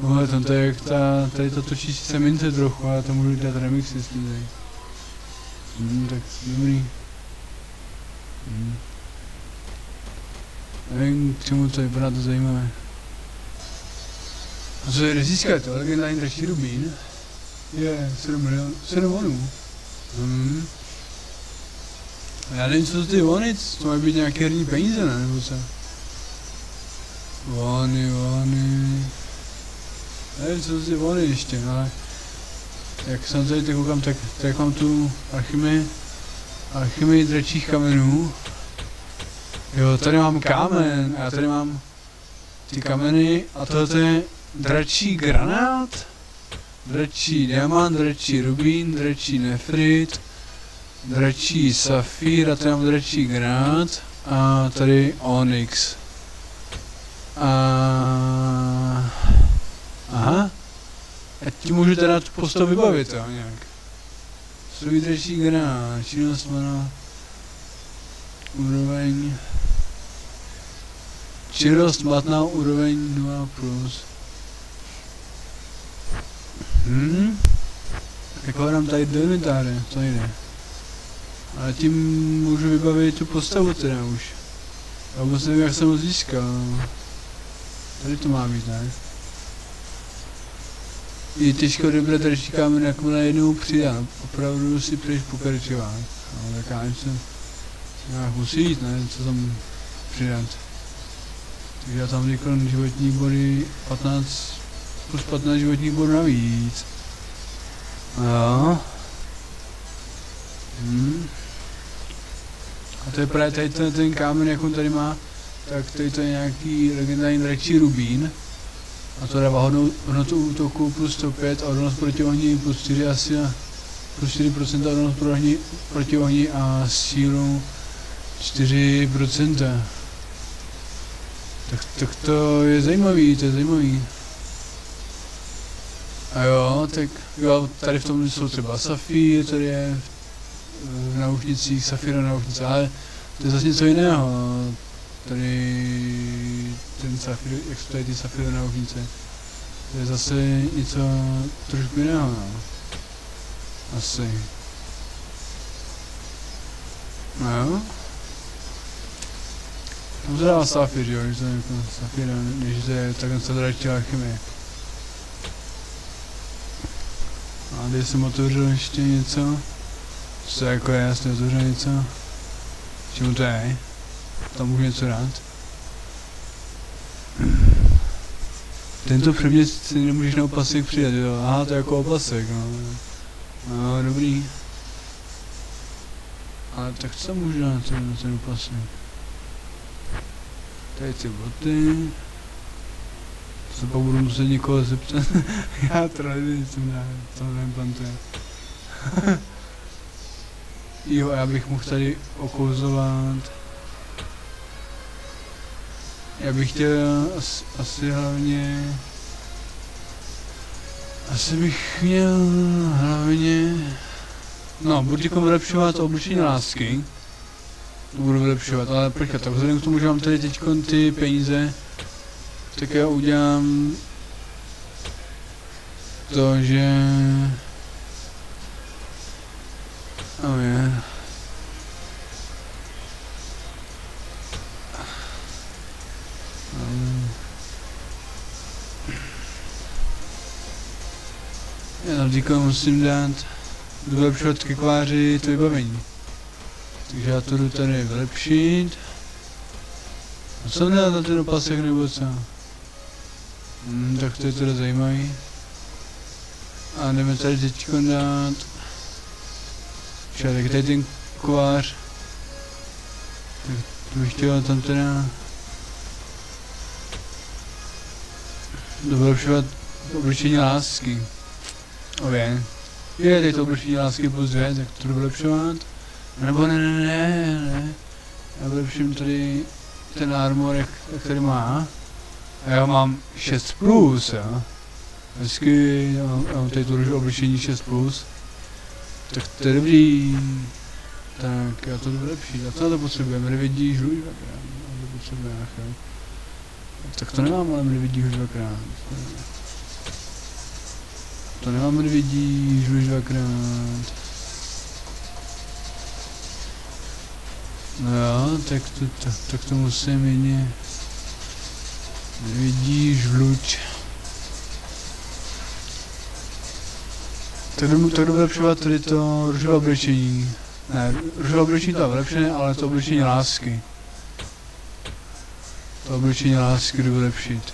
Tohle to, je jak ta, tady to točí se mince trochu, ale to můžu dělat remixy s tím tady. Hmm, tak dobrý. Hmm. Nevím, k čemu to vypadá to zajímavé. A co jde získat, to legendární dračí rubín? Je, 7 milion, 7 vonů. Hmm. Já nevím, co ty vony, to mají být nějaké herní peníze, ne, nebo co? Vony, vony. Nevím, co ty vony ještě, ale... Jak jsem tady tak koukám, tak, tak mám tu alchymii, alchymii dračích kamenů. Jo, tady mám kámen, a já tady mám ty kameny a tohle je dračí granát, dračí diamant, dračí rubín, dračí nefrit, dračí safír a tady mám dračí granát. A tady Onyx. A... Aha. Já ti můžu teda tu postavu vybavit, jo, nějak. Soudrží granát, činnost mana. Úroveň. Činnost matná úroveň 2 plus. Hm? Jako nám tady do inventáře, to jde. Ale tím můžu vybavit tu postavu teda už. Já vůbec nevím, jak jsem ho získal. Tady to má být, ne? Je těžko kámen, jak mu najednou přidám. Opravdu si přeješ pokračovat. No, tak já jsem... Nějak musí jít, ne? Co tam přidat. Takže já tam výkon životní body 15 plus 15 životních bodů navíc. Jo. Hmm. A to je právě tady ten, ten kámen, jak on tady má, tak tady to je nějaký legendární dračí rubín. A to dává hodnotu útoku plus 105 a odolnost proti ohni plus 4 asi a plus 4% odolnost proti ohni, proti ohni a sílu 4%. Tak, tak to je zajímavý, to je zajímavý. A jo, tak jo, tady v tom jsou třeba safír, tady je v naušnicích, safír na naušnice, ale to je zase něco jiného. Tady ten safír, jak jsou tady ty safíry na naušnice, to je zase něco trošku jiného, no. Asi. No jo. Tam se dává safír, jo, když to je jako safír, než to je takhle se dračila chemie. A když jsem otevřel ještě něco, co jako je, jasně otevřel něco, čemu to je, tam můžu něco dát. Tento předmět si nemůžeš na opasek přidat, jo, aha, to je jako opasek, no. No, dobrý. Ale tak co můžu dát ten, ten opasek? Tady ty boty se pak budu muset někoho zeptat. Já to nevím, co to neimplantuje. jo, já bych mohl tady okouzovat. Já bych chtěl asi, asi hlavně... Asi bych měl hlavně... No, budu teďko vylepšovat obličení lásky. To budu vylepšovat, ale počkat, tak vzhledem k tomu, že mám tady teď ty peníze, tak já udělám to, že... Oh yeah. Um, já tam teďka musím dát vylepšovat ke kváři to vybavení. Takže já to jdu tady vylepšit. A co dát na ten opasek nebo co? Hmm, tak to je teda zajímavý. A jdeme tady teď dát... Čili, tady ten kovář. Tak to bych chtěl tam teda... Dovylepšovat obličení lásky. Ově. Je, tady to obličení lásky plus dvě, tak to dovylepšovat. Nebo ne, ne, ne, ne. Já vylepším tady ten armor, jak, jak tady má. A já mám 6 plus, jo. Hezky, já já mám tady tu obličení 6 plus. Tak to je dobrý. Tak, já to lepší. A co to potřebujeme? Medvědí žluj dvakrát. To potřebujeme, jo. Tak to nemám, ale medvědí žluj dvakrát. To nemám medvědí žluj dvakrát. No jo, tak to, tak, tak to musím jině. Vidíš žluč. Tak jdu, tak jdu vylepšovat tady to růžové oblečení. Ne, růžové oblečení to je vylepšené, ale to oblečení lásky. To oblečení lásky jdu vylepšit.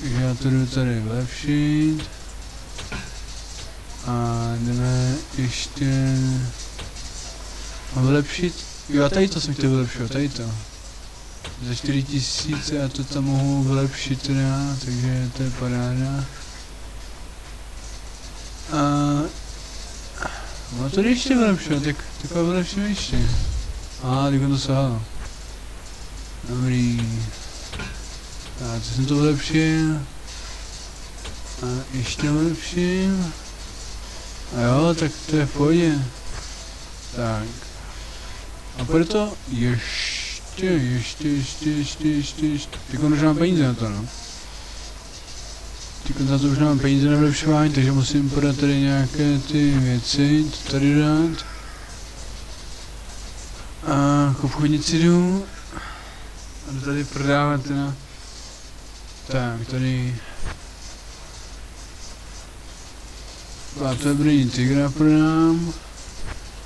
Takže já to jdu tady vylepšit. A jdeme ještě... A vylepšit? Jo, tady to jsem chtěl vylepšit, tady to za 4000 a to tam mohu vylepšit teda, takže to je paráda. A no to ještě vylepšovat, tak, tak vylepším ještě. A, teď to sahalo. Dobrý. Tak, co jsem to vylepšil? A ještě vylepším. A jo, tak to je v pohodě. Tak. A proto ještě, ještě, ještě, ještě, ještě, ještě. Teď už mám peníze na to, no. Teď na to už mám peníze na vylepšování, takže musím podat tady nějaké ty věci, to tady dát. A k obchodnici jdu. A jdu tady prodávat teda. Tak, tady... A to je brýní tigra prodám.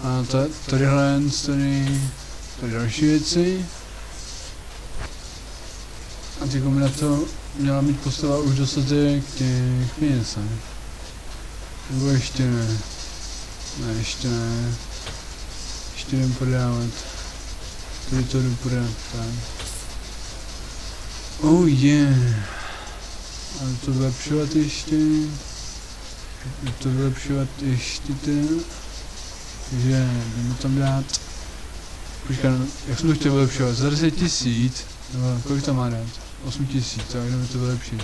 A tady hledám tady, tady další věci. A ty na to měla mít postava už dostatek těch ne? Nebo ještě ne? Ne, ještě ne. Ještě jdem prodávat. Tady to jdu prodávat, tak. Oh yeah. A to vylepšovat ještě. To vylepšovat ještě teda. Takže jdeme tam dát. Počkej, no, jak jsem to chtěl vylepšovat? Za 10 tisíc? Nebo kolik tam má dát? 8 tisíc, tak jdeme to vylepšit.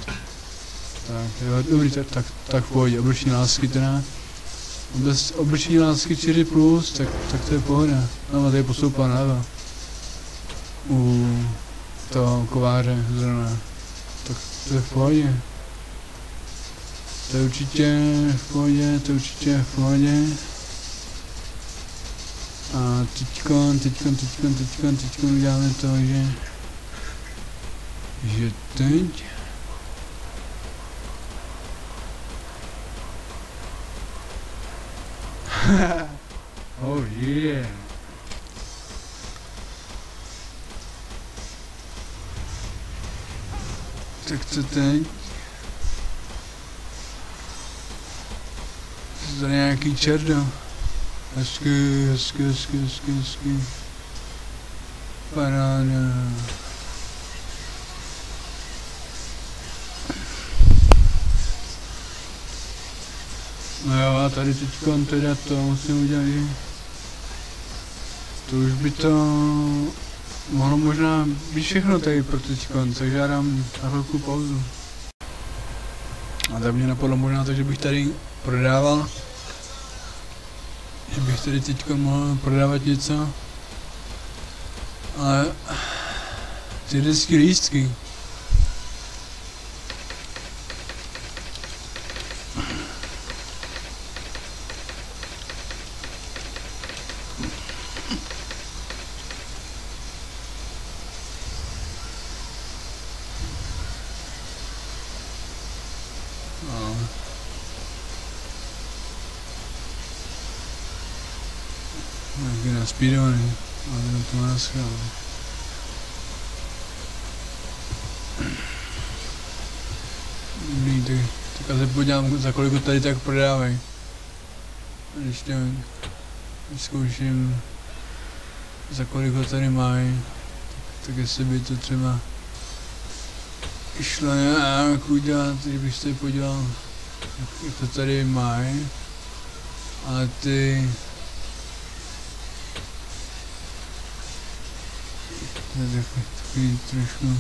Tak, jo, dobrý, tak, tak, tak v pohodě, obruční lásky teda. Bez obliční lásky 4+, plus, tak, tak to je pohoda. No, tady postoupá nalevo. U toho kováře zrovna. Tak to je v pohodě. To je určitě v pohodě, to je určitě v pohodě. A teďkon, teďkon, teďkon, teďkon, teďkon uděláme to, že... Že teď... oh yeah. Tak co teď? Za nějaký čerdo. Hezky, hezky, hezky, hezky, hezky. Paráda. No jo, a tady teď teda to musím udělat, že... To už by to mohlo možná být všechno tady pro teď, takže já dám na chvilku pauzu. A tak mě napadlo možná to, že bych tady prodával že bych tady teď mohl prodávat něco. Ale ty desky lístky. Nějaký naspírovaný, ale to má naschvál. Dobrý, tak, tak se podívám, za kolik tady tak prodávají. Když to vyzkouším, za kolik ho tady mají, tak, tak jestli by to třeba šlo nějak udělat, kdybych se podíval, jak to tady mají. Ale ty To je takový trošku...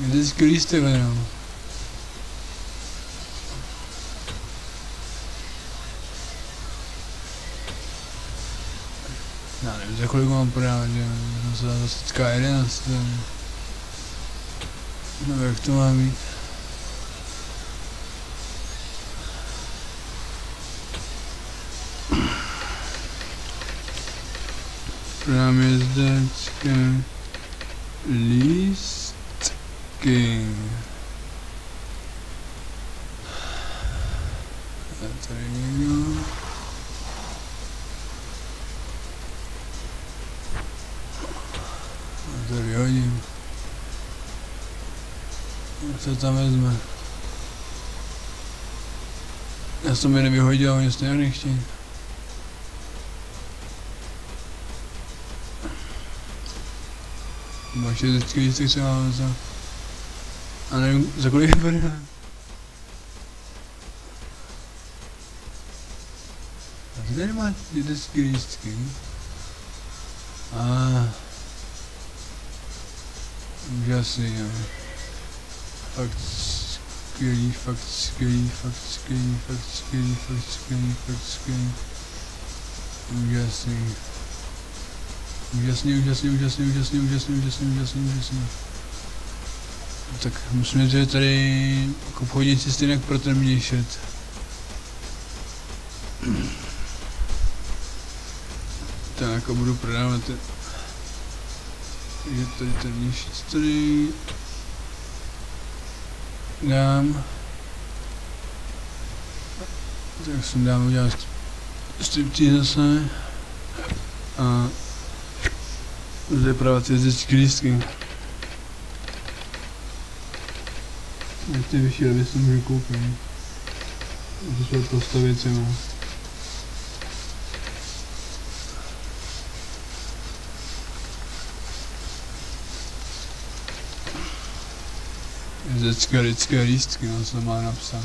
Je to skvělý jste no. Já nevím, za kolik mám prodávat, že jsem se zase teďka 11. No jak to má být? Zde lístky. A tady někdo. A to vyhodím. Co tam vezme? Já jsem je nevyhodil, oni se nechtějí. Je víc, co mám za... A nevím, za kolik bude. A tady má ty desky lístky. A úžasný, jo. Fakt skvělý, fakt skvělý, fakt skvělý, fakt skvělý, fakt skvělý, fakt skvělý. Úžasný. Úžasný, úžasný, úžasný, úžasný, úžasný, úžasný, úžasný, úžasný. Tak musíme že tady jako obchodníci stejně protrmějšet. Tak jako budu prodávat. Je tady ten měsíc tady... Dám... Tak jsem dám udělat striptease zase. A... Zde právě ty vždycky lístky. Jak ty vyšší levy se můžu koupit. To jsou postavit si má. Vždycky lidské lístky, no co má napsat.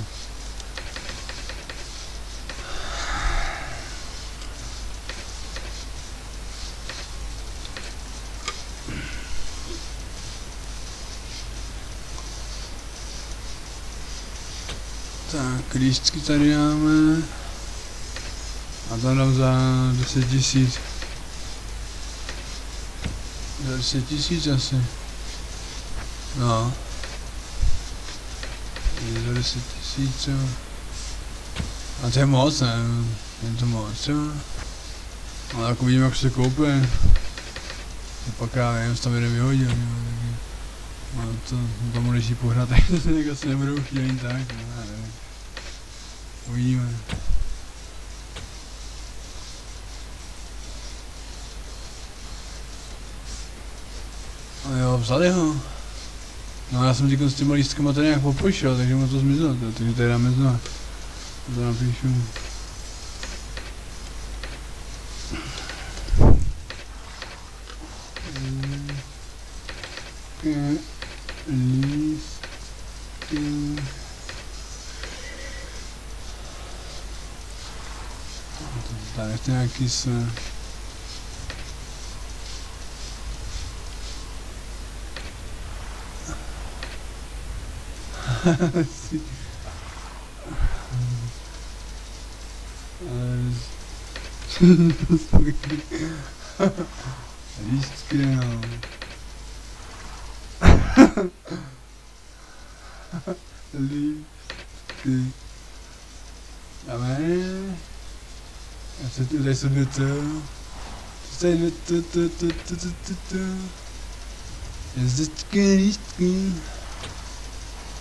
Tak, lístky tady máme. A tam dám za 10 tisíc. Za 10 tisíc asi. No. Je za 10 tisíc, jo. A to je moc, ne? Je to moc, jo. Ale jako vidím, jak se koupí. Pak já nevím, tam jeden vyhodil, jo. No to, to mu leží pohrát, tak to asi nebudou chtít ani tak, no, já nevím. Uvidíme. A jo, vzali ho. No já jsem říkal s těma lístkama tady nějak popošel, takže mu to zmizelo, to, takže tady dáme znova. To napíšu. Lístky. Tady to nějaký se... Lístky, no. Lístky. Se.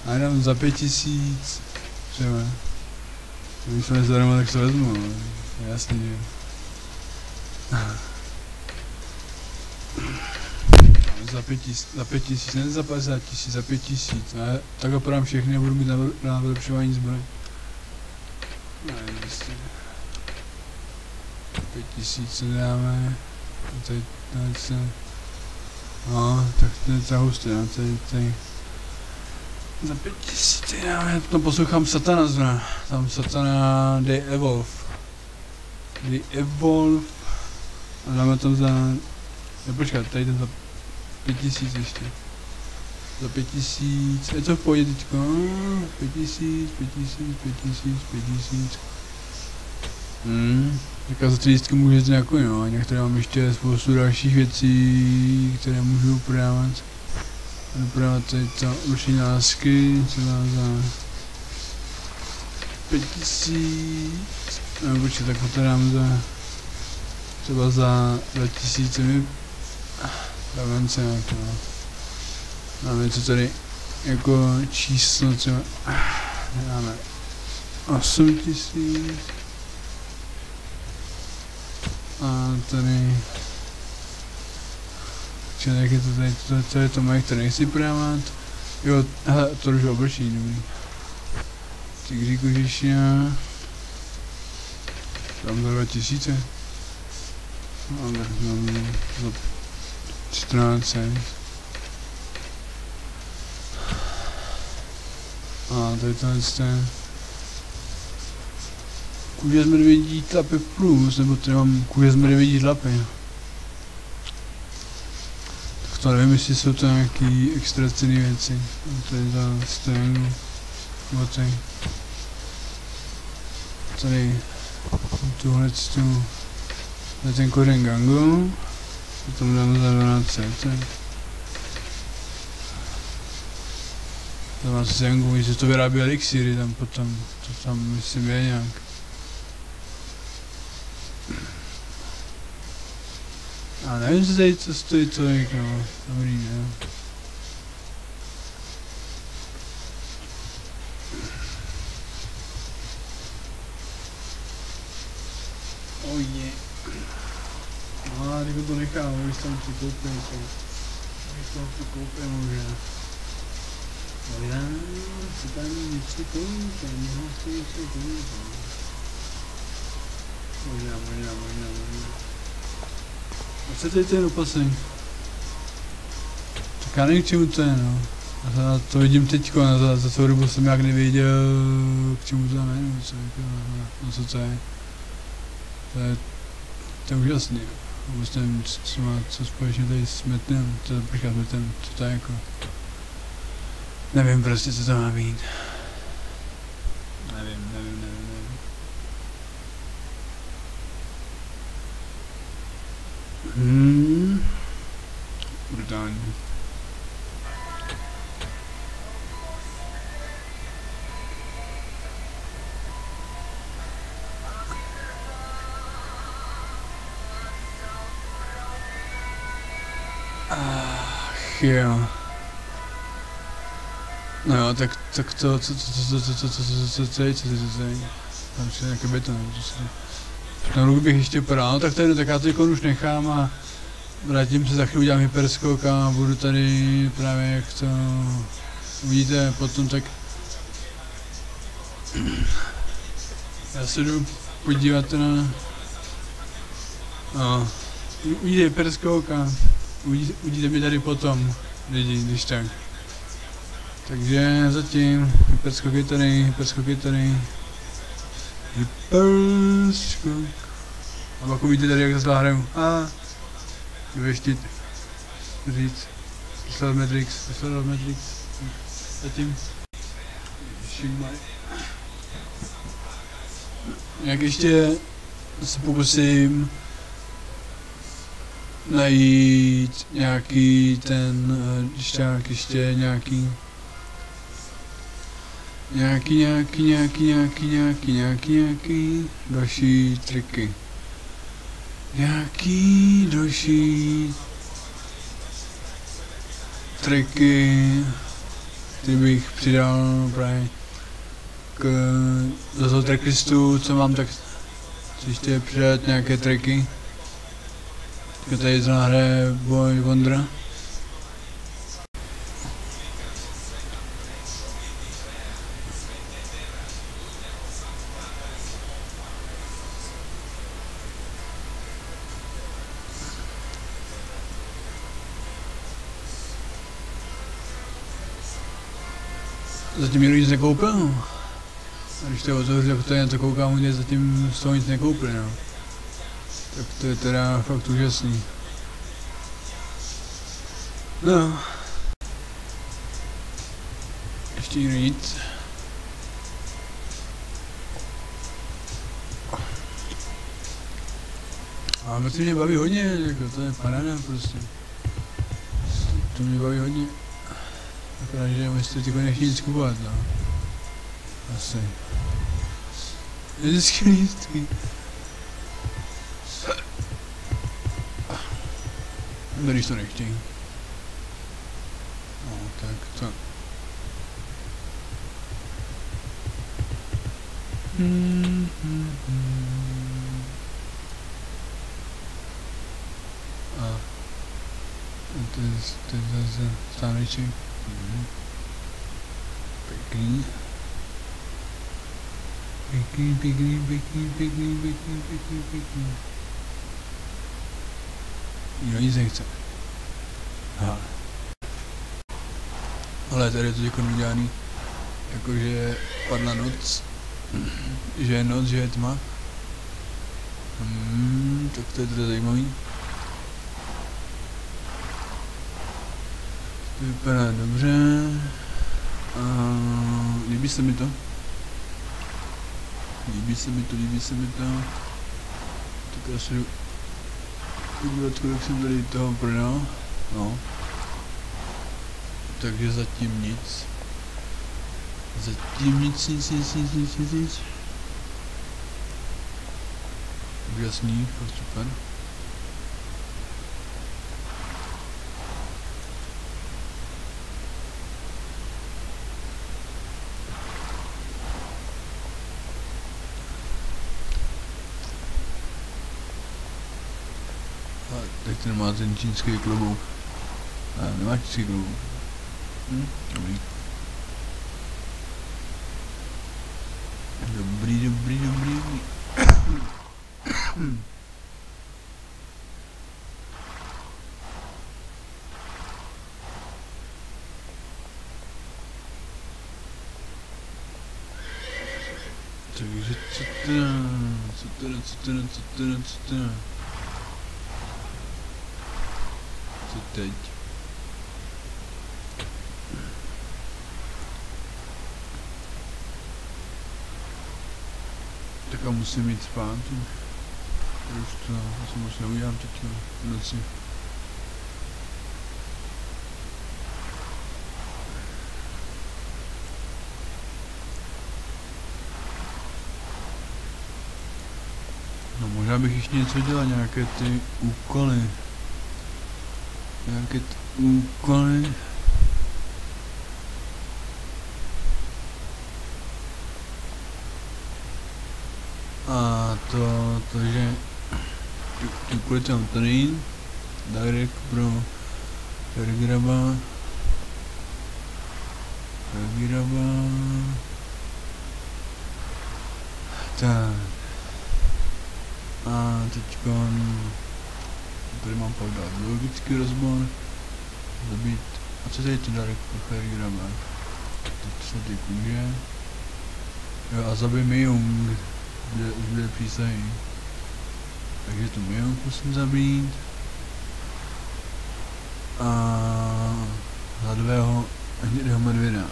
A jenom za pět tisíc. Třeba. Když jsme zdarma, tak to vezmu, no. Jasný, že. za pět tisíc, za pět tisíc, ne za 50 tisíc, za pět tisíc. Já takhle podám všechny budu mít na, na vylepšování zbroj. Ne, prostě. Pět tisíc co dáme. A Tady, se... No, tak to je za hustý, no, tady, tady. Za pět tisíc dáme, tam poslouchám Satana zna. Tam Satana The Evolve. The Evolve. A dáme tam za... Ne, počkat, tady ten za pět tisíc ještě. Za pět tisíc, je to v pohodě teďko? Pět tisíc, pět tisíc, pět tisíc, pět tisíc. Hmm, teďka za ty lístky můžu jít nějakou, no, a některé mám ještě spoustu dalších věcí, které můžu prodávat. Prodávat tady to ruční lásky, co dá za pět tisíc, nebo počkej, tak to dám za třeba za dva tisíce mi dáme se nějak, no. Dáme něco tady jako číslo třeba, dáme 8 tisíc. A tady jak je to tady, to, to je to moje, které nechci prodávat. Jo, hele, to už obrší, dobrý. Tigří kožišňa. Tam za 2000. No, tak mám za 14 cent. A tady to je ten Kůže z medvědí tlapy plus, nebo tady mám kůže z medvědí tlapy. Tak to nevím, jestli jsou to nějaký extra cený věci. Je za stojenu. Nebo tady. Tady tuhle tu, na ten kořen gangu. Potom dáme za 12 cc. Za 12 gangu, že to vyrábí elixíry tam potom, to tam myslím je nějak. あ何時代ずっと言ってないけど無理ね Oh yeah. Ah, digo do Nica, hoje estão de golpe, hoje estão de golpe, hoje. Olha, se tá me não. tá me um chutando. Olha, olha, olha, olha. Co tady ten opasek? Tak já nevím, k čemu to je, no. Já to vidím teďko, no, za, za celou dobu jsem jak nevěděl, k čemu to je, co, jako, no, co to je. To je, to je úžasný. Vůbec nevím, co má co společně tady s metem, to je prchá s metem, co to je jako. Nevím prostě, co to má být. Nevím, nevím. Hmm. We're done. Uh, here. No, tak, tak to, na ruku bych ještě podal, no tak tady, tak já to už nechám a vrátím se za chvíli, udělám hyperskok a budu tady právě jak to uvidíte potom, tak já se jdu podívat na, no, uvidíte hyperskok a uvidíte, uvidíte mi tady potom, lidi, když tak. Takže zatím hyperskoky tady, hyperskoky tady, hyperskok. A pak uvidíte tady, jak zase hraju. A vyveštit, říct, vyslat Matrix, vyslat Matrix. Zatím. Všimaj. Jak ještě se pokusím najít nějaký ten šťák, ještě nějaký nějaký, nějaký, nějaký, nějaký, nějaký, nějaký, nějaký další triky. Nějaký další triky, ty bych přidal právě k, do toho tracklistu, co mám, tak ještě přidat nějaké triky. Teďka tady zrovna hraje Boy Wonder. Zatím nikdo nic nekoupil. A když to otevřu, tak to jen to koukám, kde zatím z toho nic nekoupili, no. Tak to je teda fakt úžasný. No. Ještě nikdo nic. A to mě baví hodně, jako to je paráda prostě. To mě baví hodně. uprażenia niestety go nie chiński ładna. Asy. Jest chiński. Byli to richtig. O, tak, tak. Mm -hmm. A. To jest, to jest, to Pěkný. Pěkný, pěkný, pěkný, pěkný, pěkný, pěkný, pěkný. Nikdo nic nechce. Aha. Ale tady je to jako udělaný, jakože padla noc, že je noc, že je tma. Hmm, tak to je teda zajímavý. Vypadá dobře. A líbí se mi to. Líbí se mi to, líbí se mi to. Tak já jdu podívat, kolik jsem tady toho prodal. No. Takže zatím nic. Zatím nic, nic, nic, nic, nic, nic. Jasný, fakt super. A teď ten čínský klobouk. A nemá čínský klobouk. Hm, dobrý. Dobrý, dobrý, dobrý, dobrý. Takže co teda, co teda, co teda, co teda, co teda. Co teď? Tak a musím jít spát už. Už to asi moc neudělám teď v noci. No možná bych ještě něco dělal, nějaké ty úkoly. Nějaké úkoly. A to, to že úkoly tam tady, direct pro Fergraba. Fergraba. Tak. A teďka tady mám pak dát logický rozbor, zabít, a co tady to dárek pro Fergraba? Teď se ty kůže. Jo a zabij Myung, kde bude přísahy. Takže tu Myung musím zabít. A hladového hnědého medvěda.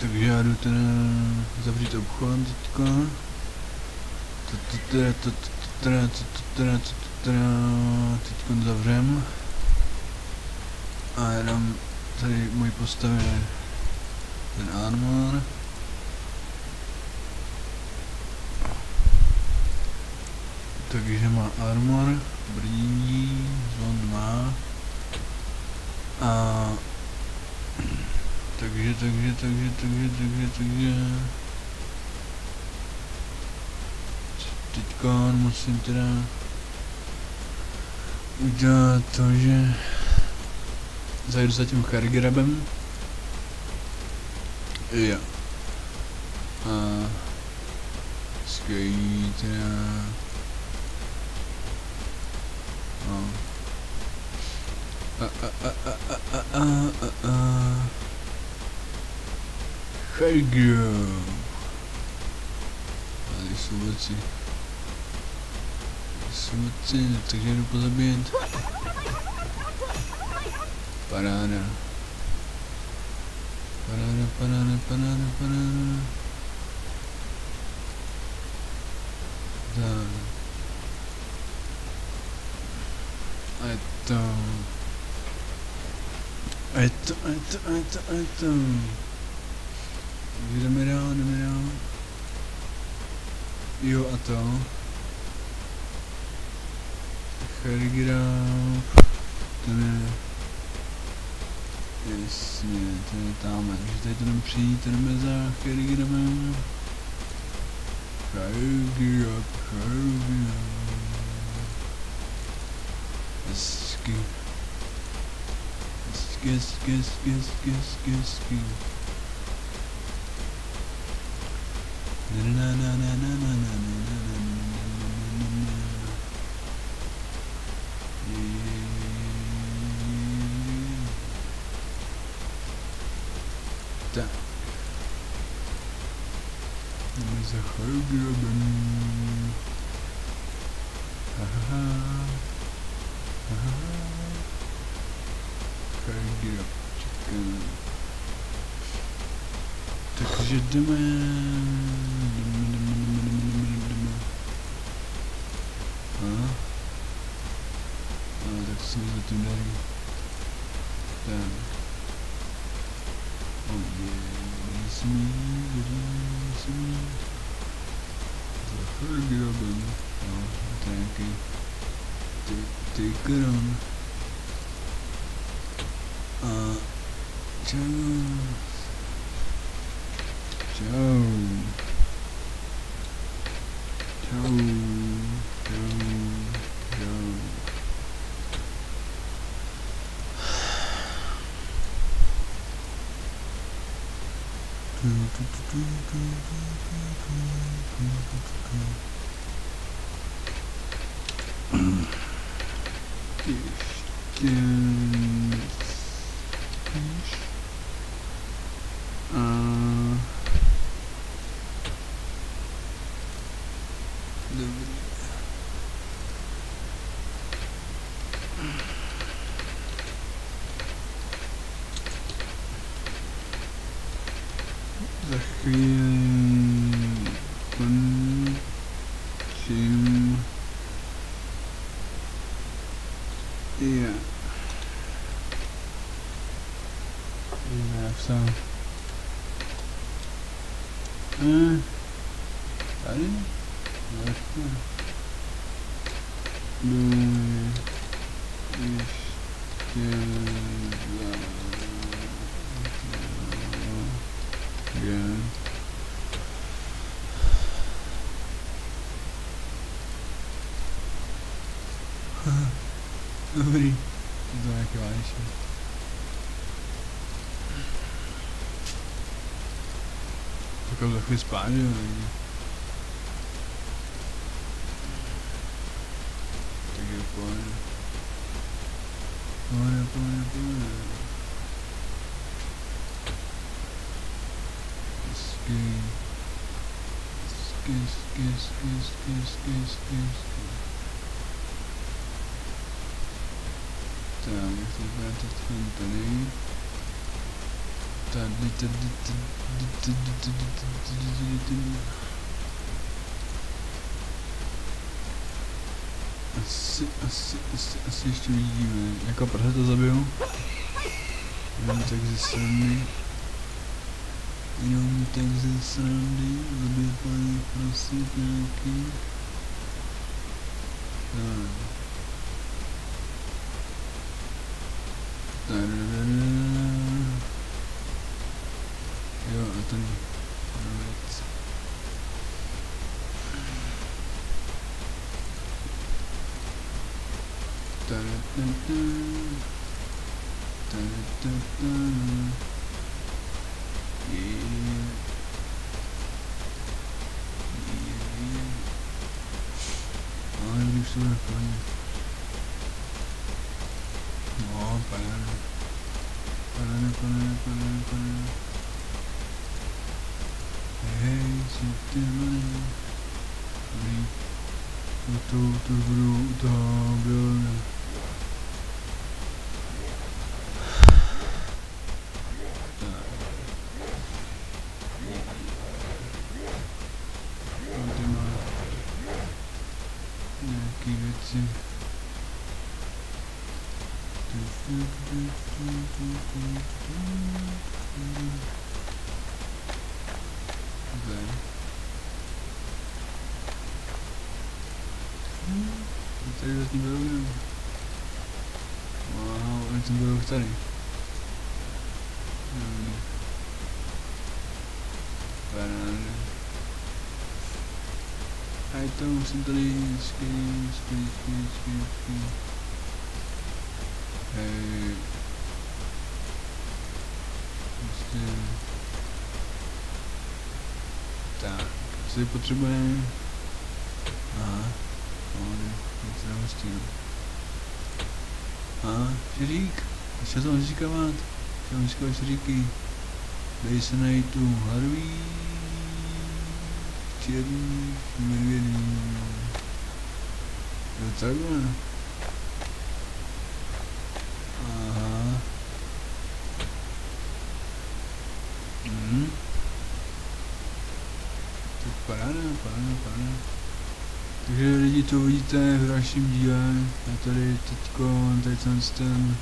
Takže já jdu teda zavřít obchod teďka. Teď zavřem. A dám tady můj postavě ten armor. Takže má armor, brnění, zvon má. A takže, takže, takže, takže, takže, takže. Teďka musím teda udělat to, že zajdu za tím Chargrabem. Jo. A skvělý teda. No. A, a, a, a, a, a, a, a. Chargrab. Tady jsou věci. Você está querendo cruzamento. Banana. Banana, banana, banana, banana. Down. Então. Então, então, então, então. Vira melhor, melhor. E eu, então. Try to get out. Esse, tá, mano, deita na piscina, na mesa, quero ir na mão. Try to get up, try to get up. Let's go. Let's go, let's go, go, go, go. Na na na na na na na na. Tak. Jdeme za hrdrobem. Haha. Haha. Hrdrob chicken. Takže jdeme. Jdeme, Ještě... Spíš... A... Dobrý. Za chvíli končím. Ja. Ja, so. Eh, tady? Vlastně. Dvě, ještě dva, dvě. Dobrý. To je nějaké vážnější. Tak za chvíli spát, že jo? lidi? Tak je pohodě. Pohodě, pohodě, pohodě. Hezky. Hezky, hezky, hezky, hezky, hezky, hezky, hezky. Tak, to vypadá teď tady. Tady, tady, tady, tady, tady, tady, tady, tady. Asi, asi, asi, asi ještě vidíme. Jako prase to zabiju? Jenom tak ze strany. Jenom tak ze strany. Zabiju paní prosit nějaký. Tak. Snyder. Musím tady skvělý, skvělý, skvělý, skvělý, skvělý. Hej. Prostě... Tak, co si potřebujeme? Aha, pohody, nic nehostím. Aha, šiřík, co můžeš říkávat? Co můžeš říkávat šiříky? Dej se na tu. Černých medvědů. Jo takhle. Aha. Mhm. Tak paráda, paráda, paráda. Takže lidi to uvidíte v dalším díle. Já tady teďko tady ten, ten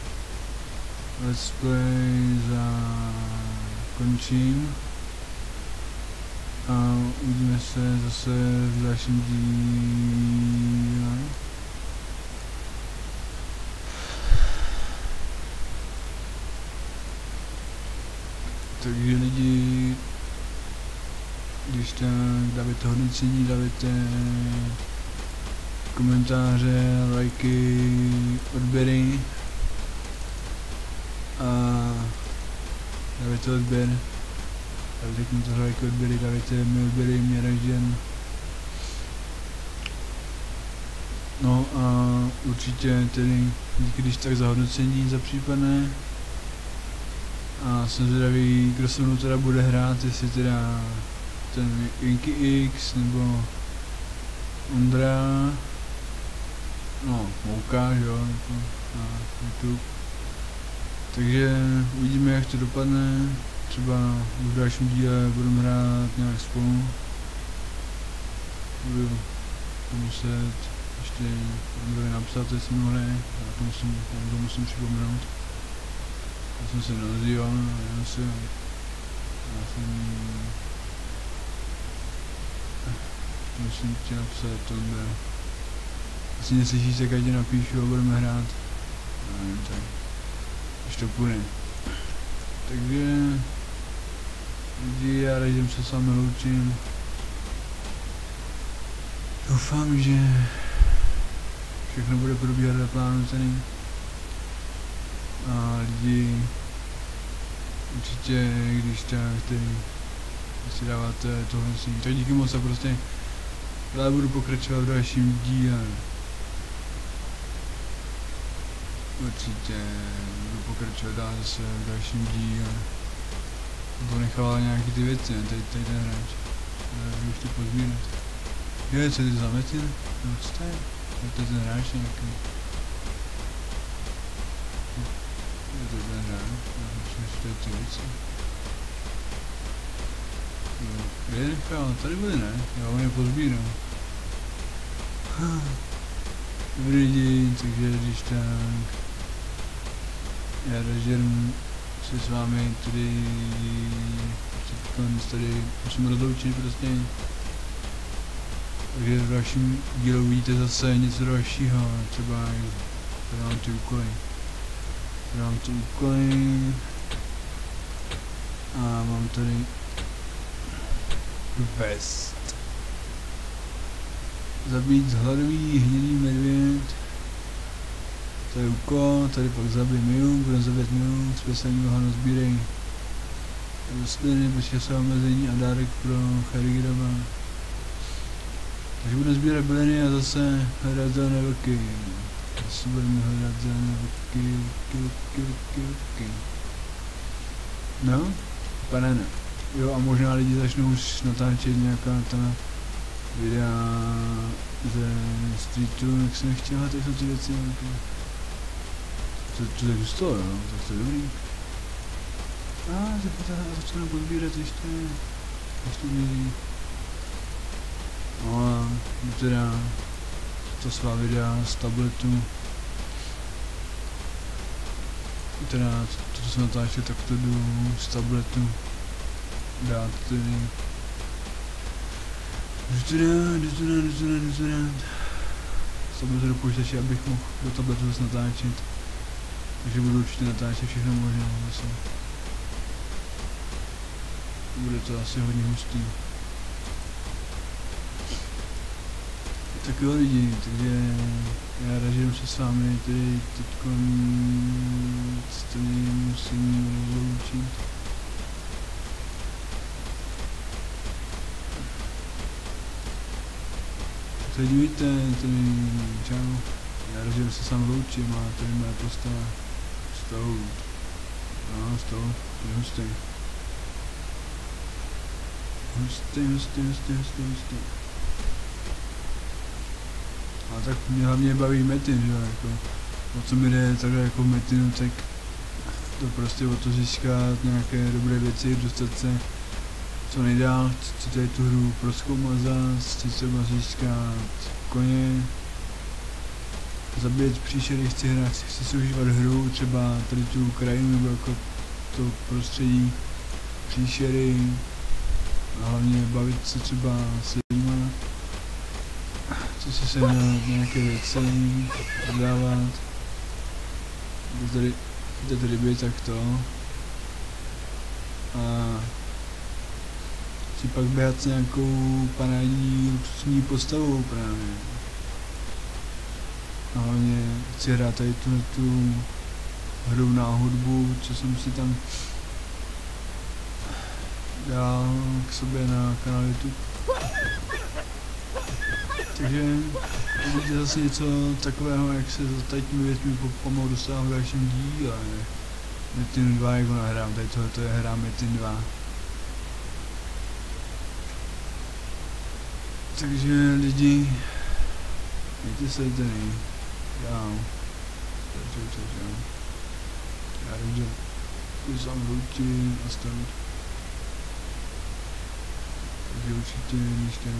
let's play za končím. A uvidíme se zase v dalším díle. Takže lidi, když tak dáváte hodnocení, dáváte komentáře, lajky, odběry a dáváte odběr, dáváte komentáře, lajky, odběry, dáváte mi odběry, mě ražděn. No a určitě tedy díky když tak za hodnocení za případné. A jsem zvědavý, kdo se mnou teda bude hrát, jestli teda ten Inky X nebo Ondra, no Mouka, jo, jako na YouTube. Takže uvidíme, jak to dopadne. Třeba v dalším díle budeme hrát nějak spolu. Budu muset ještě Ondrovi napsat, jestli mnou hraje. Já to musím, já to musím připomenout. Já jsem se neozýval, já jsem, já jsem, musím ti napsat, to bude, asi neslyšíš, tak ať ti napíšu a budeme hrát, já nevím, tak, když to půjde. Takže, lidi, já ražím se s vámi loučím. Doufám, že všechno bude probíhat dle plánu cený a lidi určitě, když tak, ty, si dáváte tohle si, tak díky moc a prostě já budu pokračovat v dalším díle. Určitě budu pokračovat dál zase v dalším díle. Ponechával nějaký ty věci, ne? Tady, tady ten hráč. Už to pozbírat. Je, co ty zametil? No co to je? To je ten hráč nějaký. Je to ten hráč, to je ty věci. Jo, kde je nechal? Tady byly, ne? Já on je pozbíral. Dobrý lidi, takže když tak... Já Ražer se s vámi tady... tady musím rozloučit prostě. Takže v dalším dílu uvidíte zase něco dalšího, třeba mám ty úkoly. Mám ty úkoly. A mám tady vest. Zabít hladový hnědý medvěd. To je úkol, tady pak zabij Miu, budeme zabít Miu, speciální ohano sbírej rostliny, bezčasové omezení a dárek pro Charigraba. Takže budeme sbírat byliny a zase hledat zelené vlky. Zase budeme hledat zelené vlky, vlky, vlky, vlky, vlky. No, pane ne. Jo a možná lidi začnou už natáčet nějaká ta videa ze streetu, jak jsem chtěl, tak jsou ty věci nějaké. To, to tak zůstalo, jo, tak to je dobrý. A, ah, začínám podbírat ještě, ještě měří. No a teda to svá videa z tabletu. Teda to, co jsem natáčel, tak to jdu z tabletu dát tedy. Jdu to dát, jdu to jdu to jdu to. Z tabletu do počítače, abych mohl do tabletu zase natáčet. Takže budu určitě natáčet všechno možné zase. Bude to asi hodně hustý. Tak jo lidi, takže já ražím se s vámi, tedy teďko tady musím rozloučit. Tak dívejte, tady čau, já ražím se sám loučím a tady moje postava s tou, no s tou, je hustý. Hustý, hustý, hustý, hustý, hustý. A tak mě hlavně baví Metin, že jo, jako, o co mi jde takhle jako Metinu, tak to prostě o to získat nějaké dobré věci, dostat se co nejdál, chci tady tu hru proskoumat zás, chci třeba získat koně, zabít příšery, chci hrát, chci si užívat hru, třeba tady tu krajinu nebo jako to prostředí, příšery, a hlavně bavit se třeba s lidma, chci si sehnat nějaké věci, prodávat, jde tady, jde tady být takto a chci pak běhat s nějakou parádní luxusní postavou právě. A hlavně chci hrát tady tu, tu hru na hudbu, co jsem si tam dal k sobě na kanál YouTube. Takže uvidíte zase něco takového, jak se za těmi věcmi pomalu dostávám v dalším díle. Metin 2, jak ho nahrám, tady tohle to je hra Metin 2. Takže lidi, mějte se tady. Čau. Čau, čau, čau. Já jdu kusám ruky a stavit. Takže určitě líšťák.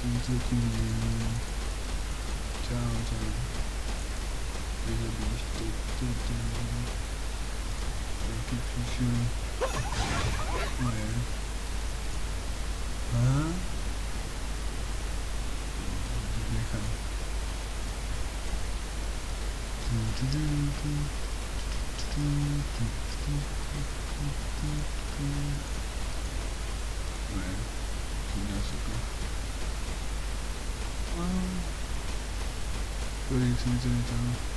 Jsem se tím dělal. Čau, čau. Takže bych to, to, to, taky přišel. Ne. Aha. Nechám. Ne, to super. Kolik se mi to nechalo?